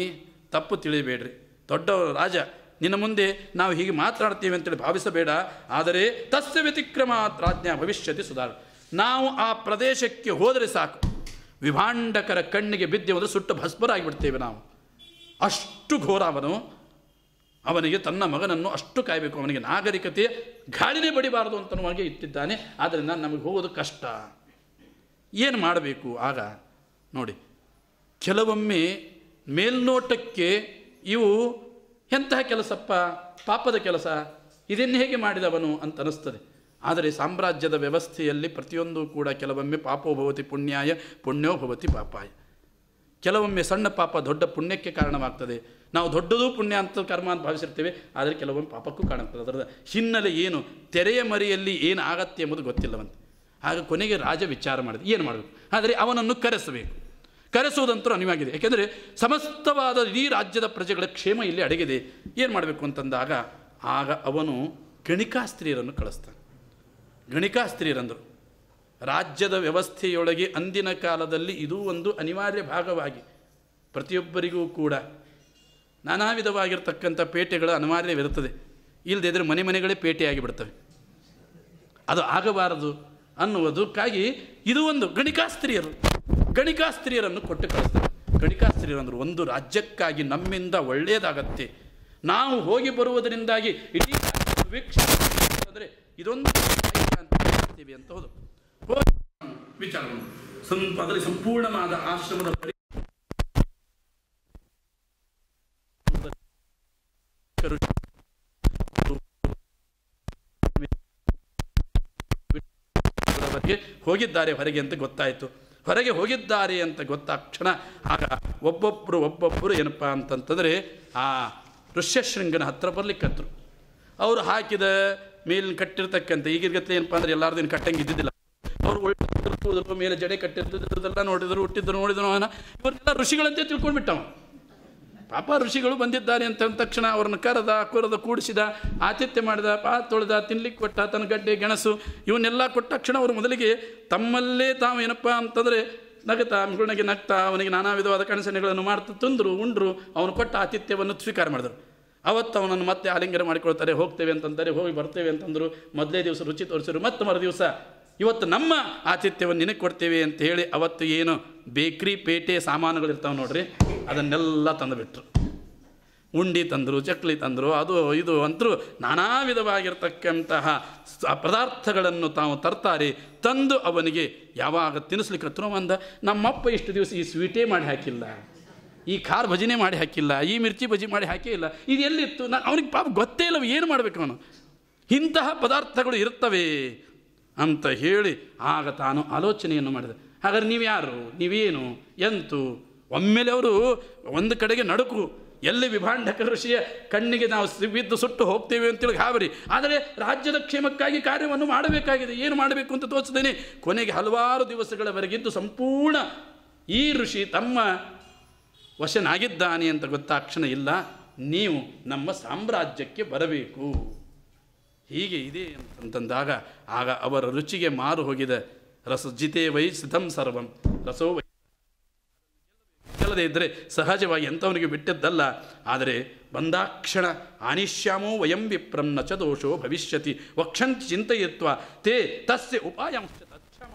ತಪ್ಪು ತಿಳಿಬೇಡ್ರಿ ದೊಡ್ಡವರು ರಾಜ ನಿನ್ನ ಮುಂದೆ ನಾವು ಹೀಗೆ ಮಾತನಾಡ್ತೀವಿ ಅಂತೇಳಿ ಭಾವಿಸಬೇಡ. ಆದರೆ ತಸ್ಯ ವ್ಯತಿಕ್ರಮ ಪ್ರಾಜ್ಞಾ ಭವಿಷ್ಯತಿ ಸುಧಾರ. ನಾವು ಆ ಪ್ರದೇಶಕ್ಕೆ ಹೋದರೆ ಸಾಕು. ವಿಭಾಂಡಕರ ಕಣ್ಣಿಗೆ ಬಿದ್ದೆವಂದ್ರೆ ಸುಟ್ಟು ಭಸ್ಮರಾಗಿಬಿಡ್ತೇವೆ ನಾವು. ಅಷ್ಟು ಘೋರ ಅವನು. ಅವನಿಗೆ ತನ್ನ ಮಗನನ್ನು ಅಷ್ಟು ಕಾಯಬೇಕು. ಅವನಿಗೆ ನಾಗರಿಕತೆ ಗಾಳಿನೇ ಬಡಿಬಾರದು ಅಂತನುವಾಗಿ ಇಟ್ಟಿದ್ದಾನೆ. ಆದ್ದರಿಂದ ನಮಗೆ ಹೋಗೋದು ಕಷ್ಟ. ಏನು ಮಾಡಬೇಕು ಆಗ? ನೋಡಿ. ಕೆಲವೊಮ್ಮೆ ಮೇಲ್ನೋಟಕ್ಕೆ ಇವು ಎಂತಹ ಕೆಲಸಪ್ಪ? ಪಾಪದ ಕೆಲಸ? ಇದನ್ನು ಹೇಗೆ ಮಾಡಿದವನು ಅಂತ ಅನಿಸ್ತದೆ ಆದರೆ ಸಾಮ್ರಾಜ್ಯದ ವ್ಯವಸ್ಥೆಯಲ್ಲಿ ಪ್ರತಿಯೊಂದು ಕೂಡ ಕೆಲವೊಮ್ಮೆ ಪಾಪೋ ಭವತಿ ಪುಣ್ಯಾಯ, ಪುಣ್ಯೋ ಭವತಿ ಪಾಪಾಯ. ಕೆಲವೊಮ್ಮೆ ಸಣ್ಣ ಪಾಪ ದೊಡ್ಡ ಪುಣ್ಯಕ್ಕೆ ಕಾರಣವಾಗ್ತದೆ. ನಾವು ದೊಡ್ಡದು ಪುಣ್ಯ ಅಂತ ಕರ್ಮ ಅಂತ ಭಾವಿಸಿರ್ತೇವೆ, ಆದರೆ ಕೆಲವೊಮ್ಮೆ ಪಾಪಕ್ಕೂ ಕಾಣುತ್ತದೆ ಅದರ ಹಿನ್ನೆಲೆ ಏನು? ತೆರೆಯ ಮರಿಯಲ್ಲಿ ಏನು ಆಗತ್ತೆ ಎಂಬುದು ಗೊತ್ತಿಲ್ಲವಂತೆ. ಆಗ ಕೊನೆಗೆ ರಾಜ ವಿಚಾರ ಮಾಡಿದೆ, ಏನು ಮಾಡಬೇಕು? ಆದರೆ ಅವನನ್ನು ಕರೆಸಬೇಕು. ಕರೆಸುವುದಂತೂ ಅನಿವಾಗಿದೆ ಯಾಕೆಂದರೆ ಸಮಸ್ತವಾದ ಇಡೀ ರಾಜ್ಯದ ಪ್ರಜೆಗಳ ಕ್ಷೇಮ ಇಲ್ಲಿ ಅಡಗಿದೆ. ಏನು ಮಾಡಬೇಕು ಅಂತಂದಾಗ ಆಗ ಅವನು ಗಣಿಕಾಸ್ತ್ರೀಯರನ್ನು ಕಳಿಸ್ತಾನೆ. ಗಣಿಕಾಸ್ತ್ರೀಯರಂದರು. ರಾಜ್ಯದ ವ್ಯವಸ್ಥೆಯೊಳಗೆ ಅಂದಿನ ಕಾಲದಲ್ಲಿ ಇದು ಒಂದು ಅನಿವಾರ್ಯ ಭಾಗವಾಗಿ ಪ್ರತಿಯೊಬ್ಬರಿಗೂ ಕೂಡ ನಾನಾ ವಿಧವಾಗಿರ್ತಕ್ಕಂಥ ಪೇಟೆಗಳು ಅನಿವಾರ್ಯವಿರುತ್ತದೆ. ಇಲ್ಲದೇ ಇದ್ದರೆ ಮನೆ ಮನೆಗಳೇ ಪೇಟೆಯಾಗಿ ಬಿಡ್ತವೆ ಅದು ಆಗಬಾರದು ಅನ್ನುವುದಕ್ಕಾಗಿ ಇದು ಒಂದು ಗಣಿಕಾಸ್ತ್ರೀಯರು. ಗಣಿಕಾಸ್ತ್ರೀಯರನ್ನು ಕೊಟ್ಟು ಕಳಿಸ್ತಾರೆ. ಗಣಿಕಾಸ್ತ್ರೀಯರಂದರು ಒಂದು ರಾಜ್ಯಕ್ಕಾಗಿ ನಮ್ಮಿಂದ ಒಳ್ಳೆಯದಾಗತ್ತೆ ನಾವು ಹೋಗಿ ಬರುವುದರಿಂದಾಗಿ ಇಡೀ ವೀಕ್ಷಣೆ ಅಂದರೆ ಇದೊಂದು ಅಂತ ಹೇಳ್ತೀವಿ ಅಂತ ಹೌದು. ವಿಚಾರವನ್ನು. ಅದರಲ್ಲಿ ಸಂಪೂರ್ಣವಾದ ಆಶ್ರಮದ ಹೋಗಿದ್ದಾರೆ ಹೊರಗೆ ಅಂತ ಗೊತ್ತಾಯಿತು. ಹೊರಗೆ ಹೋಗಿದ್ದಾರೆ ಅಂತ ಗೊತ್ತಾಕ್ಷಣ ಆಗ ಒಬ್ಬೊಬ್ಬರು ಒಬ್ಬೊಬ್ಬರು ಏನಪ್ಪ ಅಂತಂತಂದರೆ ಆ ಋಷ್ಯಶೃಂಗನ ಹತ್ತಿರ ಬರ್ಲಿಕ್ಕಂತರು ಅವರು ಹಾಕಿದ ಮೇಲಿನ ಕಟ್ಟಿರ್ತಕ್ಕಂಥ ಈಗಿರ್ಗತ್ತೆ ಏನಪ್ಪ ಅಂದ್ರೆ ಎಲ್ಲಾರ್ದೇನು ಕಟ್ಟಂಗೆ ಇದ್ದಿದ್ದಿಲ್ಲ ಅವ್ರು ಒಳ್ಳೆ ಮೇಲೆ ಜಡೆ ಕಟ್ಟಿರ್ತಿದ್ದೆಲ್ಲ ನೋಡಿದ್ರು ಹುಟ್ಟಿದ್ರು ನೋಡಿದ್ರು ಅವನ ಇವರೆಲ್ಲ ಋಷಿಗಳಂತೆ ತಿಳ್ಕೊಂಡ್ಬಿಟ್ಟವ ಪಾಪ ಋಷಿಗಳು ಬಂದಿದ್ದಾರೆ ಅಂತ ಅಂದ ತಕ್ಷಣ ಅವ್ರನ್ನ ಕರೆದ, ಕುರದ, ಕೂಡಿಸಿದ, ಆತಿಥ್ಯ ಮಾಡಿದ, ಪಾ ತೊಳೆದ, ತಿನ್ಲಿಕ್ಕೆ ಕೊಟ್ಟ, ತನ್ನ ಗಡ್ಡೆ, ಗೆಣಸು, ಇವನ್ನೆಲ್ಲ ಕೊಟ್ಟ ತಕ್ಷಣ ಅವರು ಮೊದಲಿಗೆ ತಮ್ಮಲ್ಲೇ ತಾವು ಏನಪ್ಪ ಅಂತಂದರೆ ನಗತಾ ಮಗುಳಿಗೆ ನಗ್ತಾ, ಅವನಿಗೆ ನಾನಾ ವಿಧವಾದ ಕಣಸಣೆಗಳನ್ನು ಮಾಡ್ತಾ ತಂದರು, ಉಂಡ್ರು, ಅವನು ಕೊಟ್ಟ ಆತಿಥ್ಯವನ್ನು ಸ್ವೀಕಾರ ಮಾಡಿದರು. ಅವತ್ತು ಅವನನ್ನು ಮತ್ತೆ ಆಲಿಂಗನ ಮಾಡಿಕೊಳ್ತಾರೆ, ಹೋಗ್ತೇವೆ ಅಂತಂದರೆ ಹೋಗಿ ಬರ್ತೇವೆ ಅಂತಂದರು. ಮೊದಲೇ ದಿವಸ ರುಚಿ ತೋರಿಸಿದ್ರು ಮತ್ತೆ ಮರು ದಿವಸ ಇವತ್ತು ನಮ್ಮ ಆತಿಥ್ಯವನ್ನು ನಿನಗೆ ಕೊಡ್ತೇವೆ ಅಂತ ಹೇಳಿ ಅವತ್ತು ಏನು ಬೇಕ್ರಿ, ಪೇಟೆ ಸಾಮಾನುಗಳಿರ್ತಾವೆ ನೋಡ್ರಿ, ಅದನ್ನೆಲ್ಲ ತಂದುಬಿಟ್ರು. ಉಂಡಿ ತಂದರು, ಚಕ್ಲಿ ತಂದರು, ಅದು, ಇದು ಅಂತರೂ ನಾನಾ ವಿಧವಾಗಿರ್ತಕ್ಕಂತಹ ಪದಾರ್ಥಗಳನ್ನು ತಾವು ತರ್ತಾರೆ, ತಂದು ಅವನಿಗೆ ಯಾವಾಗ ತಿನ್ನಿಸ್ಲಿಕ್ಕೆ ಹತ್ರ ಒಂದು ನಮ್ಮಪ್ಪ ಇಷ್ಟು ದಿವಸ ಈ ಸ್ವೀಟೇ ಮಾಡಿ ಹಾಕಿಲ್ಲ, ಈ ಖಾರ ಭಜನೆ ಮಾಡಿ ಹಾಕಿಲ್ಲ, ಈ ಮಿರ್ಚಿ ಬಜಿ ಮಾಡಿ ಹಾಕೇ ಇಲ್ಲ, ಇದು ಎಲ್ಲಿತ್ತು? ನಾನು ಅವನಿಗೆ ಪಾಪ ಗೊತ್ತೇ ಇಲ್ಲ, ಏನು ಮಾಡಬೇಕು ಅವನು? ಇಂತಹ ಪದಾರ್ಥಗಳು ಇರ್ತವೆ. ಅಂತ ಹೇಳಿ ಆಗ ತಾನು ಆಲೋಚನೆಯನ್ನು ಮಾಡಿದೆ. ಹಾಗಾದ್ರೆ ನೀವು ಯಾರು? ನೀವೇನು? ಎಂತು? ಒಮ್ಮೆಲೆ ಅವರು ಒಂದು ಕಡೆಗೆ ನಡುಕು. ಎಲ್ಲಿ ವಿಭಾಂಡಕ ಋಷಿಯ ಕಣ್ಣಿಗೆ ನಾವು ಬಿದ್ದು ಸುಟ್ಟು ಹೋಗ್ತೇವೆ ಅಂತೇಳಿ ಗಾಬರಿ. ಆದರೆ ರಾಜ್ಯದ ಕ್ಷೇಮಕ್ಕಾಗಿ ಕಾರ್ಯವನ್ನು ಮಾಡಬೇಕಾಗಿದೆ. ಏನು ಮಾಡಬೇಕು ಅಂತ ತೋರಿಸಿದ್ದೇನೆ. ಕೊನೆಗೆ ಹಲವಾರು ದಿವಸಗಳವರೆಗಿದ್ದು ಸಂಪೂರ್ಣ ಈ ಋಷಿ ತಮ್ಮ ವಶನಾಗಿದ್ದಾನೆ ಅಂತ ಗೊತ್ತಾಕ್ಷಣ ಇಲ್ಲ. ನೀವು ನಮ್ಮ ಸಾಮ್ರಾಜ್ಯಕ್ಕೆ ಬರಬೇಕು. ಹೀಗೆ ಇದೆ ಅಂತಂದಾಗ ಆಗ ಅವರ ರುಚಿಗೆ ಮಾರು ಹೋಗಿದ ರಸ ಜಿತೆ ವೈ ಸಿದ್ಧಂ ಸರ್ವಂ. ರಸೋ ವೈ ಇದ್ದರೆ ಸಹಜವಾಗಿ ಎಂಥವನಿಗೆ ಬಿಟ್ಟಿದ್ದಲ್ಲ. ಆದರೆ ಬಂದಾಕ್ಷಣ ಆನಿಶ್ಯಾಮೋ ವಯಂ ವಿಪ್ರಂ ನ ಚ ದೋಷೋ ಭವಿಷ್ಯತಿ. ವಕ್ಷಂತ ಚಿಂತೆಯತ್ವ ತೇ ತಸ್ಯ ಉಪಾಯಾಂಶ ತಕ್ಷಮ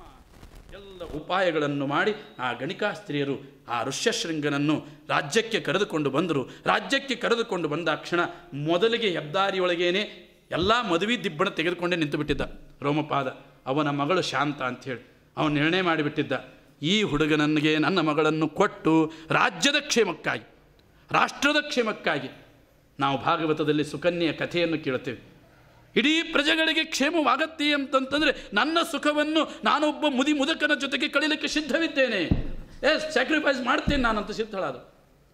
ಎಲ್ಲ ಉಪಾಯಗಳನ್ನು ಮಾಡಿ ಆ ಗಣಿಕಾಸ್ತ್ರೀಯರು ಆ ಋಷ್ಯಶೃಂಗನನ್ನು ರಾಜ್ಯಕ್ಕೆ ಕರೆದುಕೊಂಡು ಬಂದರು. ರಾಜ್ಯಕ್ಕೆ ಕರೆದುಕೊಂಡು ಬಂದಾಕ್ಷಣ ಮೊದಲಿಗೆ ಹೆದ್ದಾರಿಯೊಳಗೇನೆ ಎಲ್ಲ ಮದುವೆ ದಿಬ್ಬಣ ತೆಗೆದುಕೊಂಡೇ ನಿಂತು ಬಿಟ್ಟಿದ್ದ ರೋಮಪಾದ. ಅವನ ಮಗಳು ಶಾಂತ ಅಂಥೇಳಿ ಅವನು ನಿರ್ಣಯ ಮಾಡಿಬಿಟ್ಟಿದ್ದ. ಈ ಹುಡುಗನನಿಗೆ ನನ್ನ ಮಗಳನ್ನು ಕೊಟ್ಟು ರಾಜ್ಯದ ಕ್ಷೇಮಕ್ಕಾಗಿ, ರಾಷ್ಟ್ರದ ಕ್ಷೇಮಕ್ಕಾಗಿ ನಾವು ಭಾಗವತದಲ್ಲಿ ಸುಕನ್ಯೆಯ ಕಥೆಯನ್ನು ಕೇಳುತ್ತೇವೆ. ಇಡೀ ಪ್ರಜೆಗಳಿಗೆ ಕ್ಷೇಮವಾಗತ್ತೆ ಅಂತಂತಂದರೆ ನನ್ನ ಸುಖವನ್ನು ನಾನೊಬ್ಬ ಮುದಿ ಮುದಕನ ಜೊತೆಗೆ ಕಳೀಲಿಕ್ಕೆ ಸಿದ್ಧವಿದ್ದೇನೆ. ಎಸ್ ಸ್ಯಾಕ್ರಿಫೈಸ್ ಮಾಡ್ತೇನೆ ನಾನಂತ ಸಿದ್ಧಳಾದ.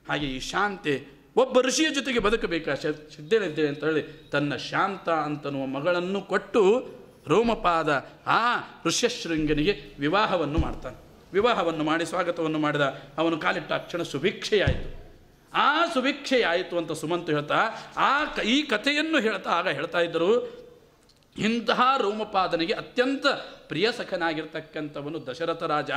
ಹಾಗೆ ಈ ಶಾಂತೆ ಒಬ್ಬ ಋಷಿಯ ಜೊತೆಗೆ ಬದುಕಬೇಕಾ? ಸಿದ್ದೇಳಿದ್ದೇವೆ ಅಂತ ಹೇಳಿ ತನ್ನ ಶಾಂತ ಅಂತನ್ನುವ ಮಗಳನ್ನು ಕೊಟ್ಟು ರೋಮಪಾದ ಆ ಋಷ್ಯಶೃಂಗನಿಗೆ ವಿವಾಹವನ್ನು ಮಾಡ್ತಾನೆ. ವಿವಾಹವನ್ನು ಮಾಡಿ, ಸ್ವಾಗತವನ್ನು ಮಾಡಿದ ಅವನು ಕಾಲಿಟ್ಟ ಅಕ್ಷಣ ಸುಭಿಕ್ಷೆಯಾಯಿತು. ಆ ಸುಭಿಕ್ಷೆಯಾಯಿತು ಅಂತ ಸುಮಂತು ಹೇಳ್ತಾ, ಆ ಕ- ಈ ಕಥೆಯನ್ನು ಹೇಳ್ತಾ, ಆಗ ಹೇಳ್ತಾ ಇದ್ದರು, ಇಂತಹ ರೋಮಪಾದನಿಗೆ ಅತ್ಯಂತ ಪ್ರಿಯ ಸಖನಾಗಿರ್ತಕ್ಕಂಥವನು ದಶರಥ ರಾಜ.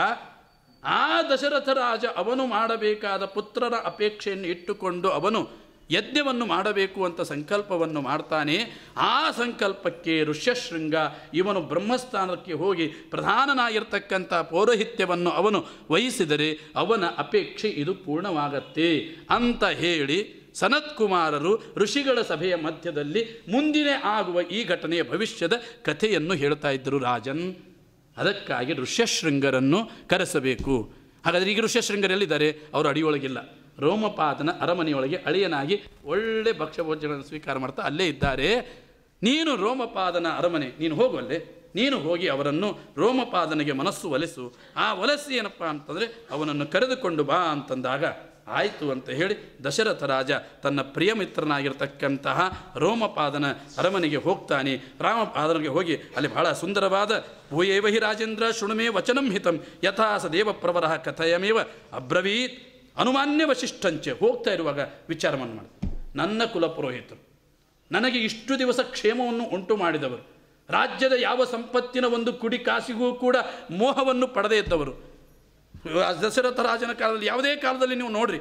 ಆ ದಶರಥ ರಾಜ ಅವನು ಮಾಡಬೇಕಾದ ಪುತ್ರರ ಅಪೇಕ್ಷೆಯನ್ನು ಇಟ್ಟುಕೊಂಡು ಅವನು ಯಜ್ಞವನ್ನು ಮಾಡಬೇಕು ಅಂತ ಸಂಕಲ್ಪವನ್ನು ಮಾಡ್ತಾನೆ. ಆ ಸಂಕಲ್ಪಕ್ಕೆ ಋಷ್ಯಶೃಂಗ ಇವನು ಬ್ರಹ್ಮಸ್ಥಾನಕ್ಕೆ ಹೋಗಿ ಪ್ರಧಾನನಾಗಿರ್ತಕ್ಕಂಥ ಪೌರೋಹಿತ್ಯವನ್ನು ಅವನು ವಹಿಸಿದರೆ ಅವನ ಅಪೇಕ್ಷೆ ಇದು ಪೂರ್ಣವಾಗತ್ತೆ ಅಂತ ಹೇಳಿ ಸನತ್ಕುಮಾರರು ಋಷಿಗಳ ಸಭೆಯ ಮಧ್ಯದಲ್ಲಿ ಮುಂದಿನ ಆಗುವ ಈ ಘಟನೆಯ ಭವಿಷ್ಯದ ಕಥೆಯನ್ನು ಹೇಳ್ತಾ ಇದ್ದರು ರಾಜನ್. ಅದಕ್ಕಾಗಿ ಋಷ್ಯಶೃಂಗರನ್ನು ಕರೆಸಬೇಕು. ಹಾಗಾದರೆ ಈಗ ಋಷ್ಯಶೃಂಗರಲ್ಲಿದ್ದಾರೆ ಅವರು ಅಡಿಯೊಳಗಿಲ್ಲ. ರೋಮಪಾದನ ಅರಮನೆಯೊಳಗೆ ಅಳಿಯನಾಗಿ ಒಳ್ಳೆ ಭಕ್ಷ್ಯಭೋಜನಗಳನ್ನು ಸ್ವೀಕಾರ ಮಾಡ್ತಾ ಅಲ್ಲೇ ಇದ್ದಾರೆ. ನೀನು ರೋಮಪಾದನ ಅರಮನೆ, ನೀನು ಹೋಗುವಲ್ಲೇ ನೀನು ಹೋಗಿ ಅವರನ್ನು ರೋಮಪಾದನಿಗೆ ಮನಸ್ಸು ಒಲಿಸು. ಆ ಒಲಸಿ ಏನಪ್ಪ ಅಂತಂದರೆ ಅವನನ್ನು ಕರೆದುಕೊಂಡು ಬಾ ಅಂತಂದಾಗ ಆಯಿತು ಅಂತ ಹೇಳಿ ದಶರಥ ರಾಜ ತನ್ನ ಪ್ರಿಯ ಮಿತ್ರನಾಗಿರ್ತಕ್ಕಂತಹ ರೋಮಪಾದನ ಅರಮನೆಗೆ ಹೋಗ್ತಾನೆ. ರಾಮಪಾದನಿಗೆ ಹೋಗಿ ಅಲ್ಲಿ ಬಹಳ ಸುಂದರವಾದ ಭೂಯೇವ ಹಿ ರಾಜೇಂದ್ರ, ಶೃಣುಮೇ ವಚನಂ ಹಿತಂ, ಯಥಾ ಸ ದೇವಪ್ರವರ ಕಥಯಮೇವ, ಅಬ್ರವೀತ್, ಅನುಮಾನ್ಯ ವಶಿಷ್ಠಂಚೆ ಹೋಗ್ತಾ ಇರುವಾಗ ವಿಚಾರವನ್ನು ಮಾಡಿ. ನನ್ನ ಕುಲಪುರೋಹಿತರು, ನನಗೆ ಇಷ್ಟು ದಿವಸ ಕ್ಷೇಮವನ್ನು ಉಂಟು ಮಾಡಿದವರು, ರಾಜ್ಯದ ಯಾವ ಸಂಪತ್ತಿನ ಒಂದು ಕುಡಿ ಕಾಸಿಗೂ ಕೂಡ ಮೋಹವನ್ನು ಪಡೆದೇ ಇದ್ದವರು ದಶರಥ ರಾಜನ ಕಾಲದಲ್ಲಿ, ಯಾವುದೇ ಕಾಲದಲ್ಲಿ ನೀವು ನೋಡ್ರಿ,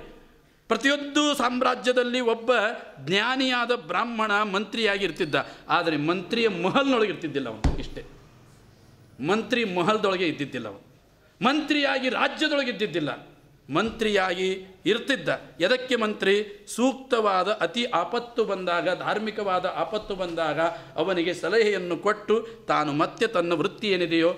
ಪ್ರತಿಯೊಂದು ಸಾಮ್ರಾಜ್ಯದಲ್ಲಿ ಒಬ್ಬ ಜ್ಞಾನಿಯಾದ ಬ್ರಾಹ್ಮಣ ಮಂತ್ರಿಯಾಗಿರ್ತಿದ್ದ. ಆದರೆ ಮಂತ್ರಿಯ ಮಹಲ್ನೊಳಗೆ ಇರ್ತಿದ್ದಿಲ್ಲ ಅವನು, ಇಷ್ಟೇ. ಮಂತ್ರಿ ಮಹಲ್ದೊಳಗೆ ಇದ್ದಿದ್ದಿಲ್ಲ ಅವನು. ಮಂತ್ರಿಯಾಗಿ ರಾಜ್ಯದೊಳಗೆ ಇದ್ದಿದ್ದಿಲ್ಲ. ಮಂತ್ರಿಯಾಗಿ ಇರ್ತಿದ್ದ. ಎದಕ್ಕೆ ಮಂತ್ರಿ? ಸೂಕ್ತವಾದ ಅತಿ ಆಪತ್ತು ಬಂದಾಗ, ಧಾರ್ಮಿಕವಾದ ಆಪತ್ತು ಬಂದಾಗ ಅವನಿಗೆ ಸಲಹೆಯನ್ನು ಕೊಟ್ಟು, ತಾನು ಮತ್ತೆ ತನ್ನ ವೃತ್ತಿ ಏನಿದೆಯೋ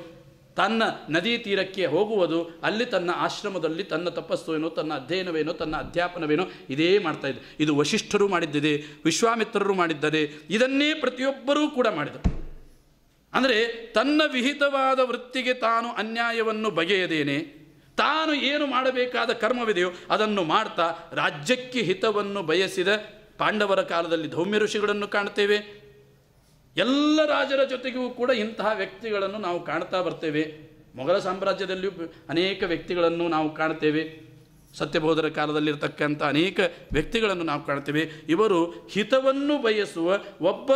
ತನ್ನ ನದಿ ತೀರಕ್ಕೆ ಹೋಗುವುದು, ಅಲ್ಲಿ ತನ್ನ ಆಶ್ರಮದಲ್ಲಿ ತನ್ನ ತಪಸ್ಸು ಏನೋ ತನ್ನ ಅಧ್ಯಯನವೇನೋ, ತನ್ನ ಅಧ್ಯಾಪನವೇನೋ ಇದೇ ಮಾಡ್ತಾ ಇದ್ದ. ಇದು ವಶಿಷ್ಠರು ಮಾಡಿದ್ದಿದೆ, ವಿಶ್ವಾಮಿತ್ರರು ಮಾಡಿದ್ದಾರೆ ಇದನ್ನೇ ಪ್ರತಿಯೊಬ್ಬರೂ ಕೂಡ ಮಾಡಿದರು. ಅಂದರೆ ತನ್ನ ವಿಹಿತವಾದ ವೃತ್ತಿಗೆ ತಾನು ಅನ್ಯಾಯವನ್ನು ಬಗೆಯದೇನೆ, ತಾನು ಏನು ಮಾಡಬೇಕಾದ ಕರ್ಮವಿದೆಯೋ ಅದನ್ನು ಮಾಡ್ತಾ ರಾಜ್ಯಕ್ಕೆ ಹಿತವನ್ನು ಬಯಸಿದ ಪಾಂಡವರ ಕಾಲದಲ್ಲಿ ಧೌಮ್ಯ ಋಷಿಗಳನ್ನು ಕಾಣ್ತೇವೆ ಎಲ್ಲ ರಾಜರ ಜೊತೆಗೂ ಕೂಡ ಇಂತಹ ವ್ಯಕ್ತಿಗಳನ್ನು ನಾವು ಕಾಣ್ತಾ ಬರ್ತೇವೆ. ಮೊಘಲ ಸಾಮ್ರಾಜ್ಯದಲ್ಲಿಯೂ ಅನೇಕ ವ್ಯಕ್ತಿಗಳನ್ನು ನಾವು ಕಾಣ್ತೇವೆ. ಸತ್ಯಬೋಧರ ಕಾಲದಲ್ಲಿರತಕ್ಕಂಥ ಅನೇಕ ವ್ಯಕ್ತಿಗಳನ್ನು ನಾವು ಕಾಣ್ತೇವೆ. ಇವರು ಹಿತವನ್ನು ಬಯಸುವ ಒಬ್ಬ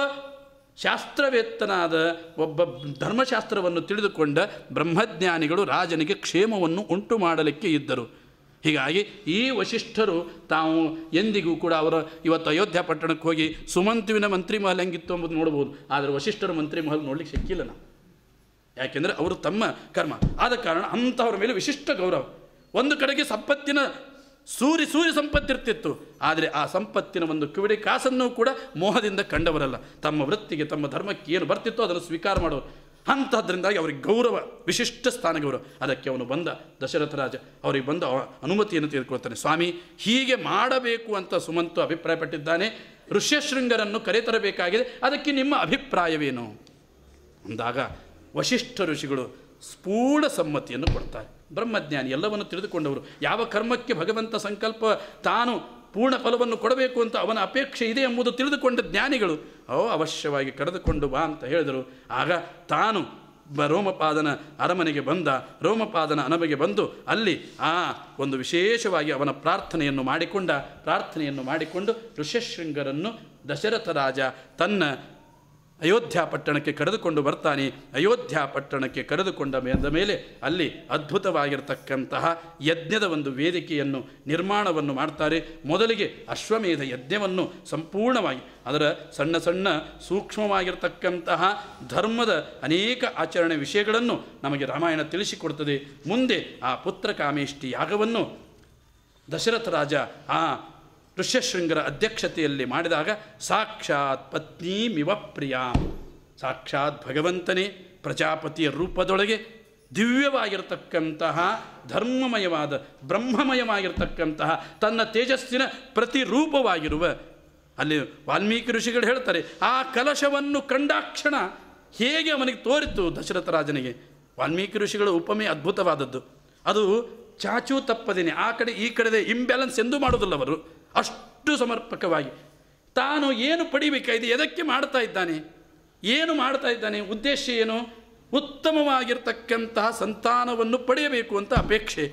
ಶಾಸ್ತ್ರವೇತ್ತನಾದ, ಒಬ್ಬ ಧರ್ಮಶಾಸ್ತ್ರವನ್ನು ತಿಳಿದುಕೊಂಡ ಬ್ರಹ್ಮಜ್ಞಾನಿಗಳು ರಾಜನಿಗೆ ಕ್ಷೇಮವನ್ನು ಉಂಟು ಮಾಡಲಿಕ್ಕೆ ಇದ್ದರು. ಹೀಗಾಗಿ ಈ ವಶಿಷ್ಠರು ತಾವು ಎಂದಿಗೂ ಕೂಡ ಅವರ ಇವತ್ತು ಅಯೋಧ್ಯ ಪಟ್ಟಣಕ್ಕೆ ಹೋಗಿ ಸುಮಂತುವಿನ ಮಂತ್ರಿ ಮಹಲ್ ಹೆಂಗಿತ್ತು ಅಂಬುದು ನೋಡ್ಬೋದು. ಆದರೆ ವಶಿಷ್ಠರ ಮಂತ್ರಿ ಮಹಲ್ ನೋಡ್ಲಿಕ್ಕೆ ಸಿಕ್ಕಿಲ್ಲ ನಾವು. ಯಾಕೆಂದರೆ ಅವರು ತಮ್ಮ ಕರ್ಮ. ಆದ ಕಾರಣ ಅಂಥವ್ರ ಮೇಲೆ ವಿಶಿಷ್ಟ ಗೌರವ. ಒಂದು ಕಡೆಗೆ ಸಂಪತ್ತಿನ ಸೂರಿ ಸೂರಿ ಸಂಪತ್ತಿರ್ತಿತ್ತು. ಆದರೆ ಆ ಸಂಪತ್ತಿನ ಒಂದು ಕಿವಿಡಿ ಕಾಸನ್ನು ಕೂಡ ಮೋಹದಿಂದ ಕಂಡವರಲ್ಲ. ತಮ್ಮ ವೃತ್ತಿಗೆ, ತಮ್ಮ ಧರ್ಮಕ್ಕೆ ಏನು ಬರ್ತಿತ್ತೋ ಅದನ್ನು ಸ್ವೀಕಾರ ಮಾಡೋರು. ಅಂಥದ್ರಿಂದಾಗಿ ಅವರಿಗೆ ಗೌರವ, ವಿಶಿಷ್ಟ ಸ್ಥಾನ ಗೌರವ. ಅದಕ್ಕೆ ಅವನು ಬಂದ ದಶರಥ ರಾಜ, ಅವರಿಗೆ ಬಂದ ಅನುಮತಿಯನ್ನು ತೆಗೆದುಕೊಳ್ತಾನೆ. ಸ್ವಾಮಿ, ಹೀಗೆ ಮಾಡಬೇಕು ಅಂತ ಸುಮಂತು ಅಭಿಪ್ರಾಯಪಟ್ಟಿದ್ದಾನೆ. ಋಷ್ಯಶೃಂಗರನ್ನು ಕರೆತರಬೇಕಾಗಿದೆ. ಅದಕ್ಕೆ ನಿಮ್ಮ ಅಭಿಪ್ರಾಯವೇನು? ಅಂದಾಗ ವಶಿಷ್ಠ ಋಷಿಗಳು ಸ್ಫೂರ್ಣ ಸಮ್ಮತಿಯನ್ನು ಕೊಡ್ತಾರೆ. ಬ್ರಹ್ಮಜ್ಞಾನಿ ಎಲ್ಲವನ್ನು ತಿಳಿದುಕೊಂಡವರು. ಯಾವ ಕರ್ಮಕ್ಕೆ ಭಗವಂತ ಸಂಕಲ್ಪ ತಾನು ಪೂರ್ಣ ಫಲವನ್ನು ಕೊಡಬೇಕು ಅಂತ ಅವನ ಅಪೇಕ್ಷೆ ಇದೆ ಎಂಬುದು ತಿಳಿದುಕೊಂಡ ಜ್ಞಾನಿಗಳು, ಓ, ಅವಶ್ಯವಾಗಿ ಕರೆದುಕೊಂಡು ಬಾ ಅಂತ ಹೇಳಿದರು. ಆಗ ತಾನು ರೋಮಪಾದನ ಅರಮನೆಗೆ ಬಂದ, ರೋಮಪಾದನ ಅನಮಗೆ ಬಂದು ಅಲ್ಲಿ ಆ ಒಂದು ವಿಶೇಷವಾಗಿ ಅವನ ಪ್ರಾರ್ಥನೆಯನ್ನು ಮಾಡಿಕೊಂಡ, ಪ್ರಾರ್ಥನೆಯನ್ನು ಮಾಡಿಕೊಂಡು ಋಷ್ಯಶೃಂಗರನ್ನು ದಶರಥ ರಾಜ ತನ್ನ ಅಯೋಧ್ಯ ಪಟ್ಟಣಕ್ಕೆ ಕರೆದುಕೊಂಡು ಬರ್ತಾನೆ, ಅಯೋಧ್ಯ ಪಟ್ಟಣಕ್ಕೆ ಕರೆದುಕೊಂಡ ಮೇದ ಮೇಲೆ ಅಲ್ಲಿ ಅದ್ಭುತವಾಗಿರ್ತಕ್ಕಂತಹ ಯಜ್ಞದ ಒಂದು ವೇದಿಕೆಯನ್ನು, ನಿರ್ಮಾಣವನ್ನು ಮಾಡ್ತಾರೆ. ಮೊದಲಿಗೆ ಅಶ್ವಮೇಧ ಯಜ್ಞವನ್ನು ಸಂಪೂರ್ಣವಾಗಿ, ಅದರ ಸಣ್ಣ ಸಣ್ಣ ಸೂಕ್ಷ್ಮವಾಗಿರ್ತಕ್ಕಂತಹ ಧರ್ಮದ ಅನೇಕ ಆಚರಣೆ ವಿಷಯಗಳನ್ನು ನಮಗೆ ರಾಮಾಯಣ ತಿಳಿಸಿಕೊಡ್ತದೆ. ಮುಂದೆ ಆ ಪುತ್ರ ಕಾಮೇಷ್ಟಿ ಯಾಗವನ್ನು ದಶರಥ ರಾಜ ಆ ಋಷ್ಯಶೃಂಗರ ಅಧ್ಯಕ್ಷತೆಯಲ್ಲಿ ಮಾಡಿದಾಗ ಸಾಕ್ಷಾತ್ ಪತ್ನೀಮಿವ ಪ್ರಿಯ. ಸಾಕ್ಷಾತ್ ಭಗವಂತನೇ ಪ್ರಜಾಪತಿಯ ರೂಪದೊಳಗೆ ದಿವ್ಯವಾಗಿರತಕ್ಕಂತಹ ಧರ್ಮಮಯವಾದ, ಬ್ರಹ್ಮಮಯವಾಗಿರ್ತಕ್ಕಂತಹ ತನ್ನ ತೇಜಸ್ಸಿನ ಪ್ರತಿರೂಪವಾಗಿರುವ. ಅಲ್ಲಿ ವಾಲ್ಮೀಕಿ ಋಷಿಗಳು ಹೇಳ್ತಾರೆ, ಆ ಕಲಶವನ್ನು ಕಂಡಾಕ್ಷಣ ಹೇಗೆ ಅವನಿಗೆ ತೋರಿತು ದಶರಥ ರಾಜನಿಗೆ? ವಾಲ್ಮೀಕಿ ಋಷಿಗಳ ಉಪಮೆ ಅದ್ಭುತವಾದದ್ದು. ಅದು ಚಾಚೂ ತಪ್ಪದೇನೆ, ಆ ಕಡೆ ಈ ಕಡೆದೇ ಇಂಬ್ಯಾಲೆನ್ಸ್ ಎಂದೂ ಮಾಡೋದಿಲ್ಲ ಅವರು. ಅಷ್ಟು ಸಮರ್ಪಕವಾಗಿ. ತಾನು ಏನು ಪಡಿಬೇಕಾಗಿದೆ ಎದಕ್ಕೆ ಮಾಡ್ತಾ ಇದ್ದಾನೆ, ಏನು ಮಾಡ್ತಾ ಇದ್ದಾನೆ, ಉದ್ದೇಶ ಏನು? ಉತ್ತಮವಾಗಿರ್ತಕ್ಕಂತಹ ಸಂತಾನವನ್ನು ಪಡೆಯಬೇಕು ಅಂತ ಅಪೇಕ್ಷೆ.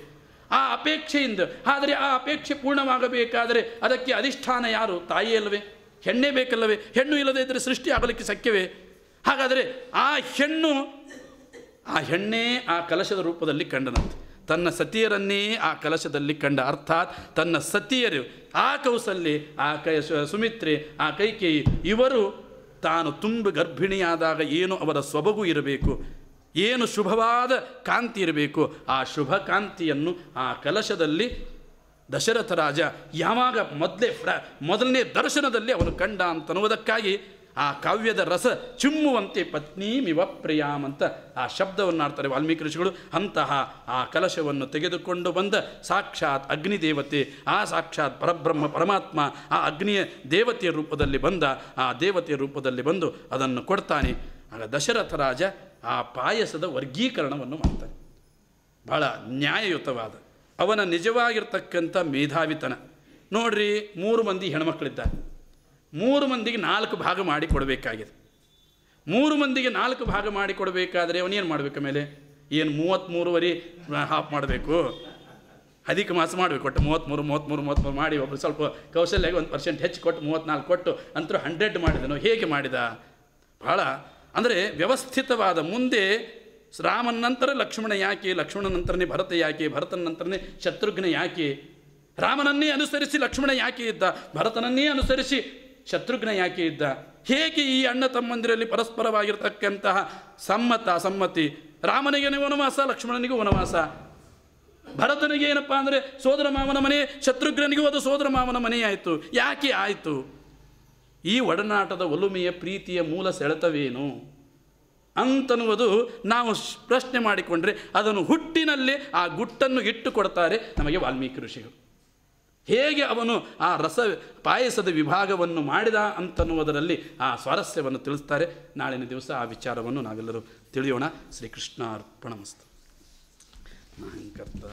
ಆ ಅಪೇಕ್ಷೆಯಿಂದ, ಆದರೆ ಆ ಅಪೇಕ್ಷೆ ಪೂರ್ಣವಾಗಬೇಕಾದರೆ ಅದಕ್ಕೆ ಅಧಿಷ್ಠಾನ ಯಾರು? ತಾಯಿ ಅಲ್ಲವೇ ಹೆಣ್ಣೇ ಬೇಕಲ್ಲವೇ? ಹೆಣ್ಣು ಇಲ್ಲದೇ ಇದ್ದರೆ ಸೃಷ್ಟಿ ಆಗಲಿಕ್ಕೆ ಸಖ್ಯವೇ ಹಾಗಾದರೆ ಆ ಹೆಣ್ಣು, ಆ ಹೆಣ್ಣೇ ಆ ಕಲಶದ ರೂಪದಲ್ಲಿ ಕಂಡನಂತೆ. ತನ್ನ ಸತಿಯರನ್ನೇ ಆ ಕಲಶದಲ್ಲಿ ಕಂಡ. ಅರ್ಥಾತ್ ತನ್ನ ಸತಿಯರು, ಆ ಕೌಸಲ್ಲಿ ಆ ಕೈ ಸುಮಿತ್ರೆ, ಆ ಕೈಕೇಯಿ, ಇವರು ತಾನು ತುಂಬ ಗರ್ಭಿಣಿಯಾದಾಗ ಏನು ಅವರ ಸೊಬಗು ಇರಬೇಕು, ಏನು ಶುಭವಾದ ಕಾಂತಿ ಇರಬೇಕು, ಆ ಶುಭ ಕಾಂತಿಯನ್ನು ಆ ಕಲಶದಲ್ಲಿ ದಶರಥ ರಾಜ ಯಾವಾಗ ಮೊದಲೇ ಮೊದಲನೇ ದರ್ಶನದಲ್ಲಿ ಅವನು ಕಂಡ ಅಂತನ್ನುವುದಕ್ಕಾಗಿ ಆ ಕಾವ್ಯದ ರಸ ಚಿಮ್ಮುವಂತೆ ಪತ್ನೀಮಿವ ಪ್ರಿಯಾಮ್ ಅಂತ ಆ ಶಬ್ದವನ್ನು ಆಡ್ತಾರೆ ವಾಲ್ಮೀಕಿ ಋಷಿಗಳು. ಅಂತಹ ಆ ಕಲಶವನ್ನು ತೆಗೆದುಕೊಂಡು ಬಂದ ಸಾಕ್ಷಾತ್ ಅಗ್ನಿ ದೇವತೆ, ಆ ಸಾಕ್ಷಾತ್ ಪರಬ್ರಹ್ಮ ಪರಮಾತ್ಮ, ಆ ಅಗ್ನಿಯ ದೇವತೆಯ ರೂಪದಲ್ಲಿ ಬಂದ, ಆ ದೇವತೆಯ ರೂಪದಲ್ಲಿ ಬಂದು ಅದನ್ನು ಕೊಡ್ತಾನೆ. ಆಗ ದಶರಥ ರಾಜ ಆ ಪಾಯಸದ ವರ್ಗೀಕರಣವನ್ನು ಮಾಡ್ತಾನೆ. ಬಹಳ ನ್ಯಾಯಯುತವಾದ, ಅವನ ನಿಜವಾಗಿರ್ತಕ್ಕಂಥ ಮೇಧಾವಿತನ. ನೋಡ್ರಿ, ಮೂರು ಮಂದಿ ಹೆಣ್ಮಕ್ಳಿದ್ದಾರೆ. ಮೂರು ಮಂದಿಗೆ ನಾಲ್ಕು ಭಾಗ ಮಾಡಿ ಕೊಡಬೇಕಾಗಿದೆ. ಮೂರು ಮಂದಿಗೆ ನಾಲ್ಕು ಭಾಗ ಮಾಡಿ ಕೊಡಬೇಕಾದ್ರೆ ಅವನೇನು ಮಾಡಬೇಕು ಮೇಲೆ ಏನು ಮೂವತ್ತ್ಮೂರುವರೆ ಹಾಫ್ ಮಾಡಬೇಕು? ಅಧಿಕ ಮಾಸ ಮಾಡಬೇಕು ಒಟ್ಟು ಮೂವತ್ತ್ಮೂರು ಮೂವತ್ತ್ಮೂರು ಮೂವತ್ತ್ಮೂರು ಮಾಡಿ ಒಬ್ಬರು ಸ್ವಲ್ಪ ಕೌಶಲ್ಯಾಗಿ ಒಂದು ಪರ್ಸೆಂಟ್ ಹೆಚ್ಚು ಕೊಟ್ಟು ಮೂವತ್ತ್ನಾಲ್ಕು ಕೊಟ್ಟು ಅಂತರೂ ಹಂಡ್ರೆಡ್ ಮಾಡಿದನು ಹೇಗೆ ಮಾಡಿದ? ಭಾಳ ಅಂದರೆ ವ್ಯವಸ್ಥಿತವಾದ ಮುಂದೆ ರಾಮನ ನಂತರ ಲಕ್ಷ್ಮಣ ಯಾಕೆ ಲಕ್ಷ್ಮಣ ನಂತರನೇ ಭರತ ಯಾಕೆ, ಭರತನ ನಂತರನೇ ಶತ್ರುಘ್ನ ಯಾಕೆ? ರಾಮನನ್ನೇ ಅನುಸರಿಸಿ ಲಕ್ಷ್ಮಣ ಯಾಕೆ ಇದ್ದ? ಭರತನನ್ನೇ ಅನುಸರಿಸಿ ಶತ್ರುಘ್ನ ಯಾಕೆ ಇದ್ದ? ಹೇಗೆ ಈ ಅಣ್ಣ ತಮ್ಮಂದಿರಲ್ಲಿ ಪರಸ್ಪರವಾಗಿರ್ತಕ್ಕಂತಹ ಸಮ್ಮತ ಸಮ್ಮತಿ ರಾಮನಿಗೆ ವನವಾಸ, ಲಕ್ಷ್ಮಣನಿಗೂ ವನವಾಸ. ಭರತನಿಗೆ ಏನಪ್ಪ ಅಂದರೆ ಸೋದರ ಮಾವನ ಮನೆ ಶತ್ರುಘ್ನಿಗೂ ಅದು ಸೋದರ ಮಾವನ ಮನೆಯಾಯಿತು ಯಾಕೆ ಆಯಿತು? ಈ ಒಡನಾಟದ ಒಲುಮೆಯ ಪ್ರೀತಿಯ ಮೂಲ ಸೆಳೆತವೇನು? ಅಂತನ್ನುವುದು ನಾವು ಪ್ರಶ್ನೆ ಮಾಡಿಕೊಂಡ್ರೆ ಅದನ್ನು ಹುಟ್ಟಿನಲ್ಲೇ ಆ ಗುಟ್ಟನ್ನು ಇಟ್ಟು ಕೊಡ್ತಾರೆ ನಮಗೆ ವಾಲ್ಮೀಕಿ ಋಷಿಗಳು ಹೇಗೆ ಅವನು ಆ ರಸ ಪಾಯಸದ ವಿಭಾಗವನ್ನು ಮಾಡಿದ ಅಂತನ್ನುವುದರಲ್ಲಿ ಆ ಸ್ವಾರಸ್ಯವನ್ನು ತಿಳಿಸ್ತಾರೆ. ನಾಳಿನ ದಿವಸ ಆ ವಿಚಾರವನ್ನು ನಾವೆಲ್ಲರೂ ತಿಳಿಯೋಣ. ಶ್ರೀಕೃಷ್ಣ ಅರ್ಪಣಮಸ್ತು ಮಸ್ತ ಹರಿಕರ್ತ